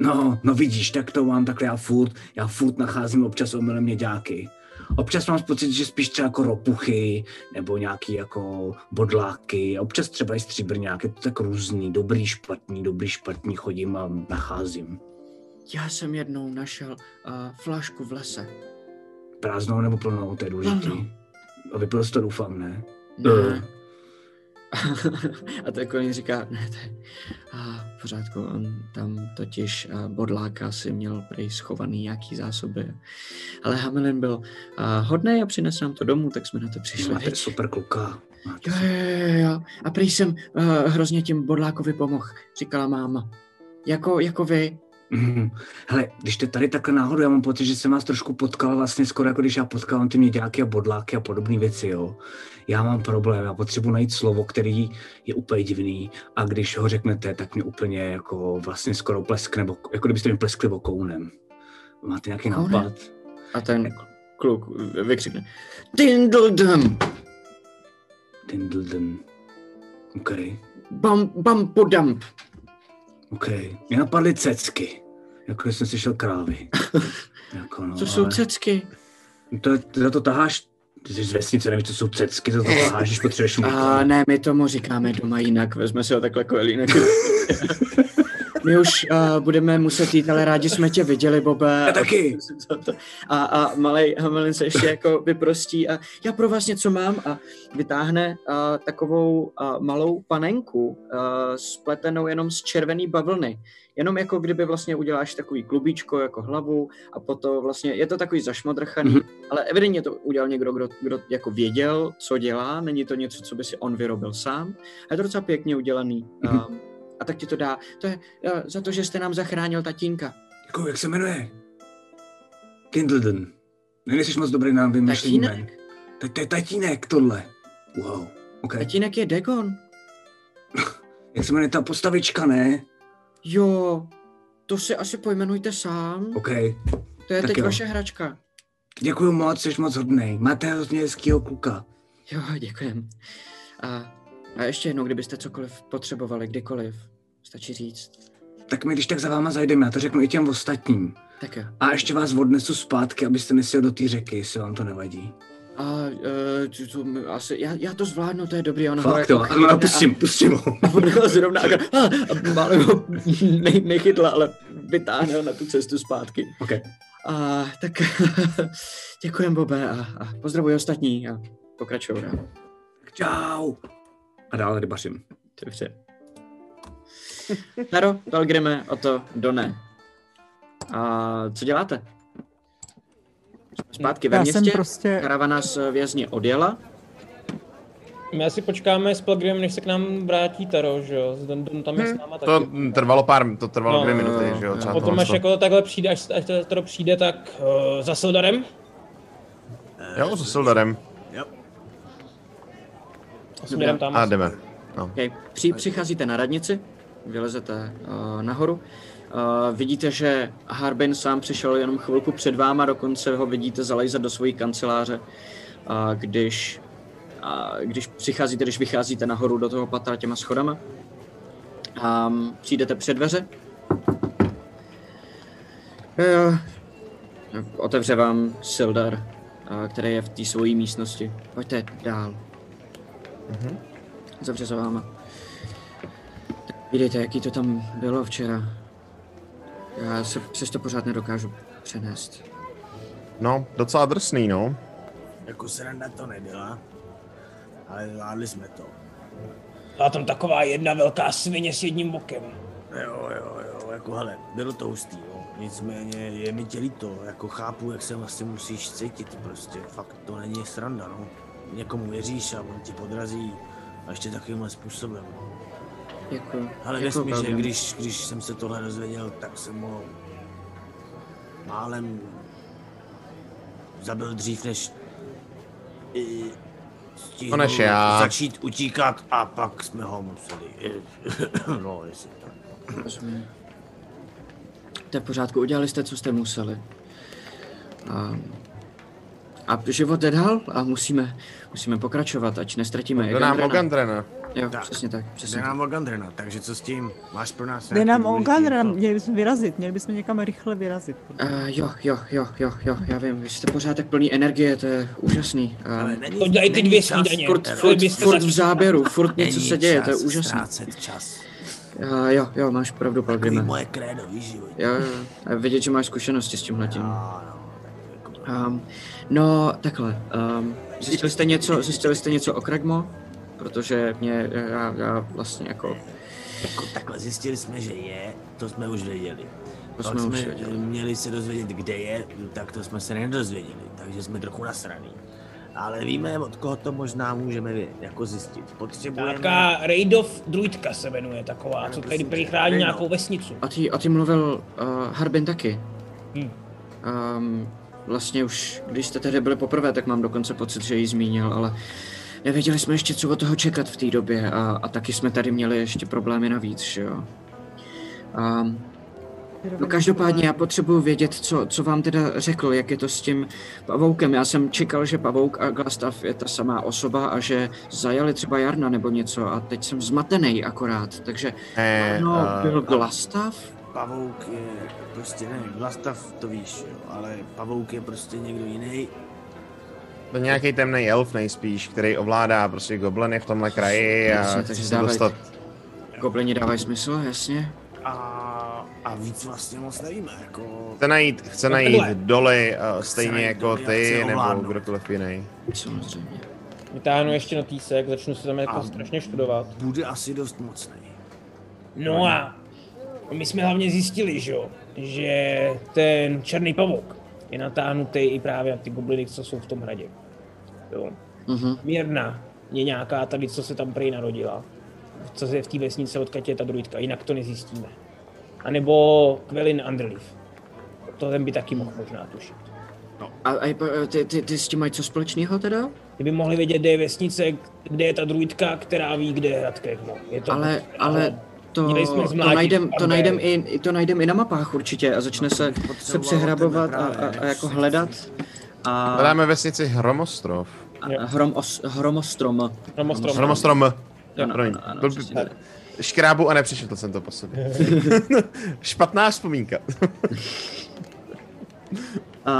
No, no vidíš, tak to mám takhle já furt, já furt nacházím občas omylem měďáky. Občas mám pocit, že spíš třeba jako ropuchy, nebo nějaký jako bodláky, občas třeba i stříbrňák, je to tak různý, dobrý, špatný, dobrý, špatný, chodím a nacházím. Já jsem jednou našel uh, flašku v lese. Prázdnou nebo plnou, to je důležitý. Plnou. A vypil to, doufám, ne? Ne. *laughs* a to jako jen říká, ne, to je a, v pořádku, on tam totiž a, bodláka si měl prej schovaný nějaký zásoby. Ale Hamelin byl a, hodnej a přinesl nám to domů, tak jsme na to přišli. Máte super kluka. Jo, jo, jo, jo. A prý jsem uh, hrozně tím bodlákovi pomohl, říkala máma. Jako, jako vy. Mhm. Hele, když jste tady takhle náhodou, já mám pocit, že jsem vás trošku potkal vlastně skoro jako když já potkávám ty měďáky a bodláky a podobné věci, jo. Já mám problém, já potřebuji najít slovo, který je úplně divný a když ho řeknete, tak mě úplně jako vlastně skoro pleskne, bo- jako kdybyste mi pleskli okounem. Máte nějaký Kounem? nápad? A ten kluk vykřikne. Dindledum, Dindledum. OK, bam, bam, podamp. OK. Mě napadly cecky. Jako jsem slyšel krávy. *laughs* jako no, Co jsou ale- cecky? To, to, to taháš, ty jsi z vesnice, nevíš, co jsou cecky, to, to taháš, když potřebuješ. A ne, my tomu říkáme doma jinak, vezme si ho takhle koelínek. *laughs* My už uh, budeme muset jít, ale rádi jsme tě viděli, Bobe. Já taky. A, a malej Hamelin se ještě jako vyprostí a já pro vás něco mám a vytáhne uh, takovou uh, malou panenku uh, spletenou jenom z červený bavlny. Jenom jako kdyby vlastně uděláš takový klubíčko jako hlavu a potom vlastně, je to takový zašmodrchaný, Mhm. ale evidentně to udělal někdo, kdo, kdo jako věděl, co dělá, není to něco, co by si on vyrobil sám. A je to docela pěkně udělaný. Mhm. Um, a tak ti to dá. To je uh, za to, že jste nám zachránil tatínka. Jako, jak se jmenuje? Kindledon. Nejsi moc dobrý nám vymýšlení jmen. Tatínek? To, je tatínek, tohle. Wow, OK. Tatínek je Dagon. *laughs* Jak se jmenuje ta postavička, ne? Jo, to si asi pojmenujte sám. OK. To je tak teď jo. vaše hračka. Děkuji moc, jsi moc hodnej. Máte hrozně hezkýho kluka. Jo, děkujem. A, a ještě jednou, kdybyste cokoliv potřebovali, kdykoliv, stačí říct. Tak my když tak za váma zajdeme, já to řeknu i těm ostatním. Tak jo. A ještě vás odnesu zpátky, abyste nesjel do té řeky, jestli vám to nevadí. A uh, to, to, asi, já, já to zvládnu, to je dobrý. Ona Fakt jo, chytne ano, pustím, pustím ho. A ona ho zrovna a, a, a málem ho ne, nechytla, ale vytáhne ho na tu cestu zpátky. Okay. A tak *laughs* děkujem, Bobe, a, a pozdravuji ostatní a pokračuju dál. Čau. A dále rybařím. Dobře. Naro, Pelgrime, o to Done. A co děláte? Zpátky ve Já městě, jsem prostě- karavana z vězně odjela. My asi počkáme s Pelgrimem, než se k nám vrátí Taro, že jo? Don, Don tam je s náma taky. To trvalo pár, to trvalo No, dvě minuty, že jo? třeba Potom až to. jako takhle přijde, až, až Taro přijde, tak uh, za Sildarem. Jo, se Sildarem. Směrem tam. A jdeme. No. Okay. Při, přicházíte na radnici, vylezete uh, nahoru. Uh, vidíte, že Harbin sám přišel jenom chvilku před váma, dokonce ho vidíte zalejzat do své kanceláře, uh, když, uh, když přicházíte, když vycházíte nahoru do toho patra těma schodama. Um, přijdete před dveře. Uh, otevře vám Sildar, uh, který je v té svojí místnosti. Pojďte dál. Mhm. Zavře za váma. Vidíte, jaký to tam bylo včera. Já se přesto pořád nedokážu přenést. No, docela drsný, no. Jako sranda to nebyla, ale zvládli jsme to. A tam taková jedna velká svině s jedním bokem. Jo, jo, jo, jako hele, bylo to hustý, jo. Nicméně je mi tě líto, jako chápu, jak se vlastně musíš cítit, prostě fakt to není sranda, no. Někomu věříš a on ti podrazí a ještě takovýmhle způsobem, no. Děkuji. Ale Děkuji, věř mi, že když, když jsem se tohle dozvěděl, tak jsem ho málem zabil dřív, než i stihl já. začít utíkat a pak jsme ho museli. *clears throat* no, jestli to. Rozumím. To je v pořádku, udělali jste, co jste museli. A, a život jde dál a musíme, musíme pokračovat, ať nestratíme Jde nám o Gandrena. Gandrena. Jo, Tak. přesně tak, přesně Jde nám o Gandrena, takže co s tím? Máš pro nás Jde nám o info? měli bychom vyrazit, měli bychom někam rychle vyrazit. Uh, jo, jo, jo, jo, jo, já vím, vy jste pořád tak plný energie, to je úžasný. Ale Um, není, To dělají ty dvě snídaně. furt, furt, furt v záběru, furt něco se děje, to je úžasný. čas. Uh, jo, jo, máš pravdu, Takový Pelgrime. moje krédo, víš. Jo, jo, a vidět, že máš zkušenosti s tímhletím. No, no, Um, no, takhle. Um, zjistili jste něco, zjistili jste něco o Kragmo? Protože mě, já, já vlastně jako, jako takhle zjistili jsme, že je, to jsme už věděli. To Pak jsme už jsme věděli. měli se dozvědět, kde je, tak to jsme se nedozvěděli, takže jsme trochu nasraný. ale víme, od koho to možná můžeme vě- jako zjistit. Potřebujeme... Nějaká Raidov druidka se jmenuje taková, co tady prý chrání nějakou vesnicu. A ty, a ty mluvil uh, Harbin taky. Hmm. Um, vlastně už, když jste tady byli poprvé, tak mám dokonce pocit, že ji zmínil, ale nevěděli jsme ještě, co od toho čekat v té době a, a taky jsme tady měli ještě problémy navíc, že jo. Um, no každopádně já potřebuji vědět, co, co vám teda řekl, jak je to s tím pavoukem. Já jsem čekal, že pavouk a Glastav je ta samá osoba a že zajali třeba Jarna nebo něco a teď jsem zmatený akorát, takže Eh, no, eh, byl Glastav? Pavouk je prostě ne, Vlastav to víš, jo, ale Pavouk je prostě někdo jiný. To nějaký temný elf nejspíš, který ovládá prostě gobliny v tomhle kraji a chce se dostat. Goblini dávají smysl, jasně. A, a víc vlastně moc nevíme, jako... Chce najít, chce No najít takhle. doly, uh, Chce stejně najít jako ty, nebo kdokoliv jiný. Samozřejmě. Vytáhnu ještě notýsek, začnu se tam jako A strašně studovat. Bude asi dost mocný. No a my jsme hlavně zjistili, že jo, že ten černý pavouk je natáhnutý i právě na ty gobliny, co jsou v tom hradě. Jo. Mhm. Mírna je nějaká tady, co se tam prej narodila. Co je v té vesnici, odkud je ta druidka, jinak to nezjistíme. A nebo Quelin Underleaf. To ten by taky mohl možná tušit. A, a ty, ty, ty s tím mají co společného teda? Ty by mohli vědět, kde je vesnice, kde je ta druidka, která ví, kde je hrad Kekmo. Je to Ale, ale to, to najdem, to najdem, i, to najdem i na mapách určitě a začne se, se přehrabovat a, a, a jako hledat. A, Hledáme vesnici Hromostrov. a hrom, os, hromostrom. Hromostrom. Hromostrom. Ano, ano, ano, byl-. Škrábu a nepřečetl jsem to po sobě. *laughs* Špatná vzpomínka. *laughs* a,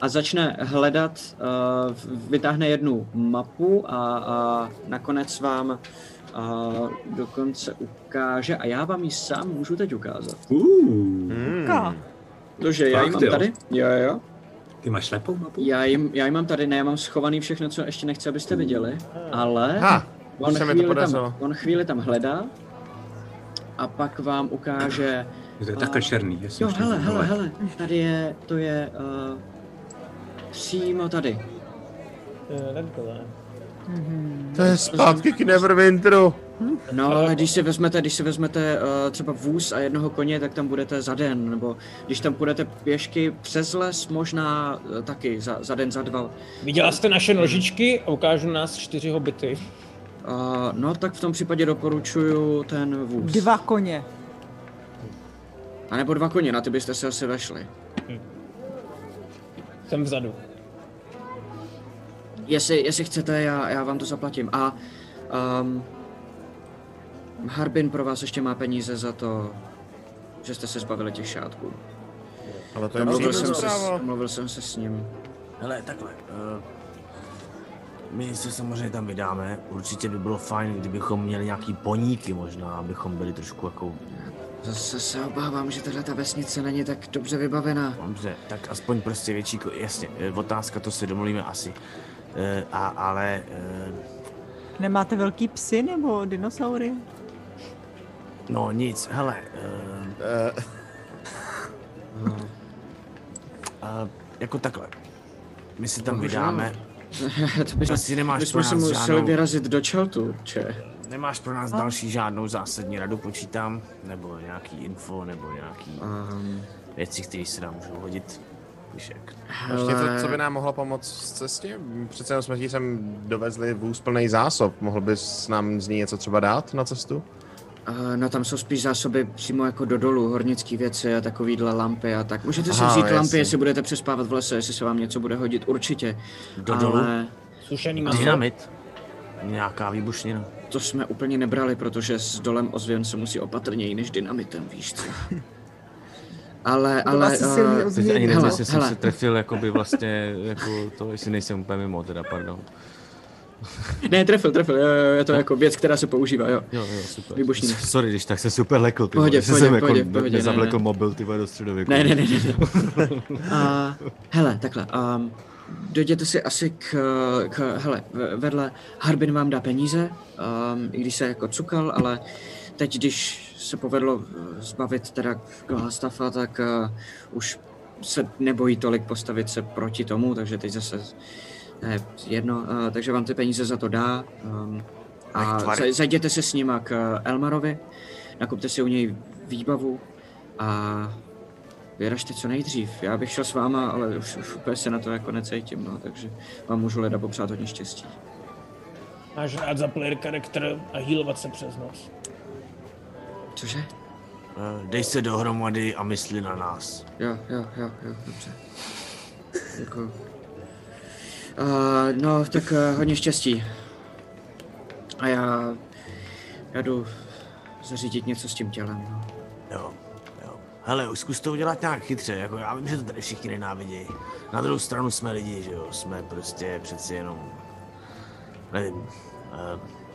a začne hledat, a vytáhne jednu mapu a, a nakonec vám a dokonce ukáže, a já vám ji sám můžu teď ukázat. Hmm. Ka. Protože já ji mám jo? tady. Jo, jo. Ty máš lepou mapu? Já ji, já ji mám tady, ne, já mám schovaný všechno, co ještě nechci, abyste viděli, ale Ha, on, se mi to podařilo. tam, on chvíli tam hledá a pak vám ukáže... To je a- takhle černý. Jo, hele, hele, viděl. hele, tady je, to je uh, přímo tady. Eh, Takhle. To je zpátky k Neverwinteru. No, ale když si vezmete, když si vezmete uh, třeba vůz a jednoho koně, tak tam budete za den, nebo když tam půjdete pěšky přes les, možná uh, taky za, za den, za dva. Viděla jste naše nožičky a ukážu nás čtyři hobity. Uh, no, tak v tom případě doporučuju ten vůz. Dva koně. A nebo dva koně, na ty byste se asi vešli. Jsem vzadu. Jestli, jestli chcete, já, já vám to zaplatím. A um, Harbin pro vás ještě má peníze za to, že jste se zbavili těch šátků. Ale to je mluvil, jsem se, mluvil jsem se s ním. Hele, takhle. Uh, my se samozřejmě tam vydáme. Určitě by bylo fajn, kdybychom měli nějaký poníky možná, abychom byli trošku jako... Zase se obávám, že tahle ta vesnice není tak dobře vybavená. Dobře, tak aspoň prostě větší, jasně, eh, otázka, to si domluvíme asi. Eh, a, ale eh, Nemáte velký psy nebo dinosaury? no nic, hele. Eh, Uh, *laughs* uh, jako takhle. My si tam Bohužel. vydáme. *laughs* to bychom, Asi nemáš my jsme pro si nás museli žádnou- vyrazit do Čeltu, če? Nemáš pro nás další žádnou zásadní radu, počítám? Nebo nějaký info, nebo nějaký Um, věci, které se nám můžou hodit? Víš jak? Ještě to, co by nám mohlo pomoct v cestě? Přece jenom jsme ti sem dovezli vůz plný zásob. Mohl bys nám z ní něco třeba dát na cestu? Uh, no tam jsou spíš zásoby přímo jako do dolu, hornické věci a takovýhle lampy a tak. Můžete si vzít jasně. lampy, jestli budete přespávat v lese, jestli se vám něco bude hodit, určitě. Do dolu? Ale Sušený maso. Dynamit? Nějaká výbušnina? to jsme úplně nebrali, protože s dolem ozvěn se musí opatrněji než dynamitem, víš co. *laughs* Ale, To ale, asi silný uh. Teď ani nevím, jestli jsem se trefil jakoby vlastně, jako to, jestli nejsem úplně mimo, teda, pardon. *laughs* ne, trefil, trefil, jo, jo, je to jako věc, která se používá, jo. Jo, jo, super. Výbušnina. Sorry, když tak se super lekl, ty Pohodě, pohodě, jsem pohodě, jako pohodě, ne, nezavlekl ne. mobil, ty do středověku. Ne, ne, ne, ne. ne. *laughs* A, hele, takhle, um, dojděte si asi k, k, hele, ve- vedle Harbin vám dá peníze, um, i když se jako cukal, ale teď, když se povedlo eh, zbavit teda Glastafa, tak uh, už se nebojí tolik postavit se proti tomu, takže teď zase Ne, jedno, uh, takže vám ty peníze za to dá. Um, a zajděte se s nima k eh, Elmarovi, nakupte si u něj výbavu a vyražte co nejdřív. Já bych šel s váma, ale už, už úplně se na to jako necítím, no, takže vám můžu leda popřát hodně štěstí. Máš rád za player character a healovat se přes noc. Cože? Eh, Dej se dohromady a mysli na nás. Jo, jo, jo, jo, dobře. Děkuju. Uh, no, tak uh, hodně štěstí. A já, já jdu zařídit něco s tím tělem. No. Jo, jo. Hele, už zkus to udělat nějak chytře, jako já vím, že to tady všichni nenávidí. Na druhou stranu jsme lidi, že jo, jsme prostě přeci jenom, nevím, uh,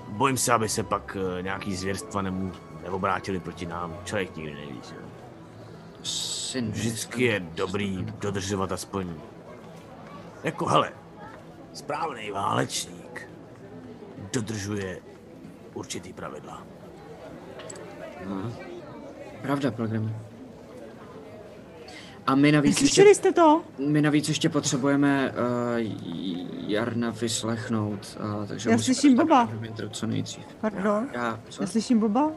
bojím se, aby se pak uh, nějaký zvěrstva nemu, neobrátili proti nám. Člověk nikdy neví, že jo. Syn, Vždycky je dobrý dodržovat aspoň, jako hele, správný válečník dodržuje určitý pravidla. No. Pravda, Pilgrim. A my navíc Slyšeli jste to? My navíc ještě potřebujeme uh, Jarna vyslechnout, uh, takže Já musíme slyším Boba. co nejdřív. Pardon? Já, co? Já slyším Boba?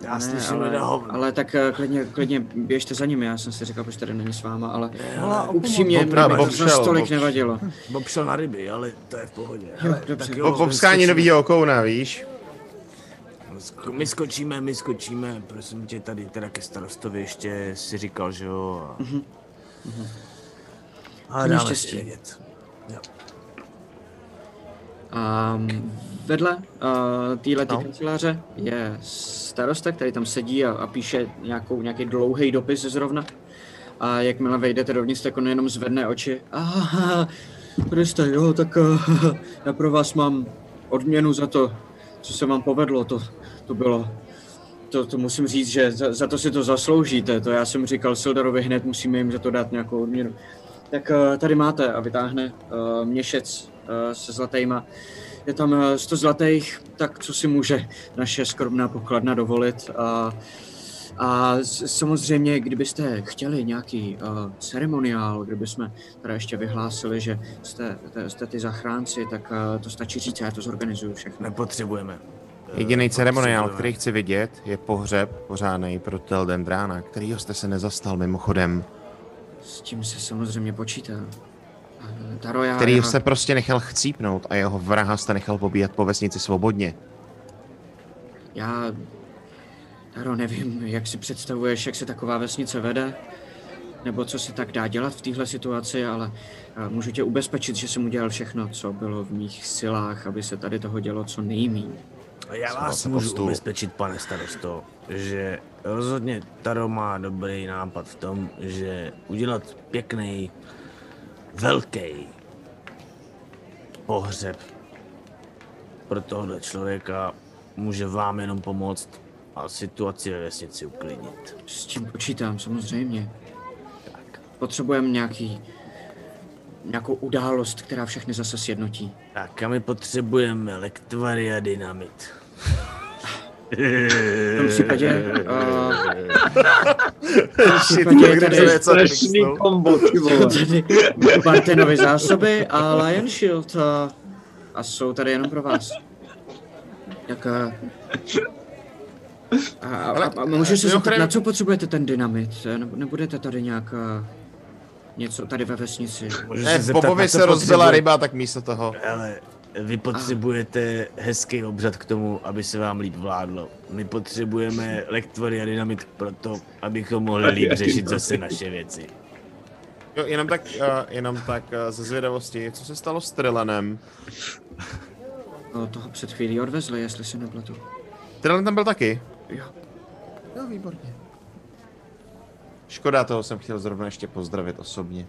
Já ne, slyším ale, hovno. ale tak uh, klidně, klidně běžte za ním, já jsem si říkal, proč tady není s váma, ale Volá o upřímně, pomoc. mě Bob to tolik Bob- nevadilo. Bob šel na ryby, ale to je v pohodě. Jo, Hele, dobře. popskání my novýho okouna, víš? skočíme- My skočíme, my skočíme, prosím tě, tady teda ke starostovi ještě si říkal, že jo. A... Mhm. Ale Hodně dáme štěstí. si vědět. Jo. A vedle uh, téhle No. kanceláře je starosta, který tam sedí a, a píše nějakou, nějaký dlouhý dopis zrovna. A jakmile vejdete dovnitř, tak on jenom zvedne oči. Aha, Kriste, jo, tak uh, já pro vás mám odměnu za to, co se vám povedlo. To, to bylo, to, to musím říct, že za, za to si to zasloužíte. To já jsem říkal Sildarovi hned, musíme jim za to dát nějakou odměnu. Tak uh, tady máte a vytáhne uh, měšec se zlatýma. Je tam uh, 100 zlatých, tak co si může naše skromná pokladna dovolit. A, a samozřejmě, kdybyste chtěli nějaký uh, ceremoniál, kdyby jsme teda ještě vyhlásili, že jste, jste, jste ty zachránci, tak uh, to stačí říct, já to zorganizuju všechno. Nepotřebujeme. Jediný ceremoniál, který chci vidět, je pohřeb pořádný pro Teldendrána, kterýho jste se nezastal mimochodem, S tím se samozřejmě počítá. A, Taro, já, který já, se prostě nechal chcípnout a jeho vraha jste nechal pobíhat po vesnici svobodně. já Taro, nevím, jak si představuješ, jak se taková vesnice vede, nebo co se tak dá dělat v téhle situaci, ale a, můžu tě ubezpečit, že jsem udělal všechno, co bylo v mých silách, aby se tady toho dělo co nejmíň. A Já vás po můžu stůl. ubezpečit, pane starosto, že rozhodně Taro má dobrý nápad v tom, že udělat pěkný, velký pohřeb pro tohle člověka může vám jenom pomoct a situaci ve vesnici uklidnit. S tím počítám, samozřejmě. Potřebujeme nějaký, nějakou událost, která všechny zase sjednotí. Tak a my potřebujeme lektvary a dynamit. *laughs* V tom případě... *laughs* Uh, Shit, tady- to něco Strašný kombo, ty vole. *laughs* tady Bartenovy zásoby a Lion Shield a, a jsou tady jenom pro vás. Jak a, a, a, a můžu se zeptat, na co potřebujete ten dynamit? Nebudete tady nějak něco tady ve vesnici? Můžu Ne, zeptat, Bobovi se rozbila ryba, tak místo toho. Ale vy potřebujete hezký obřad k tomu, aby se vám líp vládlo. My potřebujeme lektvory a dynamit proto, abychom mohli líp řešit zase naše věci. Jo, jenom tak, uh, jenom tak uh, ze zvědavosti, co se stalo s Trillanem? No, toho před chvílí odvezli, jestli se nepletu. Trillan tam byl taky? Jo. Jo, výborně. Škoda, toho jsem chtěl zrovna ještě pozdravit osobně.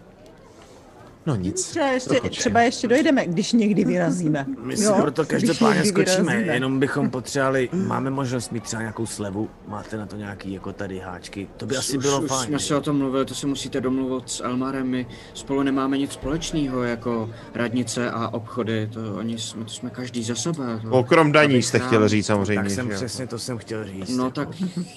No nic. Třeba ještě, třeba ještě dojdeme, když někdy vyrazíme. My si proto každopádně skočíme, vyrazíme. jenom bychom potřebovali, máme možnost mít třeba nějakou slevu, máte na to nějaký jako tady háčky, to by asi už, bylo už fajn. jsme se o tom mluvili, to se musíte domluvit s Elmarem, my spolu nemáme nic společného jako radnice a obchody, to oni jsme, to jsme každý za sebe. To, Okrom daní jste chtěl říct samozřejmě. Tak jsem že přesně to jsem chtěl říct. No tak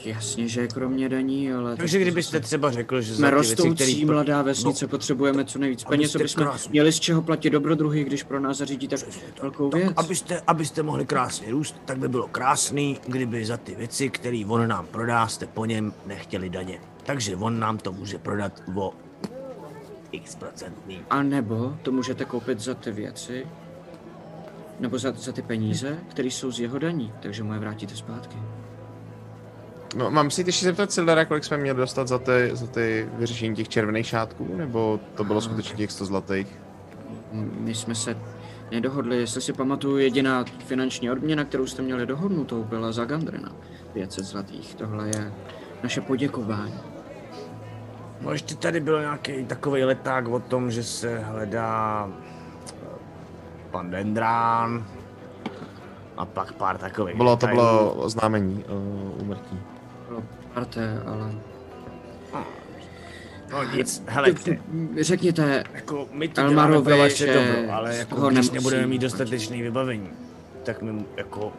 jasně, že kromě daní, ale... Takže tak kdybyste třeba řekl, že Jsme ty věci, rostoucí který... mladá vesnice, potřebujeme co nejvíc peněz, co bychom krásný. měli z čeho platit dobrodruhy, když pro nás zařídí tak velkou věc. Abyste, abyste mohli krásně růst, tak by bylo krásný, kdyby za ty věci, které on nám prodá, jste po něm nechtěli daně. Takže on nám to může prodat o x procentný. A nebo to můžete koupit za ty věci, nebo za, za ty peníze, které jsou z jeho daní, takže mu je vrátíte zpátky. No, mám si ještě zeptat Sildara, kolik jsme měli dostat za ty, za ty vyřešení těch červených šátků, nebo to bylo skutečně těch 100 zlatých? My jsme se nedohodli, jestli si pamatuju, jediná finanční odměna, kterou jste měli dohodnutou, byla za Gandrina. 500 zlatých. Tohle je naše poděkování. No ještě tady byl nějaký takový leták o tom, že se hledá eh, pan Dendrán a pak pár takových Bylo, to bylo oznámení uh, úmrtí. Bylo parte, ale... No nic, hele, Řekněte jako my to děláme Elmarovi, že dobro, ale jako když nemusí nebudeme mít platit. dostatečný vybavení, tak my jako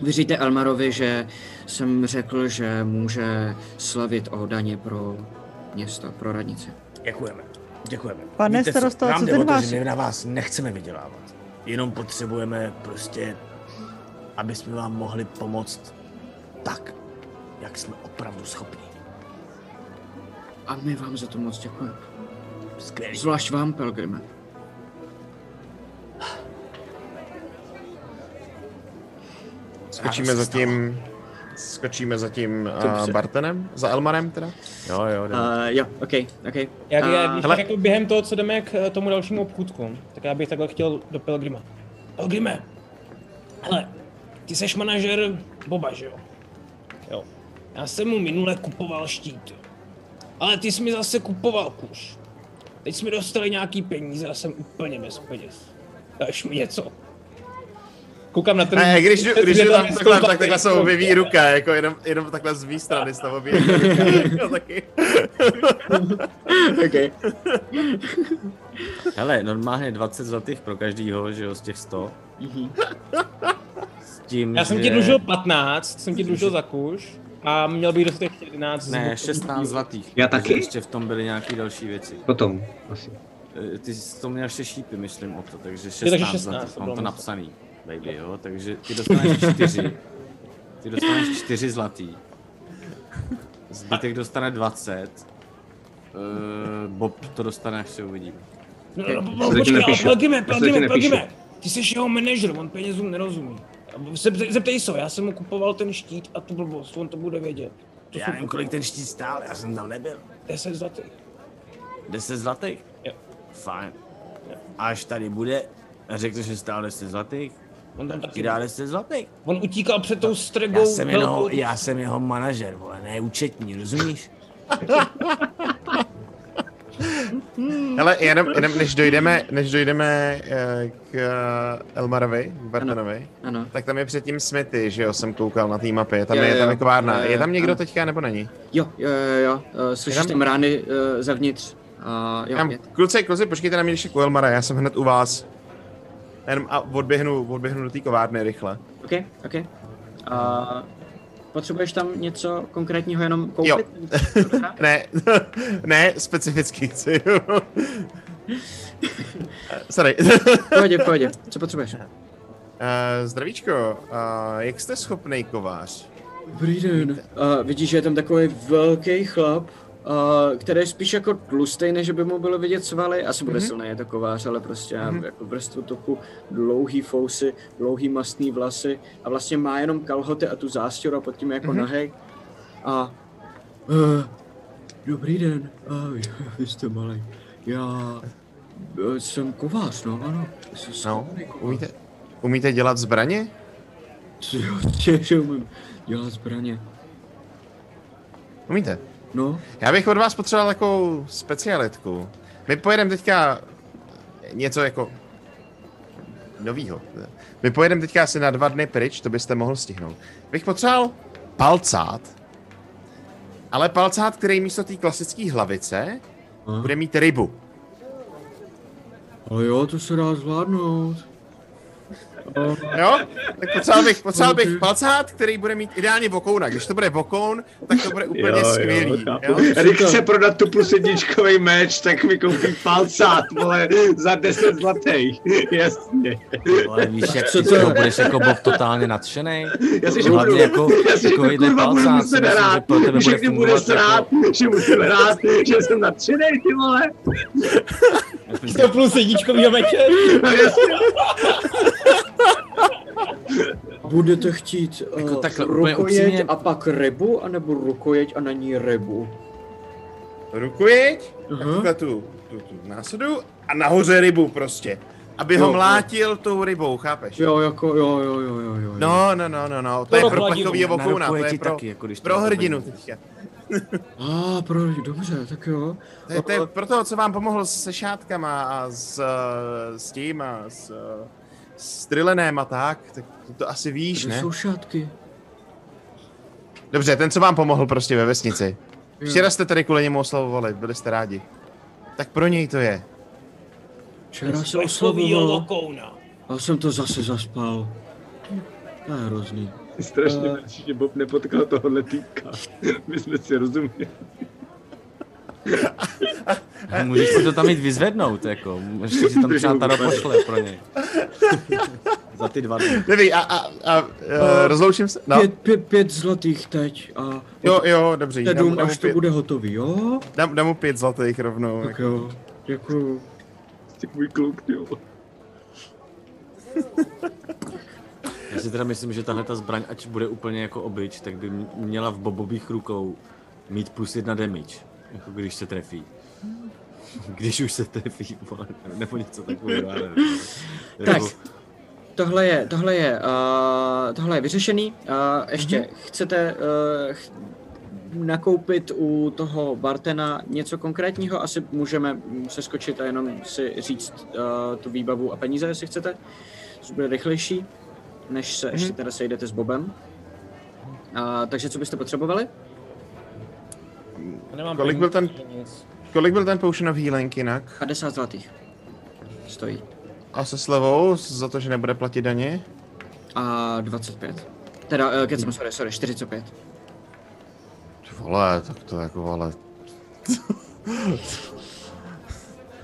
Vyříte Elmarovi, že jsem řekl, že může slavit o daně pro město, pro radnici. děkujeme. Děkujeme. Pane Víte starosto, nám co jde ten o to, váš- že my na vás nechceme vydělávat. Jenom potřebujeme prostě, aby jsme vám mohli pomoct tak, jak jsme opravdu schopni. A my vám za to moc děkujeme. Skvělý. Zvlášť vám, Pelgrime. Skočíme za tím, skočíme za tím uh. Bartenem, za Elmarem teda? Jo, jo, Uh, jo, ok, ok. Jak, A- já, když hele. tak jako během toho, co jdeme k eh, tomu dalšímu obchůdku, tak já bych takhle chtěl do Pelgrima. Pelgrime, hele, ty seš manažer Boba, že jo? Jo. Já jsem mu minule kupoval štít, jo. Ale ty jsi mi zase kupoval kuš. Teď jsme dostali nějaký peníze a jsem úplně bez peněz. Dáš mi něco? Koukám na ten... Ne, když, jdu- když jdu tam takhle, tak takhle se objeví ruka, jako jenom, jenom takhle z mý strany se tam objeví ruka, jako taky. *laughs* ok. Hele, normálně 20 zlatých pro každýho, že jo, z těch 100. Mhm. Tím, Já jsem že... ti dlužil 15, jsem ti dlužil za kuš a měl bych dostat ještě 11. z- Ne, 16 zlatých. Já taky? Ještě v tom byly nějaké další věci. Potom, asi. Eh, Ty jsi to měl ještě šípy, myslím o to, takže 16, takže 16 zlatých, to mám to myslet. napsaný, baby, jo, takže ty dostaneš 4. Ty dostaneš 4 zlatý. Zbytek dostane 20. Uh, Bob to dostane, až se uvidíme. No, no, no, to počkej, ale to Pelgime, napíšu. Pelgime. Ty jsi jeho manažer, on penězům nerozumí. Zeptej, zeptej se, já jsem mu kupoval ten štít a tu blbost, on to bude vědět. To Já nevím, kolik ten štít stál, já jsem tam nebyl. 10 zlatých. 10 zlatých? Jo. Fajn. Až tady bude a řekne, že stál 10 zlatých, On tam taky dá 10 zlatých. On utíkal před tou stregou Já jsem, jeho, já jsem jeho manažer, vole, ne účetní, rozumíš? *laughs* Hele, jenom, jenom než dojdeme, než dojdeme eh, k eh, Elmarovi, k Bartenovi, Ano. tak tam je předtím Smithy, že jo, jsem koukal na té mapě, tam Jo, je, jo, tam je kovárna. jo, jo, Je tam někdo ano. teďka nebo není? Jo, jo, jo, jo. Uh, slyšíš Jenom- tam rány uh, zevnitř. Uh, jo, Tam, kluci, kluci, počkejte na mě ještě u Elmara, já jsem hned u vás. Jenom a odběhnu, odběhnu do té kovárny rychle. OK, OK. Uh, potřebuješ tam něco konkrétního jenom koupit? Jo. *laughs* ne, *laughs* ne, specificky chci. *laughs* Sorry. pohodě, pohodě. Co potřebuješ? Uh, zdravíčko, uh, jak jste schopný kovář? Dobrý den. Uh, vidíš, že je tam takový velký chlap, uh, který je spíš jako tlustý, než by mu bylo vidět svaly. Asi bude Mhm. silný, je to kovář, ale prostě mm-hmm. jako vrstvu toku, dlouhý fousy, dlouhý mastný vlasy a vlastně má jenom kalhoty a tu zástěru a pod tím je jako Mhm. mm-hmm. nahej. A uh, dobrý den, uh, vy jste malý. Já uh, jsem kovář, no ano. Jsem No, kovář. umíte, umíte dělat zbraně? Jo, *laughs* že umím dělat zbraně. Umíte? No, Já bych od vás potřeboval takovou specialitku. My pojedeme teďka něco jako novýho. My pojedeme teďka asi na dva dny pryč, to byste mohl stihnout. Bych potřeboval palcát, ale palcát, který místo té klasické hlavice Aha. bude mít rybu. ale jo, to se dá zvládnout. Jo? Tak potřeboval bych, potřeboval bych palcát, který bude mít ideálně vokouna. Když to bude vokoun, tak to bude úplně skvělý. Jo, A když chce prodat tu plus jedničkový meč, tak mi koupí palcát, vole, za 10 zlatých. Jasně. Ale víš, jak Co to je? budeš jako Bob totálně nadšenej? Já si Hlavně řeknu, jako já si řeknu, takovýhle kurva, budu muset myslím, že že bude ty budeš fungovat rád, jako... že musím hrát, že jsem nadšenej, ty vole. 100 plus jedničkovýho meče. *laughs* Budete chtít Jako uh, takhle, rukojeť upřímně- a pak rebu, anebo rukojeť a na ní rebu? Rukojeť, Aha. takhle tu, tu, tu následu a nahoře rybu prostě. Aby ho Jo, mlátil tou rybou, chápeš? Jo, jako, jo, jo, jo, jo, jo. No, no, no, no, no, to je Pro plechový na vokouna, to je pro, taky, jako když to pro hrdinu teďka. *laughs* A, pro, dobře, tak jo. To je, to je pro toho, co vám pomohl se šátkama a s, eh, s tím a s, eh, s trilenem a tak, tak to, to asi víš, Kde ne? jsou šátky? Dobře, ten, co vám pomohl prostě ve vesnici. Včera jste tady kvůli němu oslavovali, byli jste rádi. Tak pro něj to je. Včera se lokouna. Já jsem to zase zaspal. To je hrozný. Strašně mrzí, že Bob nepotkal tohohle týka. *laughs* My jsme si rozuměli. *laughs* Můžeš si to tam jít vyzvednout, jako. Ještě si tam třeba Taro pošle pro něj. *laughs* Za ty dva dny. Neví, a, a, a uh, rozloučím se? No. Pět, pět, pět zlatých teď a... Jo, jo, dobře. Jde dám- dům, dám mu až to bude hotový, jo? Dám, dám mu pět zlatých rovnou. Tak jo, děkuju. Ty můj kluk, jo. *laughs* Já si teda myslím, že tahle ta zbraň, ať bude úplně jako obyč, tak by měla v bobových rukou mít plus jedna damage. Jako když se trefí. Když už se trefí, nebo něco takového. *laughs* Tak, tohle je, tohle je, uh, tohle je vyřešený. Uh, ještě mm-hmm. chcete uh, ch- nakoupit u toho Bartena něco konkrétního? Asi můžeme se skočit a jenom si říct uh, tu výbavu a peníze, jestli chcete. Což bude rychlejší, než se mm-hmm. ještě teda sejdete s Bobem. Uh, takže co byste potřebovali? Nemám Kolik byl ten, kolik byl ten potion of healing jinak? 50 zlatých. Stojí. A se slevou za to, že nebude platit daně? A 25. Teda, uh, kecem, sorry, sorry, 45. Ty Vole, tak to jako, vole.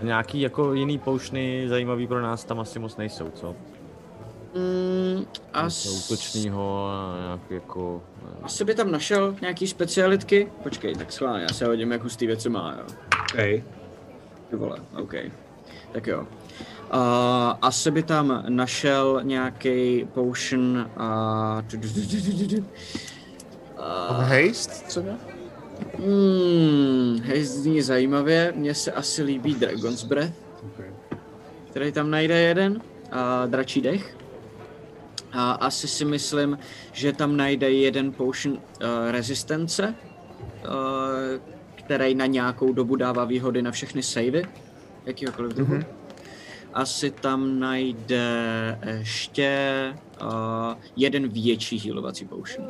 Nějaký jako jiný poušny zajímavý pro nás tam asi moc nejsou, co? Mm, as... útočnýho a nějak jako... Asi by tam našel nějaký specialitky. Počkej, tak schválně, já se hodím, jak hustý věci má, jo. Hej. Ty vole, OK. Tak jo. Uh, asi by tam našel nějaký potion a... Uh, haste třeba? Hmm, hej, zní zajímavě. Mně se asi líbí Dragon's Breath. Který tam najde jeden. A dračí dech. A asi si myslím, že tam najde jeden potion uh, rezistence, uh, který na nějakou dobu dává výhody na všechny savey, jakýhokoliv druhu. Mhm. Asi tam najde ještě uh, jeden větší healovací potion.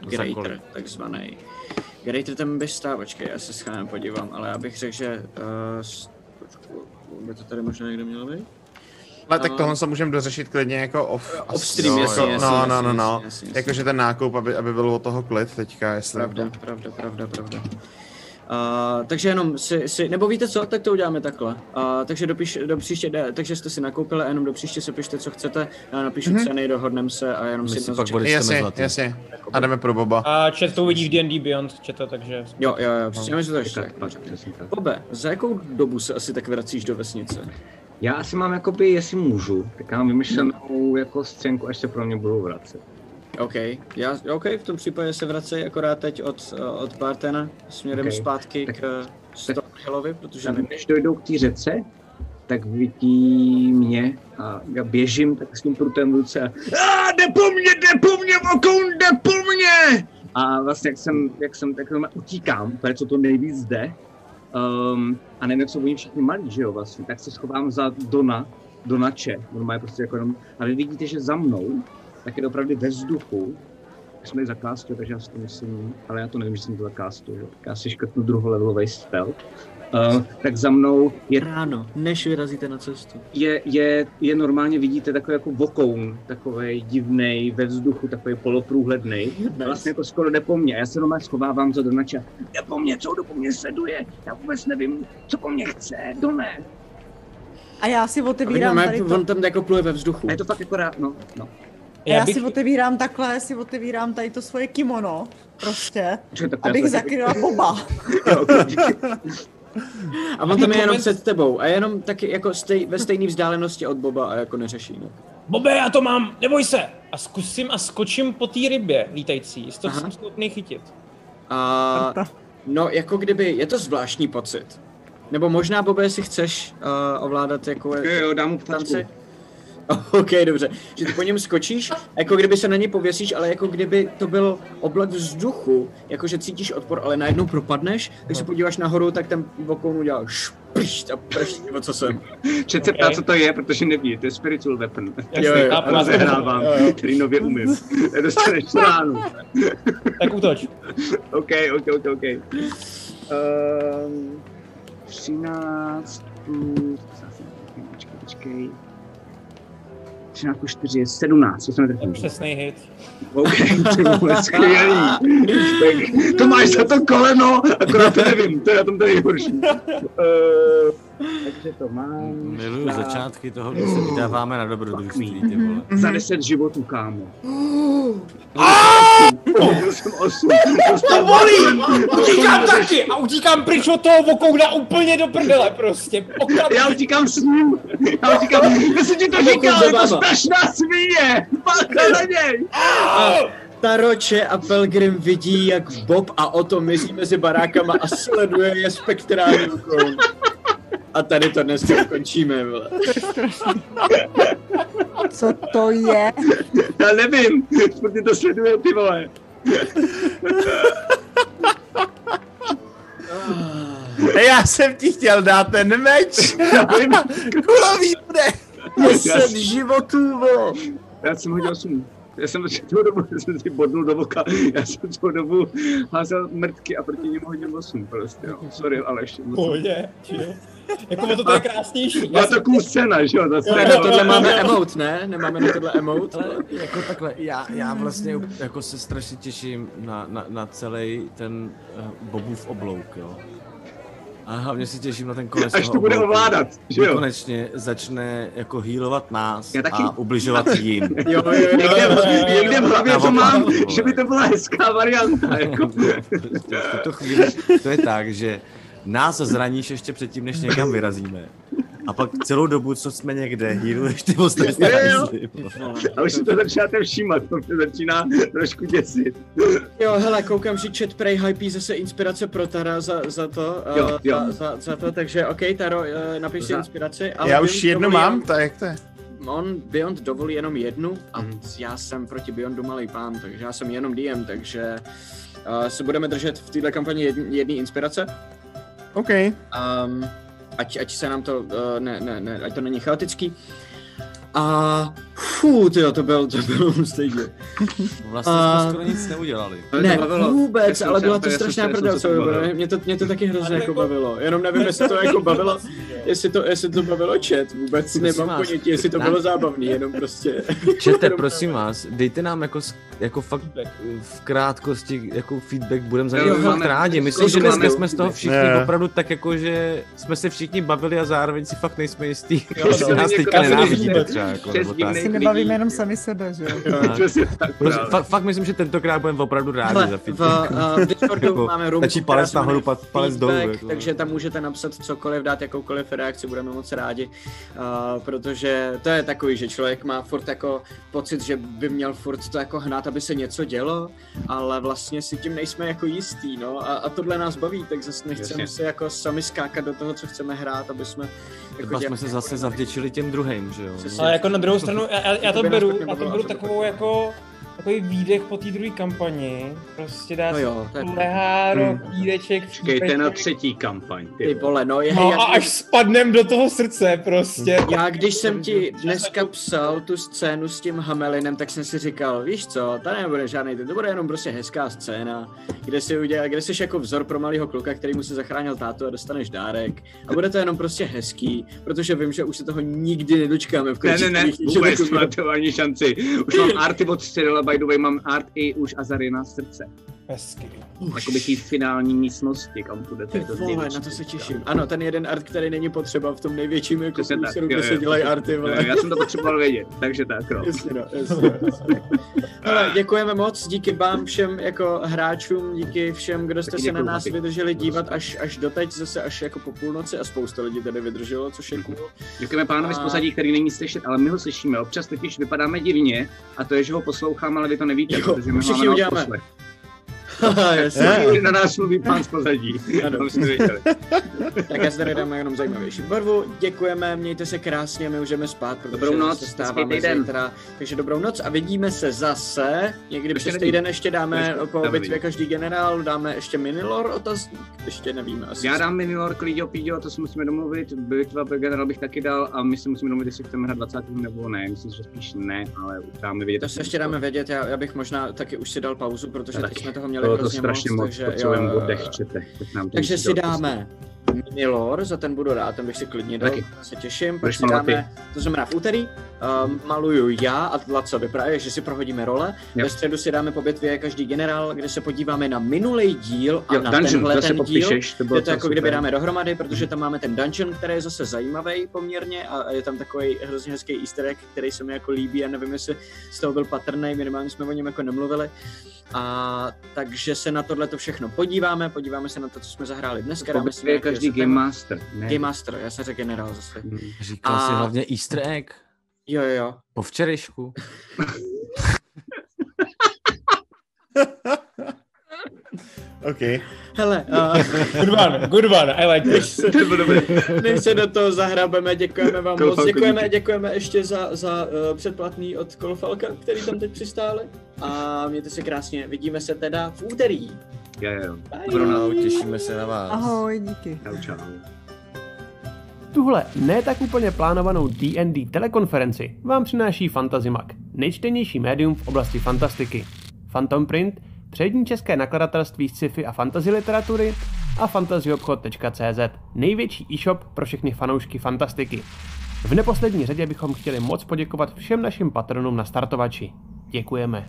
Greater, takzvaný. Greater tam by stál, počkej, já se schválně podívám, ale já bych řekl, že uh, s- počku, by to tady možná někde mělo být? Ale tak A- tohle se můžeme dořešit klidně jako off. Off-stream, jo, jasně, jako, jasně, No, jasně, no, no, no. jasně. Jakože ten nákup, aby, aby byl od toho klid teďka, jestli... Pravda, pravda, pravda, pravda. Uh, takže jenom si, si, nebo víte co, tak to uděláme takhle. Uh, takže do, píš, do příště, jde, takže jste si nakoupili a jenom do příště si pište, co chcete, já napíšu Mhm. mm-hmm. ceny, dohodneme se a jenom My si si to pak začneme. bude- Jasně, jasně. A jdeme pro Boba. A chat to uvidí v D&D Beyond, četa, takže... Jo, jo, jo, přesně, že to ještě. Bobe, za jakou dobu se asi tak vracíš do vesnice? Já asi mám jakoby, jestli můžu, tak já mám vymyšlenou jako scénku, až se pro mě budou vracet. OK, já, OK, v tom případě se vracej akorát teď od, uh, od Bartena směrem OK. zpátky Tak- k Stormhillovi, protože Tak než dojdou k té řece, tak vidí mě a já běžím tak s tím prutem v ruce a "A, jde po mně, jde po mně, vokoun, jde po mně! A vlastně jak jsem, jak jsem tak utíkám, protože co to nejvíc jde, um, a nevím, jak jsou oni všichni malí, že jo, vlastně, tak se schovám za Dona, Donače, normálně prostě jako jenom, a vy vidíte, že za mnou, tak je opravdu ve vzduchu, jsme zakástil, takže já si to myslím, ale já to nevím, že jsem to zakástil, já si škrtnu druholevelový spell Uh, tak za mnou je Ráno, než vyrazíte na cestu. je, je, je normálně vidíte takový jako vokoun, takový divný ve vzduchu, takový poloprůhledný. Vlastně jako skoro jde po mně. Já se normálně schovávám za do nača. Jde po mně, co kdo po mně sleduje? Já vůbec nevím, co po mně chce, kdo ne. A já si otevírám tady to. on tam jako pluje ve vzduchu. A je to fakt jako rád, no, no. Já, já bych- si otevírám takhle, si otevírám tady to svoje kimono, prostě, já abych zakryla Boba. *laughs* *laughs* A on tam je jenom před tebou a jenom taky jako stej, ve stejné vzdálenosti od Boba a jako neřeší. No. Bobe, já to mám, neboj se! A zkusím a skočím po té rybě lítající, jestli to jsem schopný chytit. A, no, jako kdyby, je to zvláštní pocit. Nebo možná, Bobe, jestli chceš uh, ovládat jako... Jo, jo, dám mu ptačku. tanci. *laughs* OK, dobře. Že ty po něm skočíš, jako kdyby se na něj pověsíš, ale jako kdyby to byl oblak vzduchu, jakože cítíš odpor, ale najednou propadneš, když se podíváš nahoru, tak ten vokoun udělal špišť a prští, o co jsem. Čet se ptá, co to je, protože neví, to je spiritual weapon. Jo, jo, a rozehrávám, který nově umím. *laughs* Dostaneš ránu. Tak útoč. OK, OK, OK, OK. Um, 13 plus... Počkej, počkej. 13 plus 4 je 17, co jsem netrefil. Přesný hit. OK, *laughs* skvělý. To máš za to koleno, akorát to nevím, to je na tom to nejhorší. Uh, *laughs* takže to mám. Miluju za- začátky toho, kdy se vydáváme na dobrodružství, ty vole. Za 10 životů, kámo. Jsem 8. To bolí! Utíkám taky! A utíkám pryč od toho vokouna úplně do prdele prostě. Okamžitě. Já utíkám s ním. Já utíkám, já jsem ti to říkal, je to strašná svině. Bacha na něj. Taroče a Pelgrim vidí, jak Bob a Otto mizí mezi barákama a sleduje je spektrální úkol. A tady to dneska ukončíme, vole. Co to je? Já nevím, ty to sleduje, ty vole. Já jsem ti chtěl dát ten meč. Kulový bude. Deset životů, vole. Já jsem hodil 8. Já jsem celou dobu, já jsem si bodnul do voka, já jsem celou dobu házel mrtky a proti němu hodil 8 prostě, jo. Sorry, ale ještě. Pohodě. Jako o to to je krásnější. Byla to cool scéna, že jo? Na scéna. tohle máme emote, ne? Nemáme na tohle emote? Ale jako takhle, já, já vlastně jako se strašně těším na, na, na celý ten uh, Bobův oblouk, jo. A hlavně si těším na ten konec Až to bude oblouku, ovládat, že jo? konečně začne jako healovat nás Já taky. a ubližovat jim. *laughs* Jo, jo, jo. Někde, v- někde v hlavě to mám, že by to byla hezká varianta, jako. *laughs* V tuto chvíli to je tak, že nás zraníš ještě předtím, než někam vyrazíme. A pak celou dobu, co jsme někde, healuješ ty ostatní. A už si to začínáte všímat, to mě začíná trošku děsit. Jo, hele, koukám, že chat prej hypí zase inspirace pro Tara za, za to, Jo, uh, jo. Za, za, za, to, takže OK, Taro, uh, napiš si inspiraci. Ale Já už jednu dovolí mám, jenom- tak jak to je? On Beyond dovolí jenom jednu a Mhm. já jsem proti Beyondu malý pán, takže já jsem jenom DM, takže uh, se budeme držet v této kampani jedné inspirace. OK. Um, ať, ať se nám to, uh, ne, ne, ne, ať to není chaotický. A fú, tyjo, to byl, to byl hustý díl. *laughs* Vlastně A- jsme skoro nic neudělali. Ale Ne, vůbec, ale byla to strašná prdel, co to bylo. Mě to, mě to taky hrozně jako jako- bavilo. Jenom nevím, jestli to jako bavilo, *laughs* jestli to, jestli to bavilo chat, vůbec Prosím nemám ponětí, jestli to bylo zábavný, jenom prostě. *laughs* Čete, prosím vás, dejte nám jako, jako fakt v krátkosti jako feedback, budeme za něj fakt rádi. Myslím, že dneska jsme z toho všichni opravdu tak jako, že jsme se všichni bavili a zároveň si fakt nejsme jistí, jestli no. nás teďka nenávidíte třeba. Jako, Nebavíme jenom sami sebe, že jo? *laughs* Tak. Přesně tak, Prostě, právě. fakt, fakt myslím, že tentokrát budeme opravdu rádi Hele, za v, feedback. uh, v Discordu Jako, máme room, stačí palec nahoru, pa- palec dolů, jako. takže tam můžete napsat cokoliv, dát jakoukoliv reakci, budeme moc rádi, uh, protože to je takový, že člověk má furt jako pocit, že by měl furt to jako hnát, aby se něco dělo, ale vlastně si tím nejsme jako jistý, no, a, a tohle nás baví, tak zase nechceme se jako sami skákat do toho, co chceme hrát, aby jsme jako Třeba jsme se zase zavděčili těm druhým, že jo? Ale jako na druhou stranu, já, já, já to beru, já to beru takovou jako takový výdech po té druhé kampani, prostě dá No se jo, leháro, Hmm. kýdeček, Čekejte na třetí kampaň. Ty vole, no, je, No já, a až spadnem do toho srdce prostě. já když jsem ti dneska psal tu scénu s tím Hamelinem, tak jsem si říkal, víš co, tady nebude žádný, to bude jenom prostě hezká scéna, kde si udělá, kde jsi jako vzor pro malého kluka, který mu se zachránil tátu a dostaneš dárek. A bude to jenom prostě hezký, protože vím, že už se toho nikdy nedočkáme v Ne, ne, ne, že vůbec má to ani šanci. Už mám *laughs* arty od Cyrila, by the way, mám art i už Azarina srdce. Hezky. Jakoby té finální místnosti, kam půjdete. Ty vole, na to se těším. Ano, ten jeden art, který není potřeba v tom největším jako jo, kde se jo. dělají arty, vole. Já jsem to potřeboval vědět, takže tak, no. Jasně, no, jasně, jasně. Hele, *laughs* děkujeme moc, díky vám všem jako hráčům, díky všem, kdo jste Taky se na nás chlapi. vydrželi dívat až, až doteď, zase až jako po půlnoci a spousta lidí tady vydrželo, což je cool. Děkujeme pánovi z A- pozadí, který není slyšet, ale my ho slyšíme. Občas totiž vypadáme divně a to je, že ho poslouchám, ale vy to nevíte, Jo, protože my všichni máme na uděláme. *laughs* Jasně. Na nás mluví pán z pozadí. Ano. *laughs* Tak já si tady dáme jenom zajímavější barvu. Děkujeme, mějte se krásně, my už jdeme spát, protože Dobrou noc, se stáváme zítra. Takže dobrou noc a vidíme se zase. Někdy Ještě přes týden ještě dáme po bitvě každý generál, dáme ještě minilor otazník, ještě nevíme asi. Já dám Minilor, Klidio, Pidio, to si musíme domluvit. Bitva generál bych taky dal a my si musíme domluvit, jestli chceme hrát 20. nebo ne. Myslím, že spíš ne, ale dáme vědět. To se ještě dáme vědět, já, já bych možná taky už si dal pauzu, protože teď jsme toho měli Bylo to strašně moc, takže potřebujeme jo. oddechčete. Tak Takže si dát dáme Minilor, za ten budu rád, ten bych si klidně dal, Taky. se těším. Pak si dáme, to znamená v úterý, um, maluju já a Laco vyprávěje, že si prohodíme role. Jo. Ve středu si dáme po bitvě každý generál, kde se podíváme na minulý díl a Jo, na dungeon, tenhle to si ten díl. popíšeš, to bylo Kde to jako kdyby super. dáme dohromady, protože tam máme ten dungeon, který je zase zajímavý poměrně a je tam takový hrozně hezký easter egg, který se mi jako líbí a nevím, jestli z toho byl patrný, minimálně jsme o něm jako nemluvili. A takže se na tohle to všechno podíváme, podíváme se na to, co jsme zahráli dneska. Dáme si je každý Game. Master. Ne. Game Master, já jsem řekl generál zase. Říkal A- jsi hlavně easter egg. Jo, jo. Po včerejšku. OK. Hele, uh, Good one, good one, I like než this. *laughs* se, než se do toho zahrabeme, děkujeme vám moc, děkujeme, díky. děkujeme ještě za, za uh, předplatný od Kolfalka, který tam teď přistáli. A mějte se krásně, vidíme se teda v úterý. Jo, jo. Čau, těšíme se na vás. Ahoj, díky. Čau, čau. Tuhle ne tak úplně plánovanou D&D telekonferenci vám přináší Fantazimak, nejčtenější médium v oblasti fantastiky. Phantom Print, přední české nakladatelství sci-fi a fantasy literatury a fantasyobchod.cz, největší e-shop pro všechny fanoušky fantastiky. V neposlední řadě bychom chtěli moc poděkovat všem našim patronům na startovači. Děkujeme.